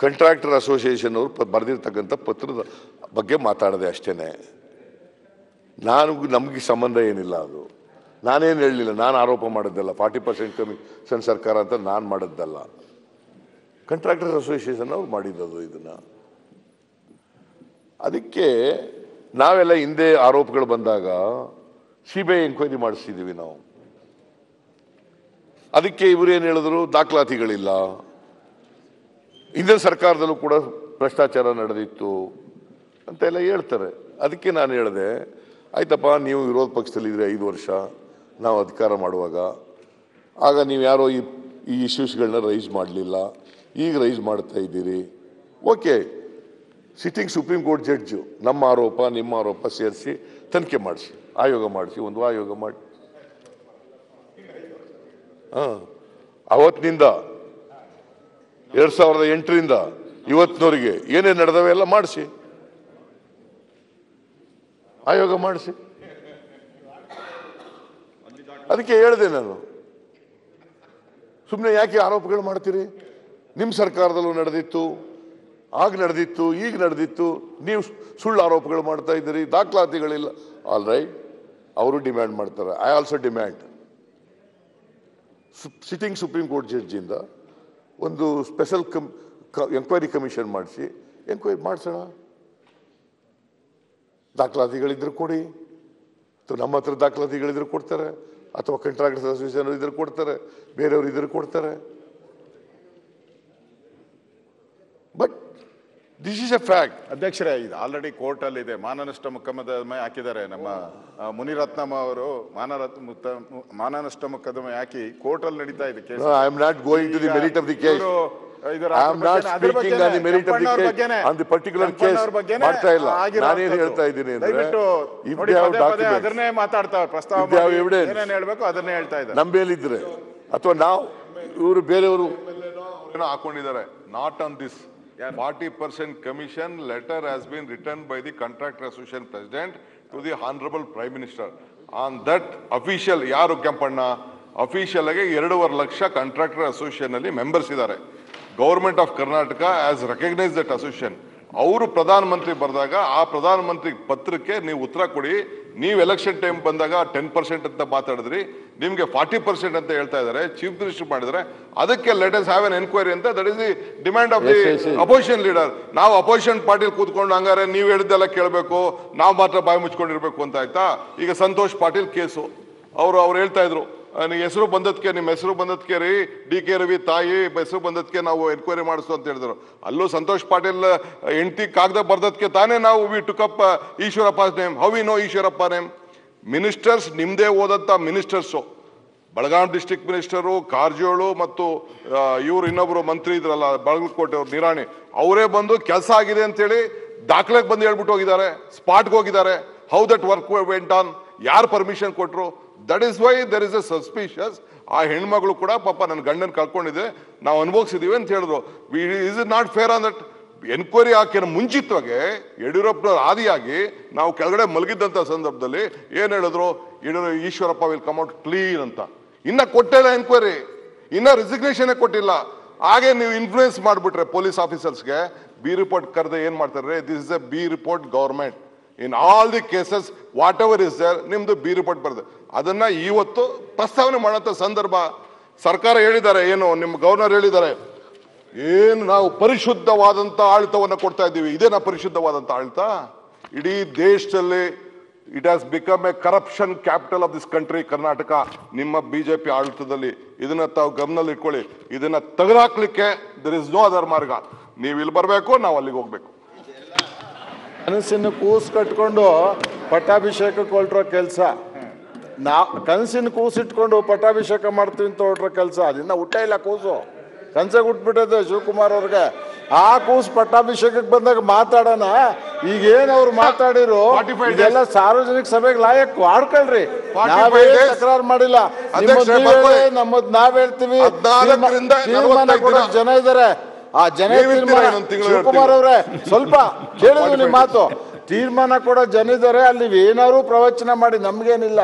ಕಂಟ್ರಾಕ್ಟರ್ ಅಸೋಸಿಯೇಷನ್ ಅವರು ಬರೆದಿರ್ತಕ್ಕಂಥ ಪತ್ರದ ಬಗ್ಗೆ ಮಾತಾಡಿದೆ ಅಷ್ಟೇ ನಾನು ನಮಗೆ ಸಂಬಂಧ ಏನಿಲ್ಲ ಅದು. ನಾನೇನು ಹೇಳಲಿಲ್ಲ, ನಾನು ಆರೋಪ ಮಾಡಿದ್ದಲ್ಲ, ಫಾರ್ಟಿ ಪರ್ಸೆಂಟ್ ಕಮಿಷನ್ ಸರ್ಕಾರ ಅಂತ ನಾನು ಮಾಡಿದ್ದಲ್ಲ. ಕಂಟ್ರಾಕ್ಟರ್ ಅಸೋಸಿಯೇಷನ್ ಅವ್ರು ಮಾಡಿದ್ದದು ಇದನ್ನು. ಅದಕ್ಕೆ ನಾವೆಲ್ಲ ಹಿಂದೆ ಆರೋಪಗಳು ಬಂದಾಗ ಸಿ ಬಿ ಐ ಎಂಕ್ವೈರಿ ಮಾಡಿಸಿದ್ದೀವಿ ನಾವು. ಅದಕ್ಕೆ ಇವರು ಏನು ಹೇಳಿದ್ರು? ದಾಖಲಾತಿಗಳಿಲ್ಲ. ಹಿಂದಿನ ಸರ್ಕಾರದಲ್ಲೂ ಕೂಡ ಭ್ರಷ್ಟಾಚಾರ ನಡೆದಿತ್ತು ಅಂತೆಲ್ಲ ಹೇಳ್ತಾರೆ. ಅದಕ್ಕೆ ನಾನು ಹೇಳಿದೆ, ಆಯ್ತಪ್ಪ, ನೀವು ವಿರೋಧ ಪಕ್ಷದಲ್ಲಿದ್ದರೆ ಐದು ವರ್ಷ, ನಾವು ಅಧಿಕಾರ ಮಾಡುವಾಗ. ಆಗ ನೀವು ಯಾರೋ ಈ ಈ ಇಶ್ಯೂಸ್ಗಳನ್ನ ರೈಸ್ ಮಾಡಲಿಲ್ಲ. ಈಗ ರೈಸ್ ಮಾಡ್ತಾ ಇದ್ದೀರಿ. Okay. Sitting supreme court judge. ನಮ್ಮ ಆರೋಪ, ನಿಮ್ಮ ಆರೋಪ ಸೇರಿಸಿ ತನಿಖೆ ಮಾಡಿಸಿ, ಆಯೋಗ ಮಾಡಿಸಿ, ಒಂದು ಆಯೋಗ ಮಾಡಿ. ಹಾಂ. ಅವತ್ತಿನಿಂದ ಎರಡು ಸಾವಿರದ ಎಂಟರಿಂದ ಇವತ್ತಿನವರಿಗೆ ಏನೇನು ನಡೆದವೆ ಎಲ್ಲ ಮಾಡಿಸಿ. ಆಯೋಗ ಮಾಡಿಸಿ. ಅದಕ್ಕೆ ಹೇಳಿದೆ ನಾನು. ಸುಮ್ಮನೆ ಯಾಕೆ ಆರೋಪಗಳು ಮಾಡ್ತೀರಿ? ನಿಮ್ಮ ಸರ್ಕಾರದಲ್ಲೂ ನಡೆದಿತ್ತು. ಆಗ ನಡೆದಿತ್ತು, ಈಗ ನಡೆದಿತ್ತು, ನೀವು ಸುಳ್ಳು ಆರೋಪಗಳು ಮಾಡ್ತಾ ಇದ್ದೀರಿ, ದಾಖಲಾತಿಗಳಿಲ್ಲ. ಆಲ್ ರೈಟ್ ಅವರು ಡಿಮ್ಯಾಂಡ್ ಮಾಡ್ತಾರೆ. I also demand sitting supreme court ಜಡ್ಜಿಂದ ಒಂದು ಸ್ಪೆಷಲ್ ಕಮ್ ಎಂಕ್ವೈರಿ ಕಮಿಷನ್ ಮಾಡಿಸಿ ಎಂಕ್ವೈರಿ ಮಾಡಿಸೋಣ. ದಾಖಲಾತಿಗಳಿದ್ರು ಕೊಡಿ. ಅಥವಾ ನಮ್ಮ ಹತ್ರ ದಾಖಲಾತಿಗಳಿದ್ರೆ ಕೊಡ್ತಾರೆ. ಅಥವಾ ಕಂಟ್ರಾಕ್ಟರ್ಸ್ ಅಸೋಸಿಯೇಷನ್ ಇದ್ರೆ ಕೊಡ್ತಾರೆ. ಬೇರೆಯವರು ಇದ್ರೆ ಕೊಡ್ತಾರೆ. But this is a fact ಅಧ್ಯಕ್ಷರೇ ಇದು ಆಲ್ರೆಡಿ ಕೋರ್ಟ್ ಅಲ್ಲಿ ಇದೆ. ಮಾನನಷ್ಟ ಮೊಕದ್ದಮೆ ಹಾಕಿದ್ದಾರೆ. ನಮ್ಮ ಮುನಿರತ್ನಮ್ಮ ಅವರು ಮಾನರತ್ನ ಮಾನನಷ್ಟ ಮೊಕದ್ದಮೆ ಹಾಕಿ ಕೋರ್ಟ್ ಅಲ್ಲಿ ನಡೀತಾ ಇದೆ case I am not going to the merit of the case ಮಾಡ್ತಾ ಇಲ್ಲ. ನಾನು ಏನು. ಹೇಳ್ತಾ ಇದ್ದೀನಿ ಅಂದ್ರೆ, ಅದನ್ನೇ ಮಾತಾಡ್ತಾರೆ ಪ್ರಸ್ತಾವ ಹೇಳ್ಬೇಕು ಅದನ್ನೇ ಹೇಳ್ತಾ ಇದ್ದಾರೆ. ಅಥವಾ ನಾವು ಇವರು ಬೇರೆಯವರು ಏನೋ ಹಾಕೊಂಡಿದ್ದಾರೆ. Not on this forty percent commission letter has been return by the contractor association president to the honourable prime minister on that official ಯಾರು ಕೆಂಪಣ್ಣ? ಅಫಿಷಿಯಲ್ ಆಗಿ ಎರಡೂವರೆ ಲಕ್ಷ ಕಾಂಟ್ರಾಕ್ಟರ್ ಅಸೋಸಿಯೇಷನ್ ಅಲ್ಲಿ ಮೆಂಬರ್ಸ್ ಇದ್ದಾರೆ. Government of Karnataka as recognise that association ಅವರು ಪ್ರಧಾನಮಂತ್ರಿ ಬರೆದಾಗ ಆ ಪ್ರಧಾನಮಂತ್ರಿ ಪತ್ರಕ್ಕೆ ನೀವು ಉತ್ತರ ಕೊಡಿ ನೀವು ಎಲೆಕ್ಷನ್ ಟೈಮ್ ಬಂದಾಗ ಟೆನ್ ಪರ್ಸೆಂಟ್ ಅಂತ ಮಾತಾಡಿದ್ರಿ ನಿಮ್ಗೆ ಫಾರ್ಟಿ ಪರ್ಸೆಂಟ್ ಅಂತ ಹೇಳ್ತಾ ಇದ್ದಾರೆ ಚೀಫ್ ಮಿನಿಸ್ಟರ್ ಮಾಡಿದರೆ ಅದಕ್ಕೆ ಲೆಟರ್ಸ್ ಹ್ಯಾವ್ ಎನ್ ಎನ್ಕ್ವೈರಿ ಅಂತ that is the demand of the. Opposition leader ನಾವು ಅಪೋಸಿಷನ್ ಪಾರ್ಟಿಲಿ ಕೂತ್ಕೊಂಡು ಹಂಗಾರೆ ನೀವು ಹೇಳಿದ್ದೆಲ್ಲ ಕೇಳಬೇಕು ನಾವು ಮಾತ್ರ ಬಾಯಿ ಮುಚ್ಕೊಂಡಿರ್ಬೇಕು ಅಂತ ಆಯ್ತಾ? ಈಗ ಸಂತೋಷ್ ಪಾಟೀಲ್ ಕೇಸು. ಅವರು ಅವ್ರು ಹೇಳ್ತಾ ಇದ್ರು ನಿಮ್ಮ ಹೆಸರು ಬಂದದ್ಕೆ, ನಿಮ್ಮ ಹೆಸರು ಬಂದದ್ಕೆ ರೀ. ಡಿ ಕೆ ರವಿ ತಾಯಿ ಹೆಸರು ಬಂದದ್ಕೆ ನಾವು ಎನ್ಕ್ವೈರಿ ಮಾಡಿಸು ಅಂತ ಹೇಳಿದ್ರು. ಅಲ್ಲೂ ಸಂತೋಷ್ ಪಾಟೀಲ್, ಹೆಂಡತಿ ಕಾಗದ ಬರ್ದದ್ಕೆ ತಾನೇ ನಾವು we took up Eshwarappa name how we know Eshwarappa name ministers ನಿಮ್ದೇ ಓದಂತ ministers Belgaum district minister Karjol ಮತ್ತು ಇವರು ಇನ್ನೊಬ್ಬರು ಮಂತ್ರಿ ಇದ್ರಲ್ಲ, ಬಾಗಲಕೋಟೆ ಅವ್ರು, ನಿರಾಣಿ. ಅವರೇ ಬಂದು ಕೆಲಸ ಆಗಿದೆ ಅಂತೇಳಿ ದಾಖಲೆಗೆ ಬಂದು ಹೇಳ್ಬಿಟ್ಟು ಹೋಗಿದ್ದಾರೆ. ಸ್ಪಾಟ್ಗೆ ಹೋಗಿದ್ದಾರೆ. How that work went on ಯಾರು ಪರ್ಮಿಷನ್ ಕೊಟ್ಟರು that is why there is a suspicious ಆ ಹೆಣ್ಮಗಳು ಕೂಡ ಪಾಪ ನನ್ನ ಗಂಡನ ಕಳ್ಕೊಂಡಿದೆ, ನಾವು ಅನುಭವಿಸಿದೀವಿ ಅಂತ ಹೇಳಿದ್ರು. Is it not fair on that enquiry ಹಾಕಿನ ಮುಂಚಿತವಾಗಿ ಯಡಿಯೂರಪ್ಪನವ್ರ ಆದಿಯಾಗಿ ನಾವು ಕೆಳಗಡೆ ಮಲಗಿದ್ದಂಥ ಸಂದರ್ಭದಲ್ಲಿ ಏನು ಹೇಳಿದ್ರು? Yediyura, Eshwarappa will come out clean ಅಂತ. ಇನ್ನ ಕೊಟ್ಟಿಲ್ಲ ಎನ್ಕ್ವೈರಿ ಇನ್ನ ರೆಸಿಗ್ನೇಷನ್ ಕೊಟ್ಟಿಲ್ಲ. ಹಾಗೆ ನೀವು ಇನ್ಫ್ಲೂಯೆನ್ಸ್ ಮಾಡಿಬಿಟ್ರೆ ಪೊಲೀಸ್ ಆಫೀಸರ್ಸ್ಗೆ ಬಿ ರಿಪೋರ್ಟ್ ಕರೆದ ಏನು ಮಾಡ್ತಾರೆ? This is a B report government in all the cases whatever is there ನಿಮ್ದು ಬಿ ರಿಪೋರ್ಟ್ ಬರ್ತದೆ. ಅದನ್ನ ಇವತ್ತು ಪ್ರಸ್ತಾವನೆ ಮಾಡೋಂಥ ಸಂದರ್ಭ ಸರ್ಕಾರ ಹೇಳಿದ್ದಾರೆ. ಏನು ನಿಮ್ಮ ಗವರ್ನರ್ ಹೇಳಿದ್ದಾರೆ. ಏನು ನಾವು ಪರಿಶುದ್ಧವಾದಂತ ಆಡಳಿತವನ್ನು ಕೊಡ್ತಾ ಇದ್ದೀವಿ. ಇದೇನಾ ಪರಿಶುದ್ಧವಾದಂತ ಆಡಳಿತ ಇಡೀ ದೇಶದಲ್ಲಿ it has become a corruption capital of this country Karnataka ನಿಮ್ಮ ಬಿಜೆಪಿ ಆಡಳಿತದಲ್ಲಿ ಇದನ್ನ ತಾವು ಗಮನದಲ್ಲಿ ಇಟ್ಕೊಳ್ಳಿ ಇದನ್ನ ತೆಗೆದಾಕ್ಲಿಕ್ಕೆ ದರ್ ಇಸ್ ನೋ ಅದರ್ ಮಾರ್ಗ. ನೀವು ಇಲ್ಲಿ ಬರಬೇಕು ನಾವು ಅಲ್ಲಿಗೆ ಹೋಗ್ಬೇಕು. ಕನಸಿನ ಕೂಸು ಕಟ್ಕೊಂಡು ಪಟ್ಟಾಭಿಷೇಕಕ್ಕೆ ಹೊರಟ್ರೋ ಕೆಲಸ. ನಾ ಕನಸಿನ ಕೂಸು ಇಟ್ಕೊಂಡು ಪಟ್ಟಾಭಿಷೇಕ ಮಾಡ್ತೀವಿ ಅಂತ ಹೊಟ್ರ ಕೆಲಸ. ಅದಿನ್ನ ಹುಟ್ಟ ಇಲ್ಲ ಕೂಸು. ಕನಸಾಗ ಹುಟ್ಬಿಟ್ಟದೆ ಶಿವಕುಮಾರ್ ಅವ್ರಿಗೆ. ಆ ಕೂಸು ಪಟ್ಟಾಭಿಷೇಕಕ್ಕೆ ಬಂದಾಗ ಮಾತಾಡೋಣ. ಈಗ ಏನ್ ಅವ್ರು ಮಾತಾಡಿರು ಇದೆಲ್ಲ ಸಾರ್ವಜನಿಕ ಸಭೆಗೆ ಲಾಯಕ್ ಆಡ್ಕೊಳ್ರಿ. ತಕರಾರು ಮಾಡಿಲ್ಲ. ನಿಮ್ಮದ್ ನೀವ್ ಹೇಳ್ತೀವಿ. ಜನ ಇದಾರೆ. ಆ ಜನ ಶಿವಕುಮಾರ್ ಅವರೇ ಸ್ವಲ್ಪ ಕೇಳಿದ್ರು ನಿಮ್ಮ ಮಾತು. ತೀರ್ಮಾನ ಕೂಡ ಜನಿದರೆ ಅಲ್ಲಿ ಏನಾದ್ರು ಪ್ರವಚನ ಮಾಡಿ ನಮ್ಗೇನಿಲ್ಲ.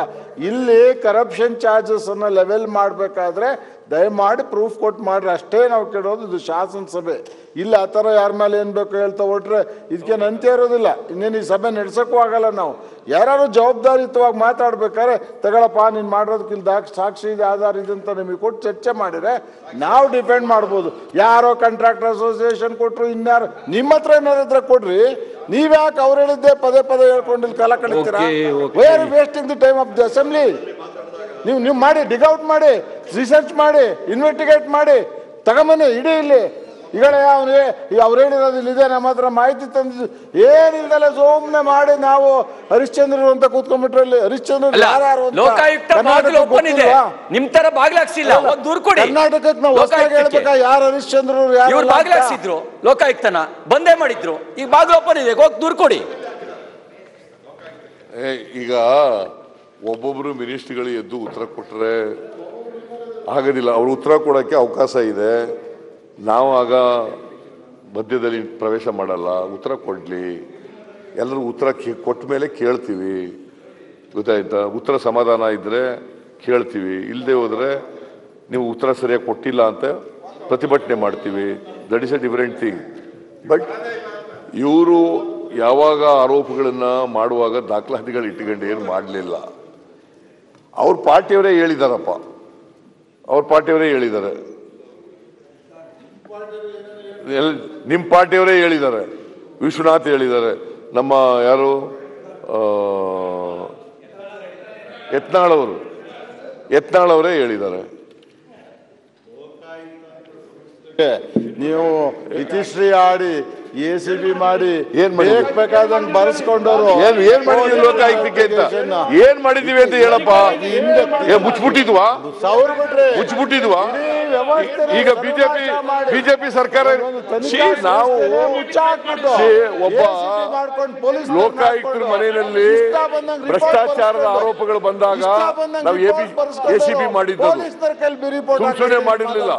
ಇಲ್ಲಿ ಕರಪ್ಷನ್ ಚಾರ್ಜಸ್ ಅನ್ನ ಲೆವೆಲ್ ಮಾಡ್ಬೇಕಾದ್ರೆ ದಯಮಾಡಿ ಪ್ರೂಫ್ ಕೊಟ್ಟು ಮಾಡ್ರಿ. ಅಷ್ಟೇ ನಾವು ಕೇಳೋದು ಇದು ಶಾಸನ ಸಭೆ. ಇಲ್ಲ ಆ ಥರ ಯಾರ ಮೇಲೆ ಏನು ಬೇಕು ಹೇಳ್ತಾ ಹೊಟ್ರೆ ಇದಕ್ಕೇನು ಅಂತ್ಯ ಇರೋದಿಲ್ಲ. ಇನ್ನೇನು ಈ ಸಭೆ ನಡೆಸೋಕ್ಕೂ ಆಗಲ್ಲ ನಾವು. ಯಾರು ಜವಾಬ್ದಾರಿಯುತವಾಗಿ ಮಾತಾಡ್ಬೇಕಾದ್ರೆ ತಗೊಳಪ್ಪ ನೀನು ಮಾಡೋದಕ್ಕೆ ಇಲ್ಲಿ ದಾಖ ಸಾಕ್ಷಿ ಇದೆ ಆಧಾರ ಇದೆ ಅಂತ ನಿಮಗೆ ಕೊಟ್ಟು ಚರ್ಚೆ ಮಾಡಿದರೆ ನಾವು ಡಿಪೆಂಡ್ ಮಾಡ್ಬೋದು. ಯಾರೋ ಕಾಂಟ್ರಾಕ್ಟರ್ ಅಸೋಸಿಯೇಷನ್ ಕೊಟ್ಟರು ಇನ್ಯಾರು ನಿಮ್ಮ ಹತ್ರ ಏನಾದ್ರೆ ಕೊಡ್ರಿ. ನೀವ್ಯಾಕೆ ಅವ್ರು ಹೇಳಿದ್ದೆ ಪದೇ ಪದೇ ಹೇಳ್ಕೊಂಡು ಇಲ್ಲಿ ಕಲ ಕಳಿತೀರಾ. We're wasting the time of the assembly ನೀವು ನೀವು ಮಾಡಿ ಡಿಗೌಟ್ ಮಾಡಿ ರಿಸರ್ಚ್ ಮಾಡಿ ಇನ್ವೆಸ್ಟಿಗೇಟ್ ಮಾಡಿ ತಗೊಂಬನ್ನಿ ಇಡೀ ಇಲ್ಲಿ. ಈಗಲೇ ಅವನಿಗೆ ಅವ್ರು ಹೇಳಿರೋದು ಇಲ್ಲಿದೆ ನಮ್ಮ ಹತ್ರ ಮಾಹಿತಿ ತಂದಿದ್ದು. ಏನಿಲ್ದಲ್ಲ ಸೋಮ್ನೆ ಮಾಡಿ ನಾವು ಹರಿಶ್ಚಂದ್ರರು ಅಂತ ಕೂತ್ಕೊಂಡ್ಬಿಟ್ರೆ ಇಲ್ಲಿ ಹರಿಶ್ಚಂದ್ರ ಅಲ್ಲ, ಯಾರು ಅಂತ ಲೋಕಾಯುಕ್ತ ಕರ್ನಾಟಕಕ್ಕೆ ಬಾಗಿಲು ಓಪನ್ ಇದೆ. ಗೊತ್ತಿಲ್ವಾ? ನಿಮ್ ತರ ಬಾಗ್ಲಾಕ್ಸಿಲ್ಲ ಅಲ್ಲ, ಹೋಗ್ ದೂರ್ ಕೊಡಿ. ಕರ್ನಾಟಕಕ್ಕೆ ನಾವು. ಹೇಳ್ಬೇಕಾ ಯಾರು ಹರಿಶ್ಚಂದ್ರ ಯಾರು? ಬಾಗ್ಲಾಕ್ಸಿದ್ರು ಲೋಕಾಯುಕ್ತನ. ಬಂದೇ ಮಾಡಿದ್ರು. ಈಗ ಬಾಗ್ಲು ಓಪನ್ ಇದೆ. ಹೋಗಿ ದೂರ್ ಕೊಡಿ. ಏ, ಈಗ ಒಬ್ಬೊಬ್ರು ಮಿನಿಸ್ಟ್ರಿಗಳು ಎದ್ದು ಉತ್ತರ ಕೊಟ್ಟರೆ ಆಗೋದಿಲ್ಲ ಅವರು ಉತ್ತರ ಕೊಡೋಕ್ಕೆ ಅವಕಾಶ ಇದೆ. ನಾವು ಆಗ ಮಧ್ಯದಲ್ಲಿ ಪ್ರವೇಶ ಮಾಡಲ್ಲ, ಉತ್ತರ ಕೊಡಲಿ. ಎಲ್ಲರೂ ಉತ್ತರ ಕೊಟ್ಟ ಮೇಲೆ ಕೇಳ್ತೀವಿ. ಗೊತ್ತಾಯ್ತಾ? ಉತ್ತರ ಸಮಾಧಾನ ಇದ್ದರೆ ಕೇಳ್ತೀವಿ. ಇಲ್ಲದೆ ಹೋದರೆ ನೀವು ಉತ್ತರ ಸರಿಯಾಗಿ ಕೊಟ್ಟಿಲ್ಲ ಅಂತ ಪ್ರತಿಭಟನೆ ಮಾಡ್ತೀವಿ. That is a different thing but ಇವರು ಯಾವಾಗ ಆರೋಪಗಳನ್ನು ಮಾಡುವಾಗ ದಾಖಲಾತಿಗಳು ಇಟ್ಕೊಂಡು ಏನು ಮಾಡಲಿಲ್ಲ. ಅವ್ರ ಪಾರ್ಟಿಯವರೇ ಹೇಳಿದಾರಪ್ಪ. ಅವ್ರ ಪಾರ್ಟಿಯವರೇ ಹೇಳಿದ್ದಾರೆ ನಿಮ್ಮ ಪಾರ್ಟಿಯವರೇ ಹೇಳಿದ್ದಾರೆ ವಿಶ್ವನಾಥ್ ಹೇಳಿದ್ದಾರೆ ನಮ್ಮ ಯಾರು? ಯತ್ನಾಳವರು ಯತ್ನಾಳವರೇ ಹೇಳಿದ್ದಾರೆ ನೀವು ಇತಿಶ್ರೀ ಆಡಿ ಎ ಸಿ ಬಿ ಮಾಡಿ ಏನ್ ಬೇಕಾದಂಗ್ ಬರೆಸ್ಕೊಂಡವರು. ಏನ್ ಏನ್ ಮಾಡಿದ್ವಿ ಲೋಕಾಯುಕ್ತಕ್ಕೆ ಅಂತ? ಏನ್ ಮಾಡಿದೀವಿ ಅಂತ ಹೇಳಪ್ಪ? ಏ ಮುಚ್ಚಿಬಿಟ್ಟಿದ್ವಾ? ಸಾವಿರ ಬಿಟ್ರೆ ಮುಚ್ಚಿಬಿಟ್ಟಿದ್ವಾ? ಈಗ ಬಿಜೆಪಿ ಬಿಜೆಪಿ ಸರ್ಕಾರ ನಾವು ಒಬ್ಬ ಲೋಕಾಯುಕ್ತರ ಮನೆಯಲ್ಲಿ ಭ್ರಷ್ಟಾಚಾರದ ಆರೋಪಗಳು ಬಂದಾಗ ನಾವು ಎ ಸಿ ಬಿ ಮಾಡಿದ್ದು ಮಾಡಿರ್ಲಿಲ್ಲ.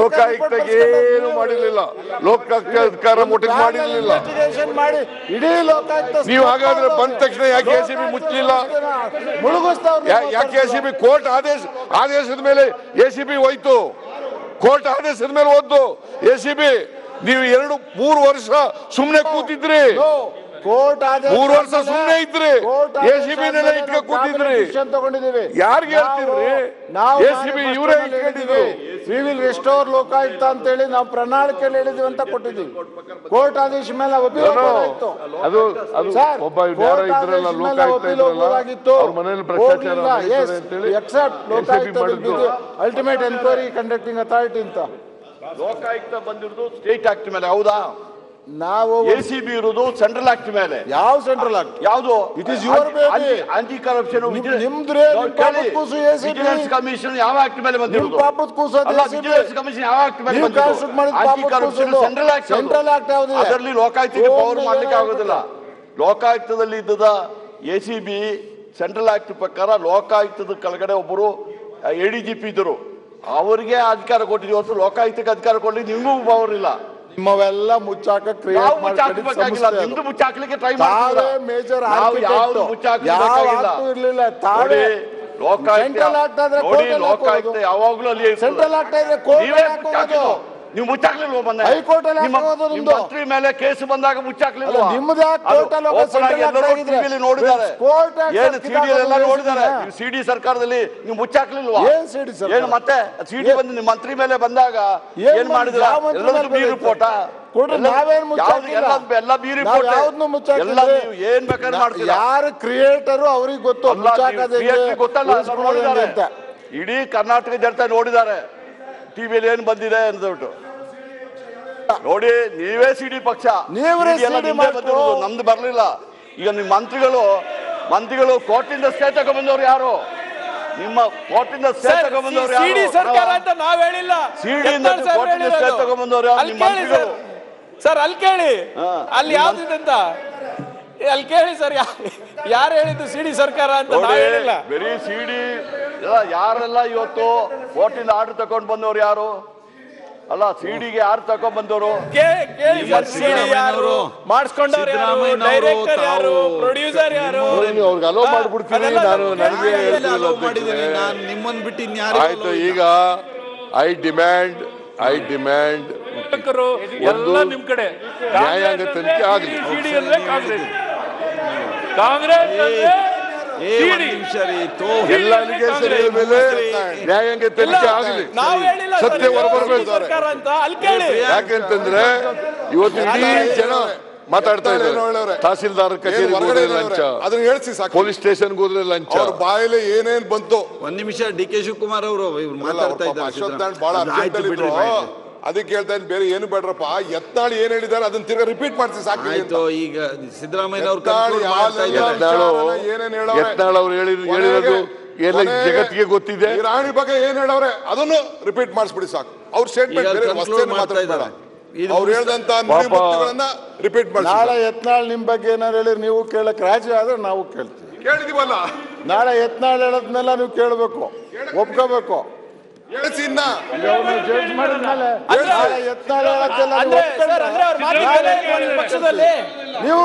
ಲೋಕಾಯುಕ್ತ ಏನು ಮಾಡಿರ್ಲಿಲ್ಲ? ಲೋಕಾಧಿಕಾರ ಅಧಿಕಾರ ಮಾಡಿರ್ಲಿಲ್ಲ. ಮಾಡಿರಲಿಲ್ಲ ಮಾಡಿ ಇಡೀ ಲೋಕಾಯುಕ್ತ ನೀವು ಹಾಗಾದ್ರೆ ಬಂದ ತಕ್ಷಣ ಯಾಕೆ ಎ ಸಿ ಬಿ ಮುಚ್ಚಲಿಲ್ಲ? ಯಾಕೆ ಎ ಸಿ ಬಿ ಕೋರ್ಟ್ ಆದೇಶ ಆದೇಶದ ಮೇಲೆ ಎ ಸಿ ಬಿ ಹೋಯ್ತು. ಕೋರ್ಟ್ ಆದೇಶದ ಮೇಲೆ ಹೋದ್ದು. ಎ ಸಿ ಬಿ ನೀವು ಎರಡು ಮೂರು ವರ್ಷ ಸುಮ್ಮನೆ ಕೂತಿದ್ರಿ. ಕೋರ್ಟ್ ಮೂರು ವರ್ಷ ಸುಮ್ಮನೆ ಇದ್ರಿ. ಕೋರ್ಟ್ ACB ನೆಲ್ಲ ಆದೇಶ ಇಟ್ಕೊ ಕೂತಿದ್ರಿ. ತಗೊಂಡಿದ್ದೀವಿ ಯಾರ್ಗೆ ನಾವು- ಹೇಳ್ತಿದ್ರಿ? ನಾವು ACB ಇವರೇ ಇಟ್ಕೊಂಡಿದ್ರು. ವಿ ವಿಲ್ ರೆಸ್ಟೋರ್ ಲೋಕಾಯುಕ್ತ ಅಂತ ಹೇಳಿ ನಾವು ಪ್ರಣಾಳಿಕೆಯಲ್ಲಿ ಹೇಳಿದ್ವಿ ಅಂತ ಕೊಟ್ಟಿದ್ದೀವಿ ಕೋರ್ಟ್ ಆದೇಶ ಮೇಲೆ ಅದು ಒಬ್ಬ ಯಾರೋ ಇದ್ರಲ್ಲ ಲೋಕಾಯುಕ್ತ ಇದ್ರಲ್ಲ. ಅವ್ರ ಮನೇಲಿ ಭ್ರಷ್ಟಾಚಾರ ಲೋಕಾಯುಕ್ತ ಮಾಡಿದ್ದು. ಅಲ್ಟಿಮೇಟ್ ಎನ್ಕ್ವೈರಿ ಕಂಡಕ್ಟಿಂಗ್ ಅಥಾರಿಟಿ ಅಂತ ಲೋಕಾಯುಕ್ತ ಬಂದಿರೋದು ಸ್ಟೇಟ್ ಆಕ್ಟ್ ಮೇಲೆ ಹೌದಾ ನಾವು ಎ ಸಿ ಬಿ ಇರುವುದು ಸೆಂಟ್ರಲ್ ಆಕ್ಟ್ ಮೇಲೆ. ಯಾವ ಸೆಂಟ್ರಲ್ ಆಕ್ಟ್ ಯಾವುದು? It is your baby anti corruption ನಿಮ್ದ್ರೆ. Commission ಯಾವ ಆಕ್ಟ್ ಮೇಲೆ ಬಂದಿರೋದು ಪಾಪದ ಕೂಸು ಅದು ವಿಜಿಲೆನ್ಸ್ ಕಮಿಷನ್ ಯಾವ ಆಕ್ಟ್ ಮೇಲೆ anti corruption central act Central Act ಯಾವ್ದಿದೆ? ಅದರಲ್ಲಿ ಲೋಕಾಯುಕ್ತಕ್ಕೆ ಪವರ್ ಮಾಡ್ಲಿಕ್ಕೆ? ಆಗೋದಿಲ್ಲ. ಲೋಕಾಯುಕ್ತದಲ್ಲಿ ಇದ್ದದ A C B central act ಪ್ರಕಾರ ಲೋಕಾಯುಕ್ತದ ಕೆಳಗಡೆ ಒಬ್ಬರು ಎ ಡಿ ಜಿ ಪಿ ಇದ್ದರು. ಅವರಿಗೆ ಅಧಿಕಾರ ಕೊಟ್ಟಿದ್ದೀವಿ ಹೊರತು ಲೋಕಾಯುಕ್ತಕ್ಕೆ ಅಧಿಕಾರ ಕೊಡ್ಲಿ ನಿಮಗೂ ಪವರ್ ಇಲ್ಲ. ನಿಮ್ಮವೆಲ್ಲ ಮುಚ್ಚಾಕ ಕ್ರಿಯೇಟ್ ಮುಚ್ಚಾಕ್ಬೇಕಾಗಿಲ್ಲ ನಿಮ್ದು ಮುಚ್ಚಾಕ್ಲಿಕ್ಕೆ ಟ್ರೈ ಮೇಜರ್ ಯಾವ್ದು ಇರ್ಲಿಲ್ಲ ತಾವೇ ಲೋಕಾಯುಕ್ತ ಯಾವಾಗ್ಲೂ ಅಲ್ಲಿ ಸೆಂಟ್ರಲ್ ಆಗ್ತಾ ಇದ್ರೆ ಕೋರ್ಟ್ ಮುಚ್ಚಾಕಿದ್ದು. ನೀವು ಮುಚ್ಚಾಕ್ಲಿಲ್ವ ಬಂದ ಹೈಕೋರ್ಟ್ ಅಲ್ಲಿ ನಿಮ್ಮ ಹಾಕೋದು ನಿಮ್ಮ ನಿಮ್ದು. ಮಂತ್ರಿ ಮೇಲೆ ಕೇಸ್ ಬಂದಾಗ ಮುಚ್ಚಾಕ್ಲಿಲ್ವ ಅಲ್ಲ, ನಿಮ್ದು ಯಾಕೆ ಅಲ್ಲಿ? ನೋಡಿದ್ದಾರೆ ಏನು ಸಿಡಿ ಎಲ್ಲ ನೋಡಿದ್ದಾರೆ? ಸಿಡಿ ಸರ್ಕಾರದಲ್ಲಿ ನೀವು ಮುಚ್ಚಾಕ್ಲಿಲ್ವಾ ಏನ್ CD ಸರ್ಕಾರ? ಏನು ಮತ್ತೆ ಸಿಡಿ ಬಂದು ನಿಮ್ಮ ಮಂತ್ರಿ ಮೇಲೆ ಬಂದಾಗ ಏನ್ ಏನ್ ಮಾಡಿ- ಮಾಡಿದ್ರ ಯಾವ ಮಂತ್ರಿ ಎಲ್ಲದಕ್ಕೂ ಮೇಲೆ ಬಿ ಬಂದಿತ್ತು? ಕೊಡ್ರಿ, ನಾವೇನ್ ಮುಚ್ಚಾಕಿಲ್ಲ. ಎಲ್ಲ ಬಿ ನಾವ್ ರಿಪೋರ್ಟ್ ಯಾವ್ದ್ನೂ ಮುಚ್ಚಾಕಿಲ್ಲ. ಎಲ್ಲ ನೀವು ಏನ್ ಬೇಕಾದ್ರೆ ಮಾಡ್ತೀರಾ ಯಾರು ಕ್ರಿಯೇಟರು ಅವ್ರಿಗೆ ಗೊತ್ತು ಅಲ್ಲ, ಮುಚ್ಚಾಕದ ನೀವು creator ಗೊತ್ತಲ್ಲ ನೋಡಿದ್ದಾರೆ ಅಂತ ಇಡೀ ಕರ್ನಾಟಕ ಜನತೆ ನೋಡಿದ್ದಾರೆ ಟಿವಿಯಲ್ಲಿ ಏನು ಬಂದಿದೆ ಅಂದ್ಬಿಟ್ಟು ನೋಡಿ ನೀವೇ ಸಿಡಿ ಪಕ್ಷ. ನಿಮ್ದೇ ಬರ್ಲಿಲ್ಲ. ಈಗ ನಿಮ್ಮ ಮಂತ್ರಿಗಳು ಮಂತ್ರಿಗಳು ಕೋರ್ಟಿಂದ ಸ್ಟೇ ತಗೊಂಡ್ಬಂದವ್ರು ಯಾರು? ನಿಮ್ಮ ಕೋರ್ಟಿಂದ ಸ್ಟೇ ತಗೊಂಡ್ಬಂದವ್ರು ಸಿಡಿ ಸರ್ಕಾರ ಅಂತ ನಾವ್ ಹೇಳಿಲ್ಲ. ಸಿಡಿ ಯತ್ನಾಳ್ ಸಾಹೇಬ್ರು ಕೋರ್ಟಿಂದ ಸ್ಟೇ. ತಗೊಂಡ್ಬಂದವ್ರು ಯಾರು? ಅಲ್ಲಿ ನಿಮ್ಮ ಮಂತ್ರಿಗಳು. ಸರ್. ಅಲ್ಲಿ ಕೇಳಿ. ಅಲ್ಲಿ ಯಾವ್ದಿದೆ ಅಂತ ಅಲ್ಲಿ ಕೇಳಿ ಸರ್ ಯಾರು ಹೇಳಿದ್ದು ಸಿಡಿ ಸರ್ಕಾರ ಅಂತ ಹೇಳಿಲ್ಲ. ಬರೀ ಸಿಡಿ ಯಾರೆಲ್ಲ ಇವತ್ತು ಓಟಿಂದ ಆರ್ಡರ್ ತಗೊಂಡ್ ಬಂದವ್ರು ಯಾರು? ಅಲ್ಲ ಸಿಡಿಗೆ ಯಾರು ತಗೊಂಡ್ ಬಂದವರು? ಯಾರು? ಮಾಡಿಸ್ಕೊಂಡವ್ರು ಯಾರು? ಯಾರು? ಪ್ರೊಡ್ಯೂಸರ್ ಯಾರು? ಅವ್ರಿಗೆ ಅಲೋ ಮಾಡ್ಬಿಡ್ತೀನಿ ನಾನು ನನಗೆ ನಾನು ನಿಮ್ಮನ್ನ ಬಿಟ್ಟು ಇನ್ಯಾರು ಆಯ್ತು ಈಗ ಐ ಡಿಮ್ಯಾಂಡ್ ಐ ಡಿಮ್ಯಾಂಡ್ ಎಲ್ಲ ನಿಮ್ ಕಡೆ. ನ್ಯಾಯಾಂಗ ತನಿಖೆ ಆಗಲಿ. ಕಾಂಗ್ರೆಸ್ ಎಲ್ಲ ಅಲಿಗೇಷನ್ ಮೇಲೆ ನ್ಯಾಯಾಂಗ ತನಿಖೆ ಆಗಲಿ. ಸತ್ಯ ಇದು ಸರ್ಕಾರ ಅಂತ ಅಲ್ಲಿ ಕೇಳಿ. ಯಾಕೆಂತಂದ್ರೆ ಇವತ್ತು ಇಡೀ ಜನ ಮಾತಾಡ್ತಾ ಇದ್ದಾರೆ. ತಹಸೀಲ್ದಾರ್ ಕಚೇರಿ ಲಂಚ. ಅದನ್ನ ಹೇಳ್ಸಿ ಸಾಕು. ಪೊಲೀಸ್ ಸ್ಟೇಷನ್ ಹೋದ್ರೆ ಲಂಚ. ಅವ್ರ ಬಾಯಲ್ಲಿ ಏನೇನ್ ಬಂತು. ಒಂದ್ ನಿಮಿಷ ಡಿ ಕೆ ಶಿವಕುಮಾರ್ ಅವರು ಇವ್ರು ಮಾತಾಡ್ತಾ ಇದ್ದಾರೆ ಅದಕ್ಕೆ ಹೇಳ್ತಾ ಇದ್ದೀನಿ ಬೇರೆ ಏನು ಬೇಡ್ರಪ್ಪ. ಯತ್ನಾಳ್ ಏನ್ ಹೇಳಿದಾರೆ ಅದನ್ನ ತಿರ್ಗಾ ರಿಪೀಟ್ ಮಾಡ್ತೀವಿ ಸಾಕು ಈಗ ಸಿದ್ದರಾಮಯ್ಯ ಅವರು ಯತ್ನಾಳ್ conclude ಯಾವ ಮಾಡ್ತಾ ಇದ್ದಾರೆ. ಯತ್ನಾಳು ಏನೇನ್ ಹೇಳವ್ರೆ? ಯತ್ನಾಳ್ ಅವ್ರು ಹೇಳಿ ಹೇಳಿರೋದು ಎಲ್ಲ ಜಗತ್ತಿಗೆ ಗೊತ್ತಿದೆ. ರಾಣಿ ಬಗ್ಗೆ ಏನ್ ಹೇಳವ್ರೆ ಅದನ್ನು ರಿಪೀಟ್ ಮಾಡಿಸ್ಬಿಡಿ ಸಾಕು. ಅವ್ರ ಸ್ಟೇಟ್ಮೆಂಟ್ ಬೇರೆ ಅವ್ರು ಹೇಳ್ದಂತ ನುಡಿಮುತ್ತುಗಳನ್ನ ರಿಪೀಟ್ ಮಾಡಿ ನಾಳೆ ಯತ್ನಾಳ್ ನಿಮ್ ಬಗ್ಗೆ ಏನಾರು ಹೇಳಿ ನೀವು ಕೇಳಕ್ ರಾಜಿ ಆದ್ರೆ ನಾವು ಕೇಳ್ತೀವಿ. ಕೇಳಿದೀವಲ್ಲ? ನಾಳೆ ಯತ್ನಾಳ್ ಹೇಳದ್ನೆಲ್ಲ ನೀವು ಕೇಳಬೇಕು ಒಪ್ಕೋಬೇಕು. ಪಕ್ಷದಲ್ಲಿ. ನೀವು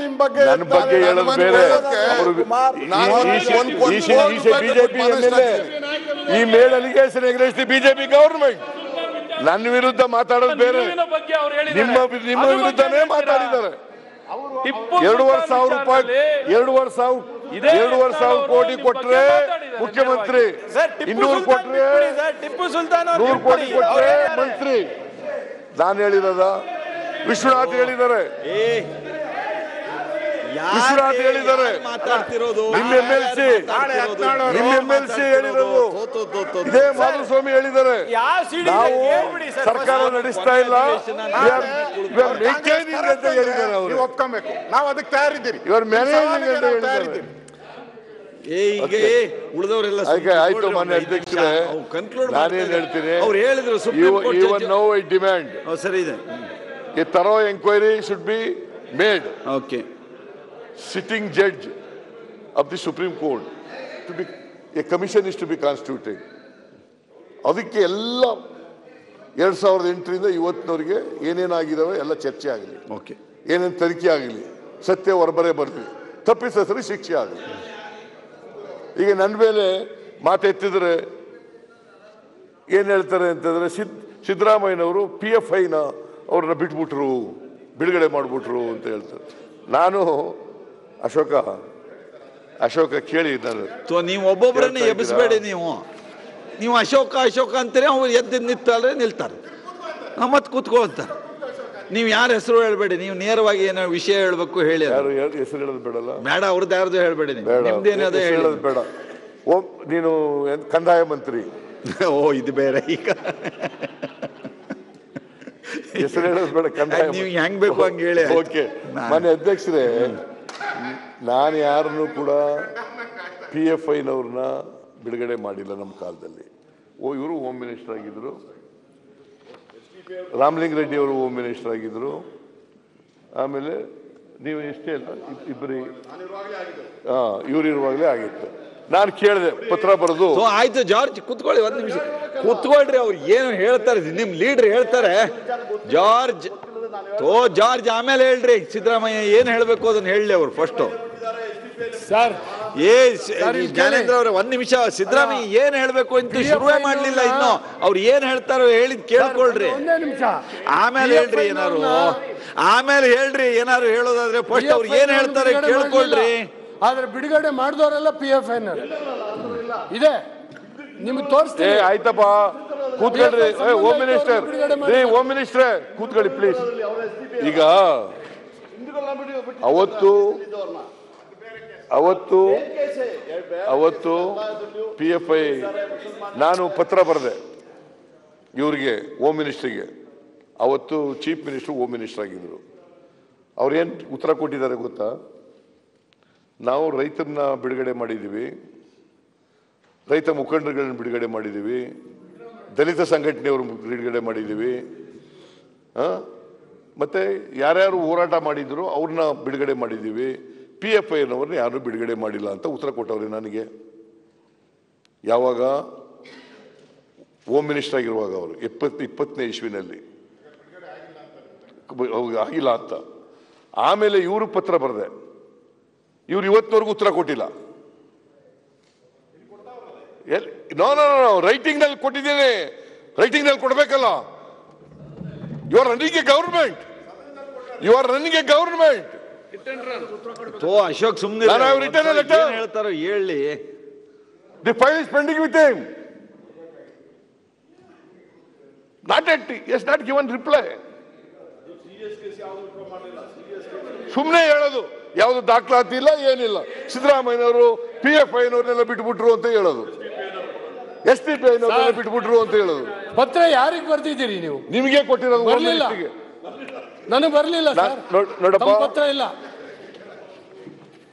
ನಿಮ್ ಬಗ್ಗೆ ನನ್ನ ಬಗ್ಗೆ ಹೇಳೋದು ಬೇರೆ. ಬಿಜೆಪಿ ಈ ಅಲಿಗೇಷನ್ ಎಗ್ರೆಸ್ಟ್ ಬಿಜೆಪಿ ಗವರ್ಮೆಂಟ್ ನನ್ನ ವಿರುದ್ಧ ಮಾತಾಡೋದು ಬೇರೆ. ನಿಮ್ಮ ನಿಮ್ಮ ವಿರುದ್ಧನೇ? ಮಾತಾಡಿದ್ದಾರೆ. ಎರಡೂವರೆ ಸಾವಿರ ರೂಪಾಯಿ ಎರಡುವರೆ ಸಾವಿರ ಇದೇ ಎರಡೂವರೆ ಸಾವಿರ ಕೋಟಿ ಕೊಟ್ರೆ ಮುಖ್ಯಮಂತ್ರಿ ಇನ್ನೂರು ಕೊಟ್ರೆ ಟಿಪ್ಪು ಸುಲ್ತಾನ್ ಅವ್ರು ನೂರು ಕೋಟಿ. ಕೊಟ್ರೆ ಮಂತ್ರಿ. ನಾನು ಹೇಳಿದ ವಿಶ್ವನಾಥ್ ಹೇಳಿದ್ದಾರೆ. ವಿಶ್ವನಾಥ್ ಹೇಳಿದ್ದಾರೆ. ಮಾತಾಡ್ತಿರೋದು? ನಿಮ್ಮ ಎಂ ಎಲ್ ಸಿ ನಿಮ್ಮ ಎಂ ಎಲ್ ಸಿ ಹೇಳಿರೋದು. ತೋ, ತೋ, ತೋ, ತೋ. ಇದೇ ಮಾಧುಸ್ವಾಮಿ ಹೇಳಿದ್ದಾರೆ. ನಾವು ಸರ್ಕಾರ ನಡೆಸ್ತಾ ಇಲ್ಲ. we ಅಂತ ಹೇಳಿದ್ದಾರೆ ಅವರು. ನೀವು ಒಪ್ಕೊಬೇಕು. ನಾವು ಅದಕ್ಕೆ ತಯಾರಿದ್ದೀರಿ. ಇವರು ಮ್ಯಾನೇಜಿಂಗ್ ಅಂತ ಹೇಳಿದ್ದಾರೆ. ಉಳಿದವರೆಲ್ಲ ಆಯ್ತು ಮಾನ್ಯ ಅಧ್ಯಕ್ಷರೇ. ನಾನೇನ್ ಹೇಳ್ತೀನಿ? ಅವ್ರು ಹೇಳಿದ್ರು supreme court even no I demand ಸರಿ ಇದೆ. A thorough enquiry should be made okay sitting judge of the Supreme Court to be, a commission is to be constituted. ಅದಕ್ಕೆ ಎಲ್ಲ ಎರಡ್ ಸಾವಿರದ ಎಂಟರಿಂದ ಇವತ್ತಿನವರಿಗೆ ಏನೇನಾಗಿದಾವೆ ಎಲ್ಲ ಚರ್ಚೆ ಆಗಲಿ. ಓಕೆ ಏನೇನು ತನಿಖೆ ಆಗಲಿ ಸತ್ಯ ಹೊರಬರೇ ಬರಲಿ ತಪ್ಪಿಸರಿ ಶಿಕ್ಷೆ ಆಗಲಿ. ಈಗ ನನ್ನ ಮೇಲೆ ಮಾತೆತ್ತಿದ್ರೆ ಏನು ಹೇಳ್ತಾರೆ ಅಂತಂದ್ರೆ ಸಿದ್ ಸಿದ್ದರಾಮಯ್ಯನವರು ಪಿ ಎಫ್ ಐನ ಅವ್ರನ್ನ ಬಿಟ್ಬಿಟ್ರು ಬಿಡುಗಡೆ ಮಾಡಿಬಿಟ್ರು ಅಂತ ಹೇಳ್ತಾರೆ. ನಾನು ಅಶೋಕ ಅಶೋಕ ಕೇಳಿ ನಾನು. ನೀವು ಒಬ್ಬೊಬ್ಬರನ್ನೇ ಎಬ್ಬಿಸ್ಬೇಡಿ ನೀವು. ನೀವು ಅಶೋಕ ಅಶೋಕ ಅಂತೀರಿ ಅವ್ರು ಎದ್ದು ನಿಂತಾರೆ ನಿಲ್ತಾರೆ. ಮತ್ತೆ ಅಂತ ನೀವು ಯಾರ ಹೆಸರು ಹೇಳ್ಬೇಡಿ ನೀವು ನೇರವಾಗಿ ಏನೋ ವಿಷಯ ಹೇಳ್ಬೇಕು ಹೇಳಿ ಹೆಸರು ಹೇಳೋದು ಬೇಡಲ್ಲ? ಬೇಡ ಅವ್ರದ್ದು ಯಾರ್ದು ಹೇಳ್ಬೇಡಿ ನಿಮ್ದೇನದೇ ಹೇಳೋದು ಬೇಡ. ಓ ನೀನು ಕಂದಾಯ ಮಂತ್ರಿ. ಓ ಇದು ಬೇರೆ ಈಗ. ಹೆಸರು ಹೇಳೋದು ಬೇಡ ಕಂದಾಯ ನೀವು ಹೆಂಗ್ ಬೇಕು ಹಂಗೆ ಹೇಳಿ. ಓಕೆ ಮನೆ ಅಧ್ಯಕ್ಷರೇ ನಾನು ಯಾರನ್ನು ಕೂಡ ಪಿ ಎಫ್ ಐನವ್ರನ್ನ ಬಿಡುಗಡೆ ಮಾಡಿಲ್ಲ ನಮ್ಮ ಕಾಲದಲ್ಲಿ. ಓ, ಇವರು ಹೋಮ್ ಮಿನಿಸ್ಟರ್ ಆಗಿದ್ದರು ರಾಮಲಿಂಗ ರೆಡ್ಡಿ ಅವರು ಹೋಮ್ ಮಿನಿಸ್ಟರ್ ಆಗಿದ್ರು. ಆಮೇಲೆ ನೀವು ಎಷ್ಟೇ ಅಲ್ಲ, ಇಬ್- ಇಬ್ಬರಿ ಹಾಂ ಇವರು ಇರುವಾಗಲೇ ಆಗಿತ್ತು. ನಾನು ಕೇಳಿದೆ, ಪತ್ರ ಬರೆದು. ಆಯ್ತು, ಜಾರ್ಜ್, ಕುತ್ಕೊಳ್ಳಿ ಒಂದು ನಿಮಿಷ. ಕುತ್ಕೊಳ್ರಿ ಅವ್ರು ಏನು ಹೇಳ್ತಾರೆ ನಿಮ್ಮ ಲೀಡರ್ ಹೇಳ್ತಾರೆ. ಜಾರ್ಜ್ ತೋ ಜಾರ್ಜ್ ಆಮೇಲೆ ಹೇಳ್ರಿ. ಸಿದ್ದರಾಮಯ್ಯ ಏನ್ ಹೇಳ್ಬೇಕು ಅದನ್ನ ಹೇಳಿ ಅವ್ರು ಫಸ್ಟ್ ಸರ್ ಏ ಜ್ಞಾನೇಂದ್ರ ಅವ್ರೆ ಒಂದ್ ನಿಮಿಷ. ಸಿದ್ದರಾಮಯ್ಯ ಏನ್ ಹೇಳ್ಬೇಕು ಅಂತ ಶುರುವೇ ಮಾಡ್ಲಿಲ್ಲ ಇನ್ನು. ಅವ್ರು ಏನ್ ಹೇಳ್ತಾರೋ ಹೇಳಿದ್ ಕೇಳ್ಕೊಳ್ರಿ. ಆಮೇಲೆ ಹೇಳ್ರಿ ಏನಾರು. ಆಮೇಲೆ ಹೇಳ್ರಿ ಏನಾರು ಹೇಳೋದಾದ್ರೆ ಫಸ್ಟ್ ಅವ್ರು ಏನ್ ಹೇಳ್ತಾರೆ ಕೇಳ್ಕೊಳ್ರಿ. ಆದ್ರೆ ಬಿಡುಗಡೆ ಮಾಡಿದವರೆಲ್ಲ ಪಿ ಎಫ್ ಐ ಇದೆ. ನಿಮ್ಗೆ ಏ ತೋರಿಸ್ತೀನಿ ಆಯ್ತಪ್ಪ. ಕೂತ್ಕೊಳ್ರಿ. ಹೋಮ್ ಮಿನಿಸ್ಟರ್ ಏ ಹೋಮ್ ಮಿನಿಸ್ಟ್ರೇ ಕೂತ್ಕೊಳ್ಳಿ ಪ್ಲೀಸ್ ಈಗ ಅವತ್ತು ಅವತ್ತು ಅವತ್ತು ಪಿ ಎಫ್ ಐ ನಾನು ಪತ್ರ ಬರೆದೆ ಇವ್ರಿಗೆ ಹೋಮ್ ಮಿನಿಸ್ಟ್ರಿಗೆ ಅವತ್ತು ಚೀಫ್ ಮಿನಿಸ್ಟರ್ ಹೋಮ್ ಮಿನಿಸ್ಟರ್ ಆಗಿದ್ರು. ಏನು ಉತ್ತರ ಕೊಟ್ಟಿದ್ದಾರೆ ಗೊತ್ತಾ? ನಾವು ರೈತರನ್ನ ಬಿಡುಗಡೆ ಮಾಡಿದ್ದೀವಿ. ರೈತ ಮುಖಂಡರುಗಳನ್ನ ಬಿಡುಗಡೆ ಮಾಡಿದ್ದೀವಿ. ದಲಿತ ಸಂಘಟನೆಯವರು ಬಿಡುಗಡೆ ಮಾಡಿದ್ದೀವಿ. ಮತ್ತು ಯಾರ್ಯಾರು ಹೋರಾಟ ಮಾಡಿದ್ರು ಅವ್ರನ್ನ ಬಿಡುಗಡೆ ಮಾಡಿದ್ದೀವಿ. ಪಿ ಎಫ್ ಐನವ್ರನ್ನ ಯಾರು ಬಿಡುಗಡೆ ಮಾಡಿಲ್ಲ ಅಂತ ಉತ್ತರ ಕೊಟ್ಟವ್ರೆ ನನಗೆ. ಯಾವಾಗ? ಹೋಮ್ ಮಿನಿಸ್ಟರ್ ಆಗಿರುವಾಗ ಅವರು ಇಪ್ಪತ್ತು ಇಪ್ಪತ್ತನೇ ಇಸ್ವಿನಲ್ಲಿ. ಆಗಿಲ್ಲ ಅಂತ. ಆಮೇಲೆ ಇವರು ಪತ್ರ ಬರೆದೆ. ಇವ್ರು ಇವತ್ತಿನವರೆಗೂ ಉತ್ತರ ಕೊಟ್ಟಿಲ್ಲ. ನೋ ನೋ ನೋ ರೈಟಿಂಗ್ನಲ್ಲಿ ಕೊಟ್ಟಿದ್ದೇನೆ. ರೈಟಿಂಗ್ನಲ್ಲಿ ಕೊಡ್ಬೇಕಲ್ಲ. You are running a government you are running a government ತೋ ಅಶೋಕ್. ಏನ್ ಹೇಳ್ತಾರೋ ಹೇಳಿ. The file is pending with him not yet has not given reply ಸುಮ್ಮನೆ ಹೇಳೋದು. ಯಾವುದು ದಾಖಲಾತಿ ಇಲ್ಲ ಏನಿಲ್ಲ. ಸಿದ್ದರಾಮಯ್ಯನವರು ಪಿ ಎಫ್ ಐನವ್ರನ್ನೆಲ್ಲ ಬಿಟ್ಬಿಟ್ರು ಅಂತ ಹೇಳೋದು. ಎಸ್ ಡಿ ಪಿ ಬಿಟ್ಬಿಟ್ರು ಅಂತ ಹೇಳೋದು. ಪತ್ರ ಯಾರಿಗೆ ಬರ್ತಿದ್ದೀರಿ ನೀವು? ನಿಮಗೆ ಕೊಟ್ಟಿರೋದು ಬರಲಿಲ್ಲ. ನನಗೆ ಬರಲಿಲ್ಲ ನೋಡಪ್ಪ. ಪತ್ರ ಇಲ್ಲ.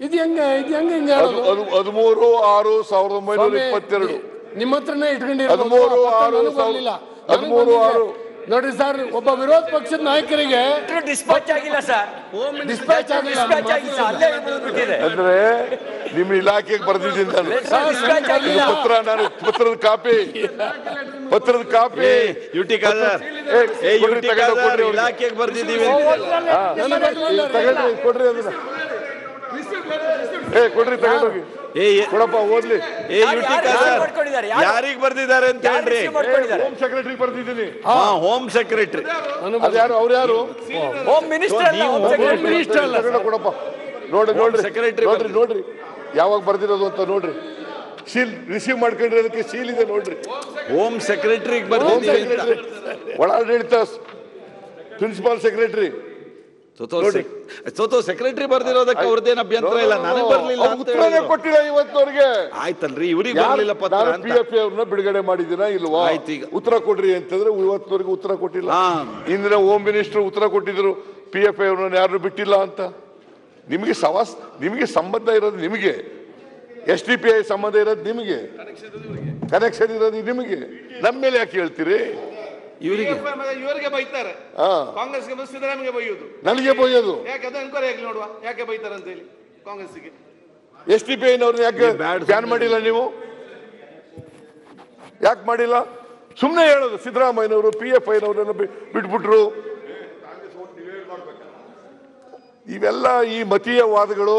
ಇದು ಹೆಂಗ ಇದು ಹೆಂಗ ಹಿಂಗೆ ಹದಿಮೂರು ಆರು ಸಾವಿರದ ಒಂಬೈನೂರ ಇಪ್ಪತ್ತೆರಡು. ನಿಮ್ಮ ಹತ್ರನೇ ಇಟ್ಕೊಂಡಿರೋದು. ಹದಿಮೂರು ಆರು ಸಾವಿರ- ಹದಿಮೂರು ಆರು. ನೋಡ್ರಿ ಸರ್ ಒಬ್ಬ ವಿರೋಧ ಪಕ್ಷದ ನಾಯಕರಿಗೆ ಡಿಸ್ಪಾಚ್ ಆಗಿಲ್ಲ ಸರ್. ಡಿಸ್ಪ್ಯಾಚ್ ಆಗಿಲ್ಲ ಡಿಸ್ಪ್ಯಾಚ್ ಆಗಿಲ್ಲ ಅಲ್ಲೇ ಬಿಟ್ಟಿದೆ ಅಂದ್ರೆ ನಿಮ್ಮ ಇಲಾಖೆಗೆ ಬರ್ದಿದ್ದೀನಿ ನಾನು. ಪತ್ರ ನಾನು ಪತ್ರದ ಕಾಪಿ. ಪತ್ರದ ಕಾಪಿ. ಯುಟಿ ಅವ್ರಿಗೆ. ಇಲಾಖೆಗೆ ಬರ್ದಿದ್ದೀವಿ. ಕೊಡ್ರಿ ಅದನ್ನ. ಏ ಕೊಡ್ರಿ ತಗೊಂಡೋಗಿ. ಏ ಏ- ಕೊಡಪ್ಪ ಓದ್ಲಿ. ಏ ಯಾರಿಗ್ ಬರ್ದಿದ್ದಾರೆ ಅಂತ ಹೇಳ್ರಿ. ಹೋಮ್ ಸೆಕ್ರೆಟರಿ ಬರ್ದಿದ್ದೀನಿ. ಹಾ. ಹೋಮ್ ಸೆಕ್ರೆಟರಿ ಅದು ಯಾರು ಅವ್ರು ಯಾರು? ಹೋಮ್ ಮಿನಿಸ್ಟರ್ ಹೋಮ್ ತಗೊಂಡು ಕೊಡಪ್ಪ. ನೋಡ್ರಿ ನೋಡ್ರಿ ಸೆಕ್ರೆಟರಿ ನೋಡ್ರಿ ನೋಡ್ರಿ ಯಾವಾಗ ಬರ್ದಿರೋದು ಅಂತ ನೋಡ್ರಿ. ಸೀಲ್ ರಿಸೀವ್ ಮಾಡ್ಕೊಂಡ್ರಿ ಅದಕ್ಕೆ ಸೀಲ್ ಇದೆ ನೋಡ್ರಿ. ಹೋಮ್. ಸೆಕ್ರೆಟರಿ ಒಳಾಡಳಿತ ಪ್ರಿನ್ಸಿಪಾಲ್ ಸೆಕ್ರೆಟರಿ ಸೋತೋ ಸೆಕ್ರೆಟರಿ ಬರ್ದಿರೋದಕ್ಕೆ ಅವ್ರದ್ದೇನು ಅಭ್ಯಂತರ ಇಲ್ಲ? ನನಗೆ ಬರ್ಲಿಲ್ಲ ಅಂತ ಉತ್ತರನೇ ಕೊಟ್ಟಿಲ್ಲ ಕೊಟ್ಟಿಲ್ಲ ಅವ್ರಿಗೆ. ಆಯ್ತಲ್ರಿ ಇವ್ರಿಗೆ ಬರ್ಲಿಲ್ಲ ಪತ್ರ ಅಂತ. ಪಿ ಎಫ್ ಅವ್ರನ್ನ ಬಿಡುಗಡೆ ಮಾಡಿದಿನ ಇಲ್ವಾ? ಆಯ್ತು ಈಗ. ಉತ್ತರ ಕೊಡ್ರಿ ಅಂತಂದ್ರೆ ಇವತ್ತವರೆಗೂ ಉತ್ತರ ಕೊಟ್ಟಿಲ್ಲ. ಇಂದಿನ ಹೋಮ್ ಮಿನಿಸ್ಟರ್ ಉತ್ತರ ಕೊಟ್ಟಿದ್ರು ಪಿ ಎಫ್ ಐ ಅವ್ರನ್ನ ಯಾರು ಬಿಟ್ಟಿಲ್ಲ ಅಂತ. ನಿಮಗೆ ಸವಾಸ್ ನಿಮಗೆ ಸಂಬಂಧ ಇರೋದು ನಿಮಗೆ. ಎಸ್ ಡಿ ಪಿ ಐ ಸಂಬಂಧ ಇರೋದು ನಿಮಗೆ. ಕನೆಕ್ಷನ್ ಇರೋದು ನಿಮಗೆ. ನಮ್ಮ ಮೇಲೆ ಯಾಕೆ ಹೇಳ್ತೀರಿ? ಇವರಿಗೆ. ಇವರಿಗೆ ಬೈತಾರೆ. ಕಾಂಗ್ರೆಸ್ ಕಾಂಗ್ರೆಸ್ಗೆ ಬಂದು ಸಿದ್ದರಾಮಯ್ಯ ಬೈಯೋದು. ನನಗೆ ಬೈಯೋದು. ಯಾಕೆ ಅದು ಎನ್ಕ್ವೈರಿ ಆಗ್ಲಿ ನೋಡುವ. ಯಾಕೆ ಬೈತಾರೆ ಅಂತ ಹೇಳಿ ಕಾಂಗ್ರೆಸ್ಗೆ ಎಸ್ ಟಿ ಪಿ ಐನವ್ರನ್ನ ಯಾಕೆ ಬ್ಯಾನ್ ಮಾಡಿಲ್ಲ ನೀವು? ಯಾಕೆ ಮಾಡಿಲ್ಲ? ಸುಮ್ಮನೆ ಹೇಳೋದು. ಸಿದ್ದರಾಮಯ್ಯನವರು ಪಿ ಎಫ್ ಐನವ್ರನ್ನ ಬಿಟ್ಬಿಟ್ರು. ಇವೆಲ್ಲ ಈ ಮತೀಯ ವಾದಗಳು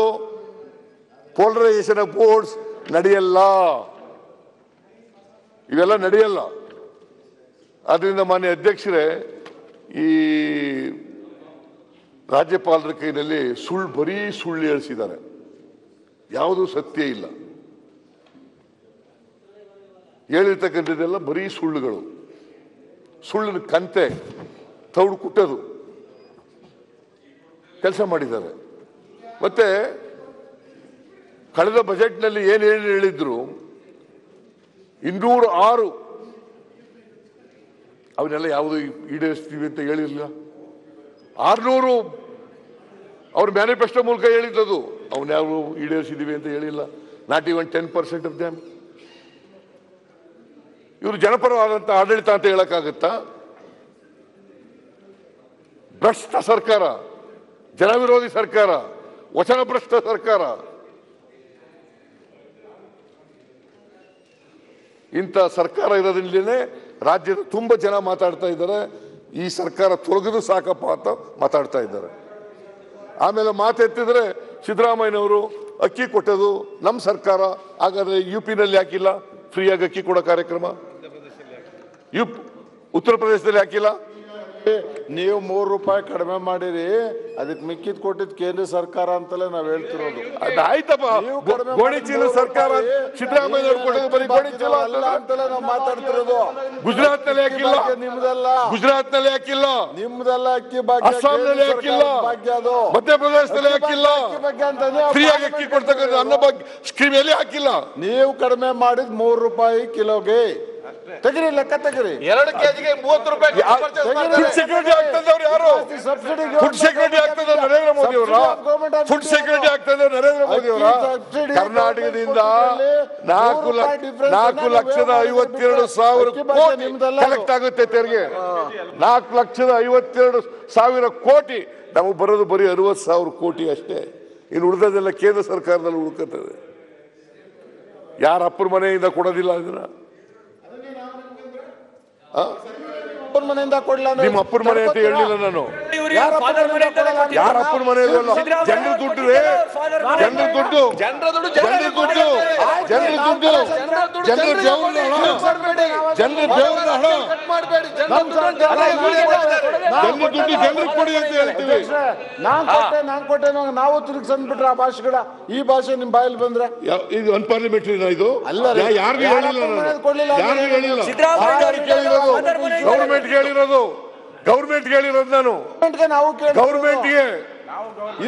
ಪೋಲರೈಸೇಷನ್ ಆಫ್ ವೋಟ್ಸ್ ನಡೆಯಲ್ಲ. ಇವೆಲ್ಲ ನಡೆಯಲ್ಲ. ಆದ್ರಿಂದ ಮಾನ್ಯ ಅಧ್ಯಕ್ಷರೇ, ಈ ರಾಜ್ಯಪಾಲರ ಕೈನಲ್ಲಿ ಸುಳ್ಳು ಬರೀ ಸುಳ್ಳು ಹೇಳಿಸಿದ್ದಾರೆ. ಯಾವುದೂ ಸತ್ಯ ಇಲ್ಲ. ಹೇಳಿರ್ತಕ್ಕಂಥದ್ದೆಲ್ಲ ಬರೀ ಸುಳ್ಳುಗಳು. ಸುಳ್ಳಿನ ಕಂತೆ, ತೌಡು ಕುಟ್ಟೋದು. ಕೆಲಸ ಮಾಡಿದ್ದಾರೆ. ಮತ್ತೆ ಕಳೆದ ಬಜೆಟ್ನಲ್ಲಿ ಏನು ಹೇಳಿ ಹೇಳಿದ್ರು? ಇನ್ನೂರು ಆರು ಅವನ್ನೆಲ್ಲ ಯಾವುದು ಈಡೇರಿಸ್ತೀವಿ ಅಂತ ಹೇಳಿರಲಿಲ್ಲ ಆರ್ನೂರು ಅವ್ರ ಮ್ಯಾನಿಫೆಸ್ಟೋ ಮೂಲಕ ಹೇಳಿದ್ದದು. ಅವನ್ಯಾವು ಈಡೇರಿಸಿದೀವಿ ಅಂತ ಹೇಳಿಲ್ಲ. Not even ten percent of them ಇವರು ಜನಪರವಾದಂಥ ಆಡಳಿತ ಅಂತ ಹೇಳಕ್ಕಾಗತ್ತಾ? ಭ್ರಷ್ಟ ಸರ್ಕಾರ, ಜನವಿರೋಧಿ ಸರ್ಕಾರ ವಚನ ಭ್ರಷ್ಟ ಸರ್ಕಾರ. ಇಂಥ ಸರ್ಕಾರ ಇರೋದ್ರಿಂದಲೇ ರಾಜ್ಯದ ತುಂಬ ಜನ ಮಾತಾಡ್ತಾ ಇದ್ದಾರೆ. ಈ ಸರ್ಕಾರ ತೊಲಗಿದ್ರು ಸಾಕಪ್ಪ ಅಂತ ಮಾತಾಡ್ತಾ ಇದ್ದಾರೆ. ಆಮೇಲೆ ಮಾತೆತ್ತಿದ್ರೆ ಸಿದ್ದರಾಮಯ್ಯನವರು ಅಕ್ಕಿ ಕೊಟ್ಟದು ನಮ್ಮ ಸರ್ಕಾರ ಹಾಗಾದ್ರೆ ಯು ಪಿನಲ್ಲಿ ಹಾಕಿಲ್ಲ? ಫ್ರೀಯಾಗಿ ಅಕ್ಕಿ ಕೊಡೋ ಕಾರ್ಯಕ್ರಮ? ಯು ಉತ್ತರ ಪ್ರದೇಶದಲ್ಲಿ ಹಾಕಿಲ್ಲ? ನೀವು ಮೂರು ರೂಪಾಯಿ ಕಡಿಮೆ ಮಾಡಿರಿ ಅದಕ್ಕೆ ಮಿಕ್ಕಿದ್ ಕೊಟ್ಟಿದ್ ಕೇಂದ್ರ ಸರ್ಕಾರ ಅಂತಲೇ ನಾವ್ ಹೇಳ್ತಿರೋದು. ಆಯ್ತಪ್ಪ. ನೀವು ಕಡಿಮೆ ಗೋಣಿ ಚೀಲ ಸರ್ಕಾರ ರೂಪಾಯಿ ಸಿದ್ದರಾಮಯ್ಯನವರು ಕೊಟ್ಟದ್ದು ಬರೀ ಗೋಣಿ ಚೀಲ ಅಲ್ಲ ಅಂತಲೇ ನಾವು ಮಾತಾಡ್ತಿರೋದು. ಗುಜರಾತ್ನಲ್ಲಿ ಹಾಕಿಲ್ಲ ನಿಮ್ದಲ್ಲ. ಗುಜರಾತ್ನಲ್ಲಿ ಹಾಕಿಲ್ಲ. ನಿಮ್ದೆಲ್ಲ ಅಕ್ಕಿ ಭಾಗ್ಯ ಅಸ್ಸಾಂನಲ್ಲಿ ನಲ್ಲಿ ಹಾಕಿಲ್ಲ. ಭಾಗ್ಯ ಅದು. ಮಧ್ಯಪ್ರದೇಶದಲ್ಲಿ ಹಾಕಿಲ್ಲ. ಆ ಫ್ರೀಯಾಗಿ ಅಕ್ಕಿ ಕೊಡ್ತಕ್ಕಂಥ ಅನ್ನ ಭಾಗ್ಯ ಸ್ಕೀಮ್ ಎಲ್ಲಿ ಹಾಕಿಲ್ಲ. ನೀವು ಕಡಿಮೆ ಮಾಡಿದ್ ಮೂರು ರೂಪಾಯಿ ಕಿಲೋಗೆ. ತೆಗಿರಿ ಲೆಕ್ಕ ತೆಗಿರಿ. ಎರಡು ಕೆಜಿಗೆ ಮೂವತ್ತು ರೂಪಾಯಿ ಫುಡ್ ಸೆಕ್ಯೂರಿಟಿ ಆಗ್ತದವ್ರು ಯಾರು? ಫುಡ್ ಸೆಕ್ಯೂರಿಟಿ ಆಗ್ತದೆ. ನರೇಂದ್ರ ಮೋದಿ ಅವರ. ಫುಡ್ ಸೆಕ್ಯೂರಿಟಿ ಆಗ್ತದೆ. ನರೇಂದ್ರ ಮೋದಿ ಅವರ. ಕರ್ನಾಟಕದಿಂದ ನಾಲ್ಕು ಲಕ್ಷ ನಾಲ್ಕು ಲಕ್ಷದ ಐವತ್ತೆರಡು ಸಾವಿರ ಕೋಟಿ ಕಲೆಕ್ಟ್ ಆಗುತ್ತೆ ತೆರಿಗೆ. ನಾಲ್ಕು ಲಕ್ಷದ ಐವತ್ತೆರಡು ಸಾವಿರ ಕೋಟಿ. ನಮಗೆ ಬರೋದು ಬರೀ ಅರವತ್ತು ಸಾವಿರ ಕೋಟಿ ಅಷ್ಟೇ. ಇನ್ನು ಉಳಿದದೆಲ್ಲ ಕೇಂದ್ರ ಸರ್ಕಾರದಲ್ಲಿ ಉಳ್ಕತ್ತದೆ. ಯಾರ ಅಪ್ಪರ ಮನೆಯಿಂದ ಕೊಡೋದಿಲ್ಲ ಅದನ್ನ ಆ? ಅಪ್ಪನ ಮನೆಯಿಂದ ಕೊಡ್ಲ ಅಂದ್ರೆ ನಿಮ್ಮ ಅಪ್ಪನ ಮನೆ ಅಂತ ಹೇಳಿಲ್ಲ ನಾನು. ಯಾರ ಅಪ್ಪನ ಮನೆ ಅಲ್ಲ ಜನರ ದುಡ್ಡು ಜನರ ದುಡ್ಡು. ಜನರ ದುಡ್ಡು ಜನರ ದುಡ್ಡು ಜನರ ದುಡ್ಡು. ಜನರ ಜನರ ಬೆವರಿನ ಹಣ. ಜನರ ದುಡ್ಡು ಜನರಿಗೆ ಕೊಡಿ ಅಂತ ಹೇಳ್ತೀವಿ. ನಾನ್ ಕೊಟ್ಟೆ ನಾನ್ ಕೊಟ್ಟೆ ನಾವು ತಿರುಗಿ ಅಂದ್ಬಿಟ್ರೆ ಆ ಭಾಷೆಗಳ ಈ ಭಾಷೆ ನಿಮ್ ಬಾಯಲ್ಲಿ ಬಂದ್ರೆ? ಇದು ಅನ್ಪಾರ್ಲಿಮೆಂಟರಿ ಇದು? ಅಲ್ಲ ಯಾರಿಗೂ ಯಾರ ಹೇಳಿಲ್ಲ ನಾನು. ಯಾರಿಗೂ ಹೇಳಿಲ್ಲ. ಗೌರ್ಮೆಂಟ್ ಹೇಳಿರೋದು. ಗೌರ್ಮೆಂಟ್ ಹೇಳಿರೋದು ನಾನು. ಗೌರ್ಮೆಂಟ್ಗೆ ನಾವು ಕೇಳ್ತೀವಿ. ಗೌರ್ಮೆಂಟ್ಗೆ.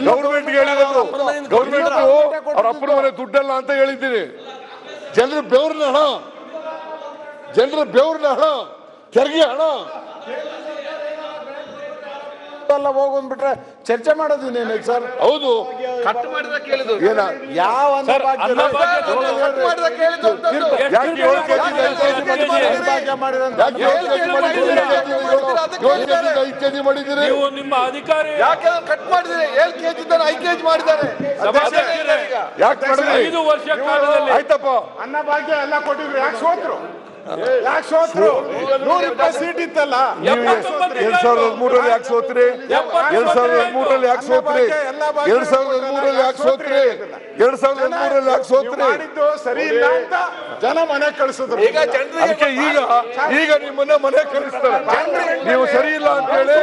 ಗೌರ್ಮೆಂಟ್ ಹೇಳಿರೋದು. ಗೌರ್ಮೆಂಟ್ ಅವ್ರ ಅಪ್ಪನ ಮನೆ ದುಡ್ಡಲ್ಲ ಅಂತ ಹೇಳಿದ್ದೀನಿ ಜನರ ಬೆವ್ರನ್ನ ಹಣ. ಜನರ ಬೆವ್ರನ್ನ ಹಣ. ತೆರಿಗೆ ಹಣ. ಎಲ್ಲ ಹೋಗೋದ್ಬಿಟ್ರೆ ಚರ್ಚೆ ಮಾಡೋದು ಇನ್ನೇನು ಸರ್? ಹೌದು. ಕಟ್ ಮಾಡಿದ ಕೇಳಿದ್ರು ಏನ ಯಾವ ಕೆಜಿ ಮಾಡಿದ್ದೀರಿ ನೀವು ನಿಮ್ಮ ಅಧಿಕಾರಿ. ಯಾಕೆ ಕಟ್ ಮಾಡಿದ್ರಿ? ಏಳು ಕೆಜಿ ಇದ್ದಾನೆ ಐದು ಕೆಜಿ ಮಾಡಿದ್ದಾರೆ. ಯಾಕೆ ಮಾಡಿದ್ರಿ ಐದು ವರ್ಷ ಕಾಲದಲ್ಲಿ. ಆಯ್ತಪ್ಪ. ಅನ್ನ ಭಾಗ್ಯ ಎಲ್ಲ ಕೊಟ್ಟಿದ್ರು. ಯಾಕೆ ಸೋತ್ರು? ಯಾಕೆ ಸೋತ್ರು? ನೂರ ಇಪ್ಪತ್ತು ಸೀಟ್ ಇತ್ತಲ್ಲ? ಎರಡ್ ಸಾವಿರದ ಹದಿಮೂರರಲ್ಲಿ ಯಾಕೆ ಸೋತ್ರಿ? ಎರಡ್ ಸಾವಿರದ ಹದಿಮೂರರಲ್ಲಿ ಯಾಕೆ ಸೋತ್ರಿ? ಎರಡ್ ಸಾವಿರದ ಹದಿಮೂರರಲ್ಲಿ ಯಾಕೆ ಸೋತ್ರಿ. ಎರಡ್ ಸಾವಿರದ ಹದಿಮೂರರಲ್ಲಿ ಯಾಕೆ ಸೋತ್ರಿ? ಸರಿ ಇಲ್ಲ ಅಂತ ಜನ ಮನೆ ಕಳಿಸಿದ್ರು. ಈಗ ಅದಕ್ಕೆ ಈಗ ಈಗ ನಿಮ್ಮನ್ನ ಮನೆ ಕಳಿಸ್ತಾರೆ. ನೀವು ಸರಿ ಇಲ್ಲ ಅಂತ ಹೇಳಿ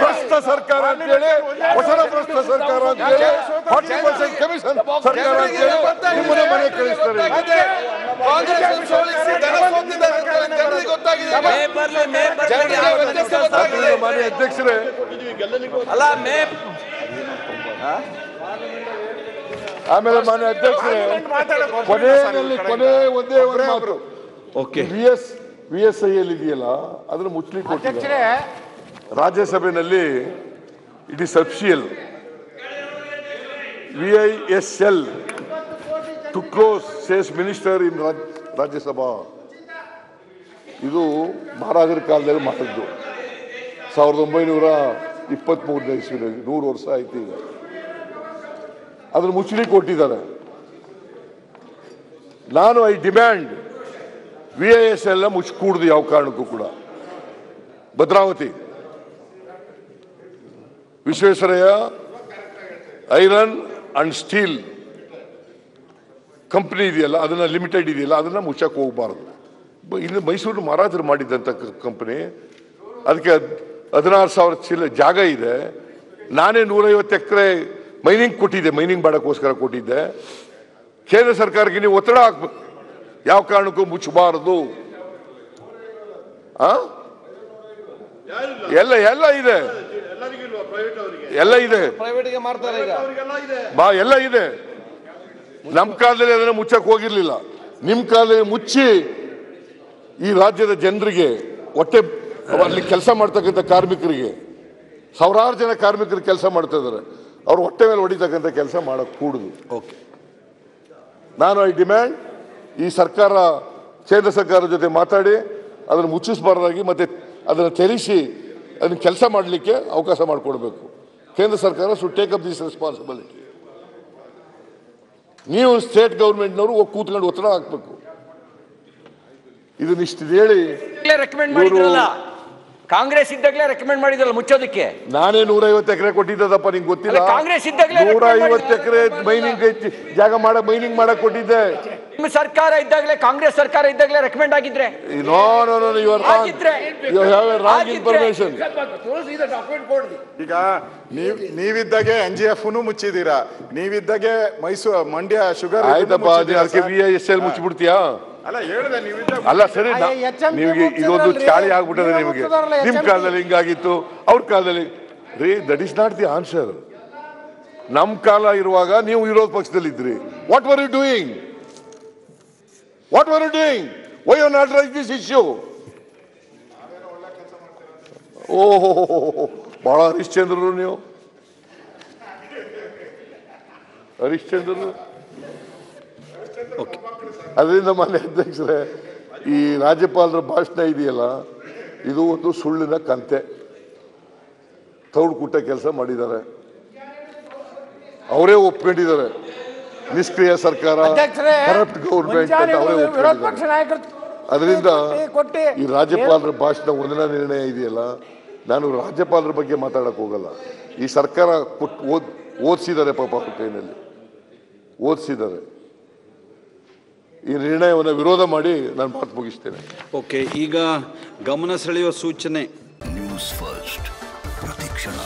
ಭ್ರಷ್ಟ ಸರ್ಕಾರ ಅಂತ ಹೇಳಿ ಹೊಸ ಭ್ರಷ್ಟ ಸರ್ಕಾರ ಅಂತ ಹೇಳಿ ಫಾರ್ಟಿ ಪರ್ಸೆಂಟ್ ಕಮಿಷನ್ ಸರ್ಕಾರ ಅಂತ ಹೇಳಿ ನಿಮ್ಮನ್ನ ಮನೆ ಕಳಿಸ್ತಾರೆ. ಕಾಂಗ್ರೆಸ್ ಸೋಲಿಸಿ ಹೇಳಿ ಜನರಿಗೆ ಗೊತ್ತಾಗಿದೆ. ಮಾನ್ಯ ಅಧ್ಯಕ್ಷರೇ. ಅಲ್ಲ ಮೇ ಆಮೇಲೆ ಮಾನ್ಯ ಅಧ್ಯಕ್ಷರೇ ಕೊನೆಯಲ್ಲಿ ಕೊನೆ ಒಂದೇ ಒಂದು ಮಾತು. Okay. V S V S I L ಇದೆಯಲ್ಲ ಅದನ್ನು ಮುಚ್ಚಲಿ ಕೊಟ್ಟಿದ್ದಾರೆ. ಅಧ್ಯಕ್ಷರೇ ರಾಜ್ಯಸಭೆಯಲ್ಲಿ it is official V I S L to close says minister in Rajya Sabha ಇದು ಮಹಾರಾಜರ ಕಾಲದಲ್ಲಿ ಮಾಡಿದ್ದು. ಸಾವಿರದ ಒಂಬೈನೂರ ಇಪ್ಪತ್ತ್ಮೂರನೇ ಇಸ್ವಿನಲ್ಲಿ, ನೂರು ವರ್ಷ ಆಯ್ತು ಈಗ. ಅದ್ರ ಮುಚ್ಚಳಿ ಕೊಟ್ಟಿದ್ದಾರೆ. ನಾನು I demand V I S L ಮುಚ್ಕೂಡ್ದು ಯಾವ ಕಾರಣಕ್ಕೂ ಕೂಡ. Bhadravati. Visvesvaraya, iron and steel company ಇದೆಯಲ್ಲ, ಅದನ್ನ ಲಿಮಿಟೆಡ್ ಇದೆಯಲ್ಲ, ಅದನ್ನ ಮುಚ್ಚಕ್ಕೆ ಹೋಗಬಾರದು. ಇನ್ನು ಮೈಸೂರು ಮಹಾರಾಜರು ಮಾಡಿದ್ದಂಥ ಕಂಪನಿ ಅದಕ್ಕೆ ಹದ್- ಹದಿನಾರು ಸಾವಿರ ಚೀಲ ಜಾಗ ಇದೆ. ನಾನೇ ನೂರೈವತ್ತು ಎಕರೆ ಮೈನಿಂಗ್ ಕೊಟ್ಟಿದ್ದೆ ಮೈನಿಂಗ್ ಮಾಡೋಕ್ಕೋಸ್ಕರ ಕೊಟ್ಟಿದ್ದೆ. ಕೇಂದ್ರ ಸರ್ಕಾರಕ್ಕೆ ನೀವು ಒತ್ತಡ ಹಾಕ್ಬೇಕು ಯಾವ ಕಾರಣಕ್ಕೂ ಮುಚ್ಚಬಾರದು. ಎಲ್ಲ ಎಲ್ಲ ಇದೆ. ಎಲ್ಲ ಇದೆ. ಬಾ ಎಲ್ಲ ಇದೆ. ನಮ್ಮ ಕಾಲದಲ್ಲಿ ಅದನ್ನ ಮುಚ್ಚಕ್ ಹೋಗಿರ್ಲಿಲ್ಲ. ನಿಮ್ ಕಾಲದಲ್ಲಿ ಮುಚ್ಚಿ ಈ ರಾಜ್ಯದ ಜನರಿಗೆ ಹೊಟ್ಟೆ ಅಲ್ಲಿ ಕೆಲಸ ಮಾಡ್ತಕ್ಕಂಥ ಕಾರ್ಮಿಕರಿಗೆ ಸಾವಿರಾರು ಜನ ಕಾರ್ಮಿಕರು ಕೆಲಸ ಮಾಡ್ತಾ ಇದ್ದಾರೆ. ಅವ್ರ ಹೊಟ್ಟೆ ಮೇಲೆ ಹೊಡಿತಕ್ಕಂಥ ಕೆಲಸ ಮಾಡೋಕ್ಕೆ ಕೂಡುದು. ಓಕೆ. ನಾನು ಐ ಡಿಮ್ಯಾಂಡ್ ಈ ಸರ್ಕಾರ ಕೇಂದ್ರ ಸರ್ಕಾರದ ಜೊತೆ ಮಾತಾಡಿ ಅದನ್ನು ಮುಚ್ಚಿಸಬಾರ್ದಾಗಿ ಮತ್ತೆ ಅದನ್ನು ತೆರಿಸಿ ಅದನ್ನು ಕೆಲಸ ಮಾಡಲಿಕ್ಕೆ ಅವಕಾಶ ಮಾಡಿಕೊಡ್ಬೇಕು. ಕೇಂದ್ರ ಸರ್ಕಾರ ಸು ಟೇಕ್ ಅಪ್ ದಿಸ್ ರೆಸ್ಪಾನ್ಸಿಬಿಲಿಟಿ ನೀವು ಸ್ಟೇಟ್ ಗೌರ್ಮೆಂಟ್ನವರು ಹೋಗಿ ಕೂತ್ಕೊಂಡು ಒತ್ತಡ ಹಾಕ್ಬೇಕು. ಇದನ್ನ ಇಷ್ಟು ಹೇಳಿ ರೆಕಮೆಂಡ್ ಮಾಡಿದ್ರಲ್ಲ? ಕಾಂಗ್ರೆಸ್ ಇದ್ದಾಗಲೇ ರೆಕಮೆಂಡ್ ಮಾಡಿದ್ರಲ್ಲ ಮುಚ್ಚೋದಕ್ಕೆ? ನಾನೇ ನೂರೈವತ್ತು ಎಕರೆ ಕೊಟ್ಟಿದ್ದದಪ್ಪ ನಿಂಗೆ ಗೊತ್ತಿಲ್ಲ? ಕಾಂಗ್ರೆಸ್ ಇದ್ದಾಗಲೇ ನೂರ ಐವತ್ತು ಎಕರೆ ಮೈನಿಂಗ್ ಜಾಗ ಮಾಡ ಮೈನಿಂಗ್ ಮಾಡಕ್ ಕೊಟ್ಟಿದ್ದೆ. ನಿಮ್ಮ ಸರ್ಕಾರ ಇದ್ದಾಗಲೇ ಕಾಂಗ್ರೆಸ್ ಸರ್ಕಾರ ಇದ್ದಾಗಲೇ ರೆಕಮೆಂಡ್ ಆಗಿದ್ರೆ? No no no you are you have a wrong ಈಗ ನೀವ್ ನೀವಿದ್ದಾಗೆ ಎನ್ ಜಿ ಎಫ್ ಮುಚ್ಚಿದೀರಾ ನೀವಿದ್ದಾಗೆ ಮೈಸೂರು ಮಂಡ್ಯ ಶುಗರ್ ಆಯ್ತಪ್ಪ ಅದು ಅದಕ್ಕೆ ವಿ ಐ ಎಸ್ ಎಲ್ ಮುಚ್ಚಿಬಿಡ್ತೀಯಾ? ಅಲ್ಲ ಹೇಳಿದೆ ನೀವಿದ್ದಾಗ ಅಲ್ಲ ಸರಿ ನಿಮಗೆ ಇದೊಂದು ಚಾಳಿ ಆಗ್ಬಿಟ್ಟದೆ ನಿಮಗೆ. ನಿಮ್ ಕಾಲದಲ್ಲಿ ಹಿಂಗಾಗಿತ್ತು ಅವ್ರ ಕಾಲದಲ್ಲಿ. ರೀ that is not the answer. ನಮ್ ಕಾಲ ಇರುವಾಗ ನೀವು ವಿರೋಧ ಪಕ್ಷದಲ್ಲಿ ಇದ್ರಿ what were you doing what were you doing why you not raise this issue ಓಹೋ ಬಹಳ ಹರಿಶ್ಚಂದ್ರರು ನೀವು. ಹರಿಶ್ಚಂದ್ರರು ಅದರಿಂದ ಮಾನ್ಯ ಅಧ್ಯಕ್ಷರೇ ಈ ರಾಜ್ಯಪಾಲರ ಭಾಷಣ ಇದೆಯಲ್ಲ ಇದು ಒಂದು ಸುಳ್ಳಿನ ಕಂತೆ. ತೌಡು ಕುಟ್ಟ ಕೆಲಸ ಮಾಡಿದ್ದಾರೆ. ಅವರೇ ಒಪ್ಕೊಂಡಿದ್ದಾರೆ. ನಿಷ್ಕ್ರಿಯ ಸರ್ಕಾರ ಕರಪ್ಟ್ ಗೌರ್ಮೆಂಟ್ ಅದರಿಂದ ಈ ರಾಜ್ಯಪಾಲರ ಭಾಷಣ ಒಂದಿನ ನಿರ್ಣಯ ಇದೆಯಲ್ಲ ನಾನು ರಾಜ್ಯಪಾಲರ ಬಗ್ಗೆ ಮಾತಾಡಕ್ ಹೋಗಲ್ಲ. ಈ ಸರ್ಕಾರ ಕೊಟ್ಟು ಓದ್ ಓದಿಸಿದ್ದಾರೆ ಪಾಪ ಅವ್ರ ಕೈನಲ್ಲಿ ಓದಿಸಿದ್ದಾರೆ. ಈ ನಿರ್ಣಯವನ್ನು ವಿರೋಧ ಮಾಡಿ ನಾನು ಮಾತು ಮುಗಿಸ್ತೇನೆ. ಓಕೆ ಈಗ ಗಮನ ಸೆಳೆಯುವ ಸೂಚನೆ. ನ್ಯೂಸ್ ಫಸ್ಟ್ ಪ್ರತಿಕ್ಷಣ.